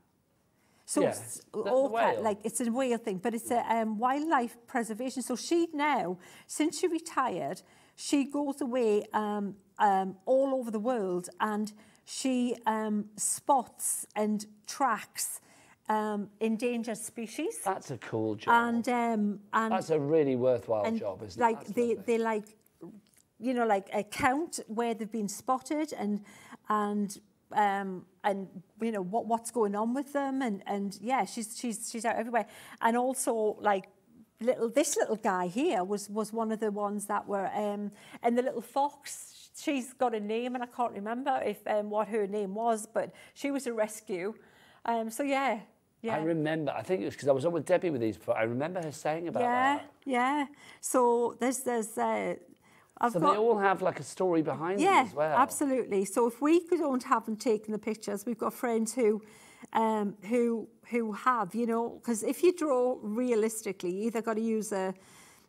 So yeah, orca, like it's a whale thing, but it's a um, wildlife preservation. So she now, since she retired, she goes away um, um, all over the world and she um, spots and tracks um, endangered species. That's a cool job. And, um, and that's a really worthwhile job, isn't like it? Like they, they like, you know, like account where they've been spotted and and um, and you know what what's going on with them and and yeah she's she's she's out everywhere and also like little this little guy here was was one of the ones that were um and the little fox she's got a name and I can't remember if um what her name was but she was a rescue um so yeah yeah. I remember, I think it was because I was on with Debbie with these before. I remember her saying about yeah, that. Yeah, yeah. So there's, there's uh, I've so got, they all have like a story behind yeah, them as well. absolutely. So if we don't haven't taken the pictures, we've got friends who, um, who who have, you know, because if you draw realistically, you either got to use a,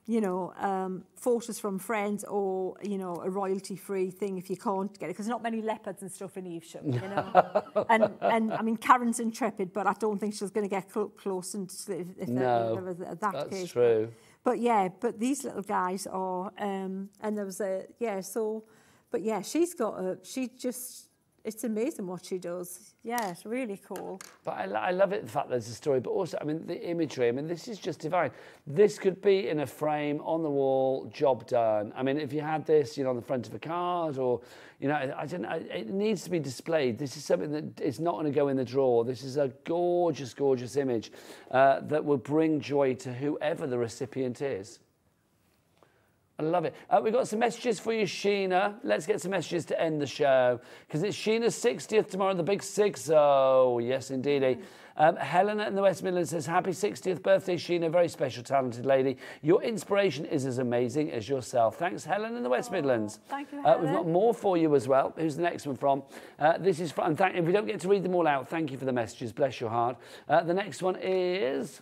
you know, um, photos from friends or you know a royalty-free thing if you can't get it, because not many leopards and stuff in Evesham, you know. and and I mean Karen's intrepid, but I don't think she's going to get cl- close and if, if No, was that that's case. true. But yeah, but these little guys are, um, and there was a, yeah, so, but yeah, she's got a, she just, it's amazing what she does. Yeah, it's really cool. But I, I love it, the fact there's a story, but also, I mean, the imagery, I mean, this is just divine. This could be in a frame, on the wall, job done. I mean, if you had this, you know, on the front of a card or, you know, I, I don't it needs to be displayed. This is something that is not going to go in the drawer. This is a gorgeous, gorgeous image uh, that will bring joy to whoever the recipient is. I love it. Uh, we've got some messages for you, Sheena. Let's get some messages to end the show because it's Sheena's 60th tomorrow, the big six. Oh, yes, indeed. Um, Helena in the West Midlands says, Happy 60th birthday, Sheena. Very special, talented lady. Your inspiration is as amazing as yourself. Thanks, Helen in the West Midlands. thank you, Uh, we've got more for you as well. Who's the next one from? Uh, this is from, and thank, if we don't get to read them all out, thank you for the messages. Bless your heart. Uh, the next one is.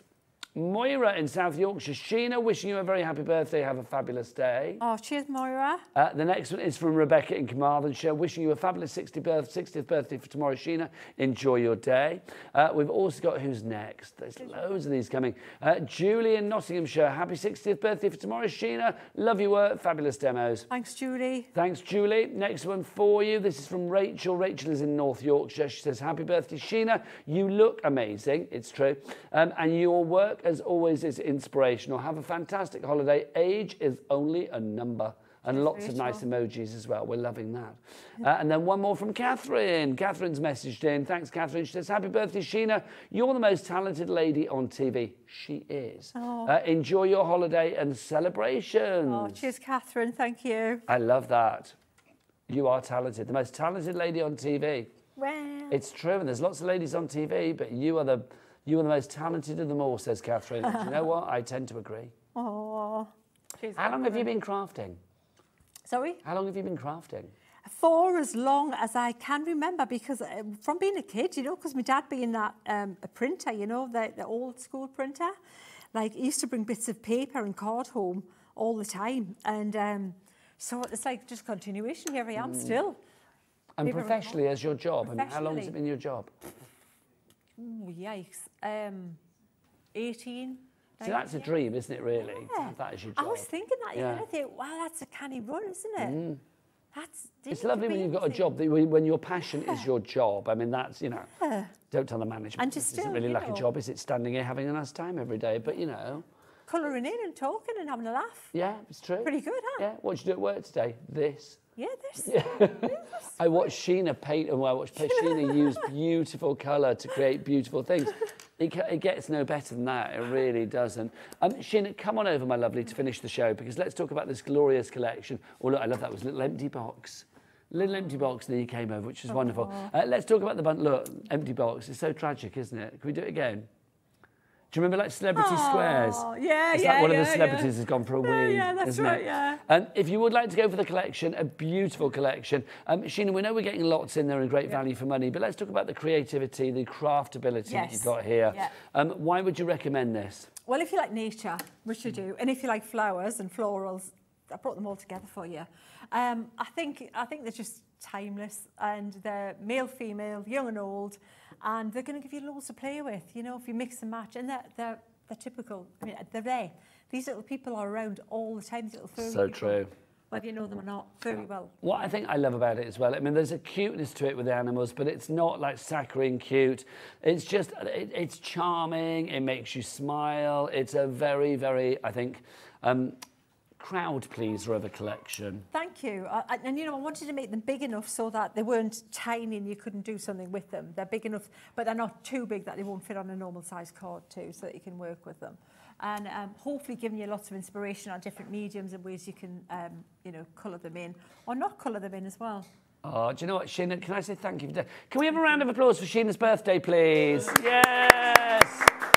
Moira in South Yorkshire. Sheena, wishing you a very happy birthday. Have a fabulous day. Oh, cheers, Moira. Uh, the next one is from Rebecca in Carmarthenshire, wishing you a fabulous 60th, birth, 60th birthday for tomorrow, Sheena. Enjoy your day. Uh, we've also got who's next. There's loads of these coming. Uh, Julie in Nottinghamshire, happy 60th birthday for tomorrow, Sheena. Love your work, fabulous demos. Thanks, Julie. Thanks, Julie. Next one for you. This is from Rachel. Rachel is in North Yorkshire. She says, Happy birthday, Sheena. You look amazing. It's true. Um, and your work, as always, is inspirational. Have a fantastic holiday. Age is only a number. And lots of nice emojis as well. We're loving that. Uh, and then one more from Catherine. Catherine's messaged in. Thanks, Catherine. She says, Happy birthday, Sheena. You're the most talented lady on TV. She is. Uh, enjoy your holiday and celebrations. Oh, cheers, Catherine. Thank you. I love that. You are talented. The most talented lady on TV. Well, It's true, and there's lots of ladies on TV, but you are the you are the most talented of them all, says Catherine. Do you know what? I tend to agree. oh. How long have you been crafting? Sorry? How long have you been crafting? For as long as I can remember, because uh, from being a kid, you know, because my dad being that um, a printer, you know, the, the old school printer, like he used to bring bits of paper and card home all the time, and um, so it's like just continuation. Here I am still. And professionally, as your job, I mean, how long has it been your job? Ooh, yikes. Um, 18. So that's a dream, isn't it, really? Yeah. that as your I was thinking that, yeah. I think, wow, that's a canny run, isn't it? Mm. That's It's lovely when you've got a job, that when when your passion is your job. I mean, that's, you know, yeah. don't tell the management. And just isn't really you like a job, is it? Standing here having a nice time every day. But, you know, Colouring in and talking and having a laugh. yeah, it's true. Pretty good, huh? Yeah, what did you do at work today? This. Yeah, this. I watched Sheena paint and I watched Sheena use beautiful colour to create beautiful things. It, it gets no better than that. It really doesn't. Um, Sheena, come on over, my lovely, to finish the show because let's talk about this glorious collection. Oh, look, I love that. It was a little empty box. Little empty box, and then you came over, which was wonderful. Uh, let's talk about the bun. Look, empty box. It's so tragic, isn't it? Can we do it again? Do you remember like Celebrity Squares? Yeah, It's yeah, like one yeah, of the yeah. celebrities has gone for a Yeah, wee. yeah, that's right, it? yeah. Um, if you would like to go for the collection, a beautiful collection. Um, Sheena, we know we're getting lots in there and great value for money, but let's talk about the creativity, the craftability that Yes. you've got here. Yeah. Um, why would you recommend this? Well, if you like nature, which you do, and if you like flowers and florals, I brought them all together for you. Um, I think I think they're just timeless, and they're male, female, young and old, and they're going to give you loads to play with. You know, if you mix and match, and they're they're, they're typical. I mean, they're there. These little people are around all the time. These little furry So people, true. Whether you know them or not, very well. What I think I love about it as well, I mean, there's a cuteness to it with the animals, but it's not like saccharine cute. It's just, it, it's charming. It makes you smile. It's a very, very, I think, um, crowd pleaser of a collection. Thank you. I- and you know, I wanted to make them big enough so that they weren't tiny and you couldn't do something with them. They're big enough, but they're not too big that they won't fit on a normal size card too, so that you can work with them. And um, hopefully giving you lots of inspiration on different mediums and ways you can, um, you know, colour them in or not colour them in as well. Oh, do you know what, Sheena? Can I say thank you for? Can we have a round of applause for Sheena's birthday, please? Yes!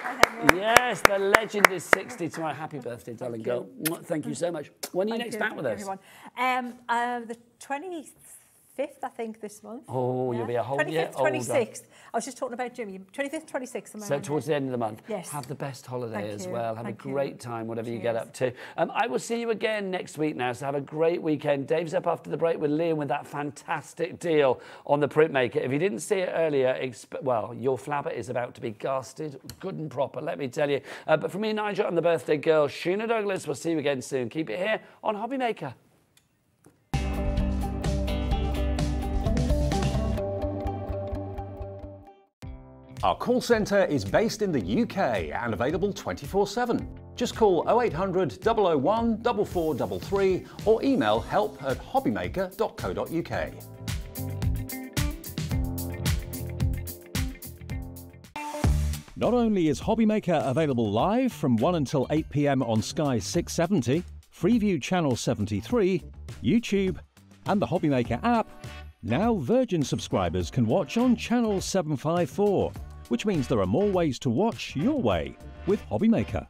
Yes, the legend is 60 to my happy birthday, darling girl. Mwah, Thank you so much. When are you Thank next you, back with us? everyone. Um, uh, the 25th, I think, this month. Oh, you'll be a whole year 25th, older. 26th. I was just talking about Jimmy. 25th, 26th. So towards the end of the month, Yes. have the best holiday Thank as you. well. Have Thank a you. great time, whatever you get up to. Um, I will see you again next week now, so have a great weekend. Dave's up after the break with Liam with that fantastic deal on the printmaker. If you didn't see it earlier, exp- well, your flabber is about to be gasted good and proper, let me tell you. Uh, but for me, Nigel, and the birthday girl, Sheena Douglass, we'll see you again soon. Keep it here on Hobby Maker. Our call centre is based in the UK and available 24 7. Just call 0800 001 4433 or email help at hobbymaker.co.uk. Not only is Hobbymaker available live from 1 until 8 pm on Sky 670, Freeview Channel 73, YouTube, and the Hobbymaker app, now Virgin subscribers can watch on Channel 754, which means there are more ways to watch your way with Hobbymaker.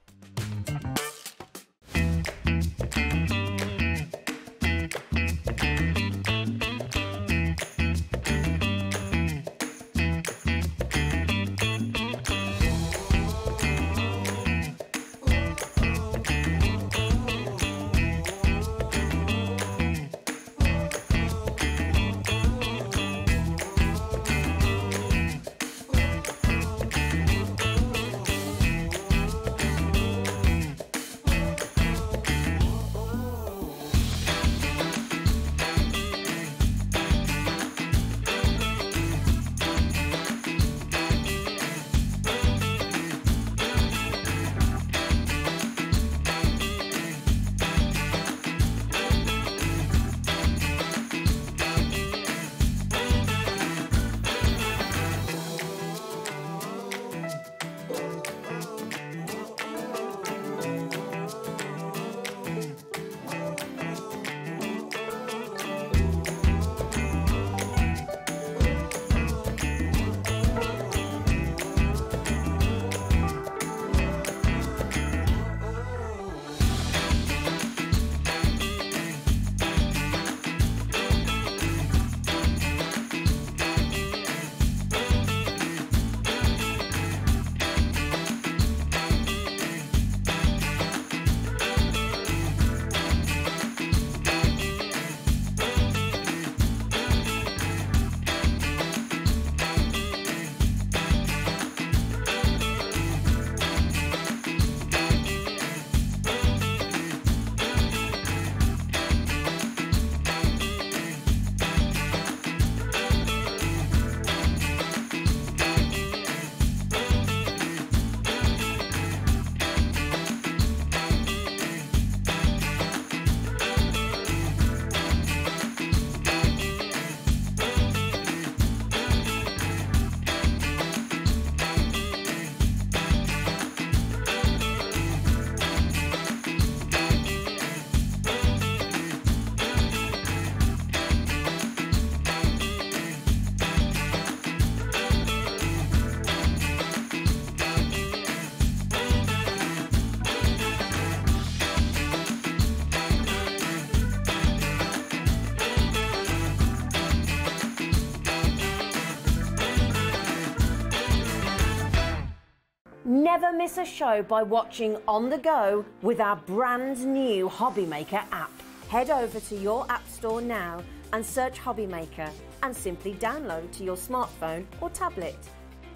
Miss a show by watching on the go with our brand new Hobbymaker app. Head over to your app store now and search Hobbymaker and simply download to your smartphone or tablet.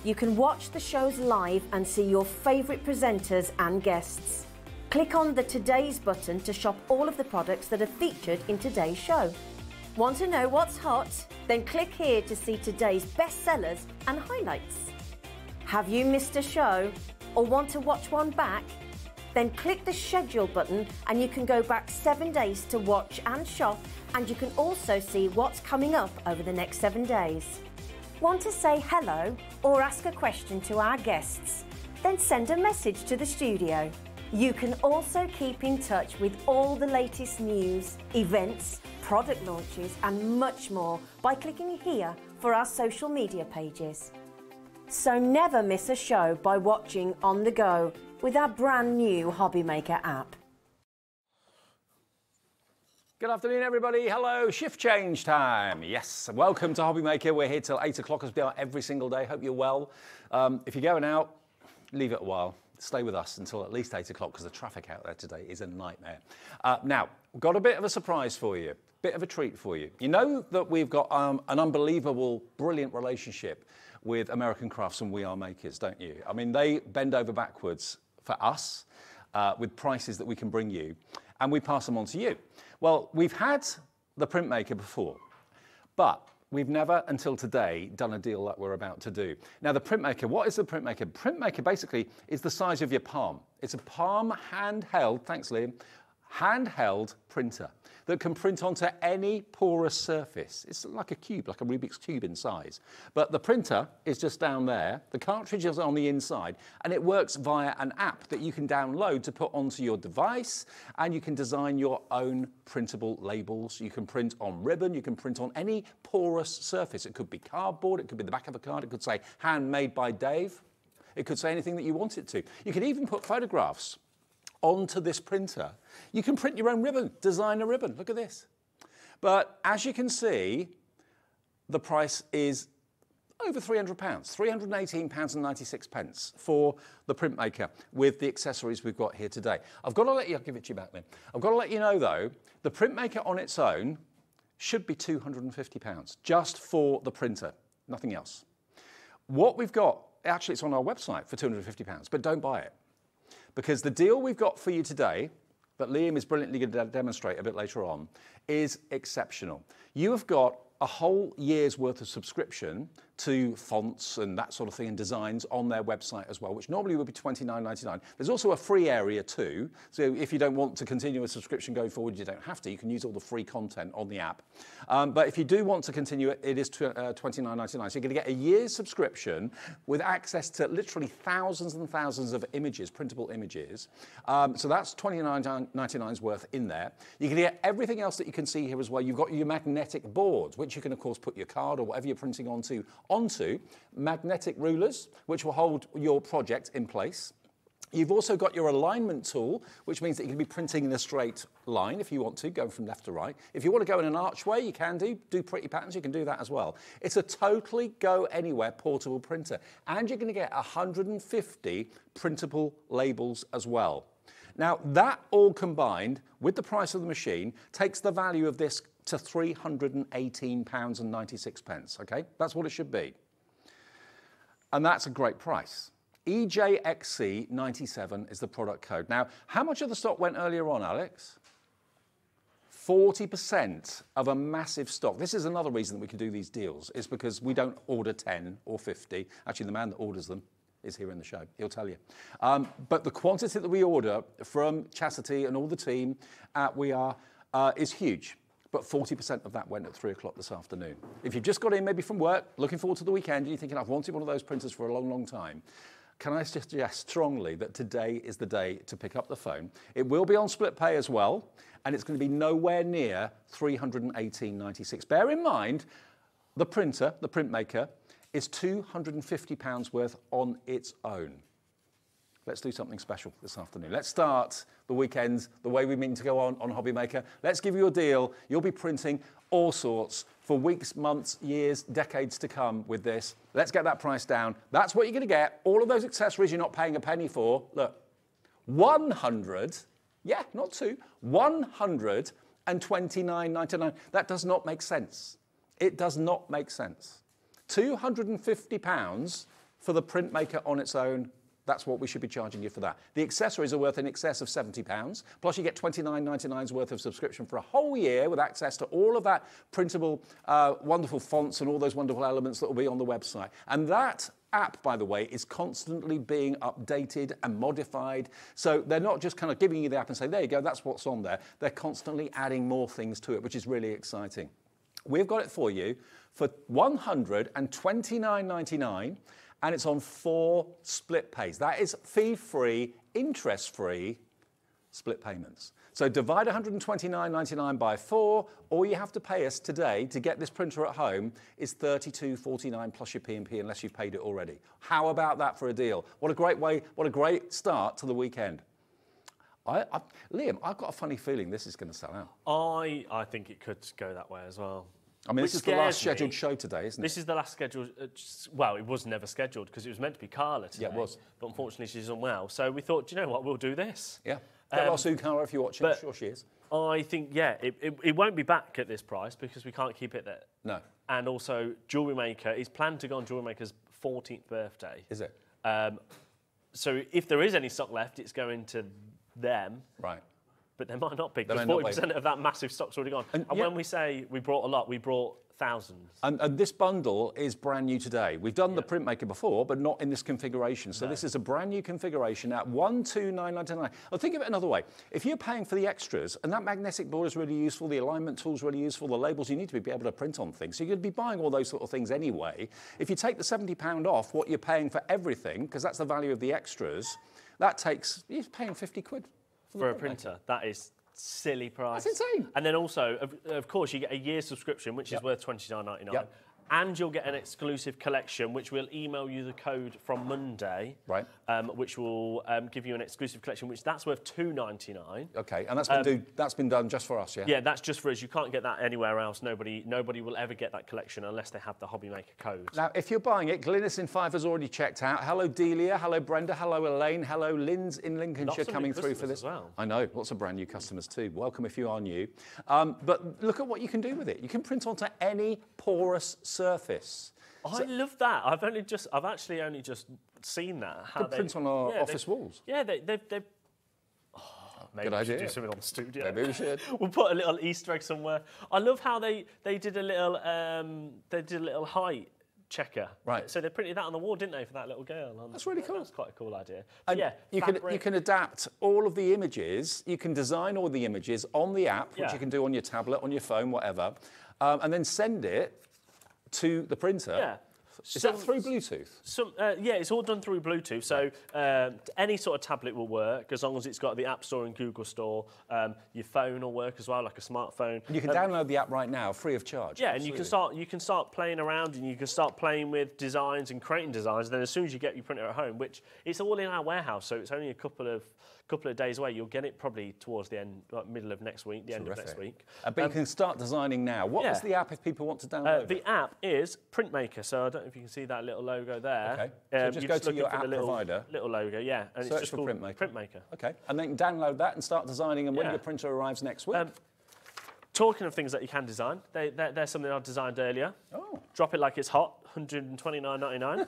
You can watch the shows live and see your favourite presenters and guests. Click on the Today's button to shop all of the products that are featured in today's show. Want to know what's hot? Then click here to see today's bestsellers and highlights. Have you missed a show or want to watch one back? Then click the schedule button and you can go back seven days to watch and shop and you can also see what's coming up over the next seven days. Want to say hello or ask a question to our guests? Then send a message to the studio. You can also keep in touch with all the latest news, events, product launches and much more by clicking here for our social media pages. So never miss a show by watching on the go with our brand new Hobbymaker app. Good afternoon, everybody. Hello, shift change time. Yes, welcome to Hobbymaker. We're here till eight o'clock as we are every single day. Hope you're well. Um, if you're going out, leave it a while. Stay with us until at least eight o'clock because the traffic out there today is a nightmare. Uh, now, got a bit of a surprise for you, bit of a treat for you. You know that we've got um, an unbelievable, brilliant relationship with American Crafts and We R Makers, don't you? I mean, they bend over backwards for us uh, with prices that we can bring you, and we pass them on to you. Well, we've had the printmaker before, but we've never until today done a deal that we're about to do. Now, the printmaker, what is the printmaker? Printmaker basically is the size of your palm. It's a palm handheld, thanks Liam, handheld printer that can print onto any porous surface. It's like a cube, like a Rubik's Cube in size. But the printer is just down there, the cartridge is on the inside, and it works via an app that you can download to put onto your device, and you can design your own printable labels. You can print on ribbon, you can print on any porous surface. It could be cardboard, it could be the back of a card, it could say handmade by Dave. It could say anything that you want it to. You can even put photographs onto this printer. You can print your own ribbon, design a ribbon. Look at this. But as you can see, the price is over £300, 318 pounds and 96 pence for the printmaker with the accessories we've got here today. I've got to let you, I'll give it to you back then. I've got to let you know though, the printmaker on its own should be £250 just for the printer, nothing else. What we've got, actually it's on our website for £250, but don't buy it because the deal we've got for you today, that Liam is brilliantly going to demonstrate a bit later on, is exceptional. You have got a whole year's worth of subscription to fonts and that sort of thing and designs on their website as well, which normally would be $29.99. There's also a free area too. So if you don't want to continue a subscription going forward, you don't have to. You can use all the free content on the app. Um, but if you do want to continue it, it is uh, $29.99. So you're going to get a year's subscription with access to literally thousands and thousands of images, printable images. Um, so that's $29.99's worth in there. You can get everything else that you can see here as well. You've got your magnetic boards, which you can of course put your card or whatever you're printing onto onto magnetic rulers, which will hold your project in place. You've also got your alignment tool, which means that you can be printing in a straight line if you want to, going from left to right. If you want to go in an archway, you can do. Do pretty patterns, you can do that as well. It's a totally go anywhere portable printer. And you're going to get 150 printable labels as well. Now, that all combined with the price of the machine takes the value of this to £318.96. Okay, that's what it should be. And that's a great price. EJXC97 is the product code. Now, how much of the stock went earlier on, Alex? 40% of a massive stock. This is another reason that we can do these deals, is because we don't order 10 or 50. Actually, the man that orders them is here in the show. He'll tell you. Um, but the quantity that we order from Chastity and all the team at We Are uh, is huge but 40% of that went at three o'clock this afternoon. If you've just got in maybe from work, looking forward to the weekend, and you're thinking, I've wanted one of those printers for a long, long time, can I suggest strongly that today is the day to pick up the phone? It will be on split pay as well, and it's going to be nowhere near 318.96. Bear in mind, the printer, the printmaker, is £250 worth on its own let's do something special this afternoon. Let's start the weekends the way we mean to go on on Hobbymaker. Let's give you a deal. You'll be printing all sorts for weeks, months, years, decades to come with this. Let's get that price down. That's what you're going to get. All of those accessories you're not paying a penny for. Look, 100, yeah, not two, 129.99. That does not make sense. It does not make sense. 250 pounds for the printmaker on its own that's what we should be charging you for that. The accessories are worth in excess of £70, plus you get $29.99's worth of subscription for a whole year with access to all of that printable, uh, wonderful fonts and all those wonderful elements that will be on the website. And that app, by the way, is constantly being updated and modified. So they're not just kind of giving you the app and say, there you go, that's what's on there. They're constantly adding more things to it, which is really exciting. We've got it for you for $129.99 and it's on four split pays. That is fee-free, interest-free split payments. So divide 129.99 by four. All you have to pay us today to get this printer at home is 32.49 plus your P&P unless you've paid it already. How about that for a deal? What a great way, what a great start to the weekend. I, I, Liam, I've got a funny feeling this is going to sell out. I, I think it could go that way as well. I mean, Which this is the last scares scheduled show today, isn't it? This is the last scheduled. Uh, well, it was never scheduled because it was meant to be Carla today. Yeah, it was. But unfortunately, she's unwell. So we thought, do you know what? We'll do this. yeah. Um, well soon, Cara, if you're watching. I'm sure she is. I think, yeah, it, it, it won't be back at this price because we can't keep it there. No. And also, Jewellery Maker is planned to go on Jewellery Maker's 14th birthday. Is it? Um, so if there is any stock left, it's going to them. Right. But there might not be because may not be. 40% of that massive stock's already gone. And And, yeah- when we say we brought a lot, we brought thousands. And, and this bundle is brand new today. We've done the printmaker before, but not in this configuration. So this is a brand new configuration at 129.99. Well, think of it another way. If you're paying for the extras, and that magnetic board is really useful, the alignment tool is really useful, the labels, you need to be able to print on things. So you're going to be buying all those sort of things anyway. If you take the £70 off what you're paying for everything, because that's the value of the extras, that takes, you're paying 50 quid. For a printer. That is silly price. That's insane. And then also, of, of course, you get a year subscription, which is worth twenty nine ninety nine. Yep. And you'll get an exclusive collection, which we'll email you the code from Monday, Right. Um, which will um, give you an exclusive collection, which that's worth two ninety nine. Okay, and that's been, do, that's been done just for us, yeah? Yeah, that's just for us. You can't get that anywhere else. Nobody, nobody will ever get that collection unless they have the Hobby Maker code. Now, if you're buying it, Glynis in Fife has already checked out. Hello, Delia. Hello, Brenda. Hello, Elaine. Hello, Lynn's in Lincolnshire Lots coming through for this. as well. I know, lots of brand new customers too. Welcome if you are new. Um, but look at what you can do with it. You can print onto any porous surface. I love that. I've only just, I've actually only just seen that. How they- print on our yeah, office they- walls. Yeah, they, they, they. Oh, maybe Good we should idea. do something on the studio. Maybe we should. we'll put a little Easter egg somewhere. I love how they, they did a little um, they did a little height checker. Right. So they printed that on the wall, didn't they, for that little girl? That's really cool. That's quite a cool idea. But And yeah, you can you can adapt all of the images. You can design all the images on the app, which Yeah. you can do on your tablet, on your phone, whatever, um, and then send it to the printer. Yeah. Is So- that through Bluetooth? Some, uh, yeah, it's all done through Bluetooth. So um, any sort of tablet will work as long as it's got the App Store and Google Store. Um, your phone will work as well, like a smartphone. You can Um, download the app right now, free of charge. Yeah, and you can start you can start playing around and you can start playing with designs and creating designs. then as soon as you get your printer at home, which it's all in our warehouse, so it's only a couple of couple of days away. You'll get it probably towards the end, like middle of next week, the end of next week. Uh, but you can start designing now. What was yeah. the app if people want to Uh, download the it? app is Printmaker, so I don't know if you can see that little logo there. Okay. So just go to your app little, provider. Little logo, yeah, and Search it's just for Printmaker. Printmaker. Okay, and then download that and start designing. And when Yeah. your printer arrives next week, Um, Talking of things that you can design, they, they're, they're something I designed earlier. Oh. Drop it like it's hot, 129.99.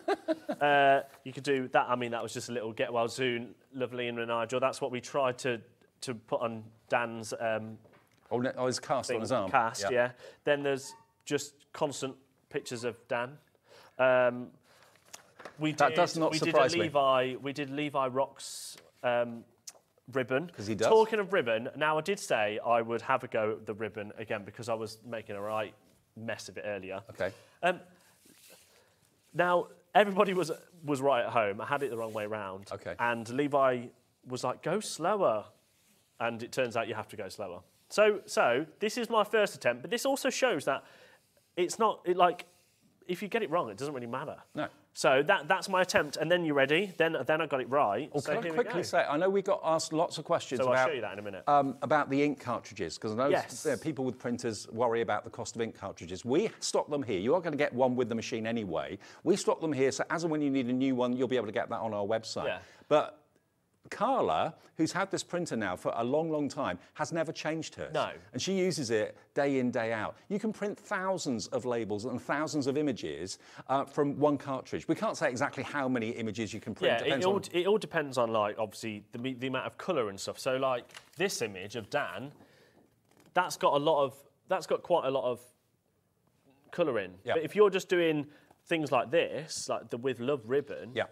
uh, you could do that. I mean, that was just a little get well soon, lovely and Nigel. That's what we tried to to put on Dan's um, oh, no, oh, his cast on his arm. cast. Yeah. Then there's just constant pictures of Dan. Um, we That did, does not we surprise did a Levi. We did Levi Rocks um, ribbon. 'Cause he does. Talking of ribbon, now I did say I would have a go at the ribbon again because I was making a right mess of it earlier. Okay. Um, now everybody was was right at home. I had it the wrong way round. Okay. And Levi was like, "Go slower," and it turns out you have to go slower. So, so this is my first attempt, but this also shows that it's not it, like if you get it wrong, it doesn't really matter. No. So that that's my attempt, and then you're ready. Then then I got it right. Well, so can I quickly say, I know we got asked lots of questions So I'll about show you that in a minute. um, about the ink cartridges because I know Yes. uh, people with printers worry about the cost of ink cartridges. We stock them here. You are going to get one with the machine anyway. We stock them here, so as and when you need a new one, you'll be able to get that on our website. Yeah. But Carla, who's had this printer now for a long, long time, has never changed hers. No. And she uses it day in, day out. You can print thousands of labels and thousands of images uh, from one cartridge. We can't say exactly how many images you can print. Yeah, it all, on- it all depends on like obviously the, the amount of colour and stuff. So like this image of Dan, that's got a lot of that's got quite a lot of colour in. Yeah. But if you're just doing things like this, like the with love ribbon, yeah.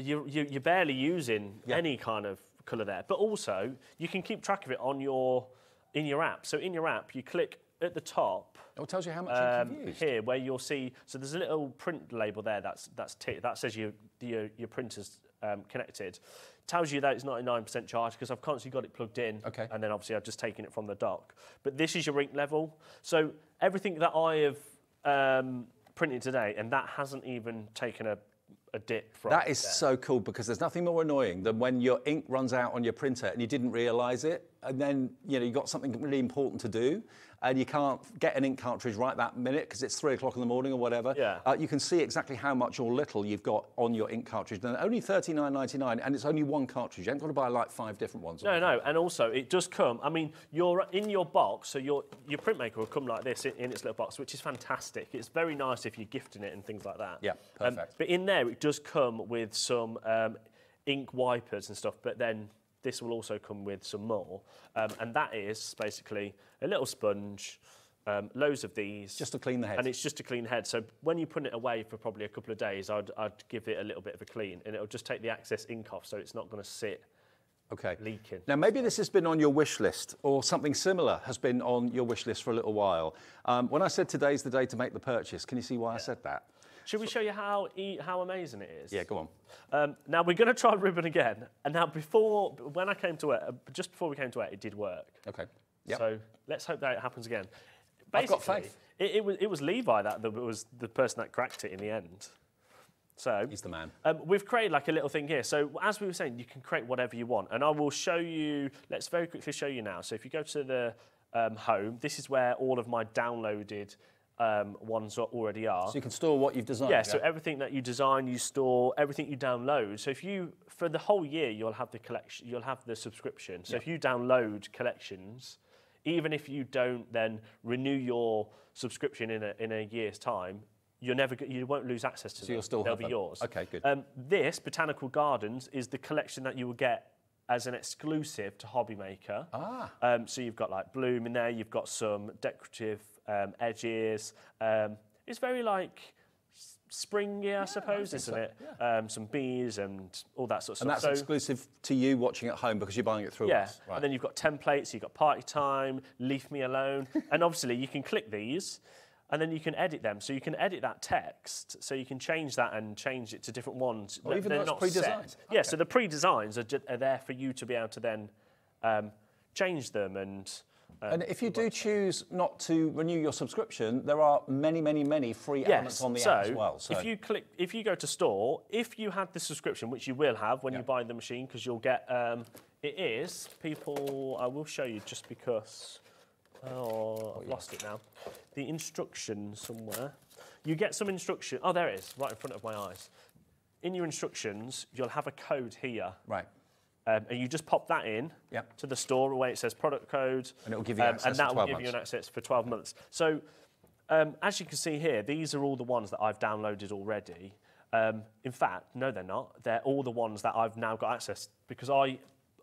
You, you you're barely using Yeah. any kind of colour there. But also you can keep track of it on your in your app. So in your app, you click at the top, It tells you how much um, you've used. here where you'll see, so there's a little print label there that's that's that says your your, your printer's um, connected. Tells you that it's 99% charged because I've constantly got it plugged in. Okay. And then obviously I've just taken it from the dock. But this is your ink level. So everything that I have um, printed today, and that hasn't even taken a, a dip from That is there. so cool because there's nothing more annoying than when your ink runs out on your printer and you didn't realise it, and then you know you got something really important to do, and you can't get an ink cartridge right that minute because it's three o'clock in the morning or whatever. Yeah. Uh, you can see exactly how much or little you've got on your ink cartridge, and only thirty nine ninety nine, and it's only one cartridge. You ain't got to buy like five different ones. No, no, and also it does come. I mean, you're in your box, so your your printmaker will come like this in, in its little box, which is fantastic. It's very nice if you're gifting it and things like that. Yeah, Um, perfect. but in there, it does come with some um, ink wipers and stuff. But then this will also come with some more, um, and that is basically a little sponge. Um, loads of these. Just to clean the head. And it's just to clean the head. So when you put it away for probably a couple of days, I'd, I'd give it a little bit of a clean, and it'll just take the excess ink off, so it's not going to sit Okay. leaking. Now, maybe this has been on your wish list, or something similar has been on your wish list for a little while. Um, when I said today's the day to make the purchase, can you see why I said that? Should we show you how e- how amazing it is? Yeah, go on. Um, now we're going to try ribbon again. And now before, when I came to it, uh, just before we came to it, it did work. Okay. Yep. So let's hope that it happens again. I've got Basically, faith. It, it was it was Levi that, that was the person that cracked it in the end. So He's the man. um, we've created like a little thing here. So as we were saying, you can create whatever you want, and I will show you. Let's very quickly show you now. So if you go to the um, home, this is where all of my downloaded um, ones already are. So you can store what you've designed. Yeah, so everything that you design, you store, everything you download. So if you, for the whole year, you'll have the collection, you'll have the subscription. So if you download collections, even if you don't then renew your subscription in a, in a year's time, you're never, you won't lose access to them. you'll still They'll be them. yours. Okay, good. Um, this, Botanical Gardens, is the collection that you will get as an exclusive to Hobby Maker. Ah. Um, so you've got like bloom in there, you've got some decorative um, edges. Um, it's very like springy, I suppose, isn't so, it? Um, some bees and all that sort of And stuff. And that's So- exclusive to you watching at home because you're buying it through yeah, us. Right. and then you've got templates, you've got party time, leave me alone, and obviously you can click these, and then you can edit them. So you can edit that text, so you can change that and change it to different ones. They're- even they're not pre-designed? set. Yeah, so the pre-designs are, are there for you to be able to then um, change them and. um, and if you do choose not to renew your subscription, there are many, many, many free elements on the so app as well. So if you click, if you go to store, if you had the subscription, which you will have when you buy the machine, because you'll get, um, it is people. I will show you just because. Oh, I've lost it now. The instructions somewhere. You get some instruction. Oh, there it is, right in front of my eyes. In your instructions, you'll have a code here. right. Um, and you just pop that in Yep. to the store where it says product code. And it will give you um, access And for that will 12 give you months. an access for 12 months. So um, as you can see here, these are all the ones that I've downloaded already. Um, in fact, no, they're not. They're all the ones that I've now got access because I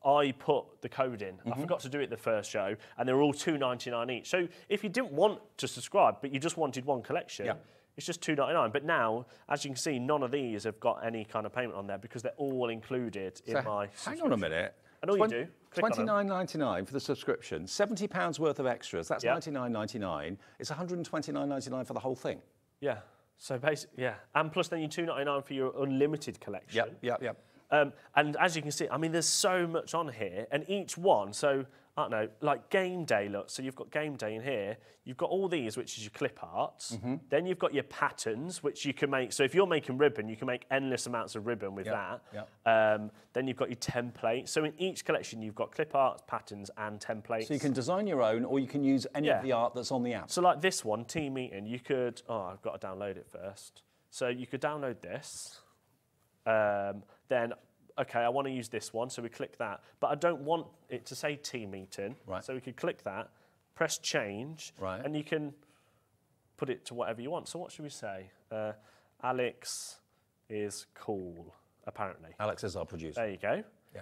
I put the code in. Mm-hmm. I forgot to do it the first show, and they're all two ninety nine each. So if you didn't want to subscribe, but you just wanted one collection, Yeah. it's just two ninety nine. But now, as you can see, none of these have got any kind of payment on there because they're all included in my. hang on a minute. And all you do. Twenty nine ninety nine for the subscription, seventy pounds worth of extras. That's Yeah. ninety nine ninety nine. It's one hundred and twenty nine ninety nine for the whole thing. Yeah. So basically, yeah, and plus then you two ninety nine for your unlimited collection. Yep, yep, yep. Um, and as you can see, I mean, there's so much on here, and each one. So I don't know, like game day. Look, so you've got game day in here. You've got all these, which is your clip arts. Mm-hmm. Then you've got your patterns, which you can make. So if you're making ribbon, you can make endless amounts of ribbon with Yep, that. Um, then you've got your templates. So in each collection, you've got clip arts, patterns, and templates. So you can design your own, or you can use any Yeah. of the art that's on the app. So like this one, team meeting, you could, oh, I've got to download it first. So you could download this. Um, then, okay, I want to use this one, so we click that. But I don't want it to say team meeting. Right. So we could click that, press change, Right. and you can put it to whatever you want. So what should we say? Uh, Alex is cool, apparently. Alex is our producer. There you go. Yeah.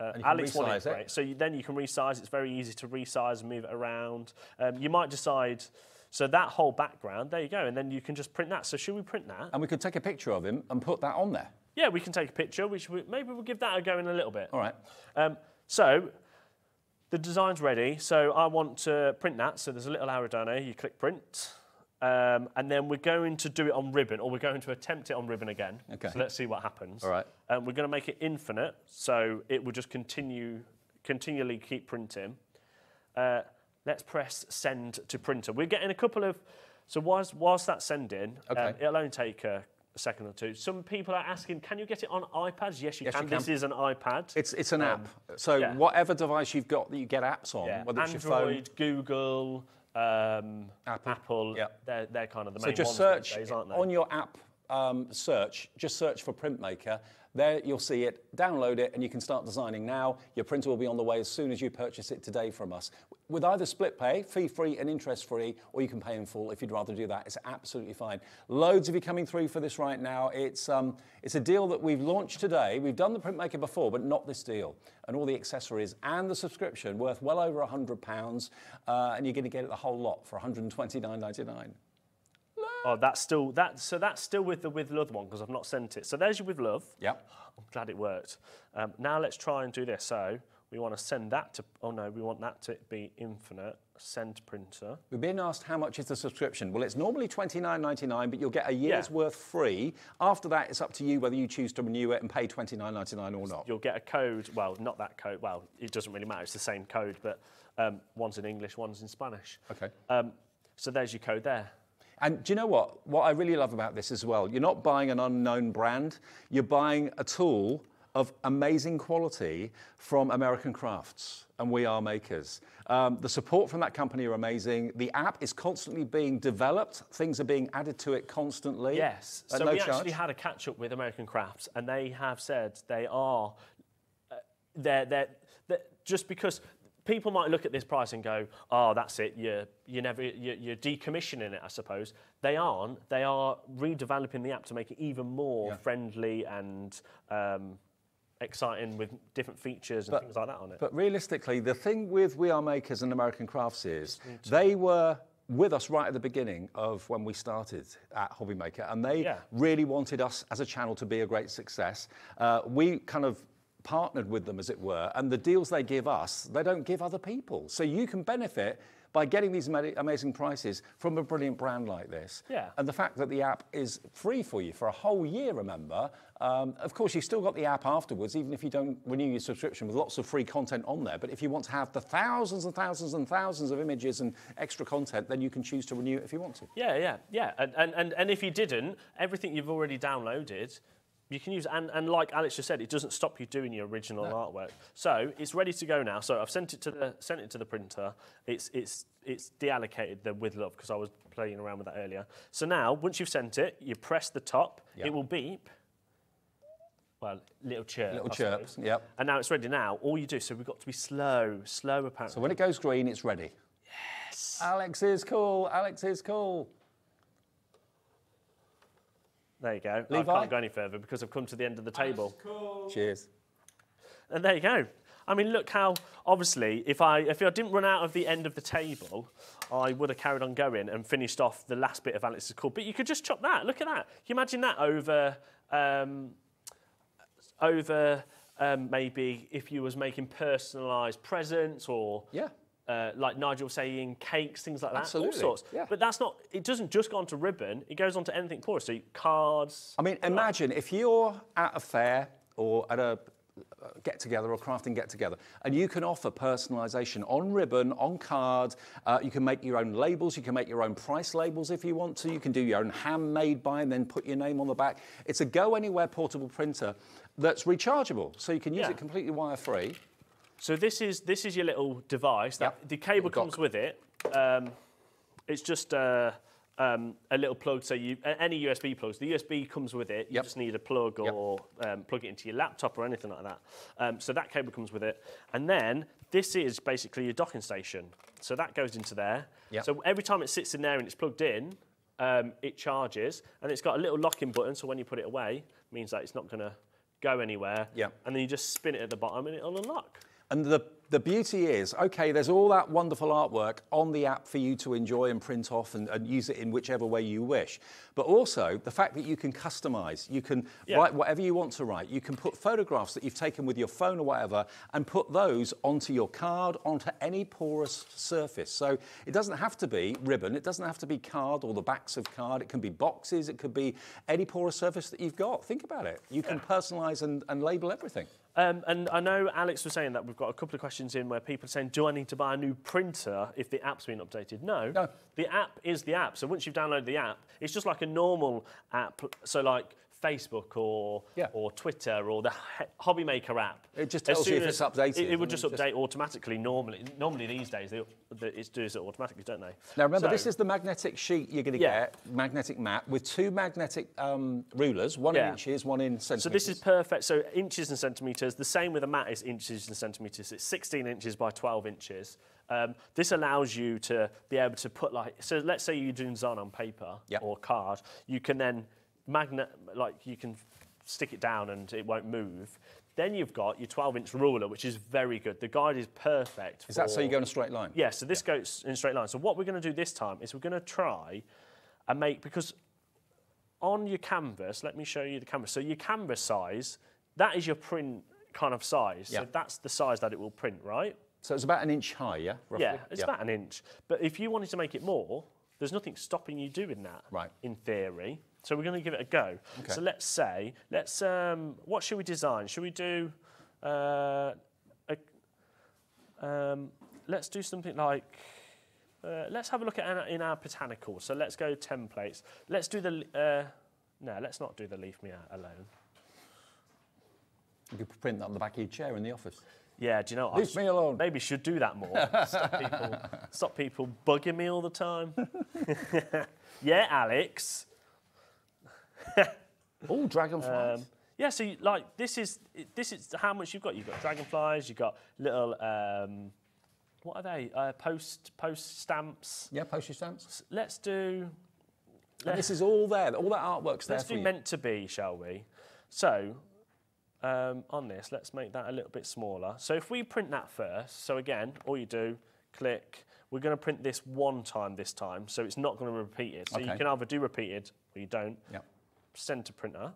Uh, you Alex wanted it. great. So you, then you can resize. It's very easy to resize and move it around. Um, you might decide. So that whole background, there you go, and then you can just print that. So should we print that? And we could take a picture of him and put that on there. Yeah, we can take a picture. We should, maybe we'll give that a go in a little bit. All right. Um, so The design's ready, so I want to print that. So there's a little arrow down here. You click print, um, and then we're going to do it on ribbon, or we're going to attempt it on ribbon again. Okay. So let's see what happens. All right. Um, we're going to make it infinite, so it will just continue, continually keep printing. Uh, let's press send to printer. We're getting a couple of, so whilst, whilst that's sending, um, it'll only take a, a second or two. Some people are asking, can you get it on iPads? Yes, you Yes, can. you can. This is an iPad. It's, it's an app. So Um, yeah. whatever device you've got that you get apps on, Yeah, whether it's your phone, Android, Google, um, Apple. Apple, Yeah. they're, they're kind of the So main just ones search days, aren't they? on your app um, search, just search for Printmaker. There you'll see it, download it, and you can start designing now. Your printer will be on the way as soon as you purchase it today from us. With either split pay, fee free and interest free, or you can pay in full if you'd rather do that. It's absolutely fine. Loads of you coming through for this right now. It's, um, it's a deal that we've launched today. We've done the Printmaker before, but not this deal. And all the accessories and the subscription worth well over £100, uh, and you're going to get it the whole lot for £129.99. Oh, that's still that. So that's still with the with love one because I've not sent it. So there's your with love. Yep. I'm glad it worked. Um, now let's try and do this. So we want to send that to. Oh no, we want that to be infinite. Send printer. We've been asked how much is the subscription. Well, it's normally $29.99, but you'll get a year's Yeah. worth free. After that, it's up to you whether you choose to renew it and pay $29.99 or not. You'll get a code. Well, not that code. Well, it doesn't really matter. It's the same code, but um, one's in English, one's in Spanish. Okay. Um, so there's your code there. And do you know what? What I really love about this as well, you're not buying an unknown brand, you're buying a tool of amazing quality from American Crafts, and We R Makers. Um, the support from that company are amazing. The app is constantly being developed, things are being added to it constantly. Yes. So no we charge. actually had a catch up with American Crafts, and they have said they are. Uh, they're, they're, they're just because people might look at this price and go, "Oh, that's it. You're you never you're, you're decommissioning it." I suppose they aren't. They are redeveloping the app to make it even more Yeah. friendly and. Um, exciting with different features and But- things like that on it. But realistically, the thing with We R Makers and American Crafts is they were with us right at the beginning of when we started at Hobby Maker, and they Yeah. really wanted us as a channel to be a great success. Uh, we kind of partnered with them, as it were, and the deals they give us, they don't give other people. So you can benefit by getting these amazing prices from a brilliant brand like this. Yeah. And the fact that the app is free for you for a whole year, remember. Um, of course, you've still got the app afterwards, even if you don't renew your subscription with lots of free content on there. But if you want to have the thousands and thousands and thousands of images and extra content, then you can choose to renew it if you want to. Yeah, yeah, yeah. And, and, and, and if you didn't, everything you've already downloaded, you can use. And, and like Alex just said, it doesn't stop you doing your original artwork. So it's ready to go now. So I've sent it to the sent it to the printer. It's it's it's deallocated the with love because I was playing around with that earlier. So now once you've sent it, you press the top. Yeah. It will beep. Well, little chirp. Little I chirp, suppose. yep. And now it's ready. Now all you do. So we've got to be slow, slow apparently. So when it goes green, it's ready. Yes. Alex is cool. Alex is cool. There you go. Levi? I can't go any further because I've come to the end of the table. Cheers. And there you go. I mean, look how obviously, if I if I didn't run out of the end of the table, I would have carried on going and finished off the last bit of Alex's call. But you could just chop that. Look at that. Can you imagine that over um, over um, maybe if you was making personalised presents or Yeah. Uh, like Nigel saying, cakes, things like that, Absolutely, all sorts. yeah. But that's not. It doesn't just go onto ribbon. It goes onto anything porous. So cards. I mean, imagine if you're at a fair or at a uh, get together or crafting get together, and you can offer personalisation on ribbon, on card. Uh, you can make your own labels. You can make your own price labels if you want to. You can do your own handmade buy and then put your name on the back. It's a go anywhere portable printer that's rechargeable, so you can use Yeah. it completely wire free. So this is this is your little device. That Yep. the cable comes with it. Um, it's just uh, um, a little plug. So you any USB plugs. The USB comes with it. You Yep. just need a plug Yep. or um, plug it into your laptop or anything like that. Um, so that cable comes with it. And then this is basically your docking station. So that goes into there. Yep. So every time it sits in there and it's plugged in, um, it charges, and it's got a little locking button. So when you put it away, means that it's not going to go anywhere. Yep. And then you just spin it at the bottom and it'll unlock. And the, the beauty is, okay, there's all that wonderful artwork on the app for you to enjoy and print off and, and use it in whichever way you wish. But also the fact that you can customize, you can Yeah. write whatever you want to write. You can put photographs that you've taken with your phone or whatever and put those onto your card, onto any porous surface. So it doesn't have to be ribbon, it doesn't have to be card or the backs of card. It can be boxes, it could be any porous surface that you've got. Think about it. You can personalize and, and label everything. Um, and I know Alex was saying that we've got a couple of questions in where people are saying, do I need to buy a new printer if the app's been updated? No. No. The app is the app. So once you've downloaded the app, it's just like a normal app. So like Facebook or Yeah. or Twitter or the H- Hobby Maker app. It just tells you if it's updated, It, it would just it just- update automatically normally. Normally these days, they, they, it does it automatically, don't they? Now remember, So- this is the magnetic sheet you're going to Yeah. get, magnetic map, with two magnetic um, rulers, one in inches, one in centimetres. So this is perfect. So inches and centimetres. The same with the mat is inches and centimetres. It's 16 inches by 12 inches. Um, this allows you to be able to put like, so let's say you're doing design on paper Yeah. or card. You can then magnet, like you can stick it down and it won't move. Then you've got your 12 inch ruler, which is very good. The guide is perfect. Is that so you go in a straight line? yeah, so this goes in a straight line. So what we're going to do this time is we're going to try and make, because on your canvas, let me show you the canvas. So your canvas size, that is your print kind of size. Yeah. So that's the size that it will print, right? So it's about an inch high, yeah? Roughly? Yeah, it's about an inch. But if you wanted to make it more, there's nothing stopping you doing that. Right. In theory. So we're going to give it a go. Okay. So let's say, let's, um, what should we design? Should we do, uh, a, um, let's do something like, uh, let's have a look at our, in our botanical. So let's go templates. Let's do the, uh, no, let's not do the leave me out alone. You could print that on the back of your chair in the office. Yeah, do you know Leave s- me alone. Maybe should do that more. stop, people, stop people bugging me all the time. yeah, Alex. Oh, dragonflies. Um, yeah, so you, like this is this is how much you've got. You've got dragonflies. You've got little um, what are they? Uh, post post stamps. yeah, postage stamps. Let's do And this is all there. All that artwork's there let's do you. meant to be, shall we? So um, on this, let's make that a little bit smaller. So if we print that first, so again, all you do, click. We're going to print this one time this time, so it's not going to repeat it. So you can either do repeated or you don't. Yep. Send to printer.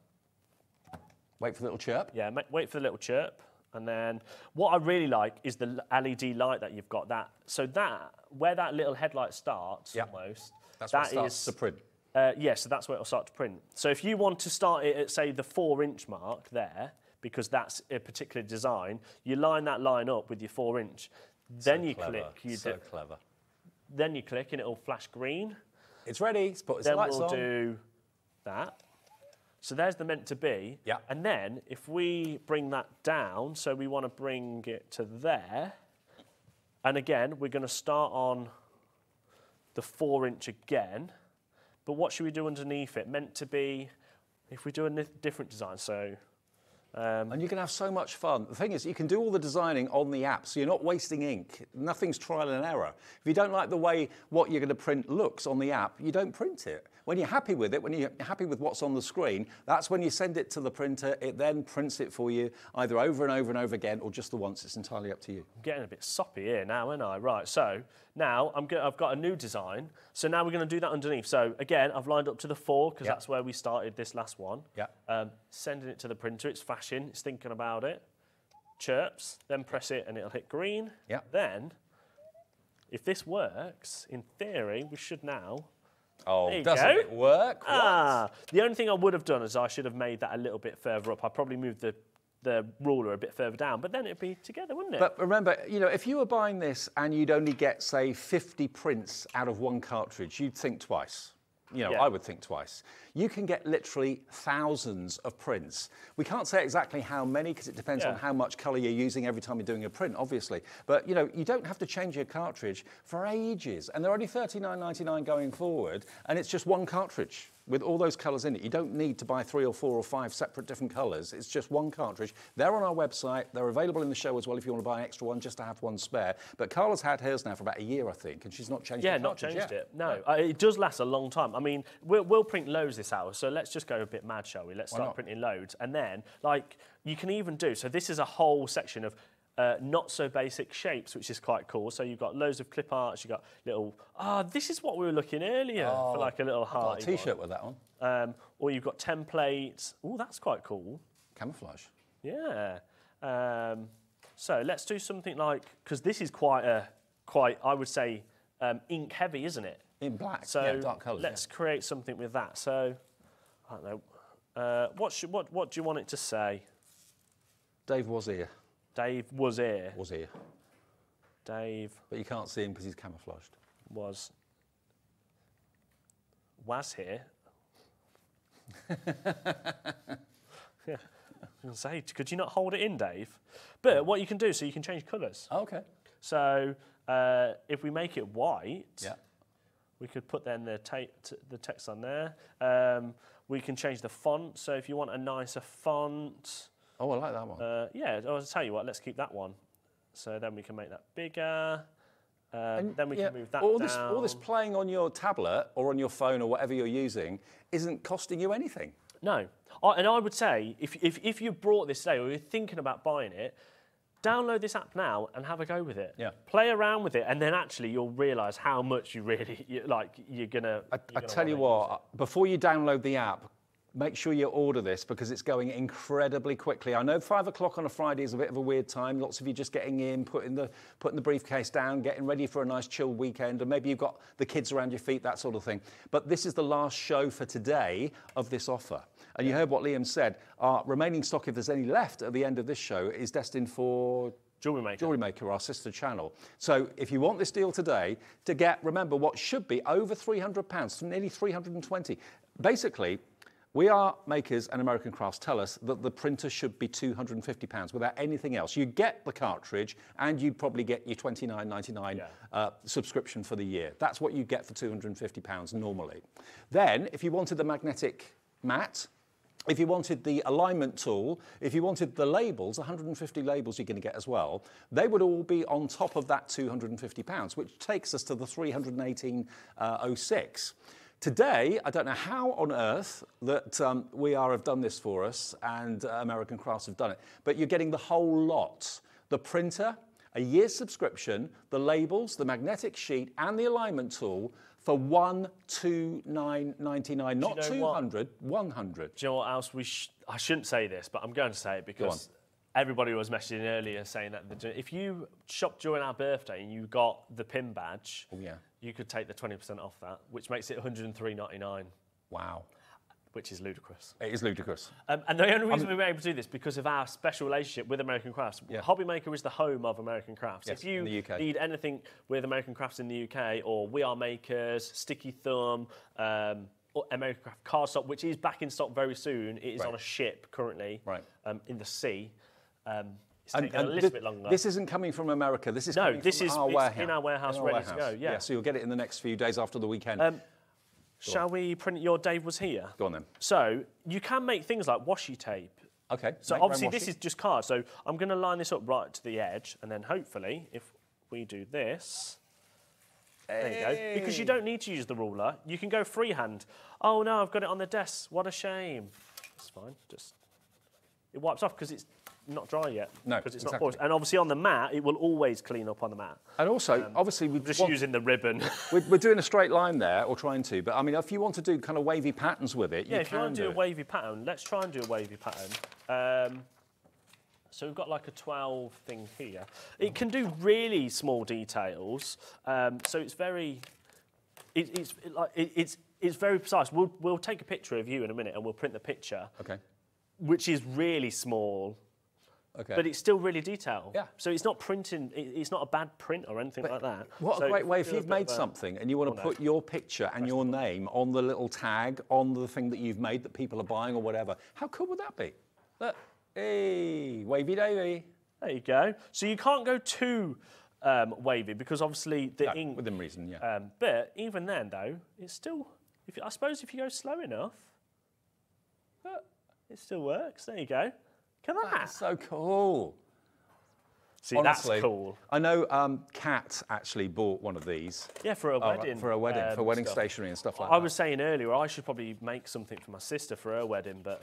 Wait for the little chirp. Yeah, wait for the little chirp. And then what I really like is the LED light that you've got. That so that where that little headlight starts Yep. almost. That's that is- to print. Uh, yeah, so that's where it'll start to print. So if you want to start it at say the four inch mark there, because that's a particular design, you line that line up with your four inch. Then So you clever, click. You so clever. then you click and it'll flash green. It's ready. It's put its then lights we'll on. do that. So there's the meant to be. Yeah. And then if we bring that down, so we want to bring it to there. And again, we're going to start on the four inch again. But what should we do underneath it? Meant to be, if we do a different design, so um, And you can have so much fun. The thing is, you can do all the designing on the app, so you're not wasting ink. Nothing's trial and error. If you don't like the way what you're going to print looks on the app, you don't print it. When you're happy with it, when you're happy with what's on the screen, that's when you send it to the printer. It then prints it for you, either over and over and over again, or just the once. It's entirely up to you. I'm getting a bit soppy here now, aren't I? Right, so now I'm go- I've got a new design. So now we're going to do that underneath. So again, I've lined up to the four because Yep. that's where we started this last one. Yeah. Um, sending it to the printer, it's flashing, it's thinking about it. Chirps, then press it and it'll hit green. Yeah. Then, if this works, in theory, we should now Oh, There you doesn't go. it work? What? Ah, the only thing I would have done is I should have made that a little bit further up. I probably moved the, the ruler a bit further down, but then it'd be together, wouldn't it? But remember, you know, if you were buying this and you'd only get, say, 50 prints out of one cartridge, you'd think twice. You know, Yeah. I would think twice. You can get literally thousands of prints. We can't say exactly how many because it depends on how much color you're using every time you're doing a print, obviously. But, you know, you don't have to change your cartridge for ages. And they're only $39.99 going forward, and it's just one cartridge with all those colors in it. You don't need to buy three or four or five separate different colors. It's just one cartridge. They're on our website. They're available in the show as well if you want to buy an extra one just to have one spare. But Carla's had hers now for about a year, I think, and she's not changed Yeah, not changed yet. it. No, uh, it does last a long time. I mean, we'll, we'll print loads this hour, so let's just go a bit mad, shall we? Let's Why start not? printing loads, and then like you can even do. So this is a whole section of uh, not so basic shapes, which is quite cool. So you've got loads of clip arts. You've got little. Ah, this is what we were looking earlier for like a little I've got heart. a T-shirt with that one. Um, or you've got templates. Oh, that's quite cool. Camouflage. Yeah. Um, so let's do something like because this is quite a quite I would say um, ink heavy, isn't it? In black, So yeah, dark colours. let's create something with that. So I don't know. Uh, what should what what do you want it to say? Dave was here. Dave was here. Was here. Dave But you can't see him because he's camouflaged. was was here. yeah. I say, could you not hold it in, Dave? But what you can do, so you can change colours. Oh, okay. So uh, if we make it white, Yeah. we could put then the, the text on there. Um, we can change the font. So if you want a nicer font, Oh, I like that one. uh, yeah, I'll tell you what, let's keep that one. So then we can make that bigger. Um, then we Yeah, can move that all down. this, all this playing on your tablet or on your phone or whatever you're using isn't costing you anything. No. I, and I would say, if, if, if you brought this today or you're thinking about buying it, download this app now and have a go with it. Yeah. Play around with it, and then actually you'll realise how much you really you, like. You're gonna. I, you're I gonna tell you what, before you download the app, make sure you order this because it's going incredibly quickly. I know five o'clock on a Friday is a bit of a weird time. Lots of you just getting in, putting the putting the briefcase down, getting ready for a nice chill weekend, and maybe you've got the kids around your feet, that sort of thing. But this is the last show for today of this offer. And you heard what Liam said. Our remaining stock, if there's any left at the end of this show, is destined for Jewellery Maker. Jewellery Maker, our sister channel. So if you want this deal today, to get, remember, what should be over £300, nearly 320 basically, We R Makers and American Crafts tell us that the printer should be £250 without anything else. You get the cartridge and you'd probably get your $29.99 uh, subscription for the year. That's what you get for £250 normally. Then, if you wanted the magnetic mat, if you wanted the alignment tool, if you wanted the labels, 150 labels you're going to get as well, they would all be on top of that 250 pounds, which takes us to the 318.06. Today, I don't know how on earth that um, we are have done this for us and uh, American Crafts have done it, but you're getting the whole lot. The printer, a year's subscription, the labels, the magnetic sheet, and the alignment tool for one two nine ninety nine, not know two what? hundred, one hundred. Do you know what else we? Sh- I shouldn't say this, but I'm going to say it because everybody was messaging earlier saying that the, if you shopped during our birthday and you got the pin badge, Oh, yeah. you could take the 20% off that, which makes it 103.99, Wow, which is ludicrous. it is ludicrous. Um, and the only reason we were able to do this because of our special relationship with American Crafts. Yeah. HobbyMaker is the home of American Crafts. Yes, if you in the UK. need anything with American Crafts in the UK or We R Makers, Sticky Thumb, um, or American Craft Cardstock, which is back in stock very soon. It is Right. on a ship currently Right. um, in the sea. Um, it's And- taking a little bit longer. This isn't coming from America. This is No, coming this from is- our warehouse. in our warehouse, In ready to go, yeah. so you'll get it in the next few days after the weekend. um, shall we print your Dave was here? Go on then. So you can make things like washi tape. Okay. So obviously this is just cards. So I'm going to line this up right to the edge, and then hopefully, if we do this, there you go. Because you don't need to use the ruler. You can go freehand. Oh no, I've got it on the desk. What a shame. It's fine. Just it wipes off because it's not dry yet. No, because it's not exactly. porous. And obviously on the mat, it will always clean up on the mat. And also, obviously, we I'm just want- using the ribbon. we're, we're doing a straight line there, or trying to. But I mean, if you want to do kind of wavy patterns with it, Yeah, you if you want to do a wavy pattern, let's try and do a wavy pattern. Um, so we've got like a 12 thing here. It can do really small details. Um, so it's very, it, it's it, like it, it's it's very precise. We'll we'll take a picture of you in a minute and we'll print the picture, Okay. which is really small. Okay. But it's still really detailed. Yeah. So it's not printing. It's not a bad print or anything like that. What So a great way if we do a you've made something and you want to put your picture and your name on the little tag on the thing that you've made that people are buying or whatever. How cool would that be? Look, hey, wavy davy. There you go. So you can't go too um, wavy because obviously the No, ink. within reason, yeah. Um, but even then, though, it's still. If I suppose if you go slow enough, it still works. There you go. Look at that. That's so cool. See, Honestly, that's cool. I know um, Kat actually bought one of these. Yeah, for a Oh, wedding. for a wedding, for um, wedding stuff. stationery and stuff like I that. I was saying earlier, I should probably make something for my sister for her wedding, but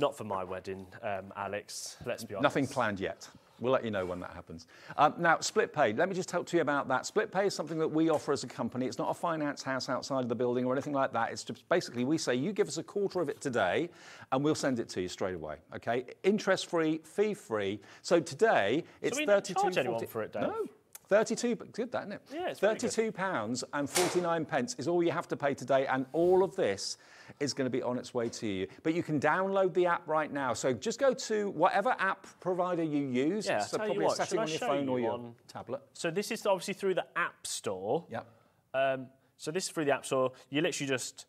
not for my wedding, um, Alex. Let's be honest. Nothing planned yet. We'll let you know when that happens. Um, now, split pay. Let me just talk to you about that. Split pay is something that we offer as a company. It's not a finance house outside of the building or anything like that. It's just basically we say you give us a quarter of it today, and we'll send it to you straight away. Okay, interest free, fee free. So today it's so we don't 32. charge anyone for it, Dave? No. 32, good, that, isn't it? Yeah, it's really good. 32 pounds and 49 pence is all you have to pay today, and all of this is going to be on its way to you. But you can download the app right now. So just go to whatever app provider you use. Yeah, so probably what, a setting on your phone you or your on- tablet. So this is obviously through the App Store. Yep. Um, so this is through the App Store. You literally just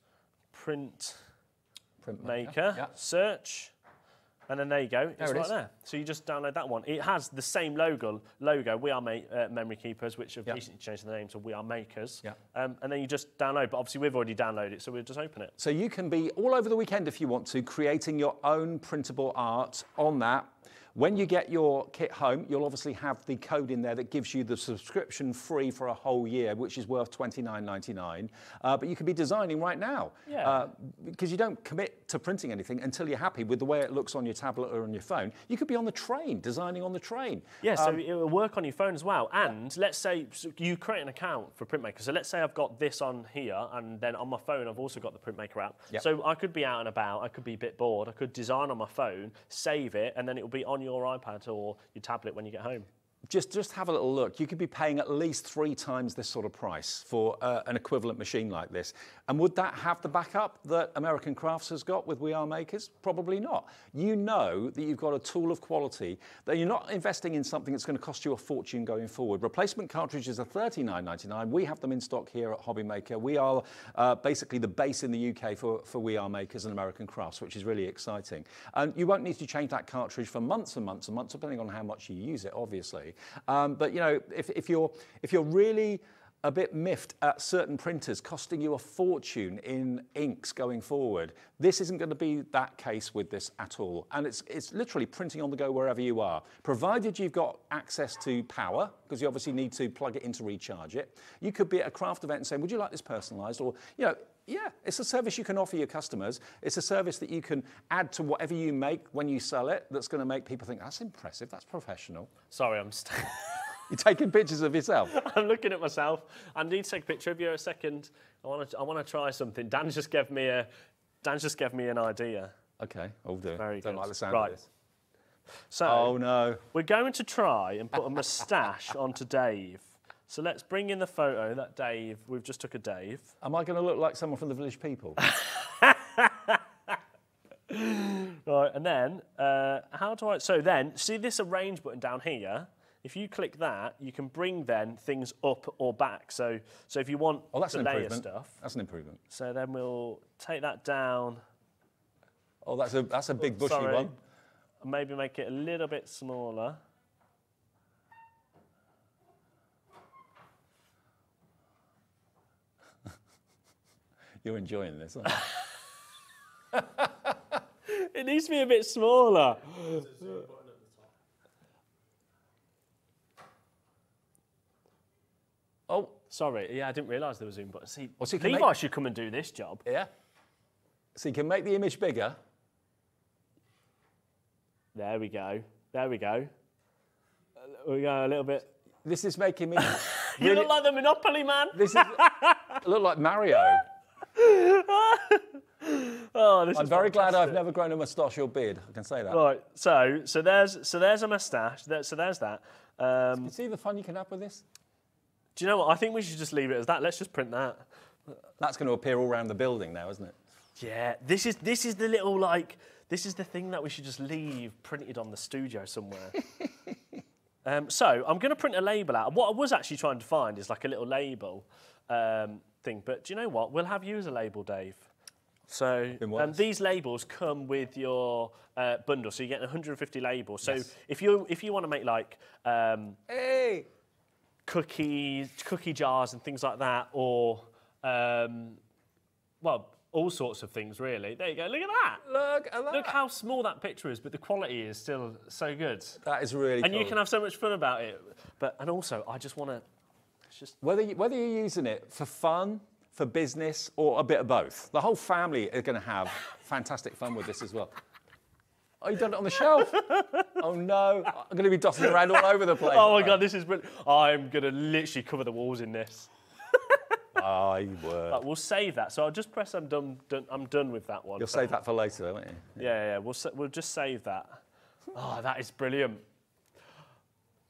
print Printmaker, Yeah. search, and then there you go. It's it right is. there. So you just download that one. It has the same logo. Logo. We are uh, memory keepers, which have Yeah. recently changed the name to We R Makers. Yeah. Um, and then you just download. But obviously we've already downloaded it, so we'll just open it. So you can be all over the weekend if you want to, creating your own printable art on that. When you get your kit home, you'll obviously have the code in there that gives you the subscription free for a whole year, which is worth $29.99. Uh, but you could be designing right now. Yeah. Uh, because you don't commit to printing anything until you're happy with the way it looks on your tablet or on your phone. You could be on the train, designing on the train. Yeah, so Um, it will work on your phone as well. And let's say so you create an account for Printmaker. So let's say I've got this on here, and then on my phone I've also got the Printmaker app. Yep. So I could be out and about. I could be a bit bored. I could design on my phone, save it, and then it will be on your iPad or your tablet when you get home. Just just have a little look. You could be paying at least three times this sort of price for uh, an equivalent machine like this. And would that have the backup that American Crafts has got with We R Makers? Probably not. You know that you've got a tool of quality, that you're not investing in something that's going to cost you a fortune going forward. Replacement cartridges are $39.99. We have them in stock here at HobbyMaker. We are uh, basically the base in the UK for, for We R Makers and American Crafts, which is really exciting. And you won't need to change that cartridge for months and months and months, depending on how much you use it, obviously. Um, but you know, if, if you're if you're really a bit miffed at certain printers costing you a fortune in inks going forward. This isn't going to be that case with this at all. And it's, it's literally printing on the go wherever you are. Provided you've got access to power, because you obviously need to plug it in to recharge it. You could be at a craft event and saying, would you like this personalized? Or, you know, yeah, it's a service you can offer your customers. It's a service that you can add to whatever you make when you sell it that's going to make people think, that's impressive, that's professional. Sorry, I'm st- You're taking pictures of yourself. I'm looking at myself. I need to take a picture of you a second. I want to I want to try something. Dan just gave me a Dan just gave me an idea. Okay, I'll do. It. Very Don't good. like the sound Right. of this. So Oh no. we're going to try and put a moustache onto Dave. So let's bring in the photo that Dave. We've just took a Dave. Am I going to look like someone from the Village People? Right, and then uh, how do I? So then, see this arrange button down here. If you click that, you can bring then things up or back. So, so if you want Oh, that's an layer improvement. stuff, That's an improvement. so then we'll take that down. Oh, that's a that's a big bushy Sorry. one. maybe make it a little bit smaller. You're enjoying this, aren't you? It needs to be a bit smaller. oh, Sorry, yeah, I didn't realise there was a zoom button. See, Well, so you Levi make- should come and do this job. yeah. So you can make the image bigger. There we go. There we go. We go a little bit. This is making me. You look like the Monopoly man. this is look like Mario. Oh, this I'm is very glad I've never grown a moustache or beard. I can say that. Right, so so there's so there's a moustache. There, so there's that. Um, You see the fun you can have with this? do you know what? I think we should just leave it as that. Let's just print that. That's going to appear all around the building now, isn't it? Yeah, this is this is the little like this is the thing that we should just leave printed on the studio somewhere. um, so I'm going to print a label out. What I was actually trying to find is like a little label um, thing. But do you know what? We'll have you as a label, Dave. So In um, these labels come with your uh, bundle, so you get 150 labels. So if you if you want to make like um, Hey. cookies, cookie jars, and things like that, or um, well, all sorts of things really. There you go. Look at that. Look at that. Look how small that picture is, but the quality is still so good. that is really And cool. you can have so much fun about it. But and also, I just want to. Just Whether, you, whether you're using it for fun, for business, or a bit of both, the whole family are going to have fantastic fun with this as well. Oh, you done it on the shelf? oh no, I'm going to be dotting around all over the place. Oh my god, this is brilliant. I'm gonna literally cover the walls in this. I were. But we'll save that. So I'll just press I'm done. done I'm done with that one. You'll save that for later, won't you? Yeah, yeah. We'll sa- we'll just save that. Oh, that is brilliant.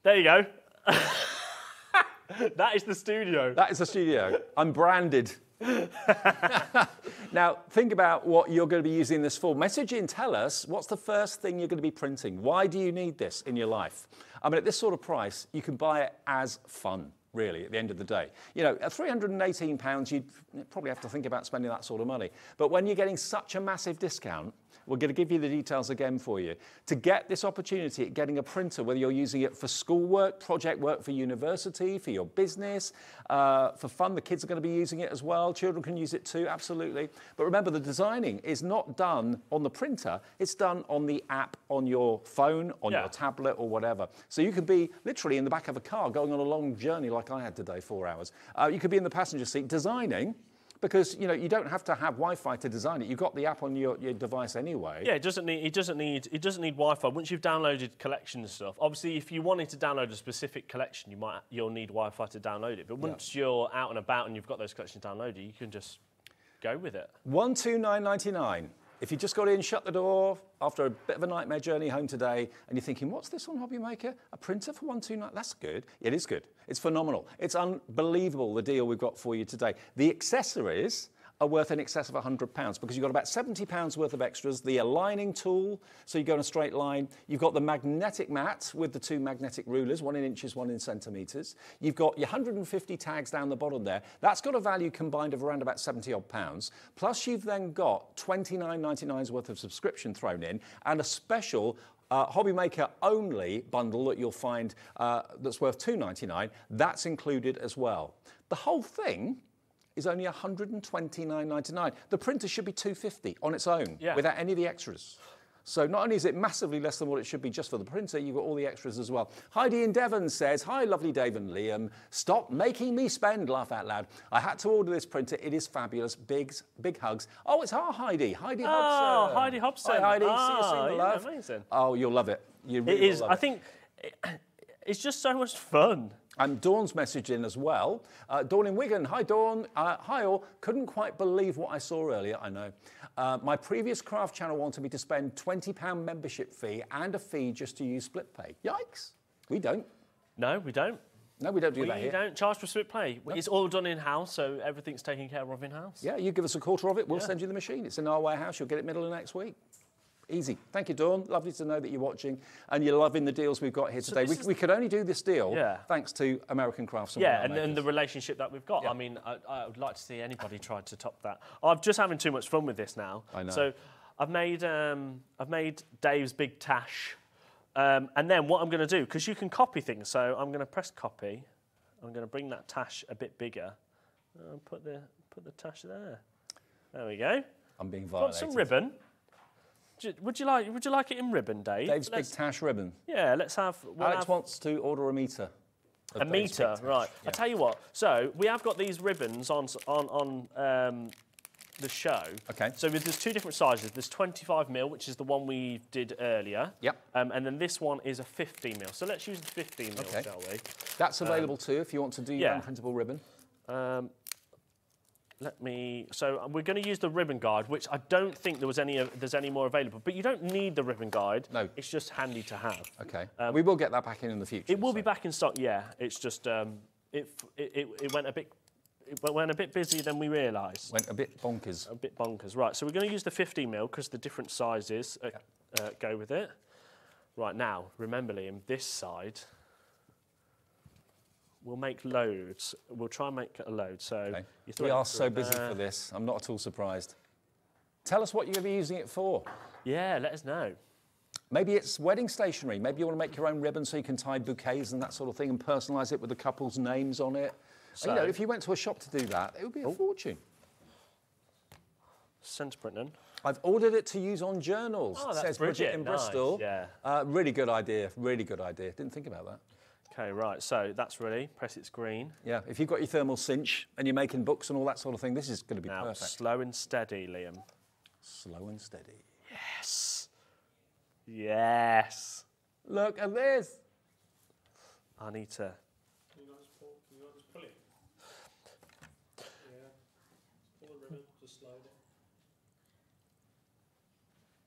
There you go. that is the studio. That is the studio. I'm branded. now, think about what you're going to be using this for. Message in, tell us what's the first thing you're going to be printing. Why do you need this in your life? I mean, at this sort of price, you can buy it as fun. Really, at the end of the day, you know, at 318 pounds, you'd probably have to think about spending that sort of money. But when you're getting such a massive discount, we're going to give you the details again for you. To get this opportunity at getting a printer, whether you're using it for schoolwork, project work for university, for your business, uh, for fun, the kids are going to be using it as well. Children can use it too, absolutely. But remember, the designing is not done on the printer, it's done on the app on your phone, on Yeah. your tablet, or whatever. So you could be literally in the back of a car going on a long journey like I had today, four hours. Uh, you could be in the passenger seat designing. Because you know you don't have to have Wi-Fi to design it. You've got the app on your, your device anyway. Yeah, it doesn't need it doesn't need it doesn't need Wi-Fi. Once you've downloaded collection and stuff, obviously, if you wanted to download a specific collection, you might you'll need Wi-Fi to download it. But once you're out and about and you've got those collections downloaded, you can just go with it. One two nine ninety nine. If you just got in, shut the door after a bit of a nightmare journey home today, and you're thinking, "What's this on HobbyMaker? A printer for one two nine? That's good. It is good. It's phenomenal. It's unbelievable the deal we've got for you today. The accessories are worth in excess of £100 because you've got about £70 worth of extras. The aligning tool, so you go in a straight line. You've got the magnetic mat with the two magnetic rulers, one in inches, one in centimetres. You've got your 150 tags down the bottom there. That's got a value combined of around about 70 odd pounds. Plus, you've then got 29.99's worth of subscription thrown in and a special uh, HobbyMaker only bundle that you'll find uh, that's worth 2.99. That's included as well. The whole thing is only 129.99. The printer should be 250 on its own Yeah. without any of the extras. So not only is it massively less than what it should be just for the printer, you've got all the extras as well. Heidi in Devon says, Hi, lovely Dave and Liam. Stop making me spend, laugh out loud. I had to order this printer. It is fabulous. Big, big hugs. Oh, it's our Heidi. Heidi Oh, Hobson. Heidi Hobson. Hi, Heidi. See you Ah, soon, love. amazing. Oh, you'll love it. You really will is. I it. think it, it's just so much fun. And Dawn's message in as well. Uh, Dawn in Wigan. Hi, Dawn. Uh, hi, all. Couldn't quite believe what I saw earlier. I know. Uh, my previous craft channel wanted me to spend £20 membership fee and a fee just to use split pay. Yikes. We don't. No, we don't. No, we don't do We that here. We don't charge for split play. It's all done in house, so everything's taken care of in house. Yeah, you give us a quarter of it, we'll Yeah. send you the machine. It's in our warehouse. You'll get it middle of next week. Easy. Thank you, Dawn. Lovely to know that you're watching and you're loving the deals we've got here today. We, is- we could only do this deal Yeah. thanks to American Crafts and Yeah, and, and the relationship that we've got. Yeah. I mean, I, I would like to see anybody try to top that. I'm just having too much fun with this now. I know. So I've made um, I've made Dave's big tash, um, and then what I'm going to do because you can copy things. So I'm going to press copy. I'm going to bring that tash a bit bigger. And put the put the tash there. There we go. I'm being Got violated. some ribbon. You- Would you like Would you like it in ribbon, Dave? Dave's Let's- big tash ribbon. Yeah, let's have. we'll Alex have- wants to order a meter. a Dave's meter, right. Yeah. I tell you what. So we have got these ribbons on on on um, the show. Okay. So there's two different sizes. There's 25 mil, which is the one we did earlier. Yep. Um, and then this one is a 15 mil. So let's use the 15 mil, Okay. shall we? That's available too if you want to do your yeah. own printable ribbon. Um, let me. So we're going to use the ribbon guide, which I don't think there was any. There's any more available. But you don't need the ribbon guide. No. It's just handy to have. Okay. we will get that back in in the future. Um, It will be back in stock, yeah. It's just um, it, it, it, went a bit it went a bit busier than we realised. Went a bit bonkers. A bit bonkers, right? So we're going to use the 50 mil because the different sizes uh, uh, go with it. Right now, remember, Liam, this side we'll make loads. We'll try and make a load. So Okay. We are so busy there. for this. I'm not at all surprised. Tell us what you're going to be using it for. Yeah, let us know. Maybe it's wedding stationery. Maybe you want to make your own ribbon so you can tie bouquets and that sort of thing and personalise it with the couple's names on it. you know, if you went to a shop to do that, it would be a fortune. Centre printing. I've ordered it to use on journals, Oh, that's says Bridget, Bridget. in Nice, Bristol. yeah. Uh, really good idea. Really good idea. Didn't think about that. Okay, right. So that's ready. Press it's green. Yeah, if you've got your thermal cinch and you're making books and all that sort of thing, this is going to be Now, perfect. slow and steady, Liam. Slow and steady. Yes. Yes. Look at this. I need to. Can you not just pull, can you not just pull it? Yeah. Pull the ribbon, just slide it.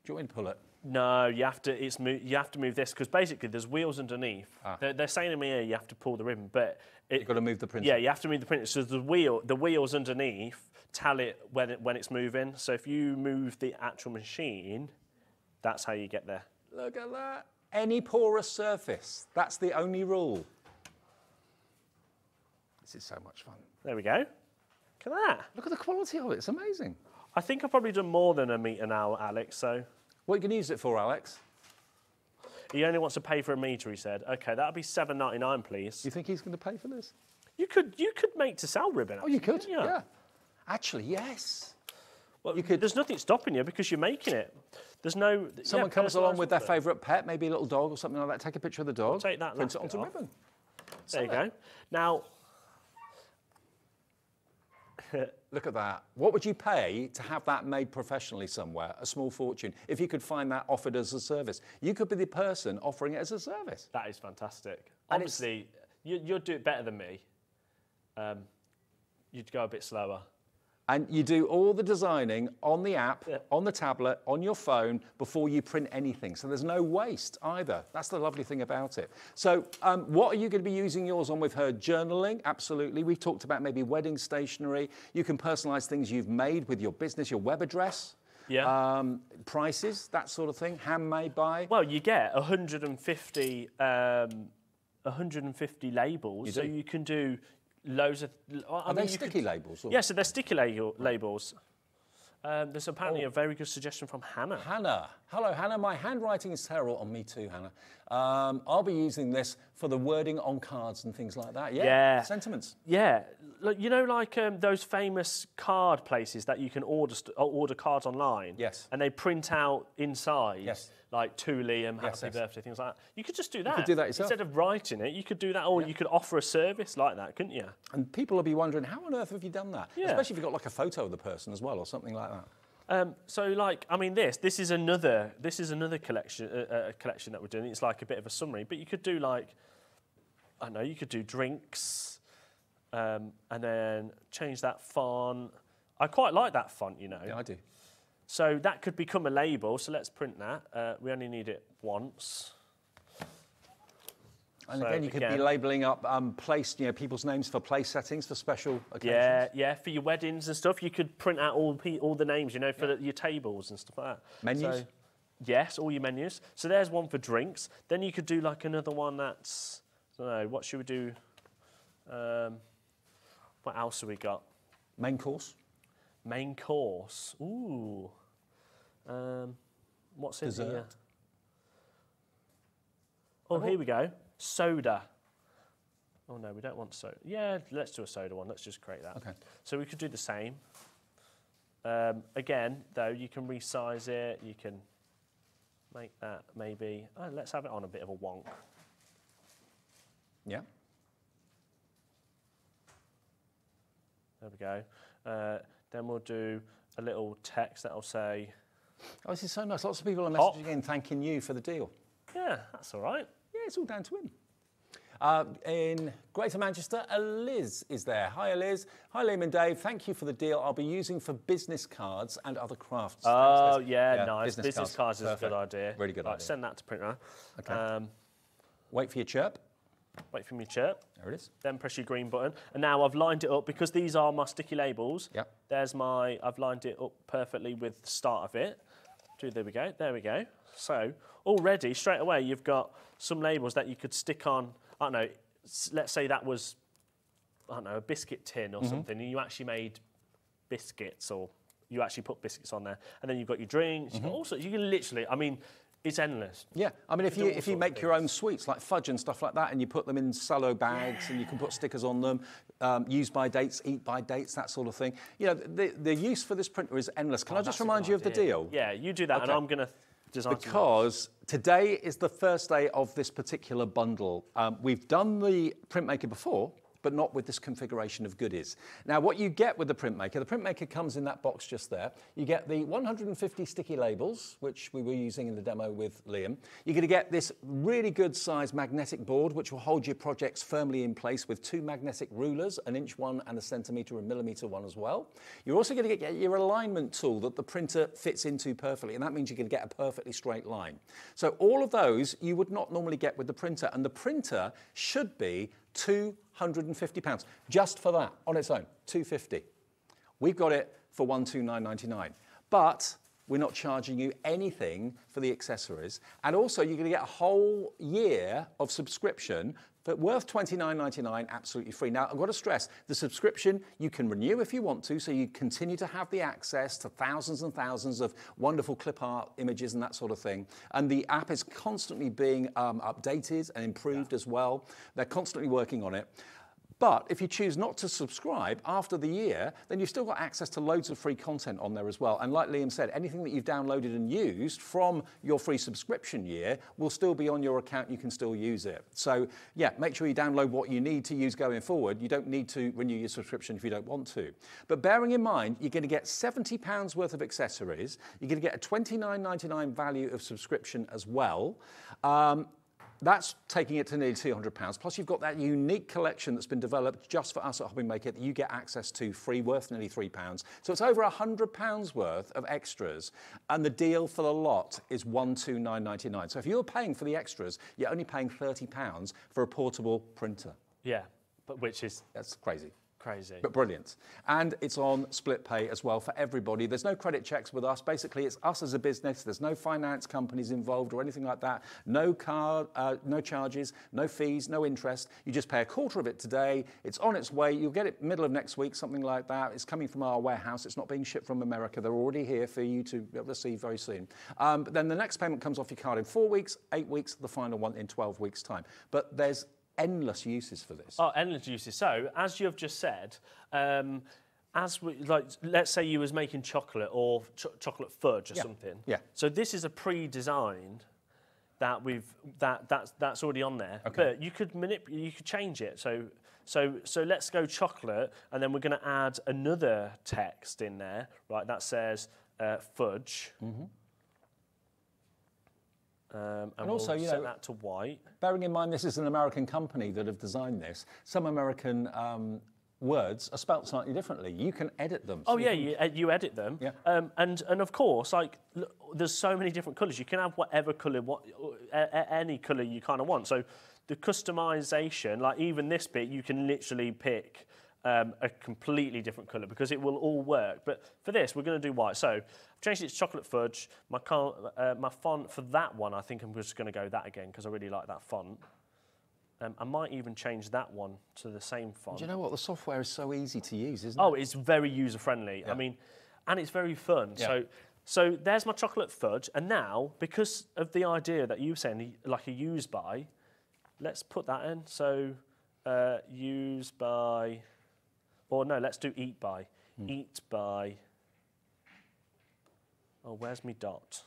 Do you want me to pull it? No, you have to. It's you have to move this because basically there's wheels underneath. Ah. They're, they're saying to me here you have to pull the ribbon, but it, You've got to move the printer. Yeah, you have to move the printer. So the wheel, the wheels underneath tell it when it, when it's moving. So if you move the actual machine, that's how you get there. Look at that. Any porous surface. That's the only rule. This is so much fun. There we go. Look at that. Look at the quality of it. It's amazing. I think I've probably done more than a meter now, Alex. So What are you going to use it for, Alex? he only wants to pay for a meter. He said, "Okay, that'll be seven ninety nine, please." You think he's going to pay for this? You could you could make to sell ribbon. Oh, you actually, could? you? Yeah. Actually, yes. Well, You could- There's nothing stopping you because you're making it. There's no. Someone yeah, comes along with their favourite pet, maybe a little dog or something like that. Take a picture of the dog. take that Print it onto off. ribbon. There you go. Now, Look at that. What would you pay to have that made professionally somewhere? A small fortune. If you could find that offered as a service, you could be the person offering it as a service. that is fantastic. And Obviously, you, you'd do it better than me. Um, you'd go a bit slower. And you do all the designing on the app, Yeah. on the tablet, on your phone before you print anything. So there's no waste either. That's the lovely thing about it. So, um, what are you going to be using yours on? We've heard journaling, absolutely. We've talked about maybe wedding stationery. You can personalize things you've made with your business, your web address. Yeah. Um, prices, that sort of thing, handmade by. Well, you get 150, um, 150 labels, You so you can do loads of. I Are mean, they sticky could, labels? Or? Yeah, so they're sticky label, labels. Um, there's apparently a very good suggestion from Hannah. Hannah. Hello, Hannah. My handwriting is terrible. On me too, Hannah. Um, I'll be using this for the wording on cards and things like that. Yeah. Yeah. Sentiments. Yeah, look, you know, like um, those famous card places that you can order st- order cards online. Yes. And they print out inside. Yes. Like to Liam, happy Yes, yes. birthday, things like that. You could just do that. You could do that yourself. Instead of writing it, you could do that, or you could offer a service like that, couldn't you? And people will be wondering, how on earth have you done that? Yeah. Especially if you've got like a photo of the person as well or something like that. Um, so, like, I mean, this this is another this is another collection uh, uh, collection that we're doing. It's like a bit of a summary, but you could do like, I don't know, you could do drinks, um, and then change that font. I quite like that font, you know. Yeah, I do. So that could become a label. So let's print that. Uh, we only need it once. And So again, you could again- be labelling up um, place, you know, people's names for place settings for special occasions. Yeah, yeah. For your weddings and stuff, you could print out all pe- all the names, you know, for the, your tables and stuff like that. Menus? So, yes, all your menus. So there's one for drinks. Then you could do like another one that's, I don't know, what should we do? Um, what else have we got? Main course. Main course. Ooh. Um, what's in Dessert. here? Oh, here we go. Soda. Oh no, we don't want soda. Yeah, let's do a soda one. Let's just create that. Okay. So we could do the same. Um, again, though, you can resize it. You can make that maybe. Oh, let's have it on a bit of a wonk. Yeah. There we go. Uh, then we'll do a little text that'll say, Oh, this is so nice. Lots of people are Hop. messaging in thanking you for the deal. "Yeah, that's all right." Yeah, it's all down to him. Uh, in Greater Manchester, a Liz is there. Hi, Liz. Hi, Liam and Dave. Thank you for the deal. I'll be using for business cards and other crafts. Oh, Thanks, Liz. yeah, nice. Business, cards, is a good idea. Really good right, idea. Send that to printer. Okay. Um, Wait for your chirp. wait for me chirp. There it is. Then press your green button. And now I've lined it up because these are my sticky labels. Yep. There's my, I've lined it up perfectly with the start of it. Do, there we go, there we go. So already, straight away, you've got some labels that you could stick on, I don't know, let's say that was, I don't know, a biscuit tin or Mm-hmm. something, and you actually made biscuits or you actually put biscuits on there. And then you've got your drinks, Mm-hmm. you've got all sorts, you can literally, I mean, it's endless. Yeah, I mean, if you if you make your own sweets like fudge and stuff like that, and you put them in solo bags, and you can put stickers on them, um, use by dates, eat by dates, that sort of thing. You know, the, the use for this printer is endless. Can I just Oh, That's a remind you of the deal? Yeah, you do that, and I'm going to design Because today is the first day of this particular bundle. Um, we've done the printmaker before, but not with this configuration of goodies. Now, what you get with the printmaker, the printmaker comes in that box just there. You get the 150 sticky labels, which we were using in the demo with Liam. You're going to get this really good size magnetic board, which will hold your projects firmly in place with two magnetic rulers, an inch one and a centimetre and millimetre one as well. You're also going to get your alignment tool that the printer fits into perfectly, and that means you're going to get a perfectly straight line. So all of those you would not normally get with the printer, and the printer should be 250 pounds just for that on its own, 250. We've got it for 129.99, but we're not charging you anything for the accessories. And also, you're going to get a whole year of subscription but worth $29.99 absolutely free. Now, I've got to stress the subscription you can renew if you want to, so you continue to have the access to thousands and thousands of wonderful clip art images and that sort of thing. And the app is constantly being um, updated and improved yeah. as well. They're constantly working on it. But if you choose not to subscribe after the year, then you've still got access to loads of free content on there as well. And like Liam said, anything that you've downloaded and used from your free subscription year will still be on your account. You can still use it. So yeah, make sure you download what you need to use going forward. You don't need to renew your subscription if you don't want to. But bearing in mind, you're going to get £70 worth of accessories. You're going to get a $29.99 value of subscription as well. Um, that's taking it to nearly £200. Plus, you've got that unique collection that's been developed just for us at HobbyMaker that you get access to free, worth nearly £3. So it's over £100 worth of extras. And the deal for the lot is £129.99. So if you're paying for the extras, you're only paying £30 for a portable printer. Yeah, but which is... That's crazy. Crazy. But brilliant. And it's on split pay as well for everybody. There's no credit checks with us. Basically, it's us as a business. There's no finance companies involved or anything like that. No car, uh, no charges, no fees, no interest. You just pay a quarter of it today. It's on its way. You'll get it middle of next week, something like that. It's coming from our warehouse. It's not being shipped from America. They're already here for you to receive very soon. Um, but then the next payment comes off your card in four weeks, eight weeks, the final one in 12 weeks' time. But there's endless uses for this. Oh, endless uses. So, as you have just said, um, as we like, let's say you was making chocolate or ch chocolate fudge or yeah. something. Yeah. So this is a pre-designed that we've that that's that's already on there. Okay. But you could manipulate, you could change it. So so so let's go chocolate, and then we're going to add another text in there, right? That says uh, fudge. Mm -hmm. Um, and, and also, we'll you know, that to white. Bearing in mind this is an American company that have designed this, some American um, words are spelt slightly differently. You can edit them. So oh yeah, you, you, edit them. Yeah. Um, and and of course, like look, there's so many different colours. You can have whatever colour, what any colour you kind of want. So the customization, like even this bit, you can literally pick um, a completely different colour because it will all work. But for this, we're going to do white. So I've changed it to chocolate fudge. My, uh, my font for that one, I think I'm just going to go that again because I really like that font. Um, I might even change that one to the same font. Do you know what? The software is so easy to use, isn't oh, it? Oh, it's very user-friendly. Yeah. I mean, and it's very fun. Yeah. So, so there's my chocolate fudge. And now, because of the idea that you were saying, like a use by, let's put that in. So, uh, use by or no, let's do eat by. Hmm. Eat by. Oh, where's me dot?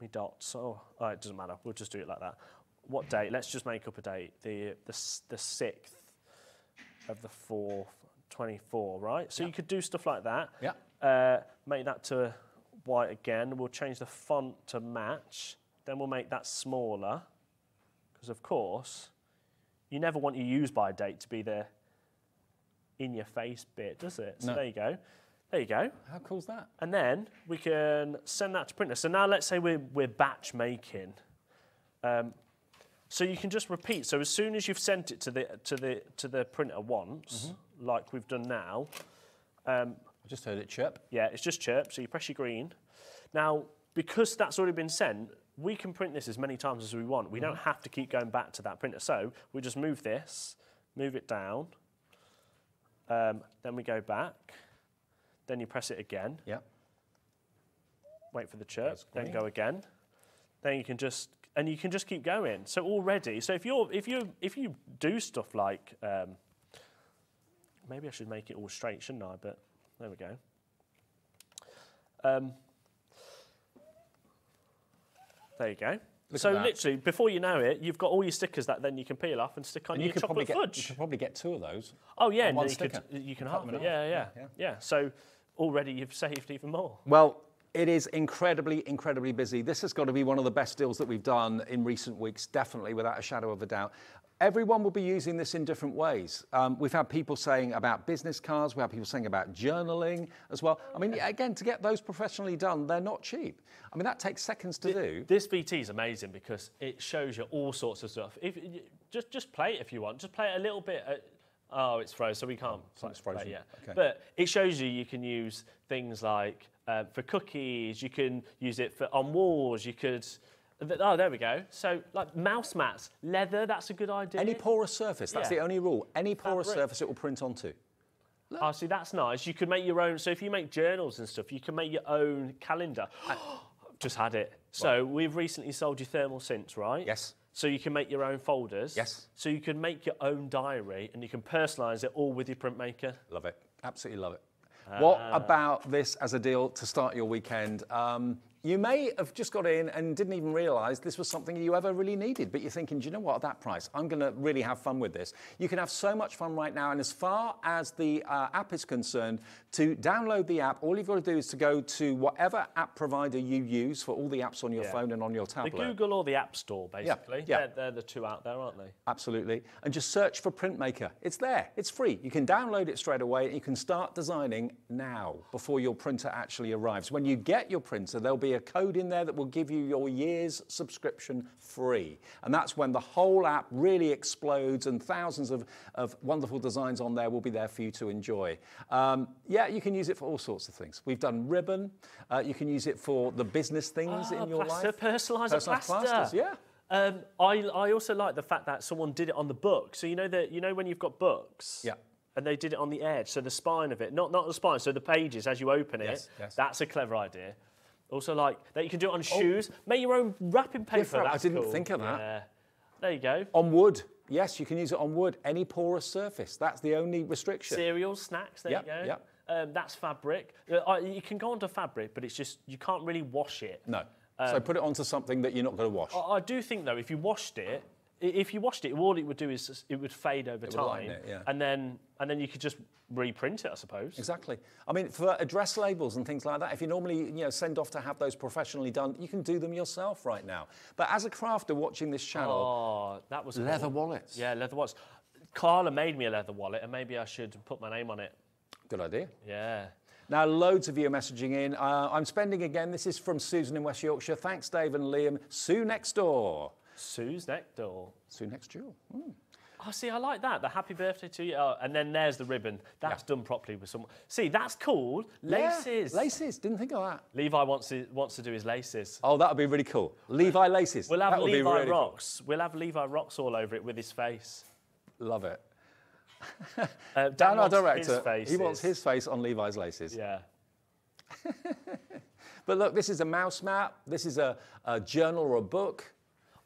Me dots. Oh, oh, it doesn't matter. We'll just do it like that. What date? Let's just make up a date. The the the sixth of the fourth, 24, right? So yeah. you could do stuff like that. Yeah. Uh, make that to white again. We'll change the font to match. Then we'll make that smaller. Because, of course, you never want your use by date to be the in your face bit, does it? So no. there you go. There you go. How cool's that? And then we can send that to printer. So now let's say we're, we're batch making. Um, so you can just repeat. So as soon as you've sent it to the to the to the printer once, mm -hmm. like we've done now. Um, I just heard it chirp. Yeah, it's just chirp. So you press your green. Now, because that's already been sent, we can print this as many times as we want. We mm -hmm. don't have to keep going back to that printer. So we just move this, move it down. Um, then we go back. Then you press it again. Yeah. Wait for the chirp. Then go again. Then you can just and you can just keep going. So already, so if you're if you if you do stuff like um, maybe I should make it all straight, shouldn't I? But there we go. Um, there you go. Look so literally, before you know it, you've got all your stickers that then you can peel off and stick on And your you could chocolate get you fudge. could probably get two of those. Oh yeah, on and one then you, could, sticker. you can Cut half them it. in Yeah, yeah, Yeah, yeah, So already you've saved even more. Well, it is incredibly, incredibly busy. This has got to be one of the best deals that we've done in recent weeks, definitely, without a shadow of a doubt. Everyone will be using this in different ways. Um, we've had people saying about business cards, we have people saying about journaling as well. I mean, again, to get those professionally done, they're not cheap. I mean, that takes seconds to do. This VT is amazing because it shows you all sorts of stuff. If just just play it if you want. Just play it a little bit. At, oh, it's frozen, so we can't. So it's play it frozen. yet. Okay. But it shows you you can use things like uh, for cookies. You can use it for on walls. You could. Oh, there we go. So, like mouse mats, leather. That's a good idea. Any porous surface, that's Yeah. the only rule. Any porous Fabric. surface it will print onto. Oh, see, that's nice. You could make your own. So if you make journals and stuff, you can make your own calendar. Just had it. So we've recently sold you thermal synths, right? Yes. So you can make your own folders. Yes. So you can make your own diary and you can personalise it all with your printmaker. Love it. Absolutely love it. What Ah. about this as a deal to start your weekend? Um, you may have just got in and didn't even realise this was something you ever really needed, but you're thinking, do you know what, at that price, I'm going to really have fun with this. You can have so much fun right now, and as far as the uh, app is concerned, to download the app, all you've got to do is to go to whatever app provider you use for all the apps on your Yeah. phone and on your tablet. The. Google or the App Store, basically. yeah. They're, they're the two out there, aren't they? Absolutely. And just search for Printmaker. It's there. It's free. You can download it straight away and you can start designing now before your printer actually arrives. When you get your printer, there'll be a code in there that will give you your year's subscription free. And that's when the whole app really explodes and thousands of, of wonderful designs on there will be there for you to enjoy. Um, yeah, you can use it for all sorts of things. We've done ribbon. Uh, you can use it for the business things Ah, in your plaster, life. Personalised plaster. plasters, yeah. Um, I, I also like the fact that someone did it on the book. So you know that you know when you've got books. Yeah. And they did it on the edge, so the spine of it, not not the spine, so the pages as you open it. Yes, yes. That's a clever idea. Also, like that you can do it on shoes. Make your own wrapping paper. Different. I That's didn't cool. think of that. Yeah. There you go. On wood. Yes, you can use it on wood. Any porous surface. That's the only restriction. Cereals, snacks. There Yep, you go. yep. Um, that's fabric. Uh, I- you can go onto fabric, but it's just you can't really wash it. No. Um, so put it onto something that you're not going to wash. I, I do think though, if you washed it, if you washed it, all it would do is it would fade over It would time, lighten it, yeah. and then and then you could just reprint it, I suppose. Exactly. I mean, for address labels and things like that, if you normally you know send off to have those professionally done, you can do them yourself right now. But as a crafter watching this channel, Oh, that was leather cool. wallets. Yeah, leather wallets. Carla made me a leather wallet, and maybe I should put my name on it. Good idea. Yeah. Now, loads of you are messaging in. Uh, I'm spending again. This is from Susan in West Yorkshire. Thanks, Dave and Liam. Sue next door. Sue's next door. Sue next door. Mm. Oh, see, I like that. The happy birthday to you. Oh, and then there's the ribbon. That's done properly with someone. See, that's cool. Yeah, Laces. laces. Didn't think of that. Levi wants to, wants to do his laces. Oh, that would be really cool. Levi laces. We'll have that Levi really cool. rocks. We'll have Levi rocks all over it with his face. Love it. Uh, Dan, our director, he wants his face on Levi's laces. Yeah. But look, this is a mouse map. This is a, a journal or a book.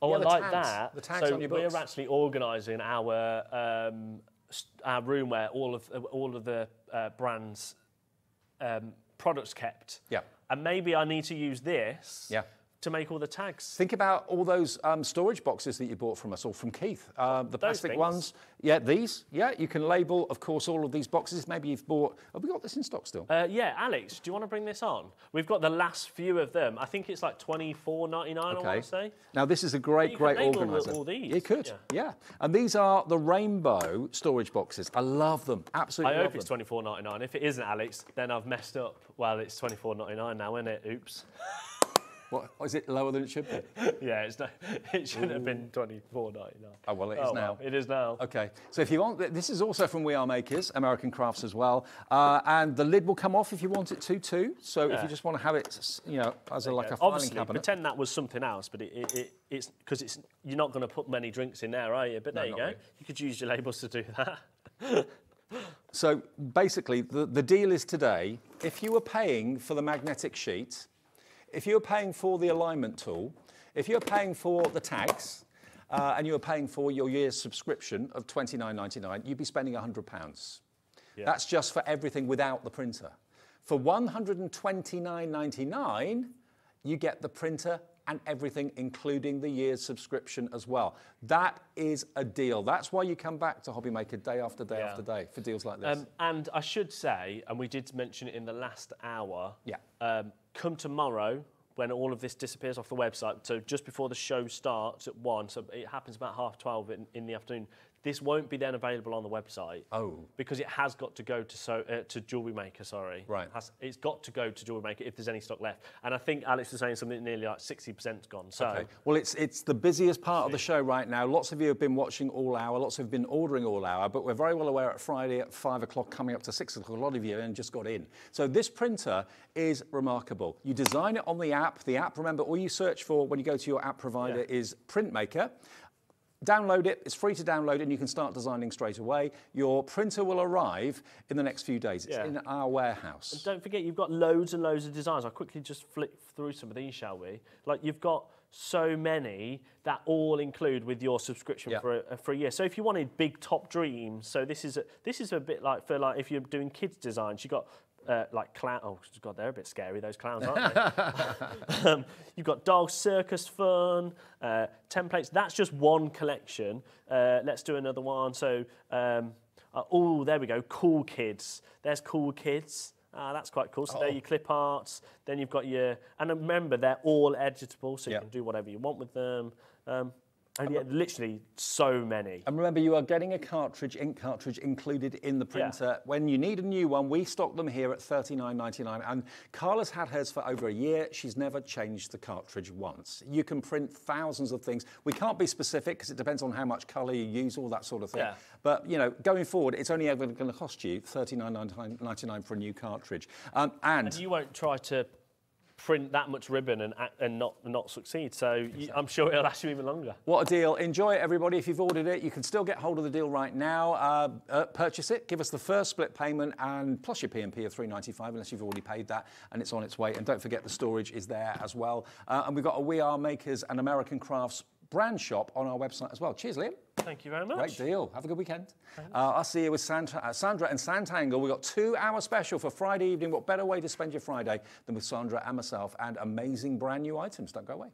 Oh, Yeah, I like tags, that. the tags so on your we're actually organising our um, our room where all of all of the uh, brands um, products kept. Yeah. And maybe I need to use this. Yeah. To make all the tags. Think about all those um, storage boxes that you bought from us or from Keith. Uh, the plastic things. ones. Yeah, these. Yeah, you can label, of course, all of these boxes. Maybe you've bought. Have we got this in stock still? Uh, yeah, Alex, do you want to bring this on? We've got the last few of them. I think it's like twenty four ninety nine. I want to say. Now this is a great, great organizer. all these, You could, yeah. yeah. And these are the rainbow storage boxes. I love them. Absolutely I hope it's twenty four ninety nine. If it isn't, Alex, then I've messed up. Well, it's twenty four ninety nine now, isn't it? Oops. What, is it lower than it should be? yeah, it's not, it should have been twenty four ninety nine. Oh well, it is Oh, now. it is now. Okay, so if you want, this is also from We R Makers, American Crafts as well, uh, and the lid will come off if you want it to too. So if you just want to have it, you know, as a, like Yeah, a filing Obviously, cabinet. pretend that was something else, but it, it, it, it's because it's you're not going to put many drinks in there, are you? But No, there you go. really. You could use your labels to do that. So basically, the, the deal is today, if you were paying for the magnetic sheet, if you're paying for the alignment tool, if you're paying for the tags, uh, and you were paying for your year's subscription of $29.99, you'd be spending £100. That's just for everything without the printer. For $129.99, you get the printer and everything, including the year's subscription as well. That is a deal. That's why you come back to Hobbymaker day after day Yeah. after day for deals like this. Um, and I should say, and we did mention it in the last hour. Yeah. Um, come tomorrow when all of this disappears off the website. So just before the show starts at one, so it happens about half twelve in, in the afternoon. This won't be then available on the website. Oh. Because it has got to go to so uh, to Jewellery Maker. Sorry. Right. Has, it's got to go to Jewellery Maker if there's any stock left. And I think Alex was saying something nearly like sixty percent's gone. So. Okay. Well, it's it's the busiest part of the show right now. Lots of you have been watching all hour. Lots have been ordering all hour. But we're very well aware at Friday at five o'clock, coming up to six o'clock. A lot of you and just got in. So this printer is remarkable. You design it on the app. The app, remember, all you search for when you go to your app provider Yeah. is Printmaker. Download it, it's free to download, and you can start designing straight away. Your printer will arrive in the next few days. It's Yeah. in our warehouse. Don't forget, you've got loads and loads of designs. I'll quickly just flick through some of these, shall we? Like, you've got so many that all include with your subscription Yeah. for, a, a year. So if you wanted big top dreams, so this is a, this is a bit like for like if you're doing kids designs, you've got uh, like clown. Oh God, they're a bit scary. Those clowns, aren't they? um, you've got dog circus fun, uh, templates. That's just one collection. Uh, let's do another one. So, um, oh, there we go. Cool kids. There's cool kids. Ah, that's quite cool. So there your clip arts. Then you've got your, and remember they're all editable, so Yeah. you can do whatever you want with them. Um, and yeah, literally so many. And remember, you are getting a cartridge, ink cartridge included in the Yeah. printer. When you need a new one, we stock them here at $39.99. And Carla's had hers for over a year. She's never changed the cartridge once. You can print thousands of things. We can't be specific because it depends on how much colour you use, all that sort of thing. Yeah. But, you know, going forward, it's only ever going to cost you $39.99 for a new cartridge. Um, and And you won't try to print that much ribbon and, and not, not succeed. So you, I'm sure it'll last you even longer. What a deal. Enjoy it, everybody. If you've ordered it, you can still get hold of the deal right now. Uh, uh, purchase it, give us the first split payment, and plus your P&P of 3.95 unless you've already paid that, and it's on its way. And don't forget the storage is there as well. Uh, and we've got a We R Makers and American Crafts brand shop on our website as well. Cheers, Liam. Thank you very much. Great deal. Have a good weekend. Uh, I'll see you with Sandra, uh, Sandra and Sanntangle. We've got two hour special for Friday evening. What better way to spend your Friday than with Sandra and myself and amazing brand new items? Don't go away.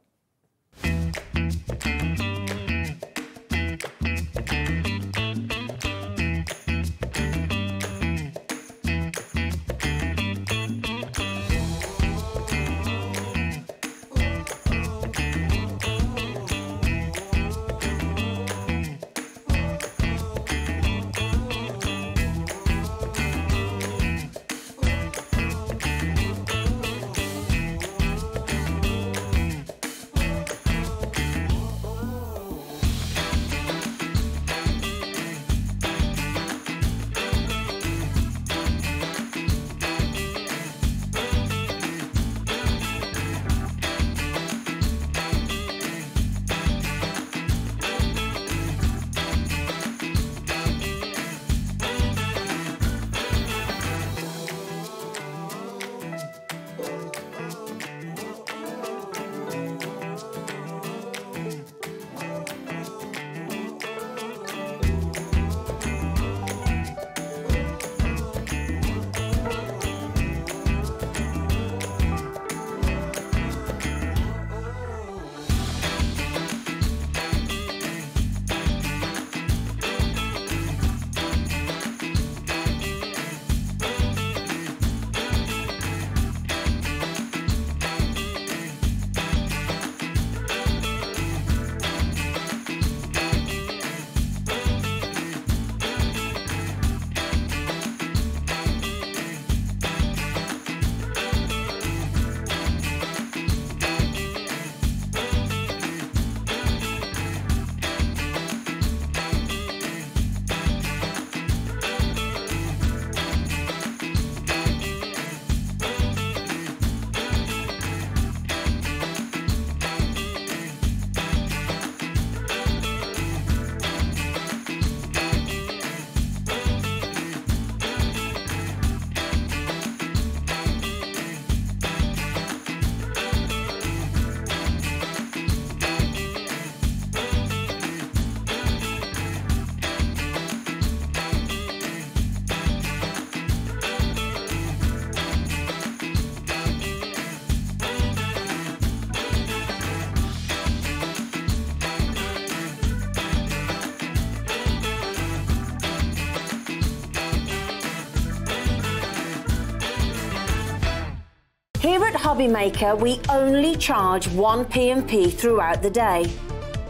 Hobbymaker, we only charge one P&P throughout the day.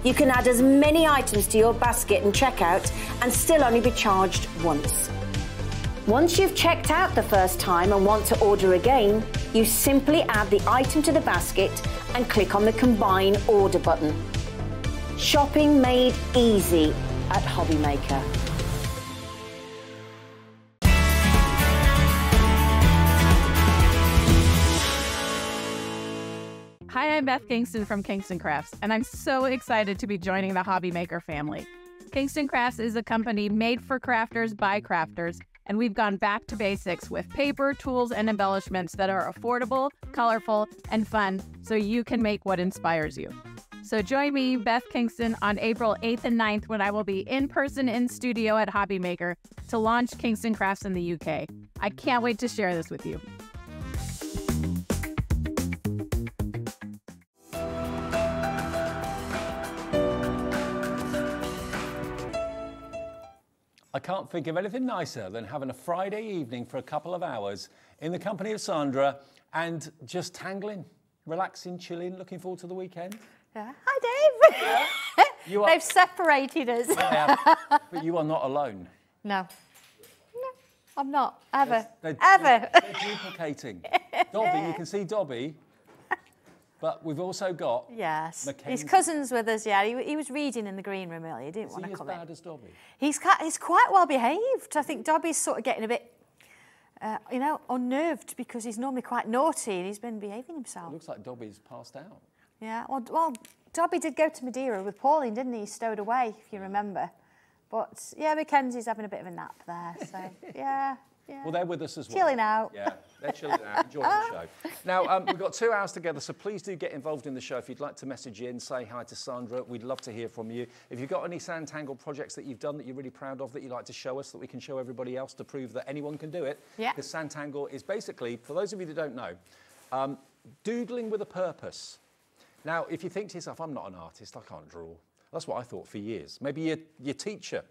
You can add as many items to your basket and checkout and still only be charged once. Once you've checked out the first time and want to order again, you simply add the item to the basket and click on the Combine Order button. Shopping made easy at Hobbymaker. Beth Kingston from Kingston Crafts, and I'm so excited to be joining the Hobby Maker family. Kingston Crafts is a company made for crafters by crafters, and we've gone back to basics with paper, tools, and embellishments that are affordable, colorful, and fun so you can make what inspires you. So join me, Beth Kingston, on April 8th and 9th when I will be in person in studio at Hobby Maker to launch Kingston Crafts in the UK. I can't wait to share this with you. I can't think of anything nicer than having a Friday evening for a couple of hours in the company of Sandra and just tangling, relaxing, chilling, looking forward to the weekend. Yeah. Hi, Dave. You are, They've separated us. Yeah, but you are not alone. No. No, I'm not. Ever. They're, Ever. they're duplicating. Dobby, you can see Dobby, but we've also got. Yes. Mackenzie. His cousin's with us, yeah. He, he was reading in the green room earlier. He didn't Is want he to as come bad in. as Dobby? He's, he's quite well behaved. I think Dobby's sort of getting a bit, uh, you know, unnerved because he's normally quite naughty and he's been behaving It himself. looks like Dobby's passed out. Yeah, well, well, Dobby did go to Madeira with Pauline, didn't he? He stowed away, if you remember. But yeah, Mackenzie's having a bit of a nap there. So yeah, yeah. Well, they're with us as well. Chilling out. Yeah, they're chilling out, enjoying the show. Now, um, we've got two hours together, so please do get involved in the show. If you'd like to message in, say hi to Sandra, we'd love to hear from you. If you've got any Sanntangle projects that you've done that you're really proud of that you'd like to show us, that we can show everybody else to prove that anyone can do it. Yeah. Because Sanntangle is basically, for those of you that don't know, um, doodling with a purpose. Now, if you think to yourself, I'm not an artist, I can't draw. That's what I thought for years. Maybe your, your teacher,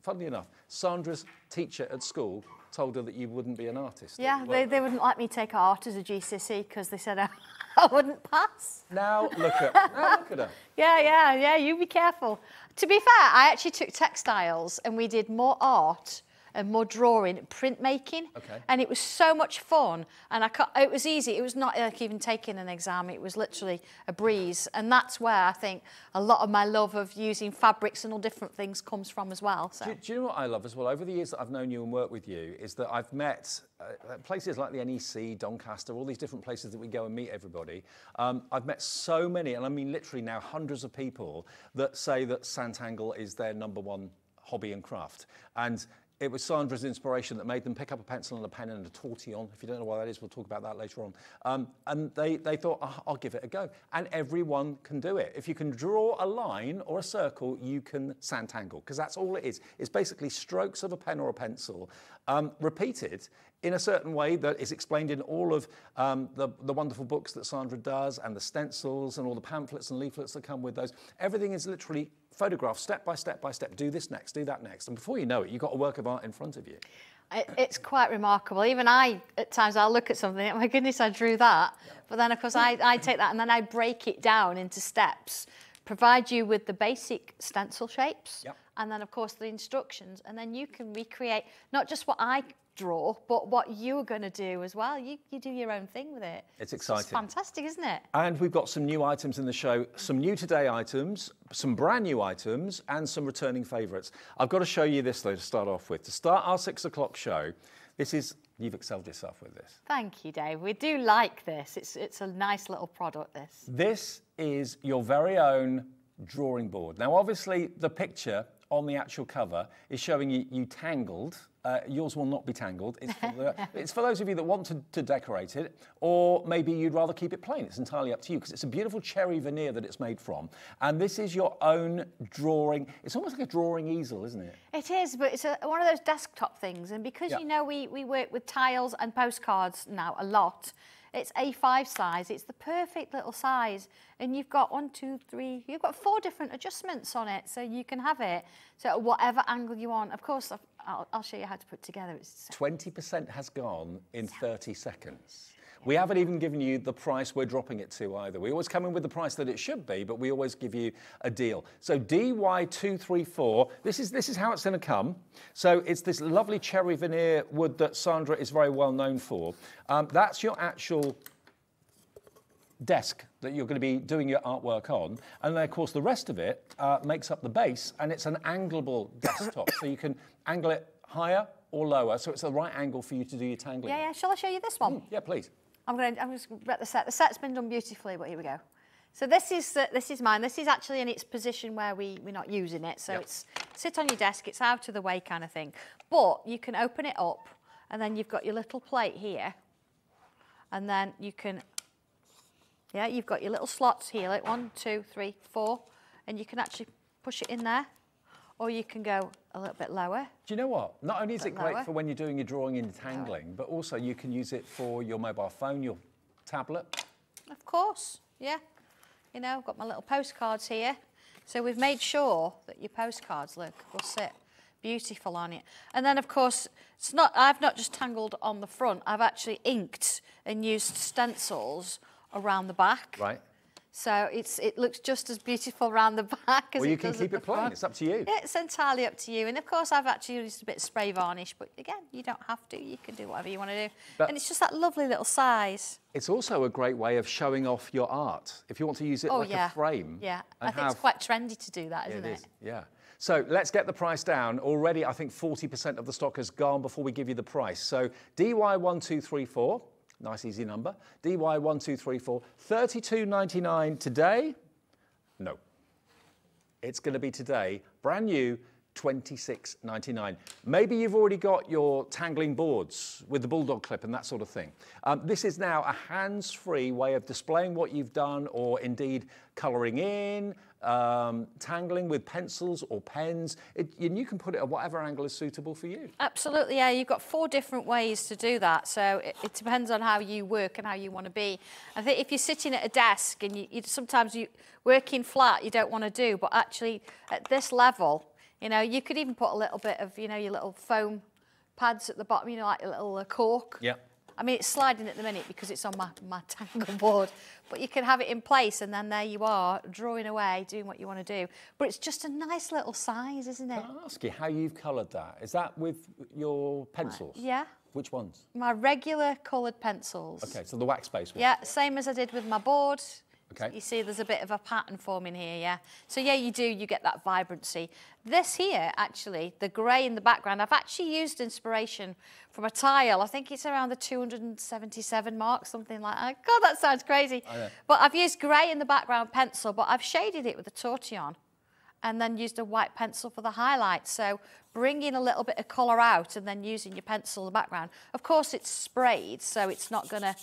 funnily enough, Sandra's teacher at school told her that you wouldn't be an artist. Yeah, they, they wouldn't let me take art as a GCSE because they said I, I wouldn't pass. Now look at now look at her. Yeah, yeah, yeah, you be careful. To be fair, I actually took textiles and we did more art and more drawing, printmaking. Okay. And it was so much fun. And I it was easy. It was not like even taking an exam. It was literally a breeze. And that's where I think a lot of my love of using fabrics and all different things comes from as well. So. Do, do you know what I love as well? Over the years that I've known you and worked with you, is that I've met uh, places like the NEC, Doncaster, all these different places that we go and meet everybody. Um, I've met so many, and I mean literally now hundreds of people that say that Sanntangle is their number one hobby and craft. And it was Sandra's inspiration that made them pick up a pencil and a pen and a tortillon. If you don't know what that is, we'll talk about that later on. Um, and they, they thought, "Ah, I'll give it a go. And everyone can do it. If you can draw a line or a circle, you can Sanntangle, because that's all it is. It's basically strokes of a pen or a pencil um, repeated in a certain way that is explained in all of um, the, the wonderful books that Sandra does and the stencils and all the pamphlets and leaflets that come with those. Everything is literally photographed step by step by step. Do this next, do that next. And before you know it, you've got a work of art in front of you. It's quite remarkable. Even I, at times, I'll look at something, oh my goodness, I drew that. But then, of course, I, I take that and then I break it down into steps, provide you with the basic stencil shapes, Yep. and then, of course, the instructions. And then you can recreate not just what I draw, but what you're going to do as well. You, you do your own thing with it. It's exciting. fantastic, isn't it? And we've got some new items in the show, some new today items, some brand new items, and some returning favourites. I've got to show you this though to start off with. To start our six o'clock show, this is, you've excelled yourself with this. Thank you, Dave. We do like this. It's, it's a nice little product, this. This is your very own drawing board. Now, obviously, the picture on the actual cover is showing you, you tangled. Uh, yours will not be tangled. It's for, the, it's for those of you that want to, to decorate it, or maybe you'd rather keep it plain. It's entirely up to you because it's a beautiful cherry veneer that it's made from. And this is your own drawing. It's almost like a drawing easel, isn't it? It is, but it's a, one of those desktop things. And because, Yeah. you know, we, we work with tiles and postcards now a lot, it's A5 size. It's the perfect little size. And you've got one, two, three, you've got four different adjustments on it. So you can have it. So at whatever angle you want. Of course, I'll, I'll show you how to put it together. It's 20% has gone in 30 seconds. We haven't even given you the price we're dropping it to either. We always come in with the price that it should be, but we always give you a deal. So DY234, this is, this is how it's going to come. So it's this lovely cherry veneer wood that Sandra is very well known for. Um, that's your actual desk that you're going to be doing your artwork on. And then, of course, the rest of it uh, makes up the base, and it's an angleable desktop. so you can angle it higher or lower, so it's the right angle for you to do your tangling. Yeah, yeah. Shall I show you this one? Mm, yeah, please. I'm going to, I'm just going to wrap the set. The set's been done beautifully, but here we go. So this is uh, this is mine. This is actually in its position where we, we're not using it. So Yep. it's sit on your desk, it's out of the way kind of thing. But you can open it up and then you've got your little plate here. And then you can, yeah, you've got your little slots here, like one, two, three, four. And you can actually push it in there. Or you can go a little bit lower. Do you know what? Not only is it great lower. for when you're doing your drawing and tangling, but also you can use it for your mobile phone, your tablet. Of course, yeah. You know, I've got my little postcards here. So we've made sure that your postcards, look, will sit beautiful on it. And then, of course, it's not, I've not just tangled on the front, I've actually inked and used stencils around the back. Right. So it's, it looks just as beautiful around the back as Well, you it can keep it plain. front. It's up to you. Yeah, it's entirely up to you. And of course, I've actually used a bit of spray varnish, but again, you don't have to. You can do whatever you want to do. But- and it's just that lovely little size. It's also a great way of showing off your art. If you want to use it oh, like yeah. a frame. Yeah, I think have, it's quite trendy to do that, Yeah, isn't it it? is. Yeah. So let's get the price down. Already, I think 40% of the stock has gone before we give you the price. So DY1234, nice easy number. DY1234, 32.99 today. No. It's going to be today, brand new, 26.99. Maybe you've already got your tangling boards with the bulldog clip and that sort of thing. Um, this is now a hands-free way of displaying what you've done or indeed colouring in, um, tangling with pencils or pens. It, and you can put it at whatever angle is suitable for you. Absolutely, yeah. You've got four different ways to do that. So it, it depends on how you work and how you want to be. I think if you're sitting at a desk and you, you sometimes you working flat, you don't want to do, but actually at this level, you know, you could even put a little bit of, you know, your little foam pads at the bottom, you know, like a little uh, cork. Yeah. I mean, it's sliding at the minute because it's on my, my tangle board, but you can have it in place and then there you are, drawing away, doing what you want to do. But it's just a nice little size, isn't it? Can I ask you how you've coloured that? Is that with your pencils? Yeah. Which ones? My regular coloured pencils. Okay, so the wax-based ones. Yeah, same as I did with my board. Okay. You see there's a bit of a pattern forming here, yeah? So yeah, you do, you get that vibrancy. This here, actually, the grey in the background, I've actually used inspiration from a tile. I think it's around the 277 mark, something like that. God, that sounds crazy. Oh, know. But I've used grey in the background pencil, but I've shaded it with a tortillon and then used a white pencil for the highlights. So bringing a little bit of colour out and then using your pencil in the background. Of course, it's sprayed, so it's not going to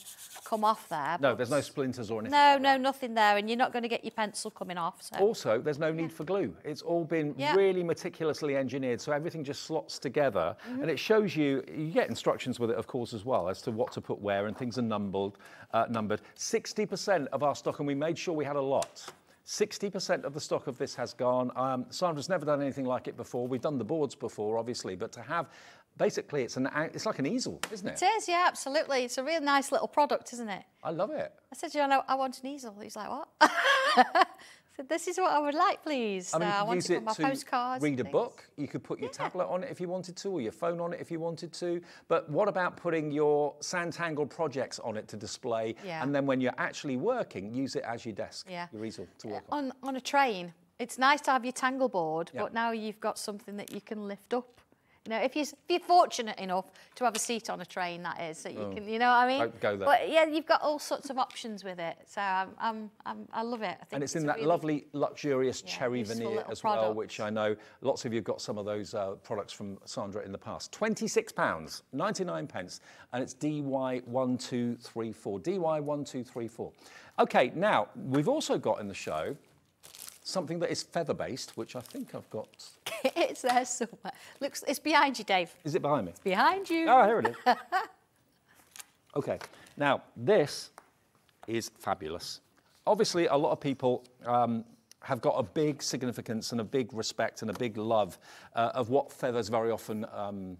come off there. No, there's no splinters or anything. No, no, nothing there, and you're not going to get your pencil coming off. So. Also, there's no need for glue. It's all been Yeah. really meticulously engineered, so everything just slots together. Mm-hmm. And it shows you, you get instructions with it, of course, as well, as to what to put where, and things are numbered. Uh, numbered. 60% of our stock, and we made sure we had a lot. 60% of the stock of this has gone. Um, Sandra's never done anything like it before. We've done the boards before, obviously, but to have, basically, it's an it's like an easel, isn't it? It is, yeah, absolutely. It's a real nice little product, isn't it? I love it. I said, you know, I want an easel. He's like, what? Said, this is what I would like, please. I mean, So you uh, I want use it to postcards. read a book. You could put your tablet on it if you wanted to, or your phone on it if you wanted to. But what about putting your Sanntangle projects on it to display? Yeah. And then when you're actually working, use it as your desk, Yeah. your easel to work on. on on a train. It's nice to have your tangle board, Yeah. but now you've got something that you can lift up. You know, if, you, if you're fortunate enough to have a seat on a train, that is, that you can, you know what I mean? Oh. Don't go there. But yeah, you've got all sorts of options with it. So I'm, I'm, I'm, I love it. I think And it's a in that really- lovely, luxurious Yeah, cherry veneer as well, which I know lots of you have got some of those uh, products from Sandra in the past. £26, 99 pence, and it's DY1234. DY1234. Okay, now, we've also got in the show something that is feather-based, which I think I've got. it's there somewhere. Looks, it's behind you, Dave. Is it behind me? Behind you. Oh, here it is. okay, now this is fabulous. Obviously, a lot of people um, have got a big significance and a big respect and a big love uh, of what feathers very often um,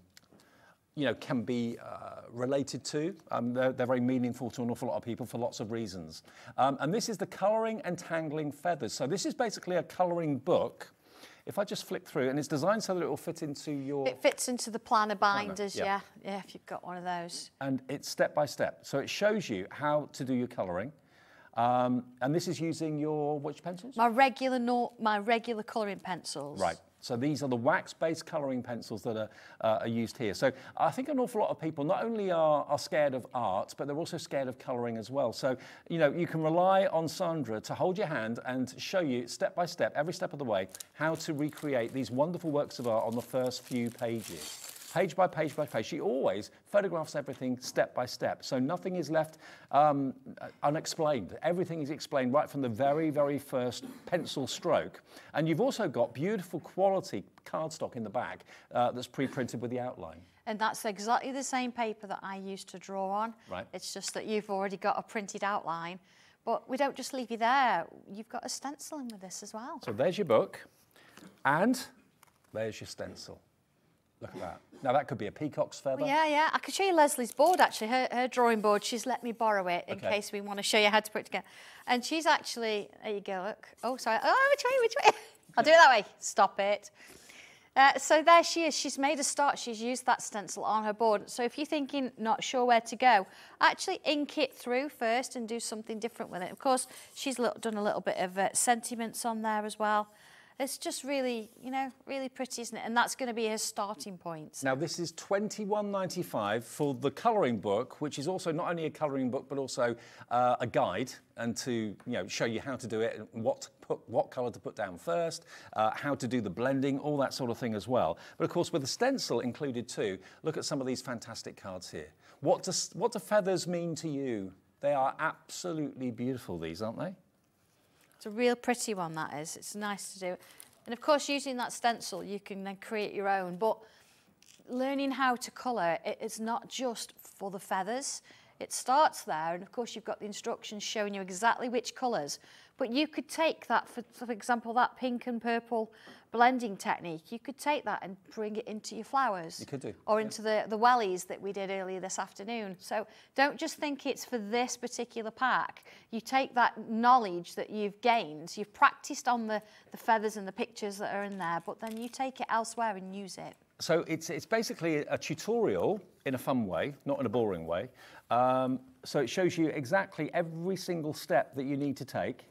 you know, can be uh, related to. Um, they're, they're, very meaningful to an awful lot of people for lots of reasons. Um, and this is the Colouring and Tangling Feathers. So this is basically a colouring book. If I just flick through, and it's designed so that it will fit into your... It fits into the planner binders, planner, yeah. yeah. Yeah, if you've got one of those. And it's step by step. So it shows you how to do your colouring. Um, and this is using your which pencils? My regular, no, my regular colouring pencils. Right. So these are the wax-based colouring pencils that are, uh, are used here. So I think an awful lot of people not only are, are scared of art, but they're also scared of colouring as well. So, you know, you can rely on Sandra to hold your hand and show you step by step, every step of the way, how to recreate these wonderful works of art on the first few pages page by page by page. She always photographs everything step by step. So nothing is left um, unexplained. Everything is explained right from the very, very first pencil stroke. And you've also got beautiful quality cardstock in the back uh, that's pre-printed with the outline. And that's exactly the same paper that I used to draw on. Right. It's just that you've already got a printed outline. But we don't just leave you there. You've got a stenciling with this as well. So there's your book. And there's your stencil. Look at that. Now, that could be a peacock's feather. Well, yeah, yeah. I could show you Leslie's board, actually, her, her drawing board. She's let me borrow it in okay. case we want to show you how to put it together. And she's actually, there you go, look. Oh, sorry. Oh, which way, which way? I'll do it that way. Stop it. Uh, so there she is. She's made a start. She's used that stencil on her board. So if you're thinking not sure where to go, actually ink it through first and do something different with it. Of course, she's done a little bit of uh, sentiments on there as well. It's just really, you know, really pretty, isn't it? And that's going to be his starting point. Now, this is twenty one ninety five for the colouring book, which is also not only a colouring book, but also uh, a guide and to, you know, show you how to do it and what put, what colour to put down first, uh, how to do the blending, all that sort of thing as well. But of course, with the stencil included too, look at some of these fantastic cards here. What, does, what do feathers mean to you? They are absolutely beautiful, these, aren't they? It's a real pretty one, that is. It's nice to do. And of course, using that stencil, you can then create your own. But learning how to colour, it, it's not just for the feathers. It starts there, and of course, you've got the instructions showing you exactly which colours. But you could take that, for, for example, that pink and purple blending technique, you could take that and bring it into your flowers. You could do. Or into the, the wellies that we did earlier this afternoon. So don't just think it's for this particular pack. You take that knowledge that you've gained, you've practiced on the, the feathers and the pictures that are in there, but then you take it elsewhere and use it. So it's, it's basically a tutorial in a fun way, not in a boring way. Um, so it shows you exactly every single step that you need to take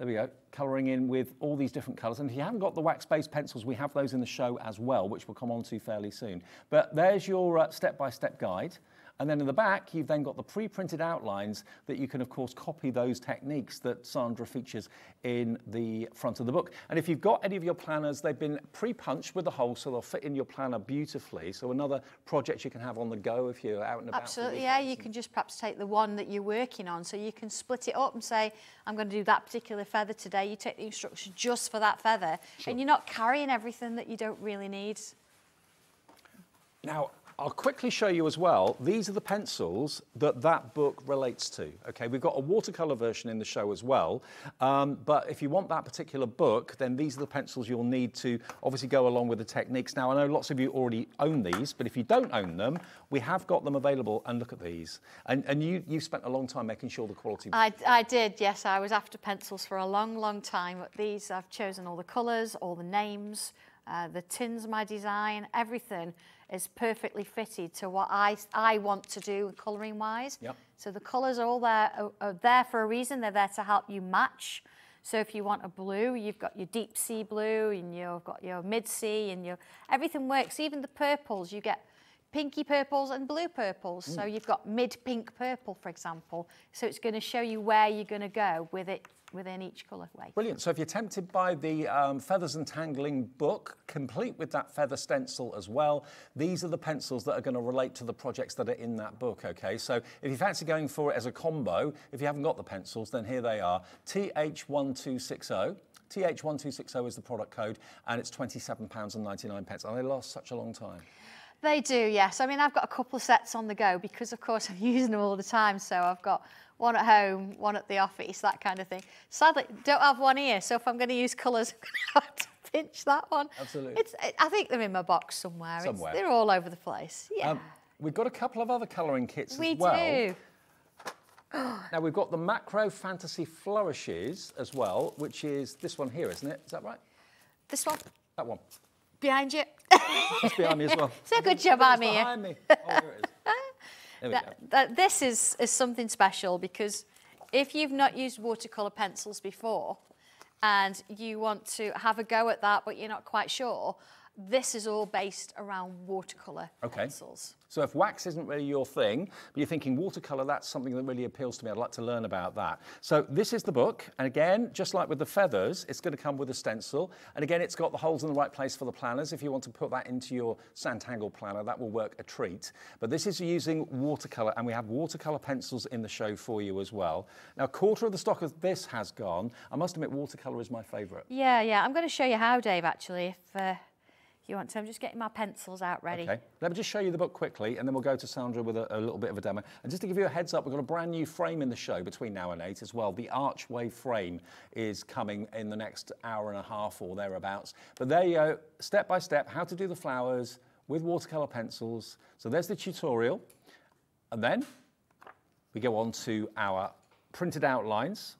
there we go, colouring in with all these different colours. And if you haven't got the wax-based pencils, we have those in the show as well, which we'll come on to fairly soon. But there's your uh, step-by-step -step guide. And then in the back, you've then got the pre-printed outlines that you can, of course, copy those techniques that Sandra features in the front of the book. And if you've got any of your planners, they've been pre-punched with the hole, so they'll fit in your planner beautifully. So another project you can have on the go if you're out and about. Absolutely, yeah. You can just perhaps take the one that you're working on, so you can split it up and say, I'm going to do that particular feather today. You take the instructions just for that feather, sure. and you're not carrying everything that you don't really need. Now, I'll quickly show you as well, these are the pencils that that book relates to. Okay, we've got a watercolour version in the show as well, um, but if you want that particular book, then these are the pencils you'll need to obviously go along with the techniques. Now, I know lots of you already own these, but if you don't own them, we have got them available, and look at these. And, and you, you spent a long time making sure the quality... I, I did, yes. I was after pencils for a long, long time. These, I've chosen all the colours, all the names, uh, the tins, my design, everything is perfectly fitted to what I, I want to do colouring wise. Yep. So the colours are all there, are, are there for a reason. They're there to help you match. So if you want a blue, you've got your deep sea blue and you've got your mid sea and your everything works. Even the purples, you get pinky purples and blue purples. Mm. So you've got mid pink purple, for example. So it's going to show you where you're going to go with it within each colourway. Brilliant. So if you're tempted by the um, Feathers and Tangling book, complete with that feather stencil as well, these are the pencils that are going to relate to the projects that are in that book, okay? So if you fancy going for it as a combo, if you haven't got the pencils, then here they are. TH1260. TH1260 is the product code, and it's £27.99, and they last such a long time. They do, yes. I mean, I've got a couple of sets on the go because, of course, I'm using them all the time. So I've got one at home, one at the office, that kind of thing. Sadly, don't have one here. So if I'm going to use colours, I'm going to have to pinch that one. Absolutely. It's, I think they're in my box somewhere. It's- Somewhere. they're all over the place. Yeah. Um, we've got a couple of other colouring kits we as well. We do. Now we've got the Macro Fantasy Flourishes as well, which is this one here, isn't it? Is that right? This one That one. behind you. That's behind me as well. It's a good job It's I'm here. behind me. Oh, there it is. There we go. That, that this is, is something special because if you've not used watercolour pencils before and you want to have a go at that but you're not quite sure, this is all based around watercolour Okay. pencils. So if wax isn't really your thing, but you're thinking watercolour, that's something that really appeals to me. I'd like to learn about that. So this is the book. And again, just like with the feathers, it's going to come with a stencil. And again, it's got the holes in the right place for the planners. If you want to put that into your Sanntangle planner, that will work a treat. But this is using watercolour, and we have watercolour pencils in the show for you as well. Now, a quarter of the stock of this has gone. I must admit, watercolour is my favourite. Yeah, yeah. I'm going to show you how, Dave, actually, if uh, you want to. I'm just getting my pencils out ready. Okay, let me just show you the book quickly and then we'll go to Sandra with a, a little bit of a demo. And just to give you a heads up, we've got a brand new frame in the show between now and eight as well. The archway frame is coming in the next hour and a half or thereabouts. But there you go, step by step, how to do the flowers with watercolour pencils. So there's the tutorial. And then we go on to our printed outlines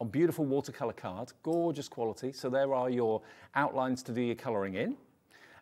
on beautiful watercolour card, gorgeous quality. So there are your outlines to do your colouring in.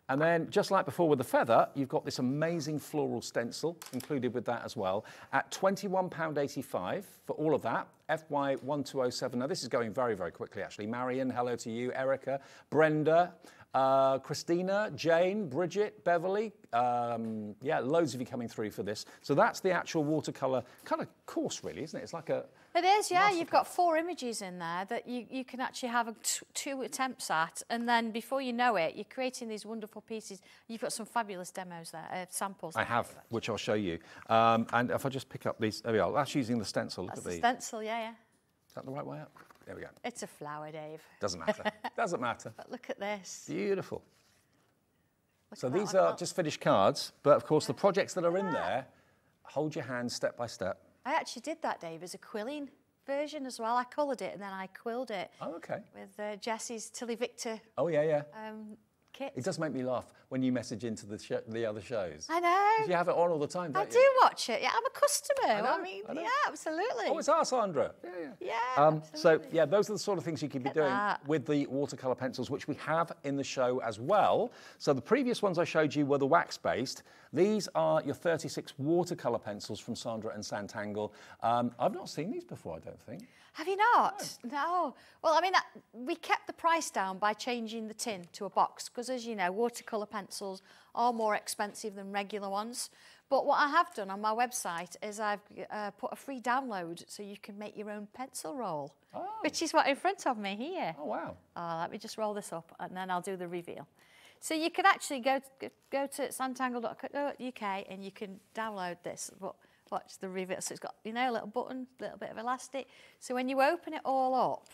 And then, just like before with the feather, you've got this amazing floral stencil included with that as well at £21.85 for all of that. FY1207. Now, this is going very, very quickly actually. Marion, hello to you. Erica, Brenda, uh, Christina, Jane, Bridget, Beverly. Um, yeah, loads of you coming through for this. So that's the actual watercolour kind of course, really, isn't it? It's like a. It is, yeah. You've got four images in there that you, you can actually have a t- two attempts at, and then before you know it, you're creating these wonderful pieces. You've got some fabulous demos there, uh, samples. I have, which I'll show you. Um, and if I just pick up these, there we are. That's using the stencil. Look That's at the the. stencil, yeah, yeah. Is that the right way up? There we go. It's a flower, Dave. Doesn't matter. Doesn't matter. But look at this. Beautiful. So these are just finished cards, but of course the projects that are in there, hold your hand step by step. I actually did that, Dave, as a quilling version as well. I coloured it and then I quilled it Oh, okay. with uh, Jessie's Tilly Victor Oh, yeah, yeah. um, kit. It does make me laugh when you message into the, the other shows. I know. You have it on all the time, I don't do you? watch it. Yeah, I'm a customer. I, know, mean, I yeah, absolutely. Oh, it's our Sandra. Yeah, yeah. yeah. Um, so, yeah, those are the sort of things you could be doing that. with the watercolour pencils, which we have in the show as well. So, the previous ones I showed you were the wax based. These are your 36 watercolour pencils from Sandra and Sanntangle. Um, I've not seen these before, I don't think. Have you not? No. Well, I mean, that, we kept the price down by changing the tin to a box because, as you know, watercolour pencils are more expensive than regular ones. But what I have done on my website is I've uh, put a free download so you can make your own pencil roll, which is what in front of me here. Oh, wow. Oh, let me just roll this up and then I'll do the reveal. So you can actually go to, go to sanntangle.co.uk and you can download this. But watch the reveal. So it's got, you know, a little button, a little bit of elastic. So when you open it all up,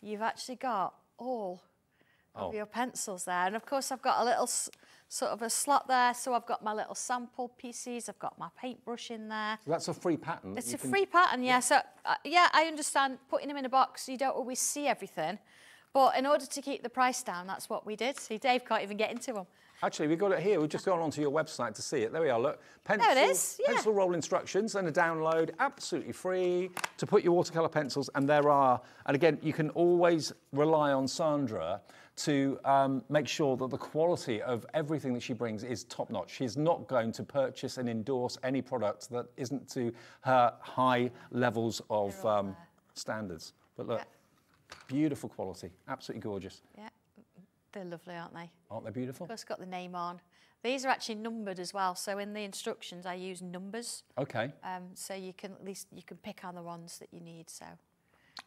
you've actually got all Oh. of your pencils there. And of course, I've got a little sort of a slot there. So I've got my little sample pieces. I've got my paintbrush in there. So that's a free pattern. It's a can- free pattern, yeah. So, uh, yeah, I understand putting them in a box, you don't always see everything. But in order to keep the price down, that's what we did. See, Dave can't even get into them. Actually, we've got it here. We've just gone onto your website to see it. There we are, look. Pencil, There it is, yeah. Pencil roll instructions and a download, absolutely free to put your watercolour pencils. And there are, and again, you can always rely on Sandra to um, make sure that the quality of everything that she brings is top notch. She's not going to purchase and endorse any product that isn't to her high levels of um, standards. But look, beautiful quality, absolutely gorgeous. Yeah, they're lovely, aren't they? Aren't they beautiful? Of course, got the name on. These are actually numbered as well. So in the instructions, I use numbers. Okay. Um, so you can at least you can pick on the ones that you need. So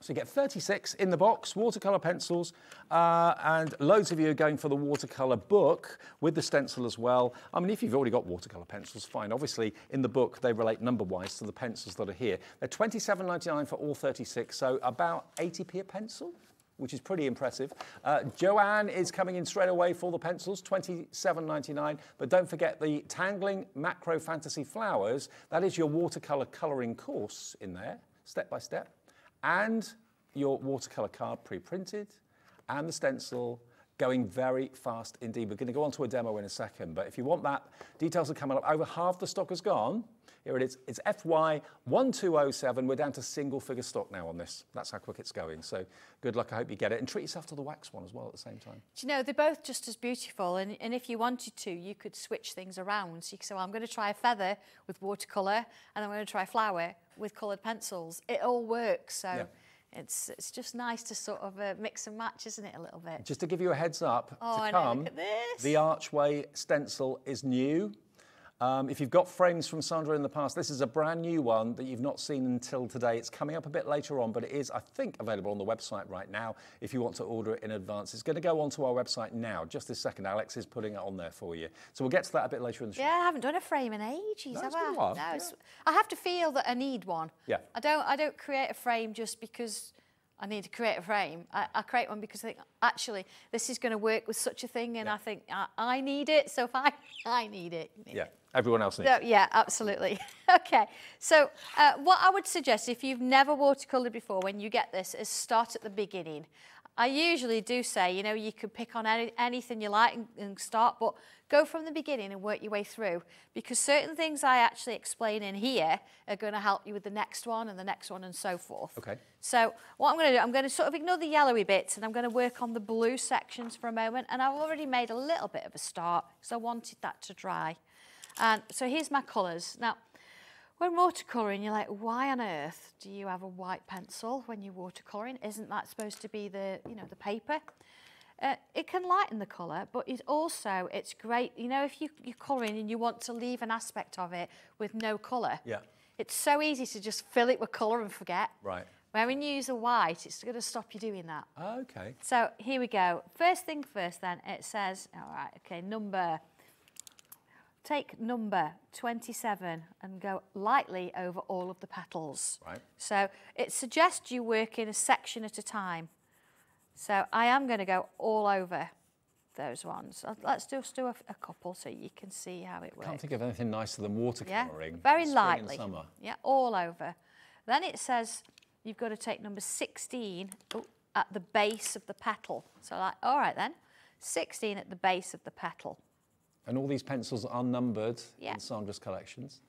So you get 36 in the box, watercolour pencils, uh, and loads of you are going for the watercolour book with the stencil as well. I mean, if you've already got watercolour pencils, fine. Obviously, in the book, they relate number-wise to the pencils that are here. They're 27.99 for all 36, so about 80p a pencil which is pretty impressive. Uh, Joanne is coming in straight away for the pencils, 27.99. But don't forget the Tangling Macro Fantasy Flowers. That is your watercolour colouring course in there, step by step and your watercolour card pre-printed and the stencil going very fast indeed. We're going to go on to a demo in a second, but if you want that, details are coming up. Over half the stock has gone. Here it is. It's FY1207. We're down to single figure stock now on this. That's how quick it's going. So good luck. I hope you get it. And treat yourself to the wax one as well at the same time. Do you know, they're both just as beautiful. And, and if you wanted to, you could switch things around. So you could say, well, I'm going to try a feather with watercolour and I'm going to try a flower with coloured pencils. It all works. So. Yeah it's it's just nice to sort of uh, mix and match, isn't it, a little bit? Just to give you a heads up oh, to come, the Archway stencil is new. Um, if you've got frames from Sandra in the past, this is a brand new one that you've not seen until today. It's coming up a bit later on, but it is, I think, available on the website right now if you want to order it in advance. It's going to go onto our website now. Just this second, Alex is putting it on there for you. So we'll get to that a bit later in the show. Yeah, I haven't done a frame in ages, no, have I? No, yeah. I have to feel that I need one. Yeah. I don't, I don't create a frame just because I need to create a frame. I, I, create one because I think, actually, this is going to work with such a thing, and yeah. I think I, I, need it, so if I, I need it. Yeah, everyone else needs so, it. Yeah, absolutely. okay, so uh, what I would suggest, if you've never watercoloured before, when you get this, is start at the beginning. I usually do say, you know, you can pick on any, anything you like and, and, start, but go from the beginning and work your way through because certain things I actually explain in here are going to help you with the next one and the next one and so forth. Okay. So what I'm going to do, I'm going to sort of ignore the yellowy bits and I'm going to work on the blue sections for a moment. And I've already made a little bit of a start because I wanted that to dry. And so here's my colours. Now, when watercolouring, you're like, why on earth do you have a white pencil when you're watercolouring? Isn't that supposed to be the, you know, the paper? Uh, it can lighten the colour, but it also, it's great, you know, if you, you're colouring and you want to leave an aspect of it with no colour, yeah. it's so easy to just fill it with colour and forget. Right. When you use a white, it's going to stop you doing that. Okay. So here we go. First thing first then, it says, all right, okay, number take number 27 and go lightly over all of the petals. Right. So it suggests you work in a section at a time. So I am going to go all over those ones. Let's just do a, a, couple so you can see how it works. I can't think of anything nicer than watercolouring. Yeah, very lightly. Yeah, all over. Then it says you've got to take number 16 oh, at the base of the petal. So like, all right then, 16 at the base of the petal. And all these pencils are numbered yeah. in Sandra's collections.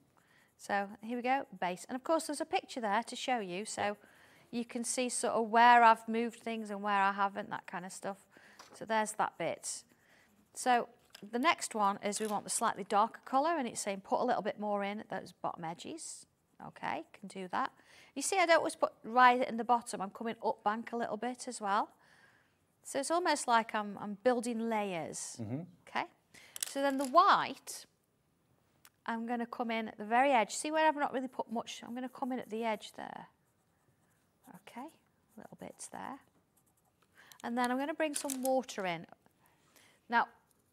So here we go, base. And of course there's a picture there to show you, so you can see sort of where I've moved things and where I haven't, that kind of stuff. So there's that bit. So the next one is we want the slightly darker colour and it's saying put a little bit more in at those bottom edges. Okay, can do that. You see I don't always put right in the bottom, I'm coming up bank a little bit as well. So it's almost like I'm, I'm building layers. Mm -hmm. Okay. So then the white, I'm going to come in at the very edge. See where I've not really put much? I'm going to come in at the edge there. Okay, little bits there. And then I'm going to bring some water in. Now,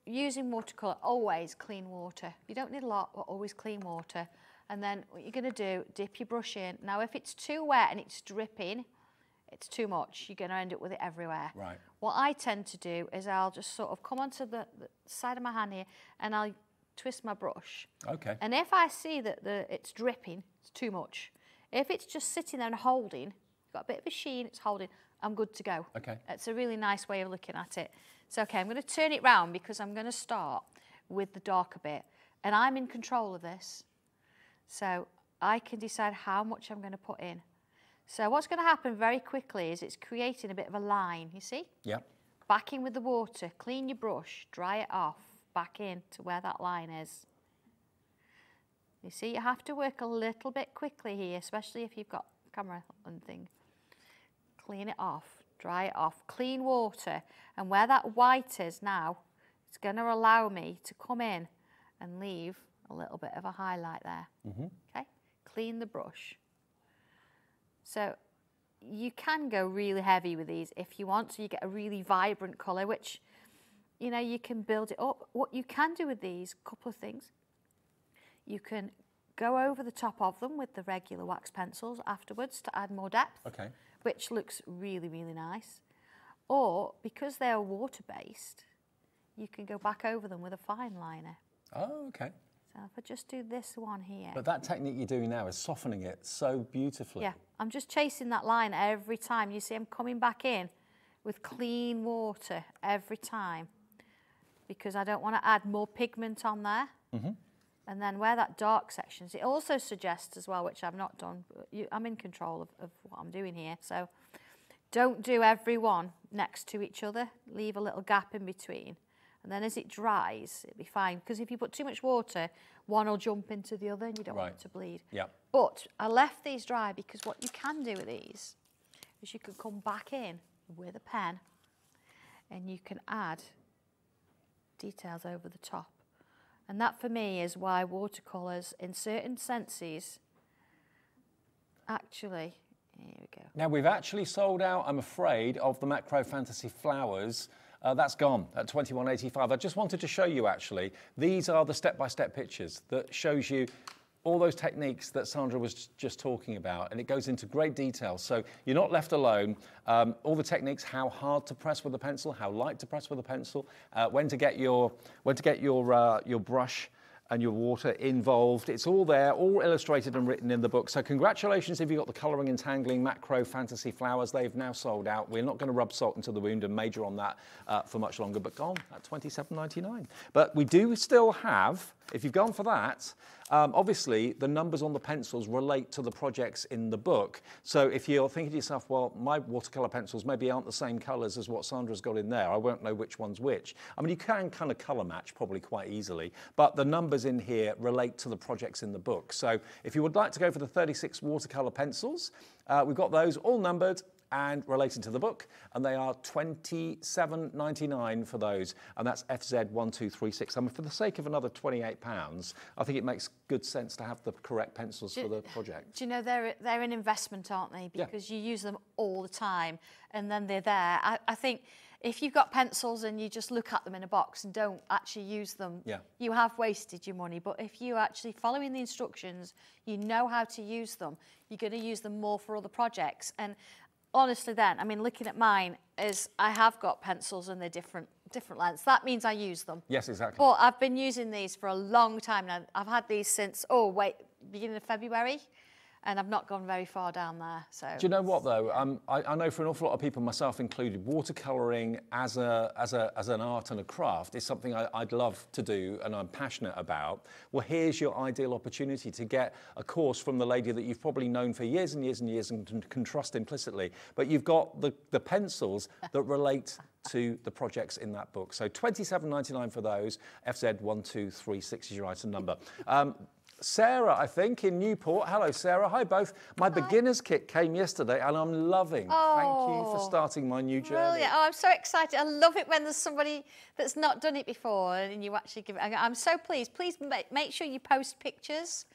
using watercolour, always clean water. You don't need a lot, but always clean water. And then what you're going to do, dip your brush in. Now, if it's too wet and it's dripping, it's too much. You're going to end up with it everywhere. Right. What I tend to do is I'll just sort of come onto the, the side of my hand here and I'll twist my brush. Okay. And if I see that the, it's dripping, it's too much. If it's just sitting there and holding, got a bit of a sheen, it's holding, I'm good to go. Okay. It's a really nice way of looking at it. So, okay, I'm going to turn it round because I'm going to start with the darker bit. And I'm in control of this. So I can decide how much I'm going to put in. So what's going to happen very quickly is it's creating a bit of a line, you see? Yeah. Back in with the water, clean your brush, dry it off, back in to where that line is. You see, you have to work a little bit quickly here, especially if you've got camera and thing. Clean it off, dry it off, clean water, and where that white is now, it's going to allow me to come in and leave a little bit of a highlight there. Mm -hmm. Okay, clean the brush. So you can go really heavy with these if you want, so you get a really vibrant colour, which, you know, you can build it up. What you can do with these, a couple of things. You can go over the top of them with the regular wax pencils afterwards to add more depth, okay. Which looks really, really nice. Or, because they're water-based, you can go back over them with a fine liner. Oh, okay. So if I just do this one here. But that technique you're doing now is softening it so beautifully. Yeah, I'm just chasing that line every time. You see I'm coming back in with clean water every time because I don't want to add more pigment on there. Mm-hmm. And then where that dark section is, it also suggests as well, which I've not done, but you, I'm in control of, of what I'm doing here. So don't do every one next to each other. Leave a little gap in between. And then as it dries, it'll be fine. Because if you put too much water, one will jump into the other and you don't want it to bleed. Yeah. But I left these dry because what you can do with these is you can come back in with a pen and you can add details over the top. And that for me is why watercolours, in certain senses, actually, here we go. Now, we've actually sold out, I'm afraid, of the Macro Fantasy Flowers. Uh, that's gone at 21.85. I just wanted to show you, actually, these are the step-by-step pictures that shows you all those techniques that Sandra was just talking about, and it goes into great detail. So you're not left alone. Um, all the techniques, how hard to press with a pencil, how light to press with a pencil, uh, when to get your when to get your uh, your brush and your water involved. It's all there, all illustrated and written in the book. So congratulations if you got the colouring and tangling macro fantasy flowers. They've now sold out. We're not going to rub salt into the wound and major on that uh, for much longer, but gone at 27.99. But we do still have, if you've gone for that, um, obviously the numbers on the pencils relate to the projects in the book. So if you're thinking to yourself, well, my watercolour pencils maybe aren't the same colours as what Sandra's got in there. I won't know which one's which. I mean, you can kind of colour match probably quite easily, but the numbers in here relate to the projects in the book. So if you would like to go for the 36 watercolour pencils, uh, we've got those all numbered and related to the book, and they are 27.99 for those, and that's FZ1236. I mean, for the sake of another 28 pounds, I think it makes good sense to have the correct pencils for the project. Do you know they're they're an investment, aren't they? Yeah. Because you use them all the time, and then they're there. I, I think if you've got pencils and you just look at them in a box and don't actually use them, Yeah. you have wasted your money. But if you actually following the instructions, you know how to use them. You're going to use them more for other projects. And honestly, then I mean, looking at mine is I have got pencils and they're different different lengths. That means I use them. Yes, exactly. But I've been using these for a long time now. I've had these since, oh, wait, beginning of February, and I've not gone very far down there. So Do you know what though? Um, I, I know for an awful lot of people, myself included, watercolouring as a as a as an art and a craft is something I, I'd love to do and I'm passionate about. Well, here's your ideal opportunity to get a course from the lady that you've probably known for years and years and years and can, can trust implicitly. But you've got the the pencils that relate to the projects in that book. So 27.99 for those. FZ1236 is your item number. Um, Sarah, I think, in Newport. Hello, Sarah. Hi, both. My beginner's kit came yesterday and I'm loving. Oh, Thank you for Oh, starting my new journey. Brilliant. Oh, I'm so excited. I love it when there's somebody that's not done it before and you actually give it. I'm so pleased. Please make sure you post pictures.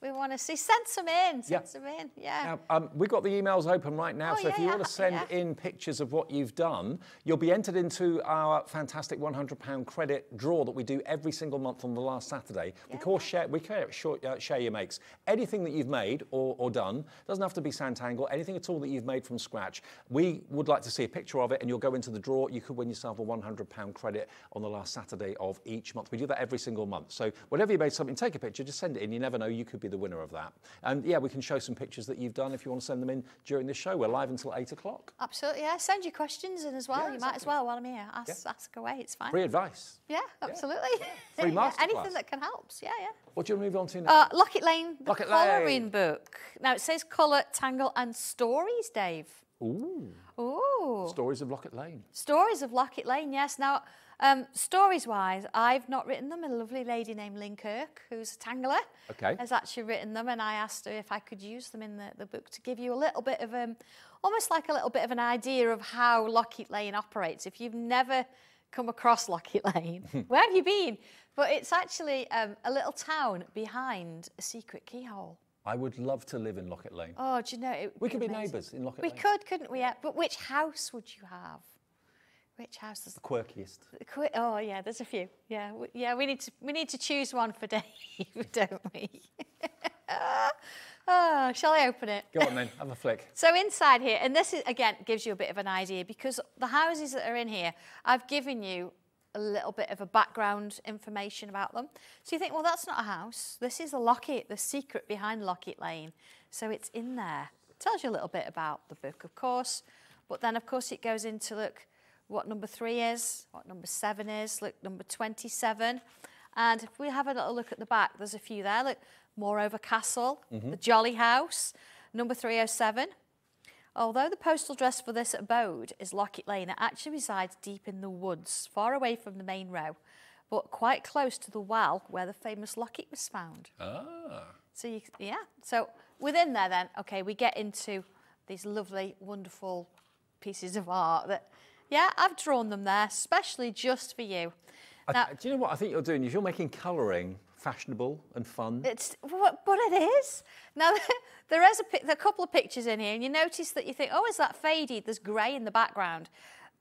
We want to see. Send some in. Send Yeah. some in. Yeah. Now, um, we've got the emails open right now, Oh, so if you yeah, want to send yeah. in pictures of what you've done, you'll be entered into our fantastic £100 credit draw that we do every single month on the last Saturday. we call share, we it short, uh, share your makes. Anything that you've made or, or done doesn't have to be Sanntangle. Anything at all that you've made from scratch, we would like to see a picture of it, and you'll go into the draw. You could win yourself a £100 credit on the last Saturday of each month. We do that every single month. So whenever you made something, take a picture, just send it in. You never know, you could be the winner of that. And yeah, we can show some pictures that you've done if you want to send them in during the show. We're live until eight o'clock. Absolutely. Yeah. Send your questions in as well. Yeah, you might as well while I'm here. Ask, ask away. It's fine. Free advice. Yeah, absolutely. Free masterclass. Anything that can help. Yeah, yeah. What do you want to move on to now? Uh, Locket Lane, the Locket Lane. colouring book. Now it says colour, tangle, and stories, Dave. Ooh, Ooh. stories of Locket Lane. Stories of Locket Lane, yes. Now, um, stories wise, I've not written them. A lovely lady named Lynn Kirk, who's a tangler, Okay. has actually written them, and I asked her if I could use them in the, the book to give you a little bit of um, almost like a little bit of an idea of how Locket Lane operates. If you've never come across Locket Lane, where have you been? But it's actually um, a little town behind a secret keyhole. I would love to live in Locket Lane. Oh, do you know? We could be neighbours in Locket We Lane. We could, couldn't we? Yeah. But which house would you have? Which house does The quirkiest. Qu- Oh yeah, there's a few. Yeah, w- yeah. We need to we need to choose one for Dave, don't we? oh, shall I open it? Go on then, have a flick. So inside here, and this is again gives you a bit of an idea because the houses that are in here, I've given you a little bit of a background information about them. So you think, well, that's not a house. This is a locket, the secret behind Locket Lane. So it's in there. Tells you a little bit about the book, of course. But then, of course, it goes into look what number three is, what number seven is, look, number 27. And if we have a little look at the back, there's a few there. Look, Moreover Castle, the Jolly House, number 307. Although the postal address for this abode is Locket Lane, it actually resides deep in the woods, far away from the main row, but quite close to the well where the famous locket was found. Ah. So you, yeah. So within there, then, okay, we get into these lovely, wonderful pieces of art that, yeah, I've drawn them there, especially just for you. I- Now, do you know what I think you're doing? Is you're making colouring fashionable and fun. It's what, but it is. Now there is a, there are a couple of pictures in here, and you notice that you think, oh, is that faded? There's grey in the background.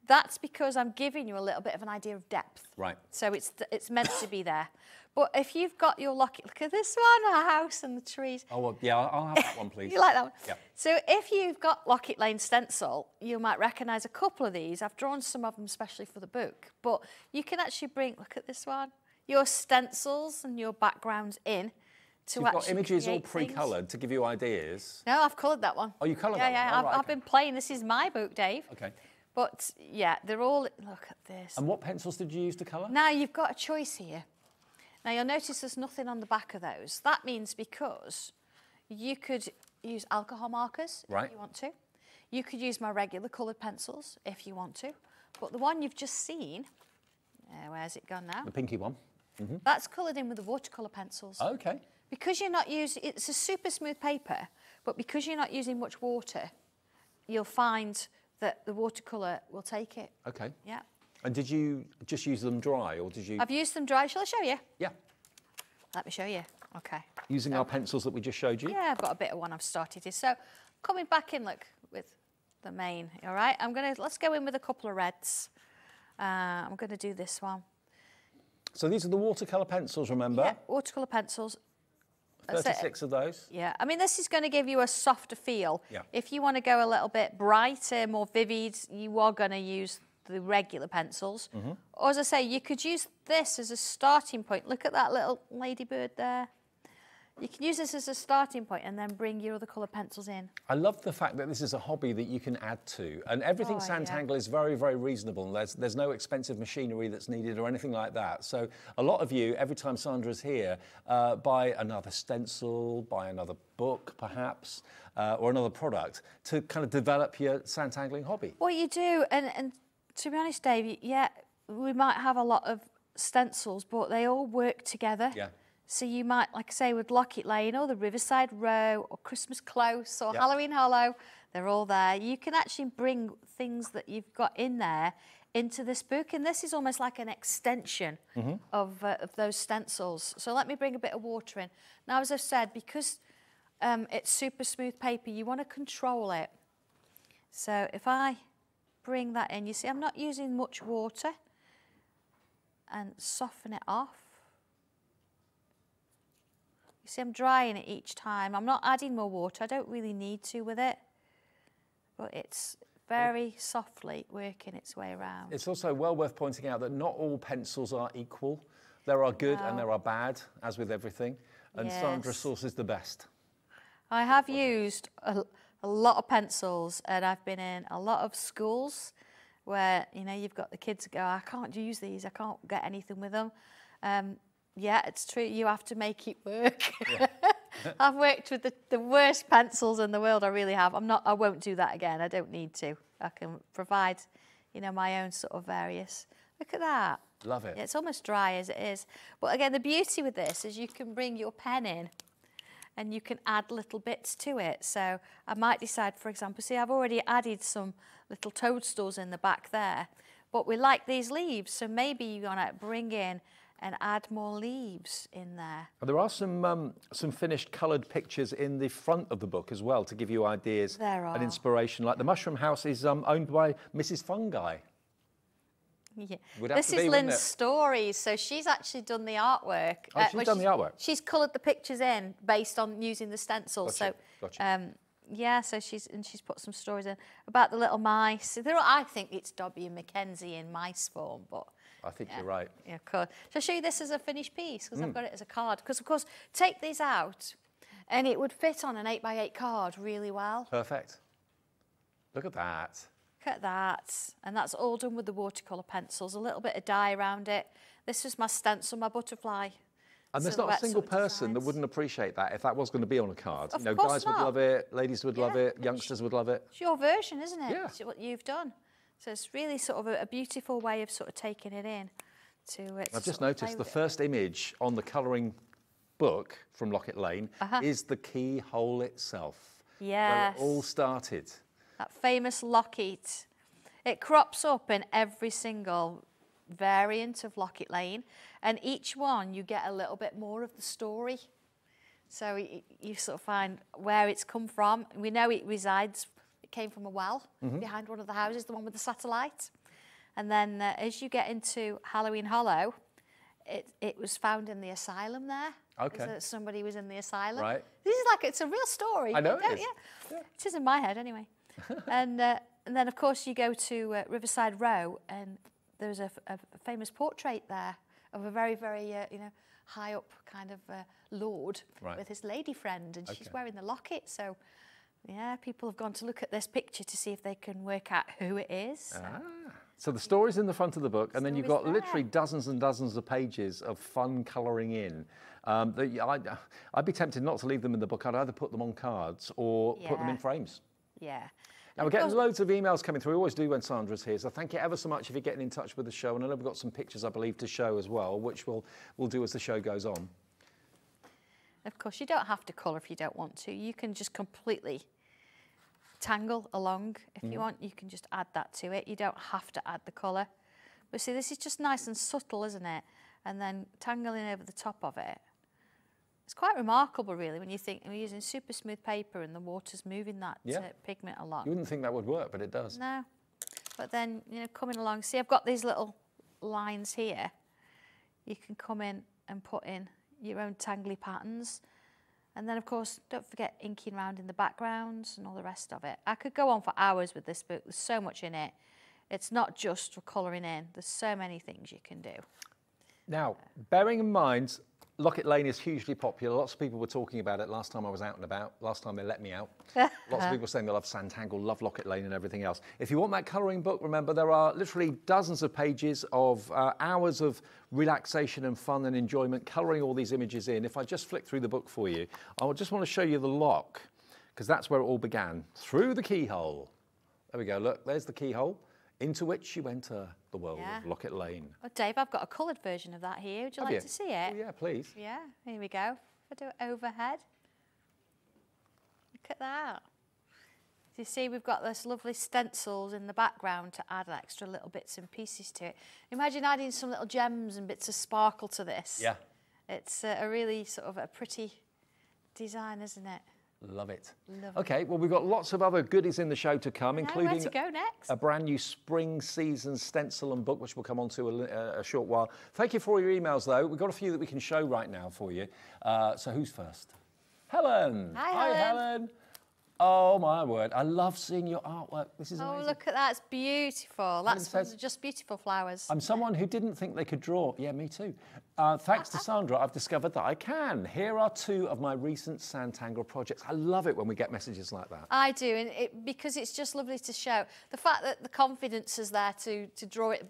That's because I'm giving you a little bit of an idea of depth. Right. So it's it's meant to be there. But if you've got your locket, look at this one, a house and the trees. Oh, well, yeah, I'll have that one, please. You like that one? Yeah. So if you've got Locket Lane stencil, you might recognise a couple of these. I've drawn some of them especially for the book, but you can actually bring, look at this one, your stencils and your backgrounds in to you've got images all pre-coloured to give you ideas. No, I've coloured that one. Oh, you coloured yeah, that yeah, one? Oh, I've, right, I've okay. been playing. This is my book, Dave. Okay. But yeah, they're all, look at this. And what pencils did you use to colour? Now you've got a choice here. Now you'll notice there's nothing on the back of those. That means because you could use alcohol markers Right. if you want to. You could use my regular coloured pencils if you want to. But the one you've just seen, uh, where's it gone now? The pinky one. Mhm. That's coloured in with the watercolour pencils. Okay. Because you're not using, it's a super smooth paper, but because you're not using much water, you'll find that the watercolour will take it. Okay. Yeah. And did you just use them dry or did you? I've used them dry. Shall I show you? Yeah. Let me show you. Okay. Using our pencils that we just showed you? Yeah, I've got a bit of one I've started here. So coming back in, look, with the main, all right? I'm going to, let's go in with a couple of reds. Uh, I'm going to do this one. So these are the watercolour pencils, remember? Yeah, watercolour pencils. That's it. 36 of those. Yeah, I mean, this is going to give you a softer feel. Yeah. If you want to go a little bit brighter, more vivid, you are going to use the regular pencils. Mm-hmm. Or as I say, you could use this as a starting point. Look at that little ladybird there. You can use this as a starting point and then bring your other colour pencils in. I love the fact that this is a hobby that you can add to, and everything Oh, yeah. Is very, very reasonable. There's there's no expensive machinery that's needed or anything like that. So a lot of you, every time Sandra's here, uh, buy another stencil, buy another book, perhaps, uh, or another product to kind of develop your Sanntangling hobby. Well, you do, and, and to be honest, Dave, yeah, we might have a lot of stencils, but they all work together. Yeah. So you might, like I say, with Locket Lane or the Riverside Row or Christmas Close or Yeah. Halloween Hollow, they're all there. You can actually bring things that you've got in there into this book, and this is almost like an extension of, uh, of those stencils. So let me bring a bit of water in. Now, as I've said, because um, it's super smooth paper, you want to control it. So if I bring that in, you see I'm not using much water and soften it off. You see I'm drying it each time. I'm not adding more water. I don't really need to with it. But it's very softly working its way around. It's also well worth pointing out that not all pencils are equal. There are good and there are bad, as with everything. And Sandra Source is the best. I have used a, a lot of pencils and I've been in a lot of schools where, you know, you've got the kids go, I can't use these, I can't get anything with them. Um, yeah, it's true, you have to make it work. I've worked with the, the worst pencils in the world, I really have. I'm not, I won't do that again, I don't need to. I can provide, you know, my own sort of various. Look at that. Love it. Yeah, it's almost dry as it is. But again, the beauty with this is you can bring your pen in and you can add little bits to it. So I might decide, for example, see, I've already added some little toadstools in the back there, but we like these leaves, so maybe you want to bring in and add more leaves in there. There are some um, some finished coloured pictures in the front of the book as well to give you ideas There and inspiration. Like the mushroom house is um, owned by Mrs. Fungi. Yeah. This is be, Lynn's stories, so she's actually done the artwork. Oh, she's well, done the artwork? She's coloured the pictures in based on using the stencils. Gotcha, So, gotcha. um, yeah, so she's and she's put some stories in about the little mice. There, are, I think it's Dobby and Mackenzie in mice form, but I think yeah. you're right. Yeah, cool. Shall I show you this as a finished piece? Because Mm. I've got it as a card. Because, of course, take these out and it would fit on an 8 by 8 card really well. Perfect. Look at that. Look at that. And that's all done with the watercolour pencils, a little bit of dye around it. This is my stencil, my butterfly. And there's not a single person that wouldn't appreciate that if that was going to be on a card. Of you know, guys would love it, ladies would love it, youngsters would love it. It's your version, isn't it? Yeah. It's what you've done. So it's really sort of a, a beautiful way of sort of taking it in. To, uh, I've just noticed the it. first image on the colouring book from Locket Lane Uh-huh. is the keyhole itself. Yeah. Where it all started. that famous locket. It crops up in every single variant of Locket Lane, and each one you get a little bit more of the story. So you sort of find where it's come from. We know it resides, it came from a well Mm-hmm. behind one of the houses, the one with the satellite. And then uh, as you get into Halloween Hollow, it, it was found in the asylum there. Okay. So somebody was in the asylum. Right. This is like, it's a real story. I know it is. It is in my head anyway. and, uh, and then, of course, you go to uh, Riverside Row, and there's a, f- a famous portrait there of a very, very, uh, you know, high up kind of uh, lord Right. with his lady friend, and she's wearing the locket. So, yeah, people have gone to look at this picture to see if they can work out who it is. Ah. So the story's in the front of the book, and then you've got Story's literally dozens and dozens of pages of fun colouring in. Um, I'd, I'd be tempted not to leave them in the book. I'd either put them on cards or put them in frames. Yeah. Now, we're getting loads of emails coming through. We always do when Sandra's here. So thank you ever so much if you're getting in touch with the show. And I know we've got some pictures, I believe, to show as well, which we'll, we'll do as the show goes on. Of course, you don't have to colour if you don't want to. You can just completely tangle along. If Mm-hmm. you want, you can just add that to it. You don't have to add the colour. But see, this is just nice and subtle, isn't it? And then tangling over the top of it. It's quite remarkable, really, when you think we're using super smooth paper and the water's moving that Yeah. uh, pigment along. You wouldn't think that would work, but it does. No. But then, you know, coming along, see, I've got these little lines here. You can come in and put in your own tangly patterns. And then, of course, don't forget inking around in the backgrounds and all the rest of it. I could go on for hours with this book. There's so much in it. It's not just for colouring in. There's so many things you can do. Now, bearing in mind, Locket Lane is hugely popular. Lots of people were talking about it last time I was out and about, last time they let me out. Lots of people saying they love Sanntangle, love Locket Lane and everything else. If you want that colouring book, remember there are literally dozens of pages of uh, hours of relaxation and fun and enjoyment colouring all these images in. If I just flick through the book for you, I just want to show you the lock because that's where it all began, through the keyhole. There we go, look, there's the keyhole into which you enter the world Yeah. of Locket Lane. Oh, Dave, I've got a coloured version of that here. Would you Have like you? to see it? Oh, yeah, please. Yeah, here we go. If I do it overhead. Look at that. Do you see we've got this lovely stencils in the background to add extra little bits and pieces to it. Imagine adding some little gems and bits of sparkle to this. Yeah. It's a really sort of a pretty design, isn't it? Love it. Love it. okay, well, we've got lots of other goodies in the show to come, including to go next? a brand new spring season stencil and book, which we'll come on to a, uh, a short while. Thank you for all your emails, though. We've got a few that we can show right now for you. Uh, so, who's first? Helen. Hi, Hi, Helen. Helen. Oh, my word. I love seeing your artwork. This is amazing. Oh, amazing. look at that. It's beautiful. That's says- just beautiful flowers. I'm someone who didn't think they could draw. Yeah, me too. Uh, thanks to Sandra, I've discovered that I can. Here are two of my recent Sanntangle projects. I love it when we get messages like that. I do, and it, because it's just lovely to show the fact that the confidence is there to to draw it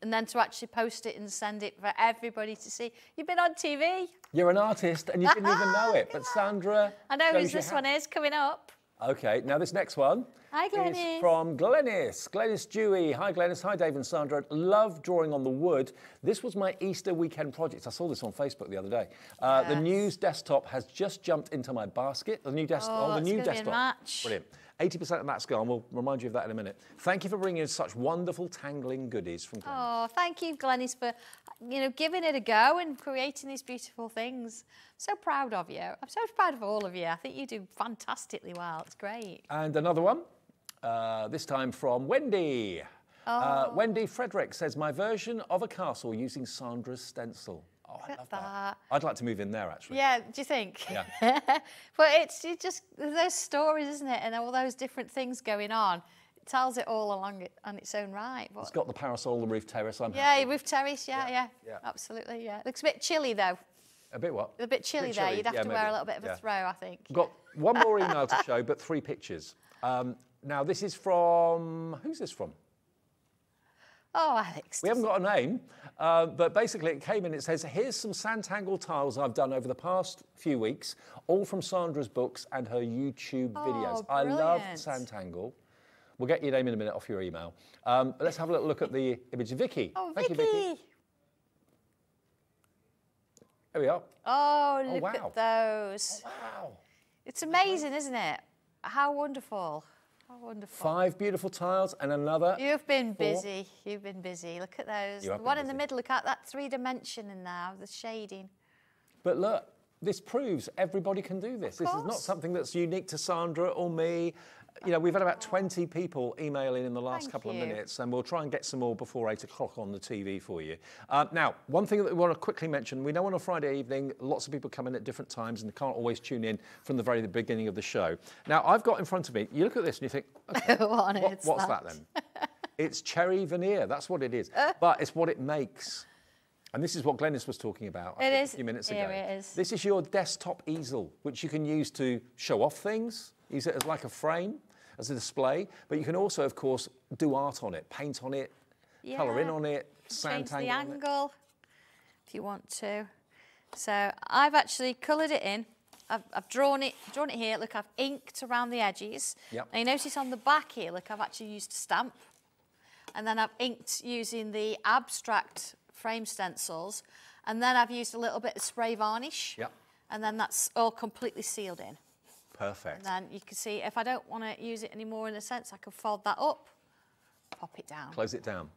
and then to actually post it and send it for everybody to see. You've been on TV. You're an artist and you didn't even know it, but Sandra. I know who this one is coming up. Okay, now this next one Hi, is from Glenys. Glenys Dewey. Hi, Glenys. Hi, Dave and Sandra. Love drawing on the wood. This was my Easter weekend project. I saw this on Facebook the other day. Uh, The news desktop has just jumped into my basket. The new desktop. Oh, the it's new gonna be a desktop. Brilliant. 80% of that's gone. We'll remind you of that in a minute. Thank you for bringing us such wonderful tangling goodies from Glenys. Oh, thank you, Glenys, for you know giving it a go and creating these beautiful things. So proud of you. I'm so proud of all of you. I think you do fantastically well. It's great. And another one, uh, this time from Wendy. Uh, Oh. Wendy Frederick says, My version of a castle using Sandra's stencil. Oh, I love that. that. I'd like to move in there, actually. Yeah, do you think? Yeah. but it's it just those stories, isn't it? And all those different things going on. It tells it all along it on its own right. But It's got the parasol, the roof terrace. I'm yeah, happy. roof terrace, yeah, yeah, yeah. absolutely, yeah. Looks a bit chilly though. A bit what? A bit chilly Bit there. You'd have yeah, to wear a little bit of yeah. a throw, I think. Got one more email to show, but three pictures. Um, Now, this is from, who's this from? Oh, Alex. We haven't got a name, uh, but basically it came in. It says, "Here's some Sanntangle tiles I've done over the past few weeks, all from Sandra's books and her YouTube Oh, videos. I love brilliant. Sanntangle. We'll get your name in a minute off your email. Um, but let's have a little look at the image. Vicky. Oh, Thank Vicky. you, Vicky. There we are. Oh, Oh, look wow. at those. Wow. It's amazing, isn't it? How wonderful. Wonderful. Five beautiful tiles and another. You've been four. busy. You've been busy. Look at those. The one in the middle, look at that three dimension in there, the shading. But look, this proves everybody can do this. This is not something that's unique to Sandra or me. You know, we've had about 20 people emailing in in the last Thank couple you. of minutes, and we'll try and get some more before eight o'clock on the TV for you. Uh, now, one thing that we want to quickly mention we know on a Friday evening, lots of people come in at different times and they can't always tune in from the very beginning of the show. Now, I've got in front of me, you look at this and you think, okay, what on what- what's that? that then? it's cherry veneer, that's what it is. Uh. but it's what it makes. And this is what Glenys was talking about It is. a few minutes ago. it is. This is your desktop easel, which you can use to show off things, use it as like a frame, as a display. But you can also, of course, do art on it, paint on it, colour in on it, sand Change the sand on it. angle if you want to. So I've actually coloured it in. I've, I've drawn it, drawn it here. Look, I've inked around the edges. Yep. Now you notice on the back here, look, I've actually used a stamp, and then I've inked using the abstract frame stencils, and then I've used a little bit of spray varnish. Yep. And then that's all completely sealed in. Perfect. And then you can see if I don't want to use it anymore in a sense, I can fold that up, pop it down. Close it down.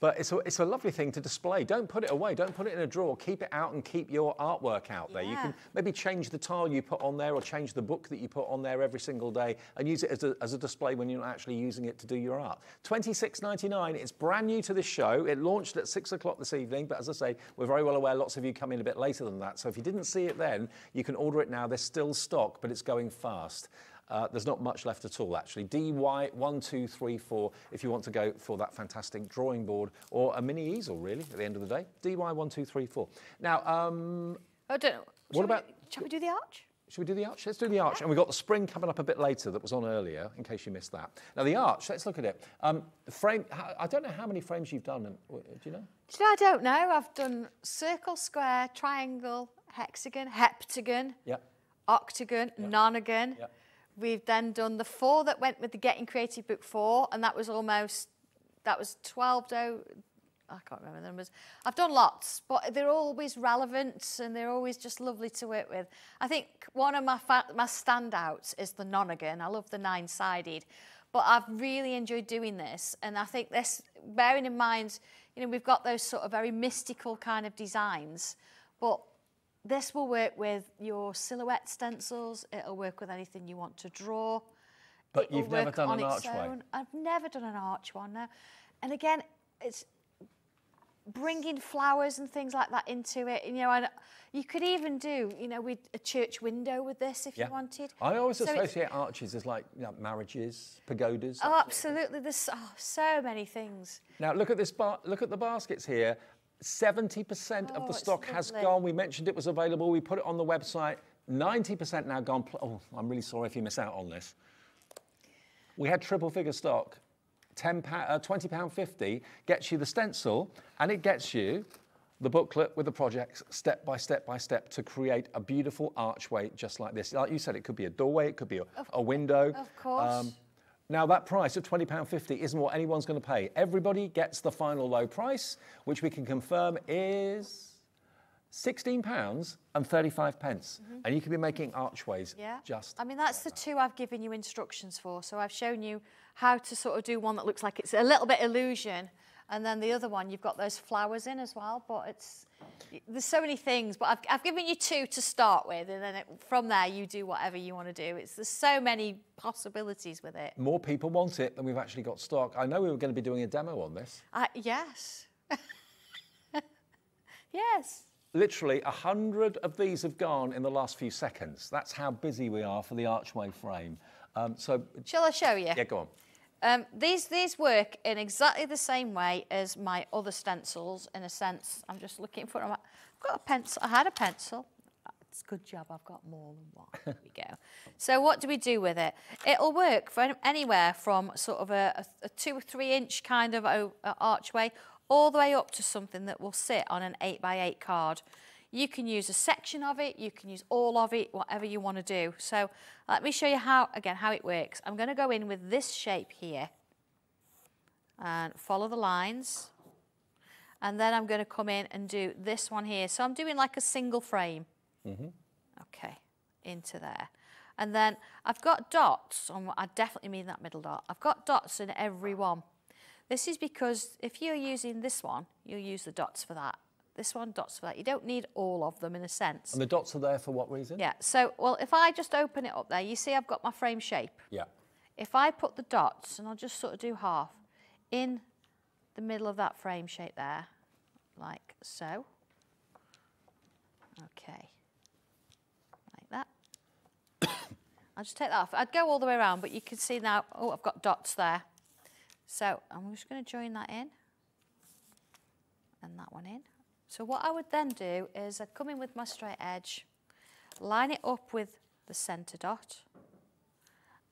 But it's a, it's a lovely thing to display. Don't put it away. Don't put it in a drawer. Keep it out and keep your artwork out there. You can maybe change the tile you put on there or change the book that you put on there every single day and use it as a, as a display when you're not actually using it to do your art. $26.99. It's brand new to this show. It launched at six o'clock this evening, but as I say, we're very well aware lots of you come in a bit later than that. So if you didn't see it then, you can order it now. There's still stock, but it's going fast. Uh, there's not much left at all, actually. DY1234 if you want to go for that fantastic drawing board or a mini easel, really, at the end of the day. DY1234. Now, um, Oh, don't know. What Shall about- We, shall we do the arch? should we do the arch? Let's do the arch. And we've got the spring coming up a bit later that was on earlier, in case you missed that. Now, the arch, let's look at it. Um, frame, I don't know how many frames you've done. Do you know? Do you know, I don't know. I've done circle, square, triangle, hexagon, heptagon, Yeah. octagon, nonagon. Yeah. We've then done the four that went with the Getting Creative Book 4, and that was almost, that was 12 though. I can't remember the numbers. I've done lots, but they're always relevant and they're always just lovely to work with. I think one of my my standouts is the nonagon. I love the nine-sided, but I've really enjoyed doing this, and I think this, bearing in mind, you know, we've got those sort of very mystical kind of designs, but this will work with your silhouette stencils. It'll work with anything you want to draw. But It'll you've never work done on an its archway. own. I've never done an arch one now. And again, it's bringing flowers and things like that into it. You know, and you could even do, you know, with a church window with this if Yeah. you wanted. I always So associate arches as like you know, marriages, pagodas. Oh, absolutely. There's oh, so many things. Now look at this. Bar- look at the baskets here. Seventy percent of Oh, the it's stock has gone. We mentioned it was available. We put it on the website. Ninety percent now gone. Oh, I'm really sorry if you miss out on this. We had triple figure stock. Ten pa- uh, twenty pound fifty gets you the stencil, and it gets you the booklet with the projects step by step by step to create a beautiful archway just like this. Like you said, it could be a doorway, it could be a, a window. Of course. Now, that price of £20.50 isn't what anyone's going to pay. Everybody gets the final low price, which we can confirm is £16 and 35 pence. Mm-hmm. And you can be making archways. Yeah. just. I mean, that's the two I've given you instructions for. So I've shown you how to sort of do one that looks like it's a little bit illusion. And then the other one, you've got those flowers in as well. But it's, there's so many things. But I've, I've given you two to start with. And then it, from there, you do whatever you want to do. It's, there's so many possibilities with it. More people want it than we've actually got stock. I know we were going to be doing a demo on this. Uh, yes. yes. Literally, a hundred of these have gone in the last few seconds. That's how busy we are for the archway frame. Um, so, Shall I show you? yeah, go on. Um, these these work in exactly the same way as my other stencils. In a sense, I'm just looking for them. I've got a pencil. I had a pencil. It's a good job I've got more than one. There we go. So what do we do with it? It'll work for anywhere from sort of a, a, a two or three inch kind of archway all the way up to something that will sit on an eight by eight card. You can use a section of it, you can use all of it, whatever you want to do. So let me show you how, again, how it works. I'm going to go in with this shape here and follow the lines. And then I'm going to come in and do this one here. So I'm doing like a single frame. Mm -hmm. Okay, into there. And then I've got dots on, I definitely mean that middle dot. I've got dots in every one. This is because if you're using this one, you'll use the dots for that. This one, dots for that. You don't need all of them in a sense. And the dots are there for what reason? Yeah, so, well, if I just open it up there, you see I've got my frame shape. Yeah. If I put the dots, and I'll just sort of do half, in the middle of that frame shape there, like so. Okay, like that. I'll just take that off. I'd go all the way around, but you can see now, oh, I've got dots there. So I'm just going to join that in and that one in. So what I would then do is I'd come in with my straight edge, line it up with the centre dot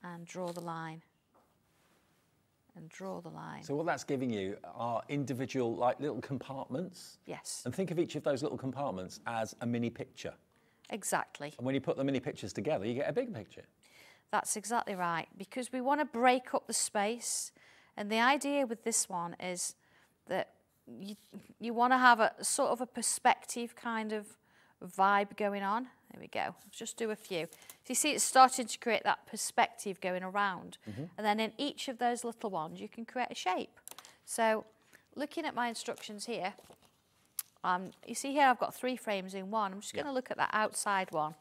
and draw the line and draw the line. So what that's giving you are individual like little compartments? Yes. And think of each of those little compartments as a mini picture. Exactly. And when you put the mini pictures together, you get a big picture. That's exactly right, because we want to break up the space. And the idea with this one is that you, you want to have a sort of a perspective kind of vibe going on. There we go. Let's just do a few. So you see it's starting to create that perspective going around. Mm -hmm. And then in each of those little ones, you can create a shape. So looking at my instructions here, um, you see here I've got three frames in one. I'm just going to look at that outside one.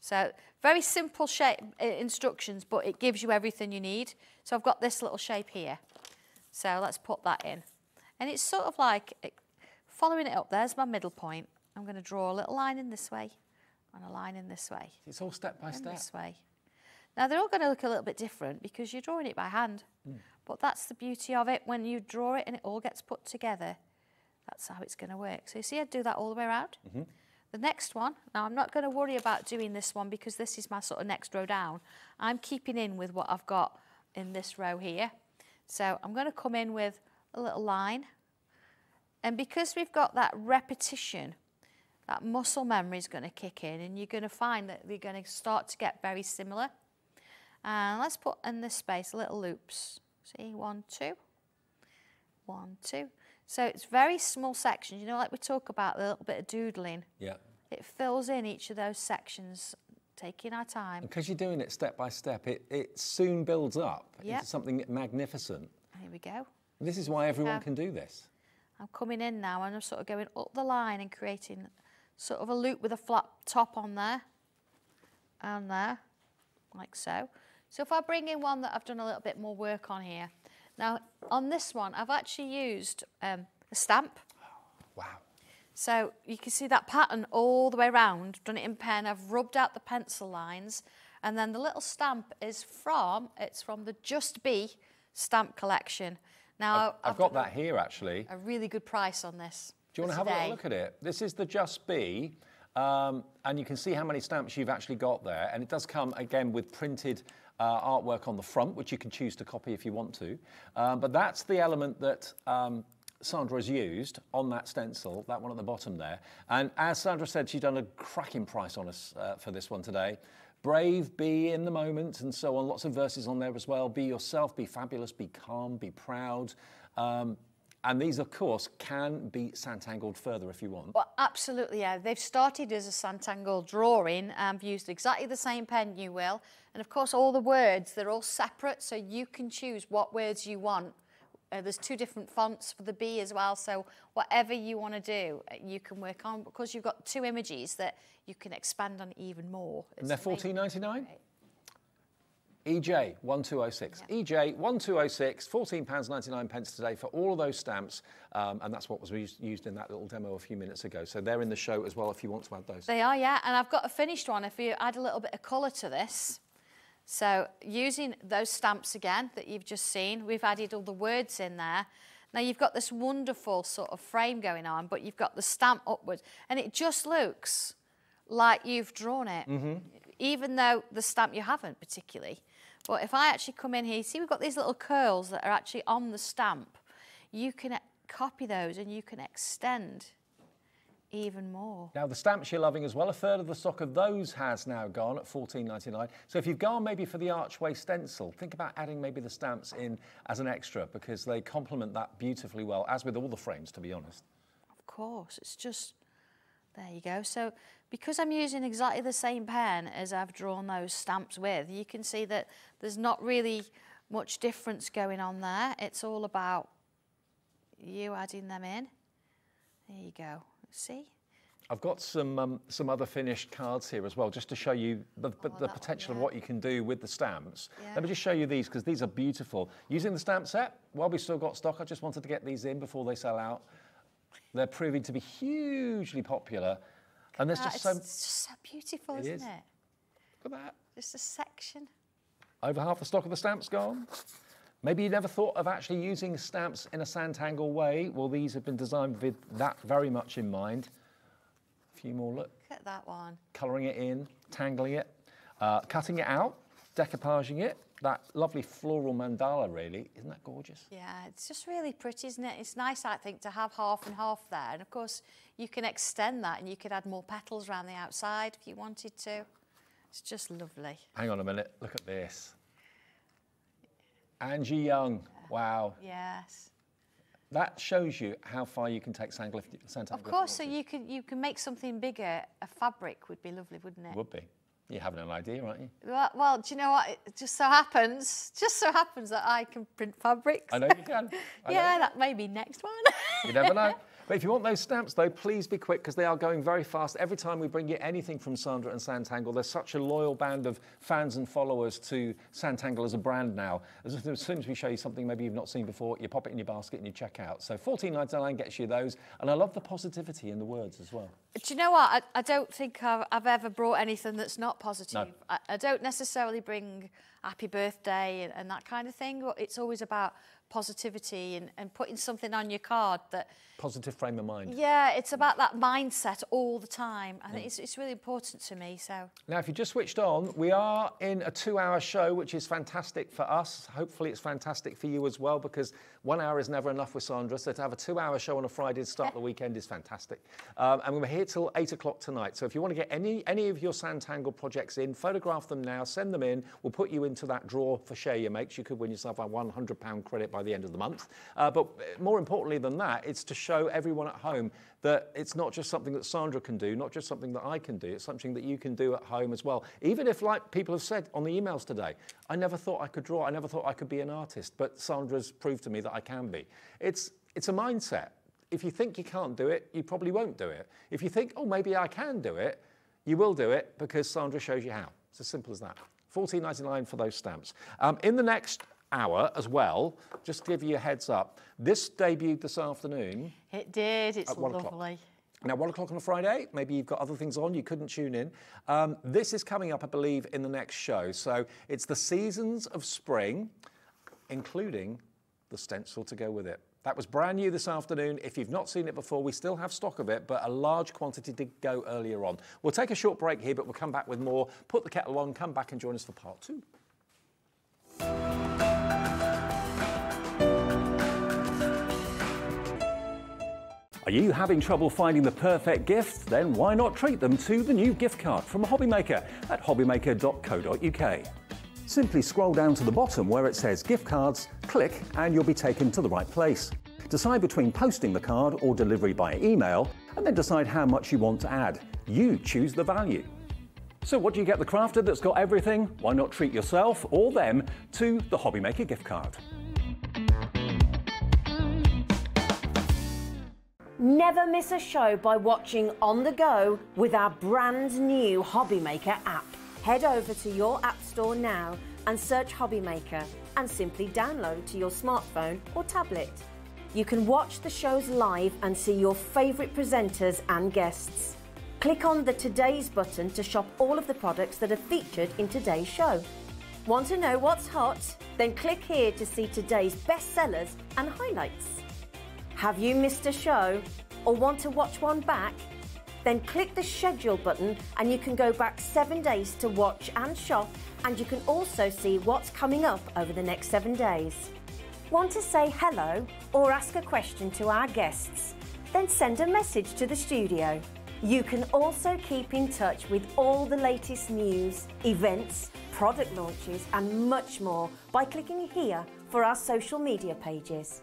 So very simple shape uh, instructions, but it gives you everything you need. So I've got this little shape here. So let's put that in. And it's sort of like following it up. There's my middle point. I'm going to draw a little line in this way and a line in this way. It's all step by step. This way. Now they're all going to look a little bit different because you're drawing it by hand. Mm. But that's the beauty of it. When you draw it and it all gets put together, that's how it's going to work. So you see I do that all the way around. Mm -hmm. The next one, now I'm not going to worry about doing this one because this is my sort of next row down. I'm keeping in with what I've got in this row here. So I'm going to come in with a little line. And because we've got that repetition, that muscle memory is going to kick in and you're going to find that they're going to start to get very similar. And let's put in this space little loops. See, one, two, one, two. So it's very small sections. You know, like we talk about the little bit of doodling. Yeah. It fills in each of those sections, taking our time. Because you're doing it step by step, it, it soon builds up yep. into something magnificent. Here we go. This is why everyone can do this. I'm coming in now and I'm sort of going up the line and creating sort of a loop with a flat top on there and there, like so. So if I bring in one that I've done a little bit more work on here. Now, on this one, I've actually used um, a stamp. Wow. So you can see that pattern all the way around, done it in pen. I've rubbed out the pencil lines. And then the little stamp is from, it's from the Just Be stamp collection. Now, I've, I've got that here actually. A really good price on this. Do you want to have today. a look at it? This is the Just Be, um, and you can see how many stamps you've actually got there. And it does come again with printed uh, artwork on the front, which you can choose to copy if you want to. Um, but that's the element that um, Sandra has used on that stencil, that one at the bottom there. And as Sandra said, she's done a cracking price on us uh, for this one today. Brave, be in the moment, and so on. Lots of verses on there as well. Be yourself, be fabulous, be calm, be proud. Um, and these, of course, can be Sanntangled further if you want. Well, absolutely, yeah. They've started as a Sanntangled drawing and used exactly the same pen you will. And of course, all the words, they're all separate, so you can choose what words you want. Uh, there's two different fonts for the B as well, so whatever you want to do, uh, you can work on because you've got two images that you can expand on even more. It's and they're fourteen ninety nine. EJ 1206. Yeah. EJ 1206, £14.99 pence today for all of those stamps. Um, and that's what was used in that little demo a few minutes ago. So they're in the show as well if you want to add those. They are, yeah. And I've got a finished one if you add a little bit of colour to this. So using those stamps again that you've just seen, we've added all the words in there. Now you've got this wonderful sort of frame going on, but you've got the stamp upwards. And it just looks like you've drawn it, Mm-hmm. even though the stamp you haven't particularly. But if I actually come in here, see we've got these little curls that are actually on the stamp. You can copy those and you can extend even more. Now, the stamps you're loving as well, a third of the stock of those has now gone at $14.99. So if you've gone maybe for the archway stencil, think about adding maybe the stamps in as an extra because they complement that beautifully well, as with all the frames, to be honest. Of course, it's just, there you go. So because I'm using exactly the same pen as I've drawn those stamps with, you can see that there's not really much difference going on there. It's all about you adding them in. There you go. See? I've got some um, some other finished cards here as well, just to show you the, the, the potential of what you can do with the stamps. Let me just show you these because these are beautiful. Using the stamp set, while we've still got stock, I just wanted to get these in before they sell out. They're proving to be hugely popular, and there's Ah, just so it's just so beautiful, isn't is. it? Look at that. Just a section. Over half the stock of the stamps gone. Maybe you never thought of actually using stamps in a Sanntangle way. Well, these have been designed with that very much in mind. A few more, look. Look at that one. Colouring it in, tangling it, uh, cutting it out, decoupaging it. That lovely floral mandala, really. Isn't that gorgeous? Yeah, it's just really pretty, isn't it? It's nice, I think, to have half and half there. And of course, you can extend that and you could add more petals around the outside if you wanted to. It's just lovely. Hang on a minute, look at this. Angie Young, wow. Yes. That shows you how far you can take Sanntangle. Of course, so you can you can make something bigger. A fabric would be lovely, wouldn't it? Would be. You're having an idea, aren't you? Well, well, do you know what? It just so happens, just so happens that I can print fabrics. I know you can. I know. yeah, that may be next one. You never know. But if you want those stamps, though, please be quick because they are going very fast. Every time we bring you anything from Sandra and Sanntangle, there's such a loyal band of fans and followers to Sanntangle as a brand now. As as soon as we show you something maybe you've not seen before, you pop it in your basket and you check out. So 14.99 gets you those, and I love the positivity in the words as well. Do you know what? I, I don't think I've, I've ever brought anything that's not positive. No. I, I don't necessarily bring happy birthday and, and that kind of thing. It's always about positivity and, and putting something on your card that, Positive frame of mind. yeah, it's about that mindset all the time. I think it's, it's really important to me. So Now, if you just switched on, we are in a two hour show, which is fantastic for us. Hopefully, it's fantastic for you as well, because one hour is never enough with Sandra. So, to have a two hour show on a Friday to start the weekend is fantastic. Um, and we're here till eight o'clock tonight. So, if you want to get any, any of your Sanntangle projects in, photograph them now, send them in. We'll put you into that draw for Share Your Makes. You could win yourself a £100 credit by the end of the month. Uh, but more importantly than that, it's to show everyone at home that it's not just something that Sandra can do, not just something that I can do, it's something that you can do at home as well. Even if, like people have said on the emails today, I never thought I could draw, I never thought I could be an artist, but Sandra's proved to me that I can be. It's, it's a mindset. If you think you can't do it, you probably won't do it. If you think, oh, maybe I can do it, you will do it because Sandra shows you how. It's as simple as that. 14.99 for those stamps. Um, in the next hour as well, just to give you a heads up, this debuted this afternoon. it did. It's At one o'clock. lovely. Now, one o'clock on a Friday, maybe you've got other things on, you couldn't tune in. Um, this is coming up, I believe, in the next show. So it's the seasons of spring, including the stencil to go with it. That was brand new this afternoon. If you've not seen it before, we still have stock of it, but a large quantity did go earlier on. We'll take a short break here, but we'll come back with more. Put the kettle on, come back and join us for part two. Are you having trouble finding the perfect gift? Then why not treat them to the new gift card from Hobbymaker at hobbymaker.co.uk. Simply scroll down to the bottom where it says gift cards, click and you'll be taken to the right place. Decide between posting the card or delivery by email and then decide how much you want to add. You choose the value. So what do you get the crafter that's got everything? Why not treat yourself or them to the Hobbymaker gift card? Never miss a show by watching on the go with our brand new Hobbymaker app. Head over to your app store now and search Hobbymaker and simply download to your smartphone or tablet. You can watch the shows live and see your favourite presenters and guests. Click on the Today's button to shop all of the products that are featured in today's show. Want to know what's hot? Then click here to see today's bestsellers and highlights. Have you missed a show or want to watch one back? Then click the schedule button and you can go back seven days to watch and shop and you can also see what's coming up over the next seven days. Want to say hello or ask a question to our guests? Then send a message to the studio. You can also keep in touch with all the latest news, events, product launches and much more by clicking here for our social media pages.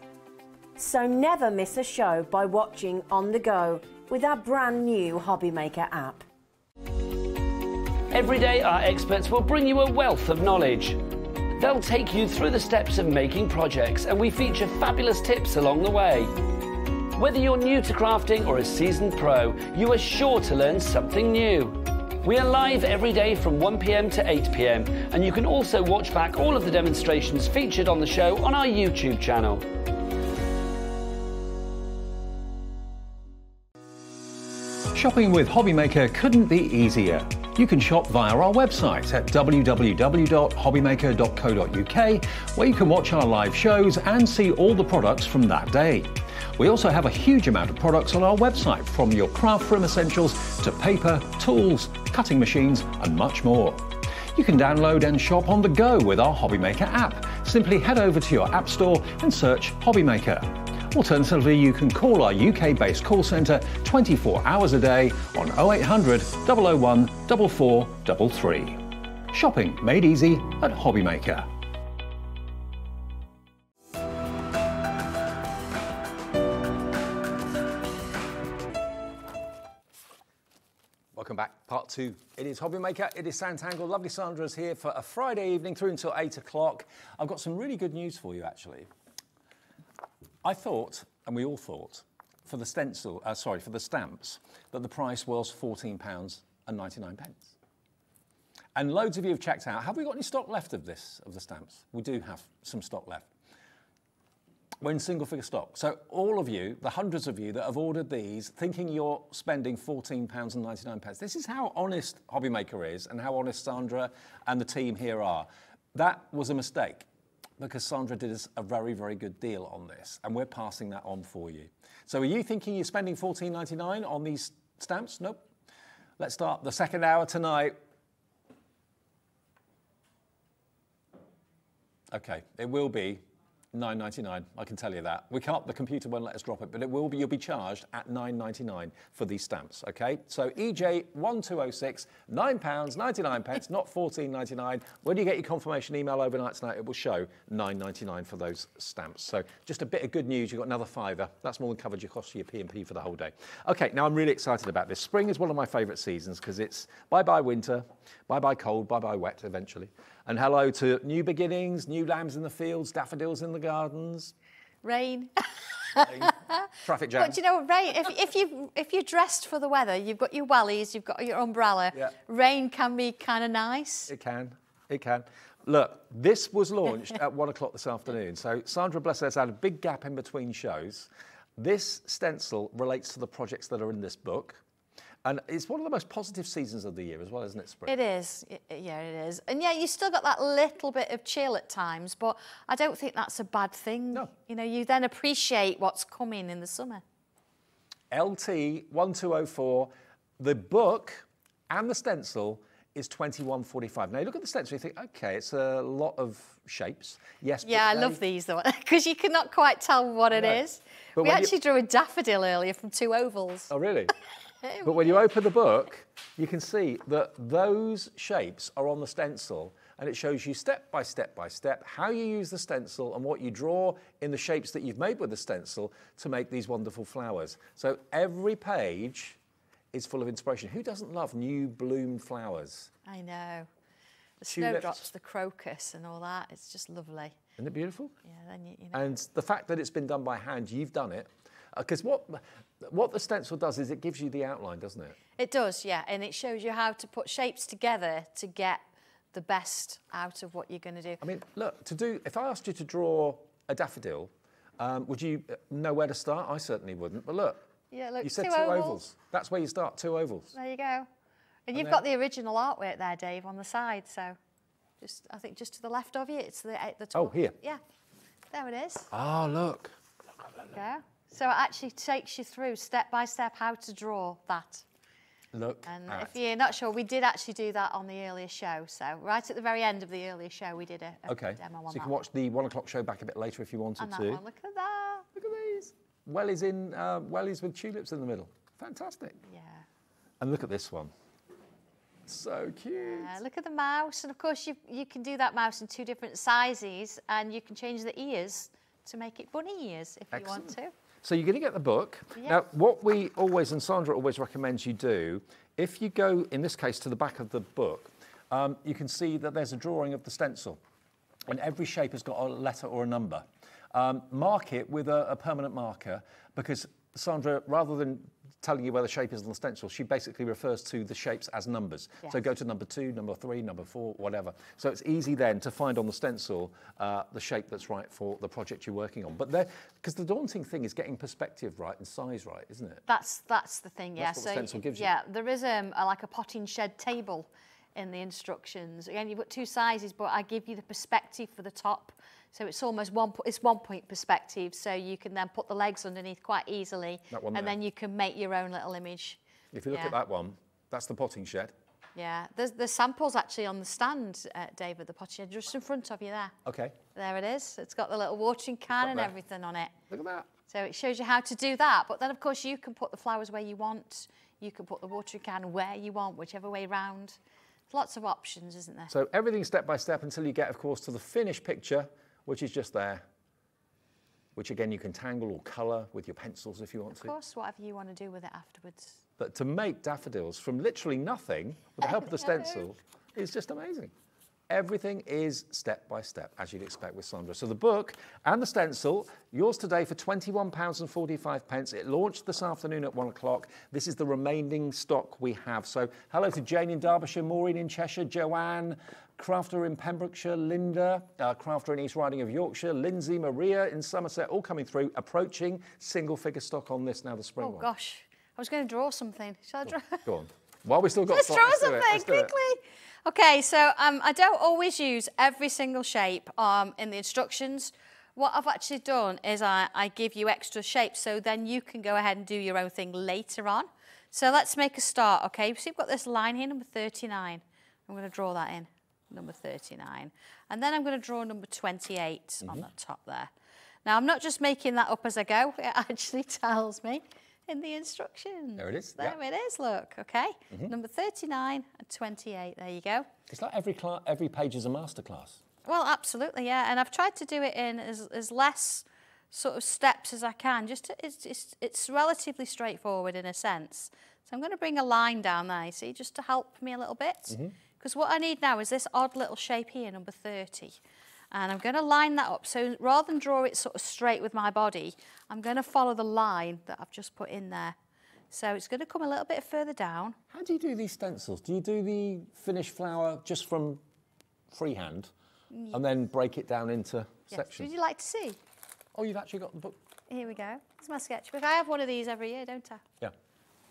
So never miss a show by watching on the go with our brand new Hobbymaker app. Every day, our experts will bring you a wealth of knowledge. They'll take you through the steps of making projects, and we feature fabulous tips along the way. Whether you're new to crafting or a seasoned pro, you are sure to learn something new. We are live every day from 1pm to 8pm, and you can also watch back all of the demonstrations featured on the show on our YouTube channel. Shopping with Hobbymaker couldn't be easier. You can shop via our website at www.hobbymaker.co.uk, where you can watch our live shows and see all the products from that day. We also have a huge amount of products on our website, from your craft room essentials to paper, tools, cutting machines, and much more. You can download and shop on the go with our Hobbymaker app. Simply head over to your App Store and search Hobbymaker. Alternatively, you can call our UK based call centre 24 hours a day on 0800 001 4433. Shopping made easy at Hobbymaker. Welcome back, part two. It is Hobbymaker, it is Sanntangle. Lovely Sandra's here for a Friday evening through until eight o'clock. I've got some really good news for you, actually. I thought, and we all thought, for the stencil, uh, sorry, for the stamps, that the price was £14 and 99 pence. And loads of you have checked out. Have we got any stock left of this, of the stamps? We do have some stock left. We're in single figure stock. So all of you, the hundreds of you that have ordered these, thinking you're spending £14.99, this is how honest Hobbymaker is and how honest Sandra and the team here are. That was a mistake because Sandra did us a very, very good deal on this, and we're passing that on for you. So are you thinking you're spending $14.99 on these stamps? Nope. Let's start the second hour tonight. Okay, it will be 9.99. I can tell you that. We can't. The computer won't let us drop it, but it will be. You'll be charged at 9.99 for these stamps. Okay. So EJ 1206, nine pounds 99 pence, not 14.99. When you get your confirmation email overnight tonight, it will show 9.99 for those stamps. So just a bit of good news. You've got another fiver. That's more than covered your cost for your P&P for the whole day. Okay. Now I'm really excited about this. Spring is one of my favourite seasons because it's bye bye winter, bye bye cold, bye bye wet eventually. And hello to new beginnings, new lambs in the fields, daffodils in the gardens. Rain. Traffic jam. But you know, rain. If, if you if you're dressed for the weather, you've got your wellies, you've got your umbrella. Yeah. Rain can be kind of nice. It can. It can. Look, this was launched at one o'clock this afternoon. So Sandra Bless has had a big gap in between shows. This stencil relates to the projects that are in this book. And it's one of the most positive seasons of the year as well, isn't it, spring? It is, yeah, it is. And yeah, you still got that little bit of chill at times, but I don't think that's a bad thing. No. You know, you then appreciate what's coming in the summer. LT 1204, the book and the stencil is 21.45. Now you look at the stencil, you think, okay, it's a lot of shapes. Yes. Yeah, I they, love these though, because you cannot quite tell what it is. But we when you- actually drew a daffodil earlier from two ovals. Oh, really? but when you open the book, you can see that those shapes are on the stencil and it shows you step by step by step how you use the stencil and what you draw in the shapes that you've made with the stencil to make these wonderful flowers. So every page is full of inspiration. Who doesn't love new bloomed flowers? I know. The snowdrops, the crocus and all that, it's just lovely. Isn't it beautiful? Yeah, then you, you know. And the fact that it's been done by hand, you've done it. Because what, what the stencil does is it gives you the outline, doesn't it? It does, yeah, and it shows you how to put shapes together to get the best out of what you're going to do. I mean, look, to do, if I asked you to draw a daffodil, um, would you uh, know where to start? I certainly wouldn't. But look, Yeah, look, you said two two ovals. ovals. That's where you start, two ovals. There you go. And you've then- got the original artwork there, Dave, on the side. So, just I think just to the left of you, it's the the Oh, here. Yeah, there it is. Ah, look. Yeah. So it actually takes you through step by step how to draw that. Look And at if you're not sure, we did actually do that on the earlier show. So right at the very end of the earlier show, we did a, a Okay, demo on so you can watch the one o'clock show back a bit later if you wanted on that to. one. Look at that. Look at these. Wellies in uh, wellies with tulips in the middle. Fantastic. Yeah. And look at this one. So cute. Yeah, look at the mouse, and of course you you can do that mouse in two different sizes, and you can change the ears to make it bunny ears if you want to. So you're going to get the book. Yeah. Now, what we always, and Sandra always recommends you do, if you go, in this case, to the back of the book, um, you can see that there's a drawing of the stencil. And every shape has got a letter or a number. Um, mark it with a, a permanent marker because Sandra, rather than telling you where the shape is on the stencil, she basically refers to the shapes as numbers. So go to number two, number three, number four, whatever. So it's easy then to find on the stencil uh, the shape that's right for the project you're working on. But there, because the daunting thing is getting perspective right and size right, isn't it? That's that's the thing, yeah. The so gives you. yeah, there is um, a, like a potting shed table in the instructions. Again, you've got two sizes, but I give you the perspective for the top. So it's almost one, it's one point perspective, so you can then put the legs underneath quite easily, That one and there. then you can make your own little image. If you look Yeah. at that one, that's the potting shed. Yeah, there's the samples actually on the stand, uh, David, the potting shed, just in front of you there. Okay, There it is. It's got the little watering can and everything on it. look at that. So it shows you how to do that. But then, of course, you can put the flowers where you want. You can put the watering can where you want, whichever way round. There's lots of options, isn't there? So everything step by step until you get, of course, to the finished picture, which is just there, which again you can tangle or colour with your pencils if you want to. of course, whatever you want to do with it afterwards. But to make daffodils from literally nothing with the help of the stencil is just amazing. Everything is step by step, as you'd expect with Sandra. So the book and the stencil, yours today for £21.45. It launched this afternoon at one o'clock. This is the remaining stock we have. So hello to Jane in Derbyshire, Maureen in Cheshire, Joanne, Crafter in Pembrokeshire, Linda, uh, Crafter in East Riding of Yorkshire, Lindsay, Maria in Somerset, all coming through, approaching single figure stock on this now, the spring Oh, one. gosh. I was going to draw something. Shall I draw? Go on. While we still got Let's stock, draw let's something quickly. Okay, so um, I don't always use every single shape um, in the instructions. What I've actually done is I, I give you extra shapes so then you can go ahead and do your own thing later on. So let's make a start, okay? So you've got this line here, number 39. I'm going to draw that in, number 39. And then I'm going to draw number 28 on Mm-hmm. the top there. Now, I'm not just making that up as I go. It actually tells me in the instructions. There it is, There yeah. Mm-hmm. it is, look, okay? Number 39 and 28, there you go. It's like every, every page is a masterclass. Well, absolutely, yeah. And I've tried to do it in as, as less sort of steps as I can. Just to, it's, it's, it's relatively straightforward in a sense. So I'm going to bring a line down there, you see, just to help me a little bit. Because what I need now is this odd little shape here, number 30. And I'm going to line that up. So rather than draw it sort of straight with my body, I'm going to follow the line that I've just put in there. So it's going to come a little bit further down. How do you do these stencils? Do you do the finished flower just from freehand and then break it down into Yes. sections? Would you like to see? Oh, you've actually got the book. Here we go. It's my sketchbook. I have one of these every year, don't I? Yeah.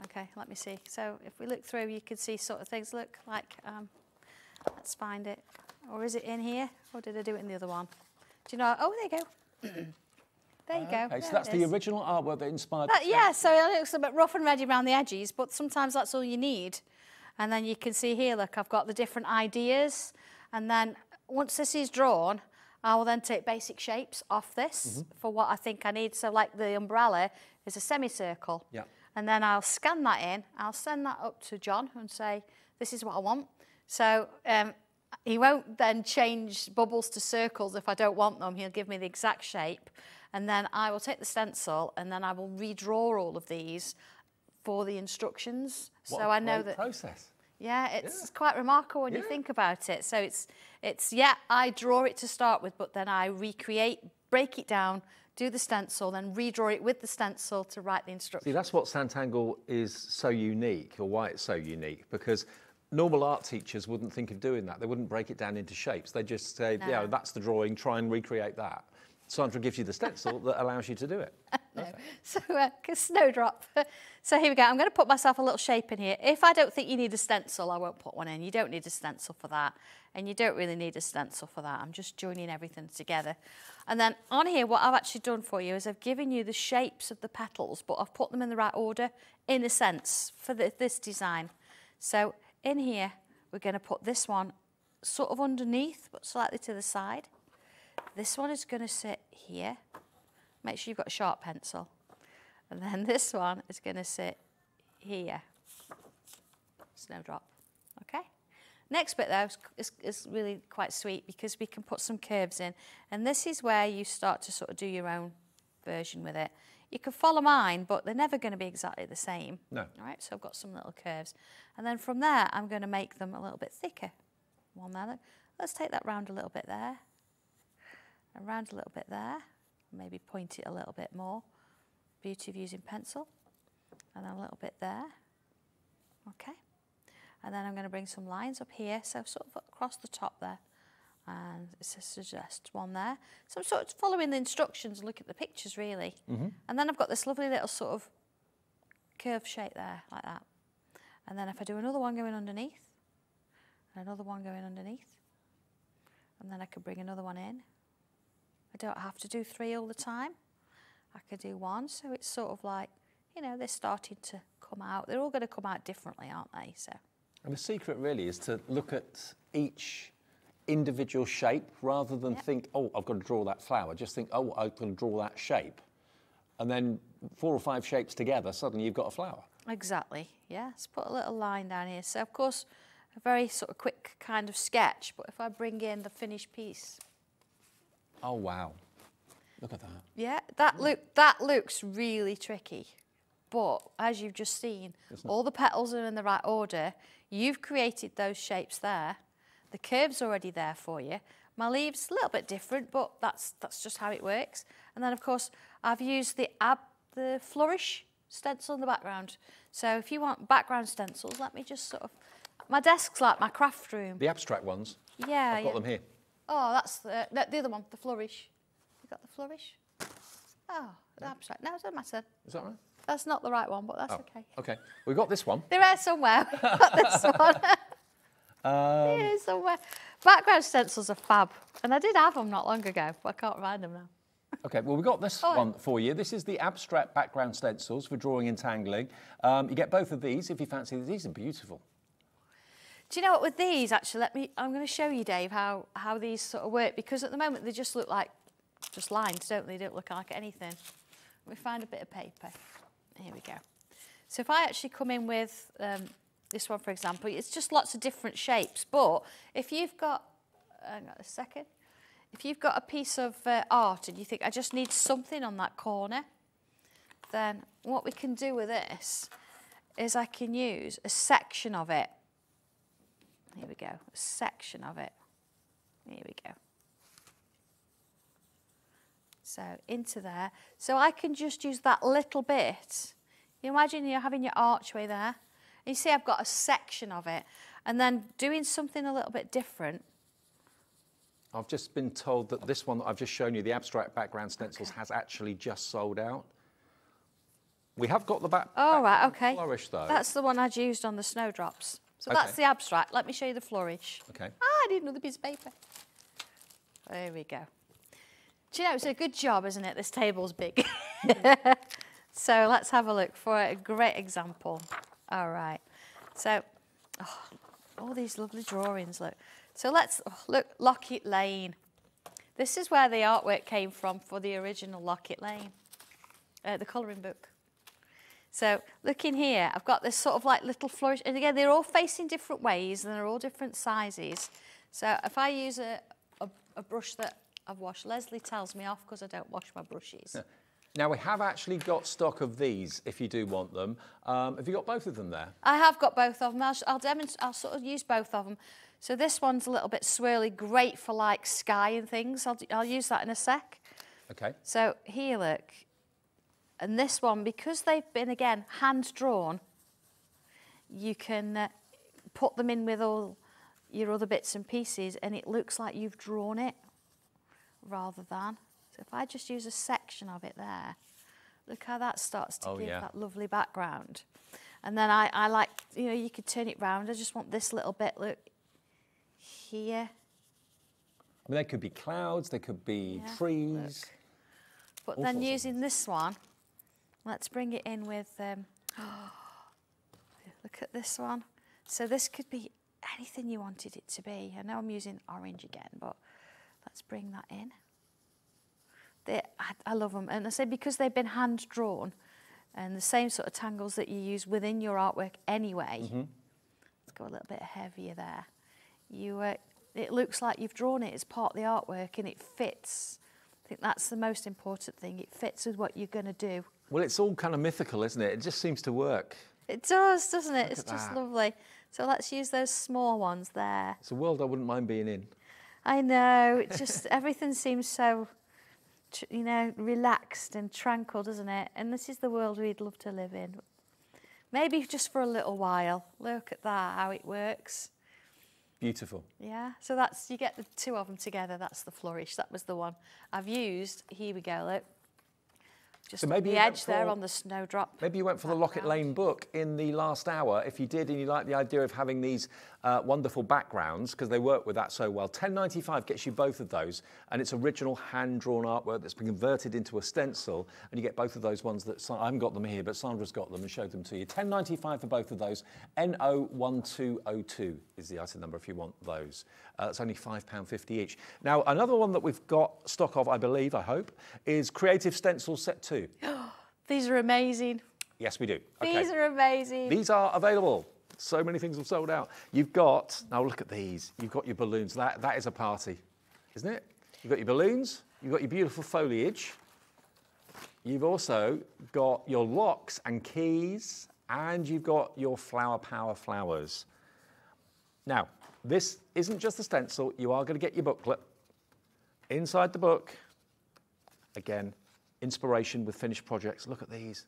Okay, let me see. So if we look through, you can see sort of things look like, um, let's find it. Or is it in here? Or did I do it in the other one? Do you know? Oh, there you go. there you go. Okay, so that's the original artwork that inspired. That, yeah, so it looks a bit rough and ready around the edges, but sometimes that's all you need. And then you can see here, look, I've got the different ideas. And then once this is drawn, I will then take basic shapes off this Mm-hmm. for what I think I need. So like the umbrella is a semicircle. Yeah. And then I'll scan that in. I'll send that up to John and say, this is what I want. So um, he won't then change bubbles to circles if I don't want them. He'll give me the exact shape. And then I will take the stencil and then I will redraw all of these for the instructions. What so I know that process. yeah, it's quite remarkable when you think about it. So it's it's yeah, I draw it to start with, but then I recreate, break it down, do the stencil, then redraw it with the stencil to write the instructions. See, that's what Sanntangle is so unique, or why it's so unique, because normal art teachers wouldn't think of doing that. They wouldn't break it down into shapes. They just say, yeah, that's the drawing, try and recreate that. Sandra gives you the stencil that allows you to do it. no. So, uh, snowdrop. so here we go. I'm going to put myself a little shape in here. If I don't think you need a stencil, I won't put one in. You don't need a stencil for that. And you don't really need a stencil for that. I'm just joining everything together. And then on here, what I've actually done for you is I've given you the shapes of the petals, but I've put them in the right order, in a sense, for the, this design. So in here, we're going to put this one sort of underneath, but slightly to the side. This one is going to sit here. Make sure you've got a sharp pencil. And then this one is going to sit here. Snowdrop. Okay? Next bit though is, is, really quite sweet because we can put some curves in. And this is where you start to sort of do your own version with it. You can follow mine, but they're never going to be exactly the same. No. All right, so I've got some little curves. And then from there, I'm going to make them a little bit thicker. One there. Let's take that round a little bit there. And round a little bit there. Maybe point it a little bit more. Beauty of using pencil. And then a little bit there. Okay. And then I'm going to bring some lines up here, so sort of across the top there. And it suggests one there. So I'm sort of following the instructions and look at the pictures really. Mm -hmm. And then I've got this lovely little sort of curved shape there, like that. And then if I do another one going underneath, and another one going underneath, and then I could bring another one in. I don't have to do three all the time. I could do one, so it's sort of like, you know, they're starting to come out. They're all going to come out differently, aren't they? So. And the secret really is to look at each individual shape rather than yep. think, oh, I've got to draw that flower. Just think, oh, got to draw that shape. And then four or five shapes together, suddenly you've got a flower. Exactly, yeah. Let's put a little line down here. So, of course, a very sort of quick kind of sketch, but if I bring in the finished piece. Oh, wow. Look at that. Yeah, that, look, that looks really tricky. But as you've just seen, all the petals are in the right order. You've created those shapes there. The curve's already there for you. My leaves a little bit different, but that's that's just how it works. And then of course I've used the ab the flourish stencil in the background. So if you want background stencils, let me just sort of my desk's like my craft room. The abstract ones. Yeah, I've got yeah. them here. Oh, that's the the other one, the flourish. You got the flourish? Oh, the abstract. No, it doesn't matter. Is that right? That's not the right one, but that's oh, okay. Okay, we've got this one. They're somewhere. We've got this one. um, Here somewhere. Background stencils are fab, and I did have them not long ago, but I can't find them now. Okay, well, we've got this Oh. one for you. This is the abstract background stencils for drawing and tangling. Um, you get both of these if you fancy these. These are beautiful. Do you know what? With these, actually, let me. I'm going to show you, Dave, how how these sort of work because at the moment they just look like just lines, don't they? They don't look like anything. Let me find a bit of paper. Here we go. So if I actually come in with um, this one, for example, it's just lots of different shapes. But if you've got, hang on a second, if you've got a piece of uh, art and you think, I just need something on that corner, then what we can do with this is I can use a section of it. Here we go, a section of it. Here we go. So into there. So I can just use that little bit. You imagine you're having your archway there. And you see I've got a section of it. And then doing something a little bit different. I've just been told that this one that I've just shown you, the abstract background stencils, okay. has actually just sold out. We have got the back. Oh, right, okay. Flourish, though. That's the one I'd used on the snowdrops. So okay. that's the abstract. Let me show you the flourish. Okay. Ah, I need another piece of paper. There we go. Do you know, it's a good job, isn't it? This table's big. so let's have a look for a great example. All right. So, oh, all these lovely drawings, look. So let's, oh, look, Locket Lane. This is where the artwork came from for the original Locket Lane, uh, the colouring book. So looking here, I've got this sort of like little flourish. And again, they're all facing different ways and they're all different sizes. So if I use a, a, a brush that I've washed. Leslie tells me off because I don't wash my brushes. Now, we have actually got stock of these if you do want them. Um, have you got both of them there? I have got both of them. I'll, I'll, I'll sort of use both of them. So this one's a little bit swirly, great for like sky and things. I'll, I'll use that in a sec. Okay. So here, look. And this one, because they've been, again, hand-drawn, you can uh, put them in with all your other bits and pieces and it looks like you've drawn it rather than. If I just use a section of it there, Look how that starts to Oh, give yeah. that lovely background. And then I, I like, you know, you could turn it round. I just want this little bit, look, here. I mean, they could be clouds, there could be Yeah, trees. But All then using this one, let's bring it in with, um, look at this one. So this could be anything you wanted it to be. I know I'm using orange again, but let's bring that in. They, I, I love them. And I say because they've been hand drawn and the same sort of tangles that you use within your artwork anyway. Let's go a little bit heavier there. You, uh, it looks like you've drawn it as part of the artwork and it fits. I think that's the most important thing. It fits with what you're going to do. Well, it's all kind of mythical, isn't it? It just seems to work. It does, doesn't it? Look it's just that. lovely. So let's use those small ones there. It's a world I wouldn't mind being in. I know. It just everything seems so, you know, relaxed and tranquil, doesn't it? And this is the world we'd love to live in. Maybe just for a little while. Look at that, how it works. Beautiful. Yeah. So that's you get the two of them together. That's the flourish. That was the one I've used. Here we go. Look. Just So maybe the edge there on the snowdrop. Maybe you went for the Locket Lane book in the last hour. If you did and you like the idea of having these uh, wonderful backgrounds, because they work with that so well, 10.95 gets you both of those, and it's original hand-drawn artwork that's been converted into a stencil, and you get both of those ones that I haven't got them here, but Sandra's got them and showed them to you. 10.95 for both of those. NO1202 is the item number if you want those. Uh, it's only £5.50 each. Now, another one that we've got stock of, I believe, I hope, is Creative Stencil Set 2. These are amazing. Yes, we do. These are amazing. These are available. So many things have sold out. You've got, now look at these. You've got your balloons. That, that is a party, isn't it? You've got your balloons. You've got your beautiful foliage. You've also got your locks and keys, and you've got your flower power flowers. Now, this isn't just a stencil. You are going to get your booklet. Inside the book, again, inspiration with finished projects. Look at these.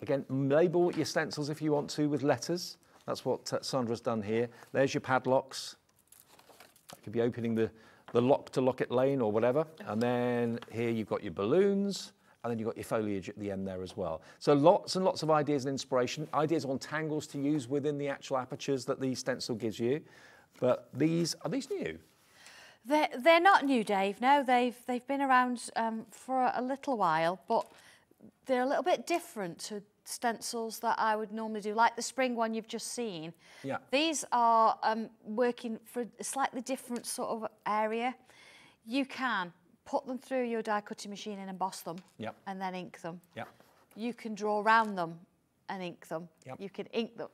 Again, label your stencils if you want to with letters. That's what uh, Sandra's done here. There's your padlocks. That could be opening the, the lock to Locket Lane or whatever. And then here you've got your balloons. And then you've got your foliage at the end there as well. So lots and lots of ideas and inspiration. Ideas on tangles to use within the actual apertures that the stencil gives you. But these, are these new? They're, they're not new, Dave. No, they've they've been around um, for a little while, but they're a little bit different to stencils that I would normally do, like the spring one you've just seen. Yeah. These are um, working for a slightly different sort of area. You can put them through your die cutting machine and emboss them, Yep. and then ink them. Yep. You can draw around them and ink them. Yep. You can ink them.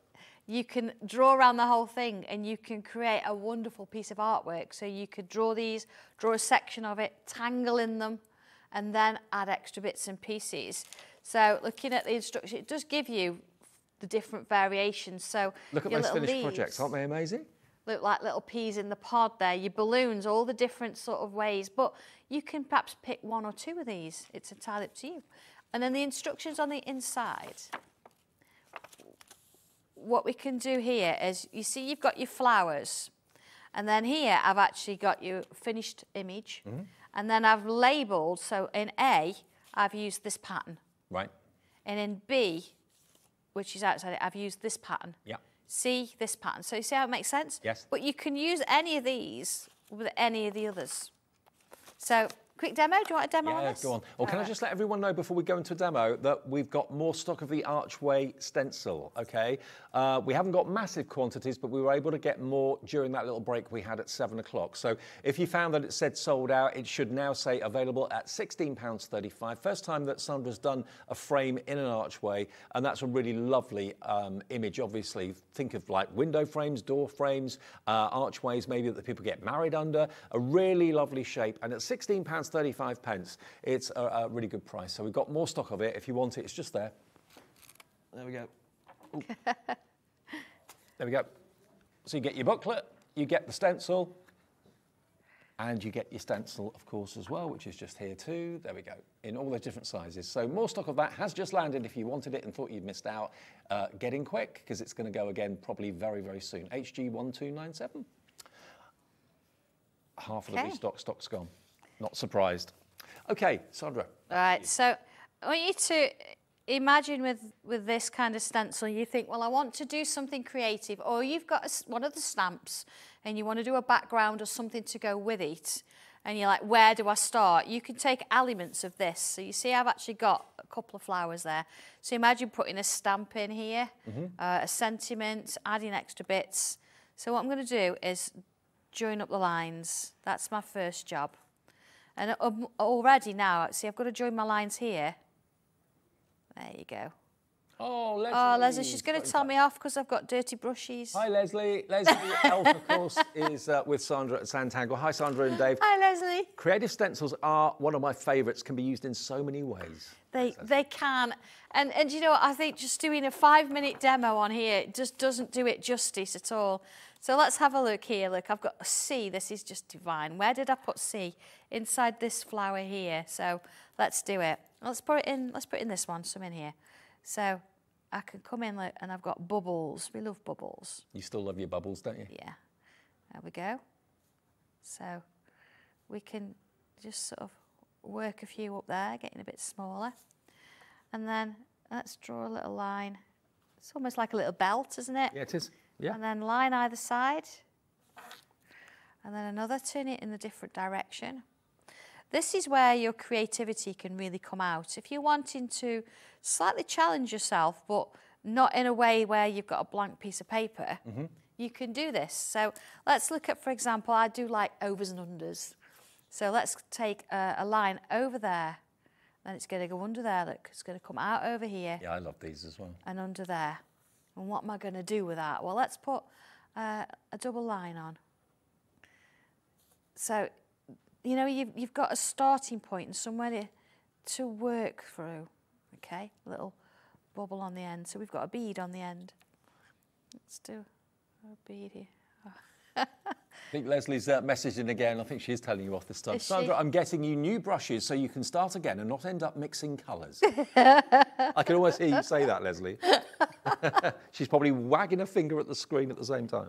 You can draw around the whole thing and you can create a wonderful piece of artwork. So you could draw these, draw a section of it, tangle in them, and then add extra bits and pieces. So looking at the instruction, it does give you the different variations. So Look at those little finished projects. Aren't they amazing? look like little peas in the pod there, your balloons, all the different sort of ways. But you can perhaps pick one or two of these. It's entirely up to you. And then the instructions on the inside. What we can do here is, you see you've got your flowers. And then here I've actually got your finished image. Mm-hmm. And then I've labelled, so in A, I've used this pattern. Right. And in B, which is outside it, I've used this pattern. Yeah. See this pattern. So you see how it makes sense? Yes. But you can use any of these with any of the others. So, quick demo. Do you want a demo on Yeah, this? go on. Or can I just let everyone know before we go into a demo that we've got more stock of the Archway stencil, okay? Uh, we haven't got massive quantities, but we were able to get more during that little break we had at seven o'clock. So if you found that it said sold out, it should now say available at £16.35. First time that Sandra's done a frame in an archway, and that's a really lovely um, image, obviously. Think of like window frames, door frames, uh, archways maybe that the people get married under. A really lovely shape, and at £16.35, pence, it's a, a really good price. So we've got more stock of it. If you want it, it's just there. There we go. There we go. So you get your booklet, you get the stencil, and you get your stencil, of course, as well, which is just here too. There we go, in all the different sizes. So more stock of that has just landed. If you wanted it and thought you'd missed out, uh, get in quick because it's going to go again probably very, very soon. HG1297. Half of the restock stock's gone. Not surprised. Okay, Sandra. All right. So, I want you to imagine with, with this kind of stencil, you think, well, I want to do something creative, or you've got a, one of the stamps and you want to do a background or something to go with it, and you're like, where do I start? You can take elements of this. So you see I've actually got a couple of flowers there. So imagine putting a stamp in here, mm -hmm. uh, a sentiment, adding extra bits. So what I'm going to do is join up the lines. That's my first job. And um, already now, see, I've got to join my lines here. There you go. Oh, Leslie. Oh, Leslie, she's going to tell me off because I've got dirty brushes. Hi, Leslie. Leslie Elf, of course, is uh, with Sandra at Sanntangle. Hi, Sandra and Dave. Hi, Leslie. Creative stencils are one of my favourites, can be used in so many ways. They, they can. And, and you know, I think just doing a five-minute demo on here just doesn't do it justice at all. So let's have a look here. Look, I've got a C. This is just divine. Where did I put C? Inside this flower here. So let's do it. Let's put it in. Let's put in this one. Some in here. So I can come in look, and I've got bubbles. We love bubbles. You still love your bubbles, don't you? Yeah. There we go. So we can just sort of work a few up there, getting a bit smaller. And then let's draw a little line. It's almost like a little belt, isn't it? Yeah, it is. Yeah. And then line either side. And then another, turn it in a different direction. This is where your creativity can really come out. If you're wanting to slightly challenge yourself, but not in a way where you've got a blank piece of paper, mm -hmm. you can do this. So let's look at, for example, I do like overs and unders. So let's take a, a line over there. Then it's going to go under there. Look, it's going to come out over here. Yeah, I love these as well. And under there. And what am I going to do with that? Well, let's put uh, a double line on. So, you know, you've, you've got a starting point and somewhere to, to work through, okay? A little bubble on the end. So we've got a bead on the end. Let's do a bead here. I think Leslie's uh, messaging again. I think she's telling you off this time. Is Sandra, she? I'm getting you new brushes so you can start again and not end up mixing colours. I can almost hear you say that, Leslie. she's probably wagging a finger at the screen at the same time.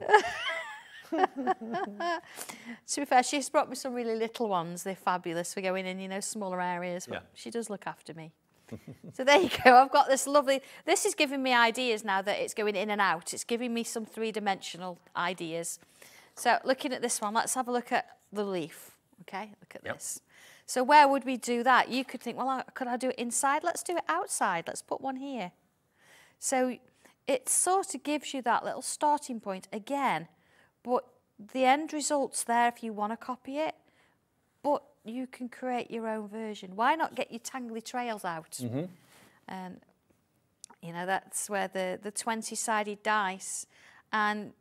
to be fair, she's brought me some really little ones. They're fabulous for going in, you know, smaller areas. But yeah. she does look after me. so there you go. I've got this lovely... This is giving me ideas now that it's going in and out. It's giving me some three-dimensional ideas. So looking at this one, let's have a look at the leaf. Okay, look at yep. this. So where would we do that? You could think, well, could I do it inside? Let's do it outside. Let's put one here. So it sort of gives you that little starting point again, but the end result's there if you want to copy it, but you can create your own version. Why not get your tangly trails out? Mm -hmm. And, you know, that's where the, the 20-sided dice and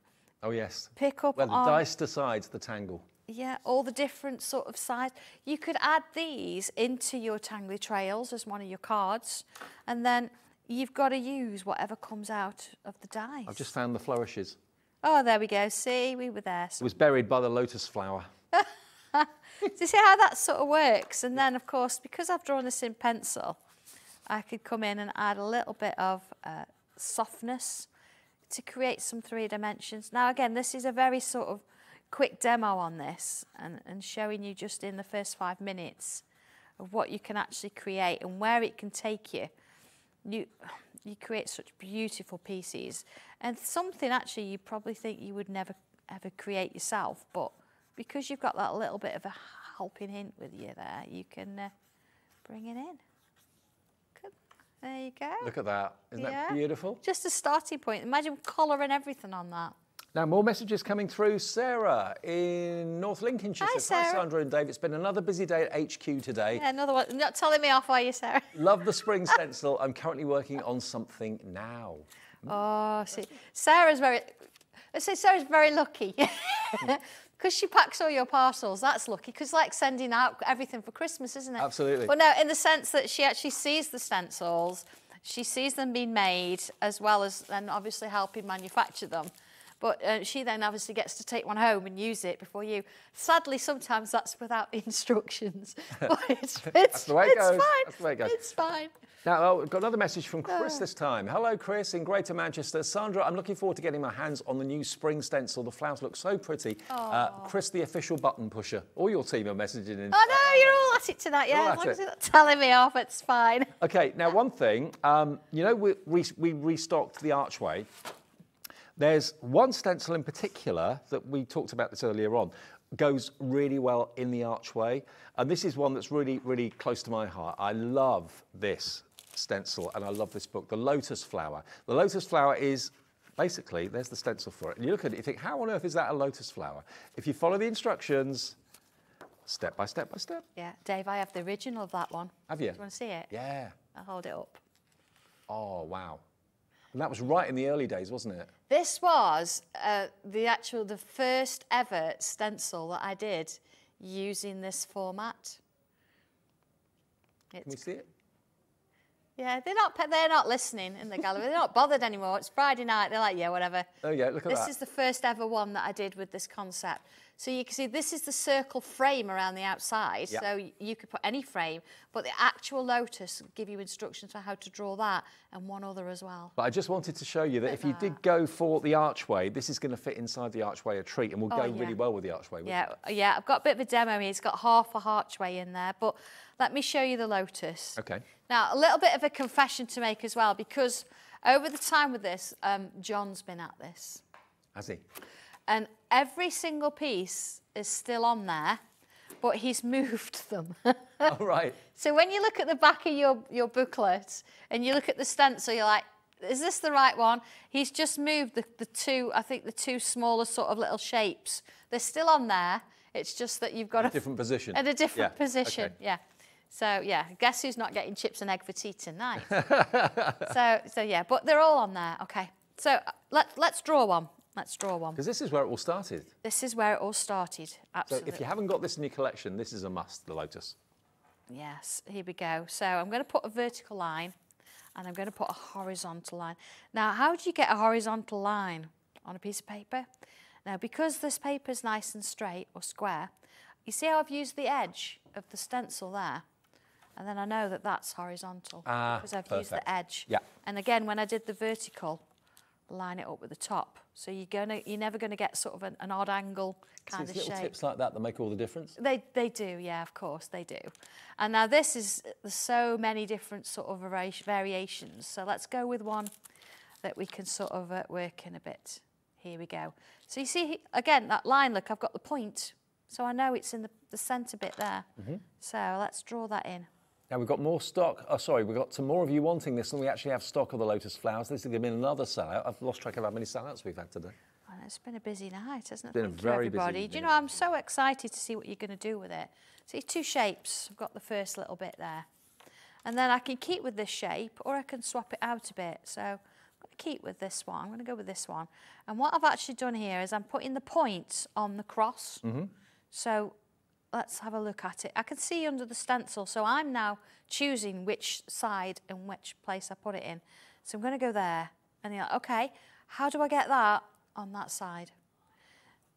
Oh, yes. Pick up Well, the on, dice decides the tangle. Yeah, all the different sort of size. You could add these into your tangly trails as one of your cards, and then you've got to use whatever comes out of the dice. I've just found the flourishes. Oh, there we go. See, we were there. It was buried by the lotus flower. Do you see how that sort of works? And then, of course, because I've drawn this in pencil, I could come in and add a little bit of uh, softness to create some three dimensions. Now, again, this is a very sort of quick demo on this and, and showing you just in the first five minutes of what you can actually create and where it can take you. You, you create such beautiful pieces and something actually you probably think you would never ever create yourself, but because you've got that little bit of a helping hint with you there, you can uh, bring it in. There you go. Look at that. Isn't yeah. that beautiful? Just a starting point. Imagine colour and everything on that. Now, more messages coming through. Sarah in North Lincolnshire Hi, says, Sarah. Hi, Sandra and Dave. It's been another busy day at HQ today. Yeah, another one. Not telling me off, are you, Sarah? Love the spring stencil. I'm currently working on something now. Oh, see. Sarah's very... Let's say Sarah's very lucky. because she packs all your parcels, that's lucky. Because like sending out everything for Christmas, isn't it? Absolutely. Well, no, in the sense that she actually sees the stencils, she sees them being made, as well as then obviously helping manufacture them. But uh, she then obviously gets to take one home and use it before you. Sadly, sometimes that's without instructions. but it's, it's, that's the way it it's goes. fine. That's the way it goes. It's fine. Now, oh, we've got another message from Chris this time. Hello, Chris, in Greater Manchester. Sandra, I'm looking forward to getting my hands on the new spring stencil. The flowers look so pretty. Uh, Chris, the official button pusher. All your team are messaging in. Oh no, you're all at it tonight, yeah. As long as you're not telling me off, it's fine. Okay, now one thing, um, you know, we, we, we restocked the archway. There's one stencil in particular that we talked about this earlier on, goes really well in the archway. And this is one that's really, really close to my heart. I love this stencil and I love this book, The Lotus Flower. The Lotus Flower is basically, there's the stencil for it. And you look at it, you think, how on earth is that a lotus flower? If you follow the instructions, step by step by step. Yeah, Dave, I have the original of that one. Have you? Do you want to see it? Yeah. I'll hold it up. Oh, wow. And that was right in the early days, wasn't it? This was uh, the actual, the first ever stencil that I did using this format. Can we see it? Yeah, they're not they're not listening in the gallery. They're not bothered anymore. It's Friday night. They're like, yeah, whatever. Oh, yeah, look at this this is the first ever one that I did with this concept. So you can see this is the circle frame around the outside. Yeah. So you could put any frame, but the actual lotus give you instructions for how to draw that and one other as well. But I just wanted to show you that if you that. did go for the archway, this is going to fit inside the archway a treat and will Oh, go yeah. really well with the archway. Yeah, it? yeah. I've got a bit of a demo here. It's got half a archway in there, but let me show you the lotus. Okay. Now, a little bit of a confession to make as well, because over the time with this, um, John's been at this. Has he? And every single piece is still on there, but he's moved them. oh, right. so when you look at the back of your, your booklet and you look at the stencil, you're like, is this the right one? He's just moved the, the two, I think the two smaller sort of little shapes. They're still on there. It's just that you've got A different position. At a different Yeah, position, okay. yeah. So yeah, guess who's not getting chips and egg for tea tonight? so so yeah, but they're all on there. Okay. So let let's draw one. Let's draw one. Because this is where it all started. This is where it all started. So Absolutely. if you haven't got this in your collection, this is a must, the Lotus. Yes, here we go. So I'm going to put a vertical line and I'm going to put a horizontal line. Now, how do you get a horizontal line on a piece of paper? Now, because this paper is nice and straight or square, you see how I've used the edge of the stencil there? And then I know that that's horizontal Ah, because I've used the edge. Yeah. And again, when I did the vertical, line it up with the top. So you're gonna, you're never going to get sort of an, an odd angle So kind it's of little shape. tips like that that make all the difference. They they do, yeah, of course they do. And now this is there's so many different sort of variations. So let's go with one that we can sort of uh, work in a bit. Here we go. So you see again that line. Look, I've got the point, so I know it's in the, the centre bit there. Mm-hmm. So let's draw that in. Now we've got more stock. Oh, sorry, we've got some more of you wanting this than we actually have stock of the Lotus flowers. This is going to be another sellout. I've lost track of how many sellouts we've had today. And it's been a busy night, hasn't it? Been a Thank you, very busy everybody. Do you know. I'm so excited to see what you're going to do with it. See, two shapes. I've got the first little bit there. And then I can keep with this shape or I can swap it out a bit. So I'm going to keep with this one. I'm going to go with this one. And what I've actually done here is I'm putting the points on the cross. Mm-hmm. So let's have a look at it. I can see under the stencil. So I'm now choosing which side and which place I put it in. So I'm going to go there. And you're like, okay, how do I get that on that side?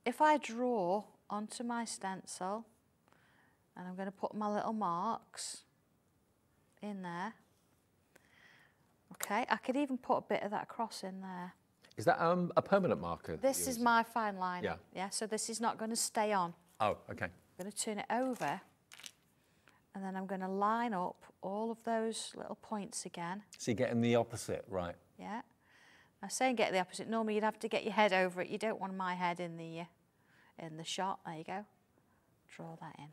If I draw onto my stencil, and I'm going to put my little marks in there. Okay, I could even put a bit of that cross in there. Is that um, a permanent marker? This is using? my fine line. Yeah. Yeah, so this is not going to stay on. Oh, okay. I'm going to turn it over, and then I'm going to line up all of those little points again. So you're getting the opposite, right? Yeah. Now, saying get the opposite, normally you'd have to get your head over it. You don't want my head in the, uh, in the shot. There you go. Draw that in.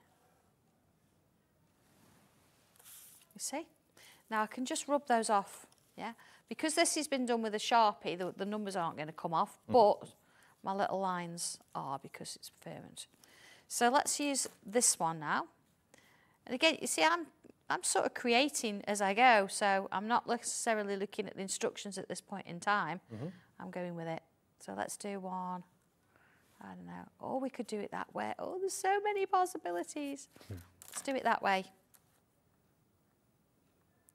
You see? Now I can just rub those off, yeah? Because this has been done with a Sharpie, the, the numbers aren't going to come off, but my little lines are because it's firmed. So let's use this one now. And again, you see, I'm, I'm sort of creating as I go, so I'm not necessarily looking at the instructions at this point in time. Mm-hmm. I'm going with it. So let's do one. I don't know. Or we could do it that way. Oh, there's so many possibilities. Hmm. Let's do it that way.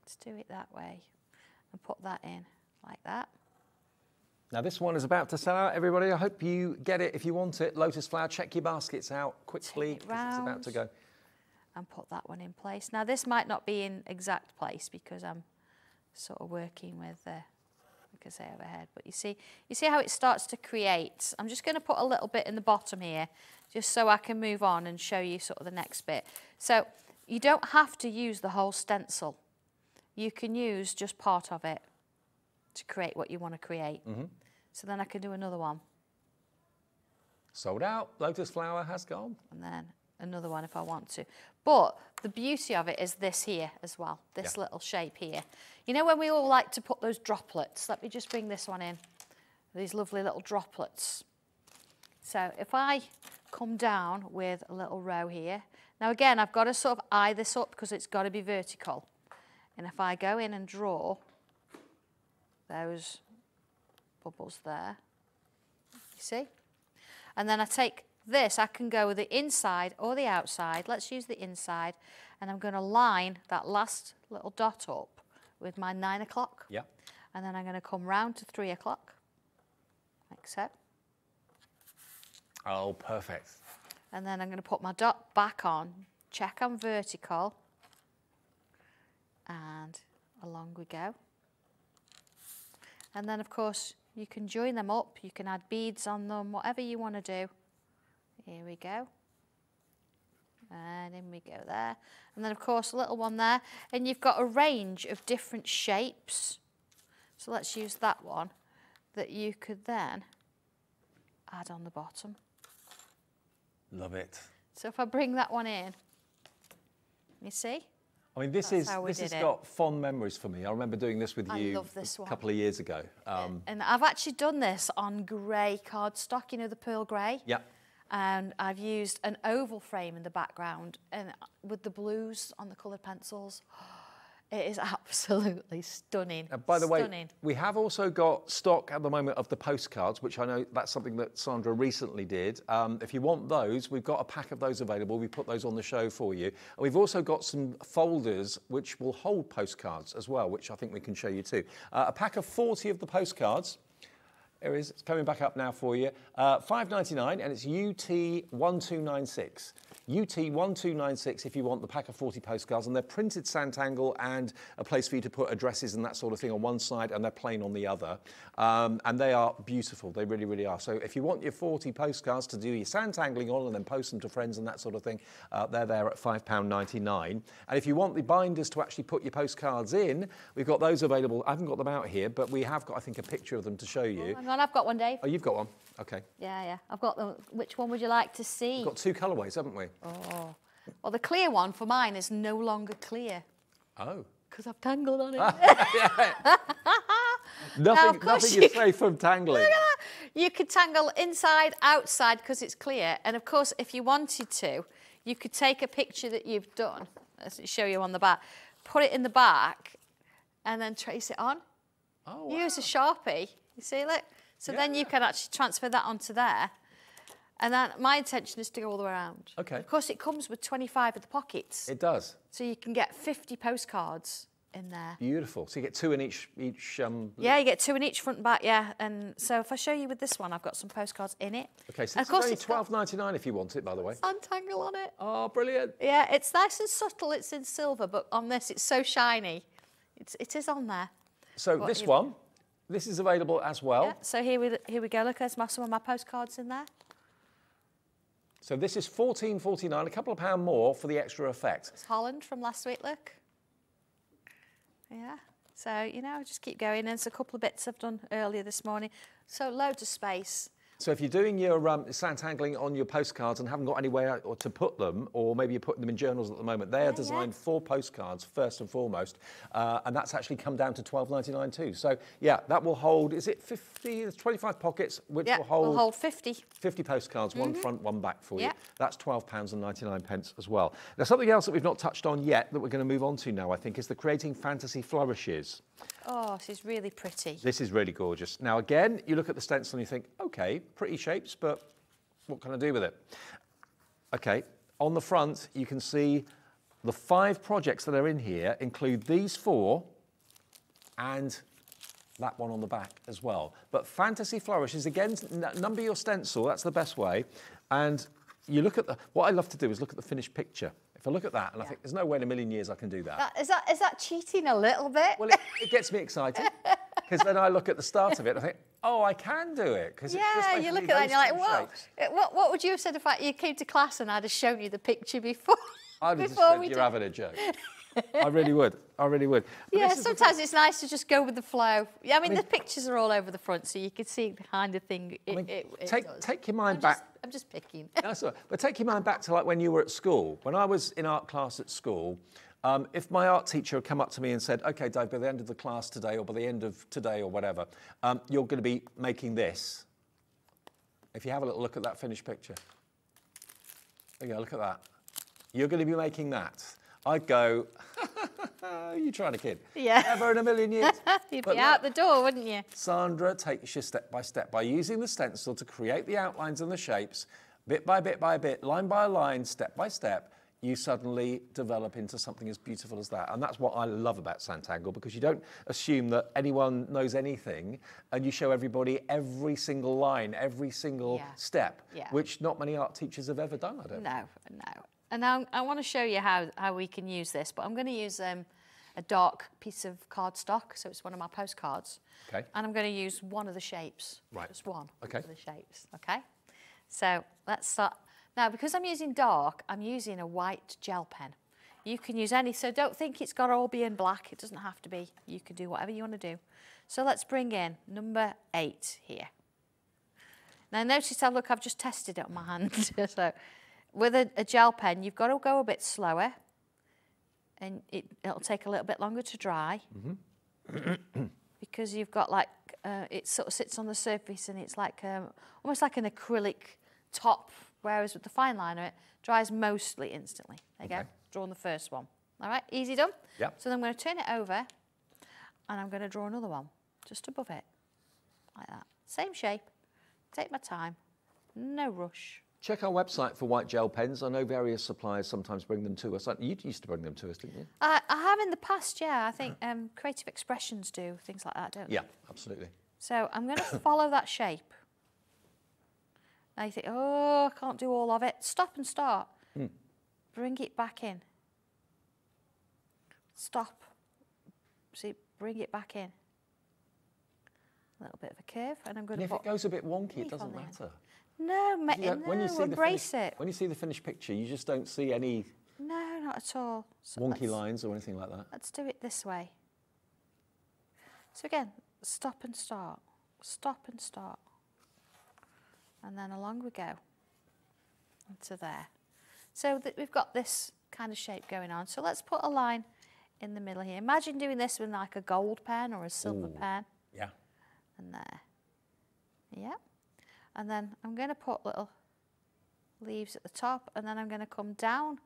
Let's do it that way. And put that in like that. Now this one is about to sell out, everybody. I hope you get it if you want it. Lotus flower, check your baskets out quickly it 'cause it's about to go. and put that one in place. Now this might not be in exact place because I'm sort of working with the, like I say, overhead. But you see, you see how it starts to create. I'm just going to put a little bit in the bottom here, just so I can move on and show you sort of the next bit. So you don't have to use the whole stencil. You can use just part of it to create what you want to create. Mm-hmm. So then I can do another one. Sold out. Lotus flower has gone. and then another one if I want to. But the beauty of it is this here as well, this Yeah. little shape here. You know when we all like to put those droplets? Let me just bring this one in. These lovely little droplets. So if I come down with a little row here, now again, I've got to sort of eye this up because it's got to be vertical. And if I go in and draw those bubbles there, you see? And then I take this, I can go with the inside or the outside. Let's use the inside. And I'm going to line that last little dot up with my nine o'clock. Yeah. And then I'm going to come round to three o'clock, like so. Oh, perfect. And then I'm going to put my dot back on, check on vertical, and along we go. And then, of course, you can join them up, you can add beads on them, whatever you want to do. Here we go. And in we go there. And then, of course, a little one there. And you've got a range of different shapes. So let's use that one that you could then add on the bottom. Love it. So if I bring that one in, you see? I mean, this That's is this has it. got fond memories for me. I remember doing this with I you this a couple of years ago. Um, And I've actually done this on grey cardstock, you know, the pearl grey. yeah. And I've used an oval frame in the background and with the blues on the coloured pencils. It is absolutely stunning. Uh, by the stunning. way, we have also got stock at the moment of the postcards, which I know that's something that Sandra recently did. Um, if you want those, we've got a pack of those available. We put those on the show for you. And we've also got some folders which will hold postcards as well, which I think we can show you too. Uh, a pack of 40 of the postcards. There is. It's coming back up now for you. Uh, Five ninety nine, and it's UT one two nine six. UT one two nine six. If you want the pack of forty postcards, and they're printed Sanntangle and a place for you to put addresses and that sort of thing on one side, and they're plain on the other. Um, and they are beautiful. They really, really are. So if you want your forty postcards to do your Sanntangling on and then post them to friends and that sort of thing, uh, they're there at five pound ninety nine. And if you want the binders to actually put your postcards in, we've got those available. I haven't got them out here, but we have got, I think, a picture of them to show you. Hang on, I've got one, Dave. Oh, you've got one. Okay. Yeah, yeah. I've got the. Which one would you like to see? We've got two colourways, haven't we? Oh. Well, the clear one for mine is no longer clear Oh. because I've tangled on it. Ah, nothing, of course nothing you is safe from tangling. You could tangle inside, outside because it's clear. And of course, if you wanted to, you could take a picture that you've done, let's show you on the back, put it in the back, and then trace it on. Oh, Use a Sharpie, you see, look. So then you can actually transfer that onto there. And then my intention is to go all the way around. Okay. Of course, it comes with 25 of the pockets. It does. so you can get 50 postcards in there. Beautiful. So you get two in each each. Um, Yeah, you get two in each front and back, yeah. And so if I show you with this one, I've got some postcards in it. Okay, so And this only twelve ninety nine if you want it, by the way. Untangle on it. Oh, brilliant. Yeah, it's nice and subtle. It's in silver, but on this, it's so shiny. It's, it is on there. So What this one, this is available as well. Yeah, so here we, here we go. Look, there's my, some of my postcards in there. So this is fourteen forty nine, a couple of pound more for the extra effect. It's Holland from last week, look. Yeah. So, you know, just keep going. There's a couple of bits I've done earlier this morning. So loads of space. So if you're doing your um, Sanntangling on your postcards and haven't got anywhere to put them, or maybe you're putting them in journals at the moment, they are designed for postcards first and foremost, uh, and that's actually come down to 12.99 too. So yeah, that will hold. Is it 50? There's 25 pockets, which Yeah, will hold, we'll hold 50. 50 postcards, one front, one back for you. Yeah. That's 12 pounds and 99 pence as well. Now something else that we've not touched on yet that we're going to move on to now, I think, is the creating fantasy flourishes. Oh, this is really pretty. This is really gorgeous. Now, again, you look at the stencil and you think, okay, pretty shapes, but what can I do with it? Okay, on the front, you can see the five projects that are in here include these four and that one on the back as well. But Fantasy Flourishes, again, number your stencil, that's the best way. And you look at the, what I love to do is look at the finished picture. If I look at that and I think, there's no way in a million years I can do that. That, is, that, is that cheating a little bit? Well, it, it gets me excited because then I look at the start of it and I think, oh, I can do it. Because yeah, you look at that and you're like, what, what, what would you have said if I, you came to class and I'd have shown you the picture before? I'd have just said, you're having a joke. I really would. I really would. But yeah, sometimes it's nice to just go with the flow. Yeah, I mean, I mean, the pictures are all over the front, so you can see the kind of thing it, I mean, it, it take, does. take your mind I'm back. Just, I'm just picking. That's all right. But take your mind back to like when you were at school. When I was in art class at school, um, if my art teacher had come up to me and said, OK, Dave, by the end of the class today or by the end of today or whatever, um, you're going to be making this. If you have a little look at that finished picture. There you go, look at that. You're going to be making that. I'd go, you trying to kid? Yeah. Never in a million years. You'd but be out the door, wouldn't you? Sandra takes you step by step by using the stencil to create the outlines and the shapes, bit by bit by bit, line by line, step by step. You suddenly develop into something as beautiful as that. And that's what I love about Sanntangle because you don't assume that anyone knows anything and you show everybody every single line, every single yeah. step, yeah. which not many art teachers have ever done, I don't No, no. And now I want to show you how, how we can use this, but I'm going to use um, a dark piece of cardstock, so it's one of my postcards. Okay. And I'm going to use one of the shapes. Right. Just one okay. of the shapes, okay? So let's start. Now, because I'm using dark, I'm using a white gel pen. You can use any, so don't think it's got to all be in black. It doesn't have to be. You can do whatever you want to do. So let's bring in number eight here. Now notice how, look, I've just tested it on my hand. so with a, a, gel pen, you've got to go a bit slower and it, will take a little bit longer to dry mm -hmm. because you've got like, uh, it sort of sits on the surface and it's like um, almost like an acrylic top, whereas with the fine liner, it dries mostly instantly. There you okay. go, drawing the first one. All right, easy done? Yeah. So then I'm going to turn it over and I'm going to draw another one just above it, like that. Same shape, take my time, no rush. Check our website for white gel pens. I know various suppliers sometimes bring them to us. You used to bring them to us, didn't you? I, I have in the past, yeah. I think um, Creative Expressions do things like that, don't yeah, they? Yeah, absolutely. So I'm going to follow that shape. Now you think, oh, I can't do all of it. Stop and start. Mm. Bring it back in. Stop. See, bring it back in. A little bit of a curve, and I'm going and to. if it goes a bit wonky, it doesn't matter. No, ma- no, when you see embrace the it. When you see the finished picture, you just don't see any no, not at all. So wonky lines or anything like that. Let's do it this way. So again, stop and start, stop and start, and then along we go into there. So that we've got this kind of shape going on. So let's put a line in the middle here. Imagine doing this with like a gold pen or a silver Ooh, pen. Yeah. And there. Yep. And then I'm going to put little leaves at the top and then I'm going to come down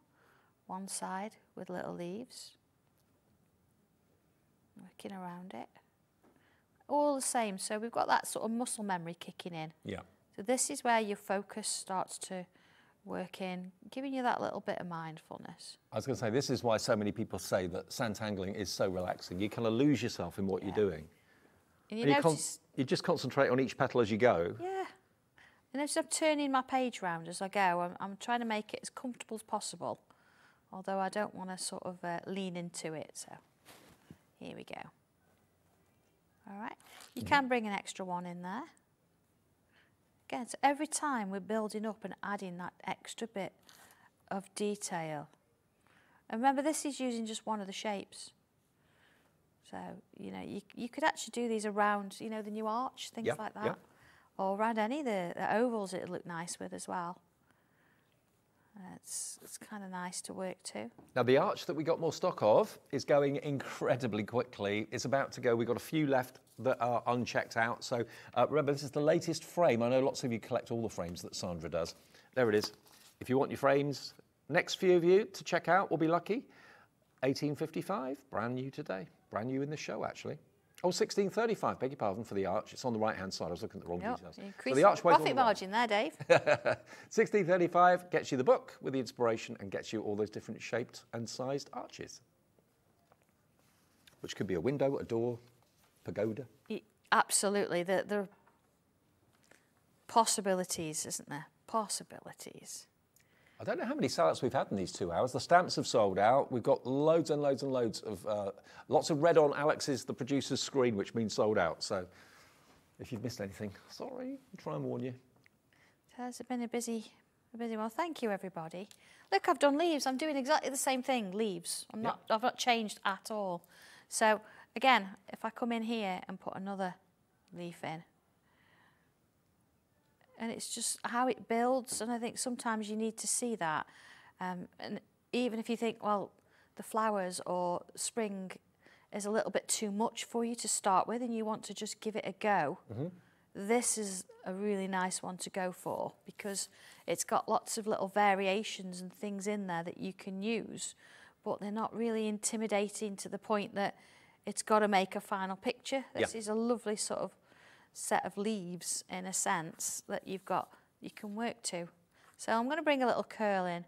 one side with little leaves. Working around it. All the same, so we've got that sort of muscle memory kicking in. Yeah. So this is where your focus starts to work in, giving you that little bit of mindfulness. I was going to say, this is why so many people say that Sanntangling is so relaxing. You kind of lose yourself in what yeah. you're doing. And you, and you, you just concentrate on each petal as you go. Yeah. And as I'm turning my page round as I go, I'm, I'm trying to make it as comfortable as possible, although I don't want to sort of uh, lean into it. So here we go. All right. You mm -hmm. can bring an extra one in there. Again, so every time we're building up and adding that extra bit of detail. And remember, this is using just one of the shapes. So, you know, you, you could actually do these around, you know, the new arch, things like that. Or around any of the, the ovals it'd look nice with as well. It's it's kind of nice to work too. Now the arch that we got more stock of is going incredibly quickly. It's about to go. We've got a few left that are unchecked out. So uh, remember, this is the latest frame. I know lots of you collect all the frames that Sandra does. There it is. If you want your frames, next few of you to check out will be lucky. 1855, brand new today. Brand new in the show, actually. Oh, 1635, beg your pardon, for the arch. It's on the right-hand side. I was looking at the wrong yep. details. so the arch profit margin there, Dave. 1635 gets you the book with the inspiration and gets you all those different shaped and sized arches, which could be a window, a door, pagoda. Absolutely. The, the possibilities, isn't there? Possibilities. I don't know how many sellouts we've had in these two hours. The stamps have sold out. We've got loads and loads and loads of, uh, lots of red on Alex's, the producer's screen, which means sold out. So if you've missed anything, sorry, I'll try and warn you. So it's been a busy, a busy one. Thank you, everybody. Look, I've done leaves. I'm doing exactly the same thing, leaves. I'm not, I've not changed at all. So again, if I come in here and put another leaf in, and it's just how it builds. And I think sometimes you need to see that. Um, and even if you think, well, the flowers or spring is a little bit too much for you to start with and you want to just give it a go, Mm-hmm. this is a really nice one to go for because it's got lots of little variations and things in there that you can use, but they're not really intimidating to the point that it's got to make a final picture. This Yeah. is a lovely sort of set of leaves in a sense that you've got you can work to. So I'm going to bring a little curl in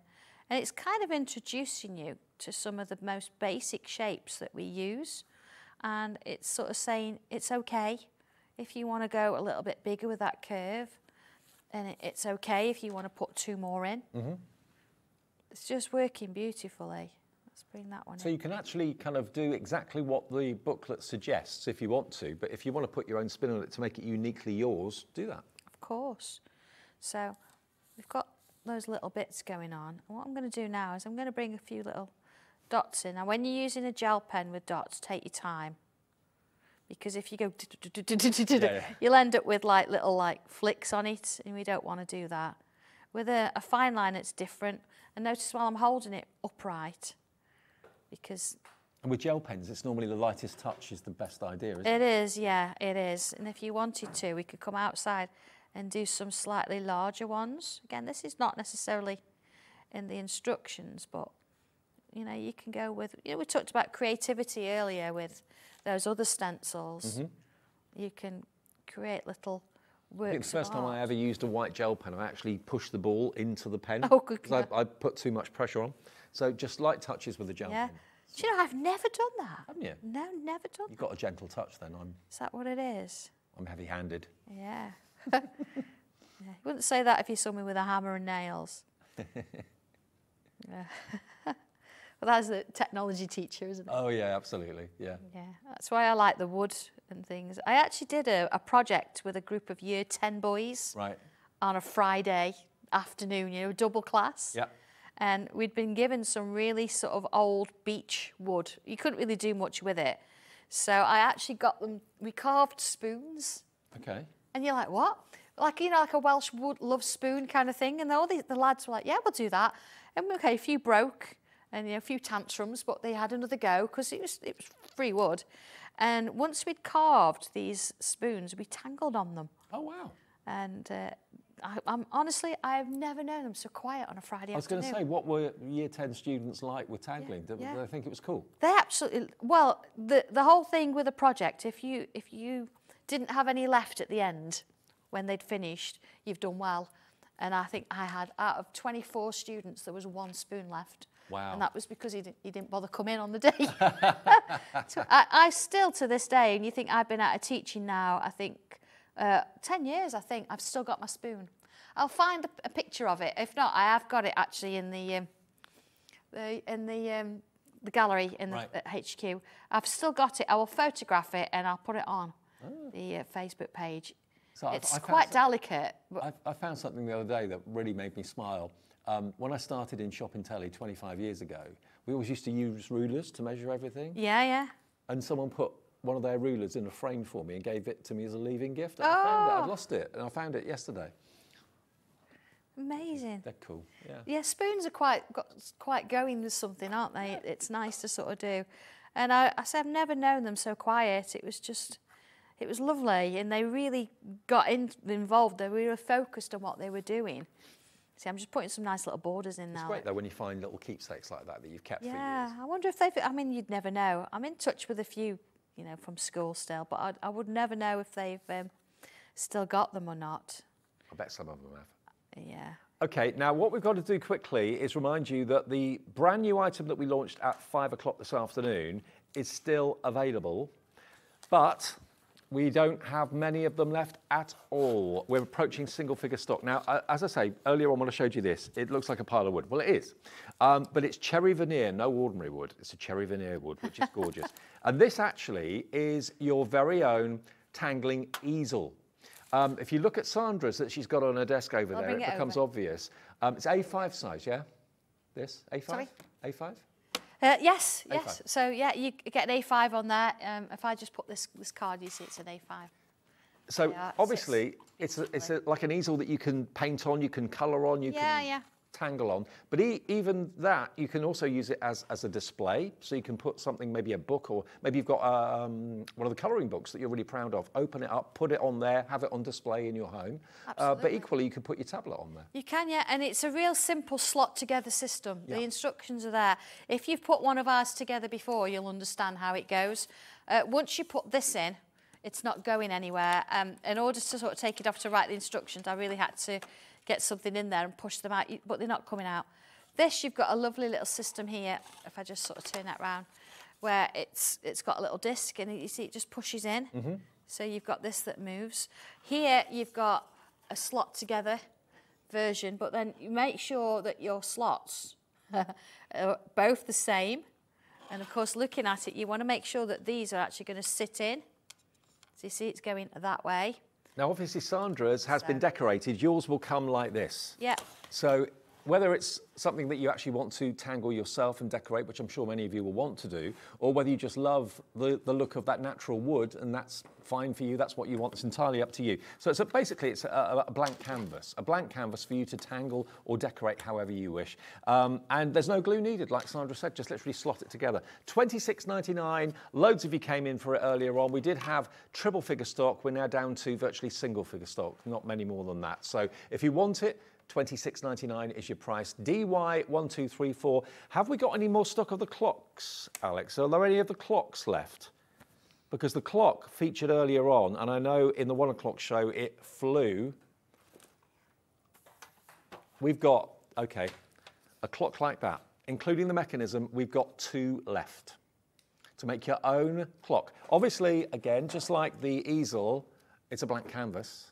and it's kind of introducing you to some of the most basic shapes that we use and it's sort of saying it's okay if you want to go a little bit bigger with that curve and it's okay if you want to put two more in. Mm-hmm. It's just working beautifully. Let's bring that one So in. you can actually kind of do exactly what the booklet suggests if you want to, but if you want to put your own spin on it to make it uniquely yours, do that. Of course. So we've got those little bits going on. And what I'm going to do now is I'm going to bring a few little dots in. Now, when you're using a gel pen with dots, take your time. Because if you go, you'll end up with like little like flicks on it, and we don't want to do that. With a, a fine line, it's different. And notice while I'm holding it upright, because And with gel pens, it's normally the lightest touch is the best idea, isn't it it? is, yeah, it is. And if you wanted to, we could come outside and do some slightly larger ones. Again, this is not necessarily in the instructions, but you know, you can go with. You know, we talked about creativity earlier with those other stencils. Mm-hmm. You can create little works. I think the first time I ever used a white gel pen, I actually pushed the ball into the pen. Oh, good I, I put too much pressure on. So just light touches with a gel Yeah. pen. Do you know, I've never done that. Haven't you? No, never done You've got a gentle touch then. I'm, Is that what it is? I'm heavy-handed. Yeah. yeah. You wouldn't say that if you saw me with a hammer and nails. yeah. well, that's the technology teacher, isn't it? Oh yeah, absolutely. Yeah. Yeah, that's why I like the wood and things. I actually did a, a project with a group of year 10 boys Right. on a Friday afternoon, you know, double class. Yeah. And we'd been given some really sort of old beech wood. You couldn't really do much with it. So I actually got them, we carved spoons. Okay. And you're like, what? Like, you know, like a Welsh wood love spoon kind of thing. And all the, the lads were like, yeah, we'll do that. And okay, a few broke and you know, a few tantrums, but they had another go because it was, it was free wood. And once we'd carved these spoons, we tangled on them. Oh wow. And uh, I, I'm honestly, I've never known them so quiet on a Friday I was going to say, what were Year 10 students like with tangling? Did, yeah. they think it was cool? They absolutely well. The the whole thing with a project, if you if you didn't have any left at the end when they'd finished, you've done well. And I think I had out of 24 students, there was one spoon left. Wow. And that was because he didn't, he didn't bother come in on the day. so I, I still to this day, and you think I've been out of teaching now, I think uh, 10 years, I think I've still got my spoon. I'll find a, a picture of it. If not, I have got it actually in the um, the in the um, the gallery in the Right. HQ. I've still got it. I will photograph it and I'll put it on the uh, Facebook page. So it's I found quite some- delicate. But I, I found something the other day that really made me smile. Um, when I started in Shop and Telly 25 years ago, we always used to use rulers to measure everything. yeah, yeah. And someone put one of their rulers in a frame for me and gave it to me as a leaving gift. And I found it. Oh. I'd lost it, and I found it yesterday. Amazing. They're cool. Yeah. Yeah, spoons are quite got, quite going with something, aren't they? It's nice to sort of do. And I, I said I've never known them so quiet. It was just, it was lovely, and they really got in, involved. They were focused on what they were doing. See, I'm just putting some nice little borders in there. It's great though when you find little keepsakes like that that you've kept for Yeah. I wonder if they've. I mean, you'd never know. I'm in touch with a few, you know, from school still, but I, I would never know if they've um, still got them or not. I bet some of them have. Yeah. Okay, now what we've got to do quickly is remind you that the brand new item that we launched at five o'clock this afternoon is still available, but We don't have many of them left at all. We're approaching single figure stock. Now, uh, as I say, earlier on when I showed you this, it looks like a pile of wood. Well, it is. Um, but it's cherry veneer, no ordinary wood. It's a cherry veneer wood, which is gorgeous. and this actually is your very own tangling easel. Um, if you look at Sandra's that she's got on her desk over I'll there, it it becomes over. obvious. Um, it's A5 size, yeah? This? A5? Sorry? A5? Uh, yes, A5. yes. So yeah, you get an A5 on there. Um, if I just put this this card, you see it's an A5. So obviously, it's, a, it's a, like an easel that you can paint on, you can colour on, you Yeah, can yeah. Tangle on. But e- even that, you can also use it as, as a display. So you can put something, maybe a book, or maybe you've got um, one of the colouring books that you're really proud of. Open it up, put it on there, have it on display in your home. Uh, but equally, you can put your tablet on there. You can, yeah, and it's a real simple slot together system. Yeah. The instructions are there. If you've put one of ours together before, you'll understand how it goes. Uh, once you put this in, it's not going anywhere. Um, in order to sort of take it off to write the instructions, I really had to get something in there and push them out, but they're not coming out. This, you've got a lovely little system here, if I just sort of turn that round, where it's it's got a little disc and you see it just pushes in. Mm-hmm. So you've got this that moves. Here you've got a slot together version, but then you make sure that your slots are both the same. And of course, looking at it, you want to make sure that these are actually going to sit in. So you see it's going that way. Now, obviously, Sandra's has been decorated. Yours will come like this. Yeah. So whether it's something that you actually want to tangle yourself and decorate, which I'm sure many of you will want to do, or whether you just love the, the look of that natural wood and that's fine for you, that's what you want, it's entirely up to you. So it's a, basically it's a, a blank canvas, a blank canvas for you to tangle or decorate however you wish. Um, and there's no glue needed, like Sandra said, just literally slot it together. 26.99, loads of you came in for it earlier on. We did have triple figure stock, we're now down to virtually single figure stock, not many more than that. So if you want it, 26.99 is your price. DY1234. Have we got any more stock of the clocks, Alex? Are there any of the clocks left? Because the clock featured earlier on, and I know in the one o'clock show it flew. We've got, okay, a clock like that, including the mechanism, we've got two left to make your own clock. Obviously, again, just like the easel, it's a blank canvas,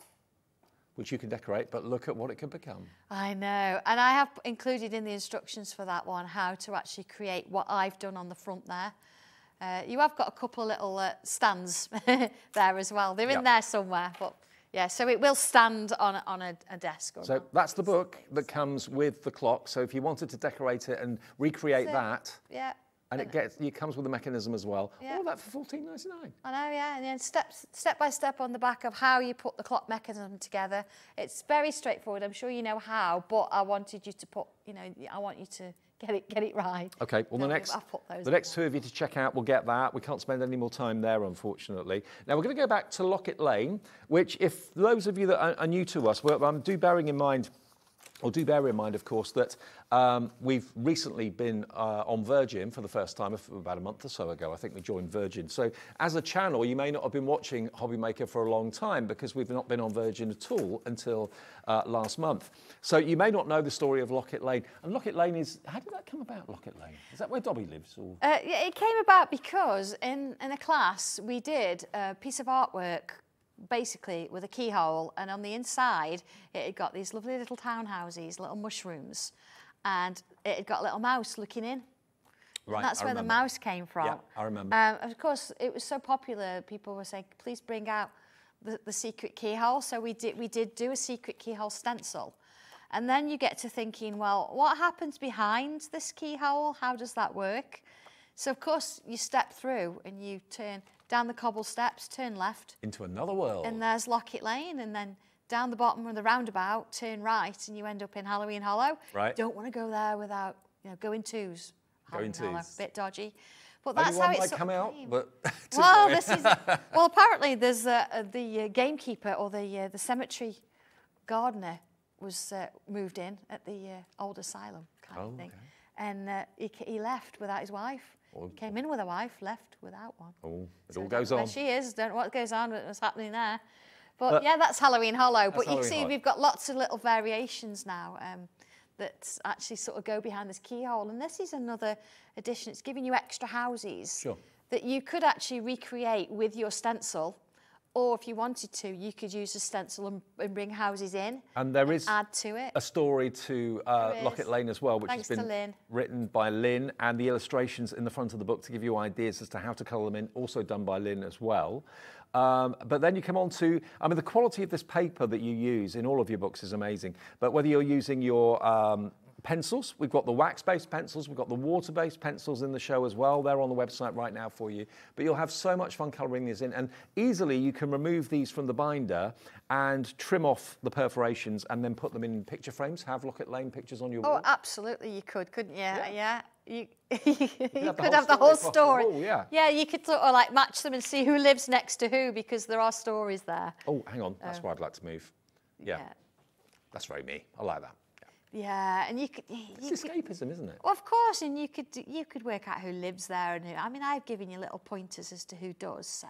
which you can decorate, but look at what it can become. I know. And I have included in the instructions for that one how to actually create what I've done on the front there. Uh, you have got a couple little uh, stands there as well. They're Yeah. in there somewhere, but yeah, so it will stand on on a, a desk. Or So on- that's the book that comes with the clock. So if you wanted to decorate it and recreate that, yeah. And it gets it comes with a mechanism as well. Yeah. All that for fourteen ninety nine. I know, yeah, and then step, step by step on the back of how you put the clock mechanism together. It's very straightforward. I'm sure you know how, but I wanted you to put, you know, I want you to get it, get it right. Okay, well, the next, I've put those the next two of you to check out, we'll get that. We can't spend any more time there, unfortunately. Now, we're going to go back to Locket Lane, which, if those of you that are, are new to us, well, um, do bearing in mind, or do bear in mind, of course, that um, we've recently been uh, on Virgin for the first time, about a month or so ago. I think we joined Virgin. So, as a channel, you may not have been watching HobbyMaker for a long time because we've not been on Virgin at all until uh, last month. So, you may not know the story of Locket Lane. And Locket Lane is, how did that come about, Locket Lane? Is that where Dobby lives? Uh, yeah, it came about because in, in a class we did a piece of artwork basically with a keyhole and on the inside it had got these lovely little townhouses, little mushrooms and it had got a little mouse looking in. Right, And that's I where the mouse came from. Yeah, I remember. Um, of course, it was so popular, people were saying, please bring out the, the secret keyhole. So we did, we did do a secret keyhole stencil. And then you get to thinking, well, what happens behind this keyhole? How does that work? So, of course, you step through and you turn down the cobble steps, turn left, Into another world. and there's Locket Lane, and then down the bottom of the roundabout, turn right, and you end up in Halloween Hollow. Right. Don't want to go there without, you know, going twos. Go in Halloween Hollow, twos. Bit dodgy. But that's how it's come out, but well, this is well. Apparently, there's uh, uh, the uh, gamekeeper or the uh, the cemetery gardener was uh, moved in at the uh, old asylum kind Oh, of thing, okay. and uh, he, he left without his wife. He came in with a wife, left without one. Oh, it So all goes on. She is, don't know what goes on, what's happening there. But But- yeah, that's Halloween Hollow. But you Halloween can see Hollow. we've got lots of little variations now um, that actually sort of go behind this keyhole. And this is another addition. It's giving you extra houses Sure. that you could actually recreate with your stencil Or if you wanted to, you could use a stencil and, and bring houses in. And there is add to it. a story to uh. Lane as well, which Thanks has been written by Lynn, and the illustrations in the front of the book to give you ideas as to how to colour them in, also done by Lynn as well. Um, but then you come on to, I mean, the quality of this paper that you use in all of your books is amazing. But whether you're using your um, pencils, we've got the wax-based pencils, we've got the water-based pencils in the show as well. They're on the website right now for you. But you'll have so much fun colouring these in, and easily you can remove these from the binder and trim off the perforations and then put them in picture frames. Have Locket Lane pictures on your Oh, wall. absolutely, you could, couldn't you? Yeah. You, you have the could whole have the whole across the story. wall, yeah. Yeah, you could sort of like match them and see who lives next to who because there are stories there. Oh, hang on, that's oh. where I'd like to move. Yeah, Yeah. that's very me. I like that. Yeah, and you could. You It's could escapism, isn't it? Well, of course, and you could you could work out who lives there and who. I mean, I've given you little pointers as to who does. So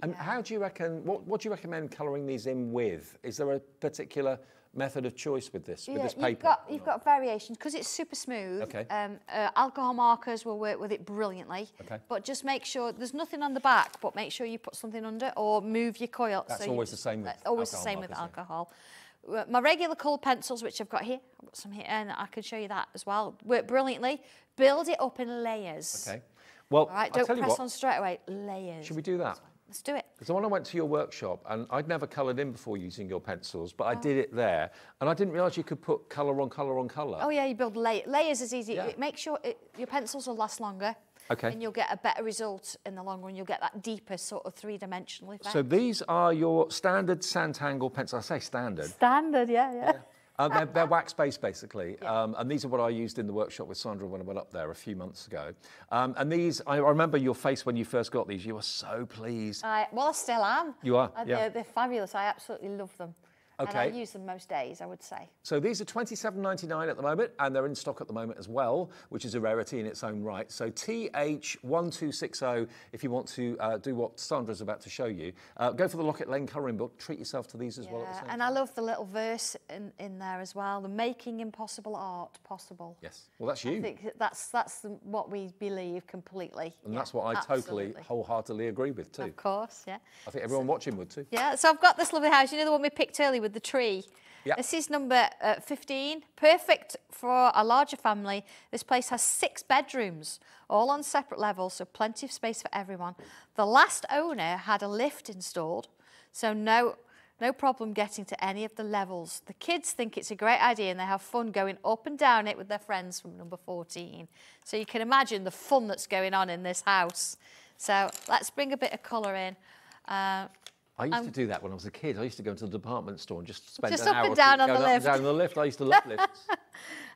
And how do you reckon? What, what do you recommend colouring these in with? Is there a particular method of choice with this with this you've paper? got you've got variations because it's super smooth. Okay. Um, uh, alcohol markers will work with it brilliantly. Okay. But just make sure there's nothing on the back, but make sure you put something under or move your coil. That's you always the same with always the alcohol same with markers, yeah. alcohol. Uh, My regular colour pencils, which I've got here, I've got some here, and I can show you that as well. Work brilliantly. Build it up in layers. Okay. Well, All right, don't press what. on straight away. Layers. Should we do that? Let's do it. Because when I went to your workshop, and I'd never coloured in before using your pencils, but I oh. did it there, and I didn't realise you could put colour on colour on colour. Oh yeah, you build lay- layers is easy. Yeah. Make sure it, your pencils will last longer. Okay. And you'll get a better result in the long run. You'll get that deeper sort of three-dimensional effect. So these are your standard Sanntangle pencils. I say standard. standard, yeah, yeah. Uh, they're, they're wax-based, basically. Um, and these are what I used in the workshop with Sandra when I went up there a few months ago. Um, and these, I remember your face when you first got these. You were so pleased. I, well, I still am. You are, Uh, yeah. They're, they're fabulous. I absolutely love them. And I Okay. use them most days, I would say. So these are $27.99 at the moment, and they're in stock at the moment as well, which is a rarity in its own right. So TH1260, oh, if you want to uh, do what Sandra's about to show you, uh, go for the Locket Lane colouring book. Treat yourself to these as well at the Yeah, same and I love the little verse in, in there as well. The making impossible art possible. Yes. Well, that's you. I think that's that's the, what we believe completely. And Yeah, that's what I totally, wholeheartedly agree with too. Of course, yeah. I think everyone watching would too. Yeah, so I've got this lovely house. You know the one we picked early with the tree? Yeah. This is number uh, 15. Perfect for a larger family. This place has six bedrooms, all on separate levels, so plenty of space for everyone. The last owner had a lift installed, so no, no problem getting to any of the levels. The kids think it's a great idea and they have fun going up and down it with their friends from number 14. So you can imagine the fun that's going on in this house. So let's bring a bit of colour in. Uh, I used Um, to do that when I was a kid. I used to go into the department store and just spend Just an up hour and down on the going up and lift. down the lift. I used to love lifts.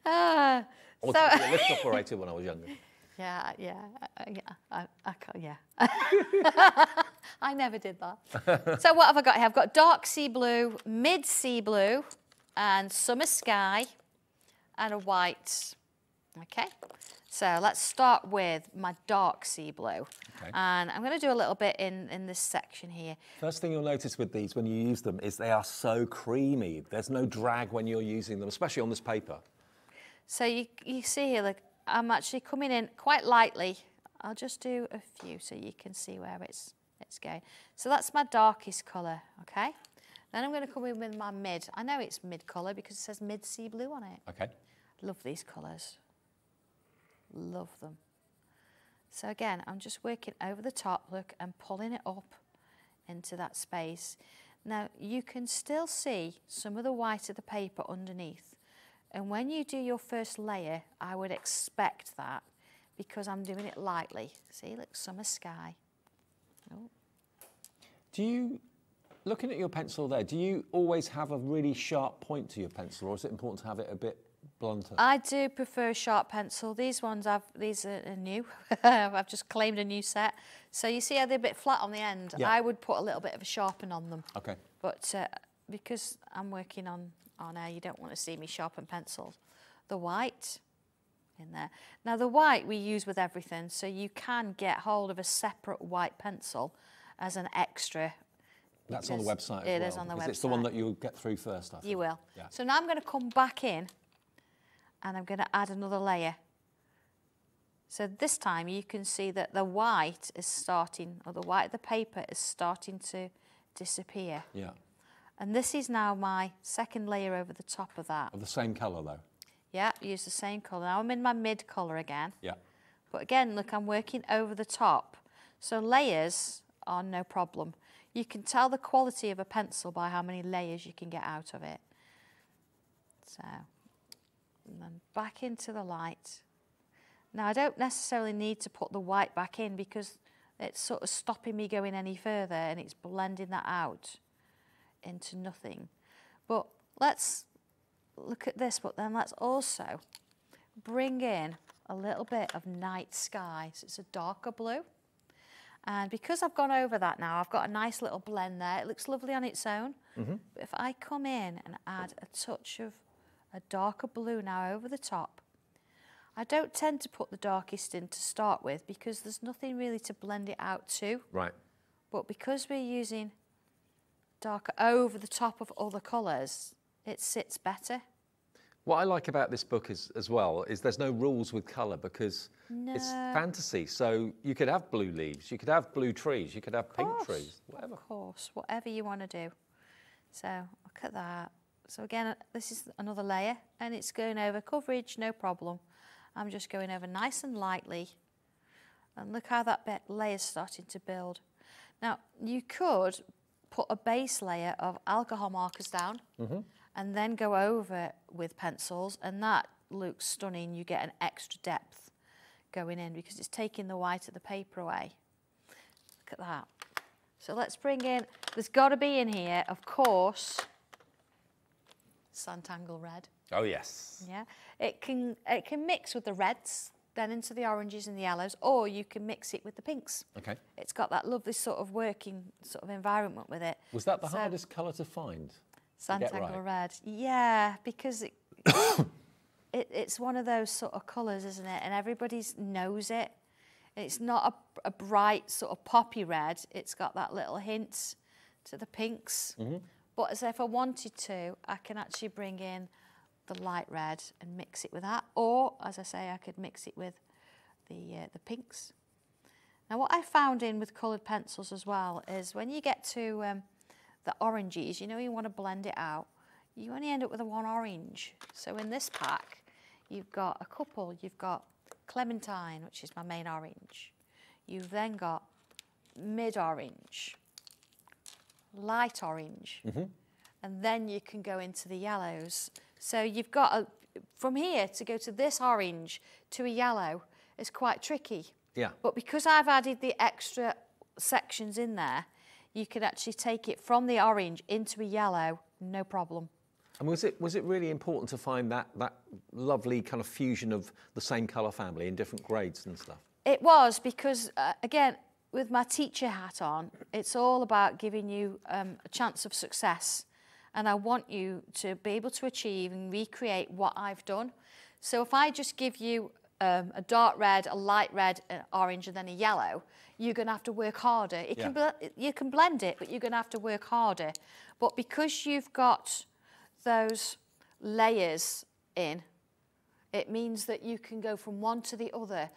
I wanted so- a lift operator when I was younger. Yeah, yeah, uh, yeah. I, I can't, yeah. I never did that. so what have I got here? I've got dark sea blue, mid sea blue, and summer sky, and a white. Okay. So let's start with my dark sea blue. Okay. And I'm going to do a little bit in, in this section here. First thing you'll notice with these when you use them is they are so creamy. There's no drag when you're using them, especially on this paper. So you, you see here, like I'm actually coming in quite lightly. I'll just do a few so you can see where it's, it's going. So that's my darkest colour, okay? Then I'm going to come in with my mid. I know it's mid colour because it says mid sea blue on it. Okay. Love these colours. Love them. So again, I'm just working over the top, look, and pulling it up into that space. Now, you can still see some of the white of the paper underneath. And when you do your first layer, I would expect that because I'm doing it lightly. See, look, summer sky. Oh. Do you, looking at your pencil there, do you always have a really sharp point to your pencil, or is it important to have it a bit blunter? I do prefer a sharp pencil. These ones, I've these are, are new. I've just claimed a new set. So you see how they're a bit flat on the end. Yeah. I would put a little bit of a sharpen on them. Okay. But uh, because I'm working on on air, you don't want to see me sharpen pencils. The white in there. Now the white we use with everything, so you can get hold of a separate white pencil as an extra. That's on the website as It well. is on the website. It's the one that you'll get through first, I think. You will. Yeah. So now I'm going to come back in and I'm going to add another layer. So this time you can see that the white is starting, or the white of the paper is starting to disappear. Yeah. And this is now my second layer over the top of that. Of the same colour though. Yeah, use the same colour. Now I'm in my mid colour again. Yeah. But again, look, I'm working over the top. So layers are no problem. You can tell the quality of a pencil by how many layers you can get out of it. So, and then back into the light. Now, I don't necessarily need to put the white back in because it's sort of stopping me going any further and it's blending that out into nothing. But let's look at this, but then let's also bring in a little bit of night sky. So it's a darker blue. And because I've gone over that now, I've got a nice little blend there. It looks lovely on its own. Mm -hmm. But if I come in and add a touch of a darker blue now over the top, I don't tend to put the darkest in to start with because there's nothing really to blend it out to. Right. But because we're using darker over the top of other colours, it sits better. What I like about this book is, as well is there's no rules with colour because no. it's fantasy. So you could have blue leaves, you could have blue trees, you could have pink trees, whatever. Of course, whatever you want to do. So look at that. So again, this is another layer and it's going over coverage, no problem. I'm just going over nice and lightly. And look how that layer is starting to build. Now, you could put a base layer of alcohol markers down mm -hmm and then go over with pencils and that looks stunning. You get an extra depth going in because it's taking the white of the paper away. Look at that. So let's bring in, there's got to be in here, of course, Sanntangle red. Oh, yes. Yeah. It can, it can mix with the reds, then into the oranges and the yellows, or you can mix it with the pinks. Okay. It's got that lovely sort of working sort of environment with it. Was that the so, hardest colour to find? Sanntangle right. red. Yeah, because it, it, it's one of those sort of colours, isn't it? And everybody knows it. It's not a, a, bright sort of poppy red. It's got that little hint to the pinks. Mm -hmm. But as if I wanted to, I can actually bring in the light red and mix it with that. Or, as I say, I could mix it with the, uh, the pinks. Now, what I found in with coloured pencils as well is when you get to um, the oranges, you know you want to blend it out, you only end up with a one orange. So in this pack, you've got a couple. You've got clementine, which is my main orange. You've then got mid-orange, light orange, mm -hmm. and then you can go into the yellows. So you've got, a, from here to go to this orange to a yellow is quite tricky. Yeah. But because I've added the extra sections in there, you could actually take it from the orange into a yellow, no problem. And was it was it really important to find that that lovely kind of fusion of the same colour family in different grades and stuff? It was because uh, again, with my teacher hat on, it's all about giving you um, a chance of success, and I want you to be able to achieve and recreate what I've done. So if I just give you um, a dark red, a light red, an orange, and then a yellow, you're going to have to work harder. It yeah. can you can blend it, but you're going to have to work harder. But because you've got those layers in, it means that you can go from one to the other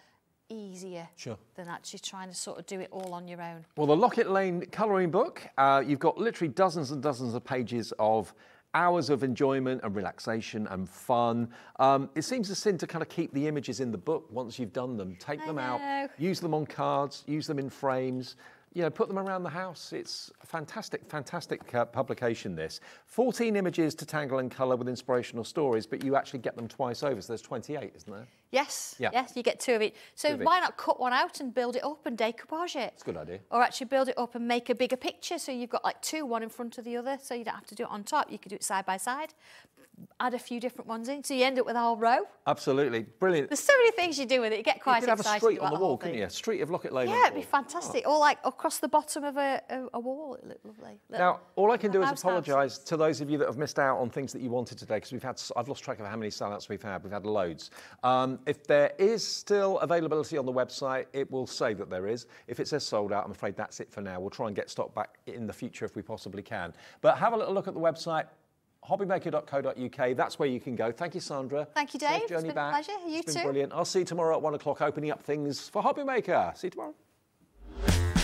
easier sure. than actually trying to sort of do it all on your own. Well, the Locket Lane colouring book, uh, you've got literally dozens and dozens of pages of hours of enjoyment and relaxation and fun. Um, it seems a sin to kind of keep the images in the book once you've done them. Take I them know. out, use them on cards, use them in frames, you know, put them around the house. It's a fantastic, fantastic uh, publication, this. 14 images to tangle and colour with inspirational stories, but you actually get them twice over, so there's 28, isn't there? Yes, yeah. yes, you get two of it. So why not cut one out and build it up and decoupage it? It's a good idea. Or actually build it up and make a bigger picture, so you've got like two, one in front of the other, so you don't have to do it on top. You could do it side by side add a few different ones in, so you end up with a whole row. Absolutely, brilliant. There's so many things you do with it. You get quite you could excited. have a street on the wall, couldn't you? A Street of Locket Lane. Yeah, it'd be fantastic. Oh. Or like across the bottom of a, a, a wall. It looked lovely. now, all I can do is apologise to those of you that have missed out on things that you wanted today, because we've had. I've lost track of how many sellouts we've had. We've had loads. Um, if there is still availability on the website, it will say that there is. If it says sold out, I'm afraid that's it for now. We'll try and get stock back in the future if we possibly can. But have a little look at the website hobbymaker.co.uk. That's where you can go. Thank you, Sandra. Thank you, Dave. Safe journey it's been back. a pleasure. You it's too. been brilliant. I'll see you tomorrow at one o'clock, opening up things for HobbyMaker. See you tomorrow.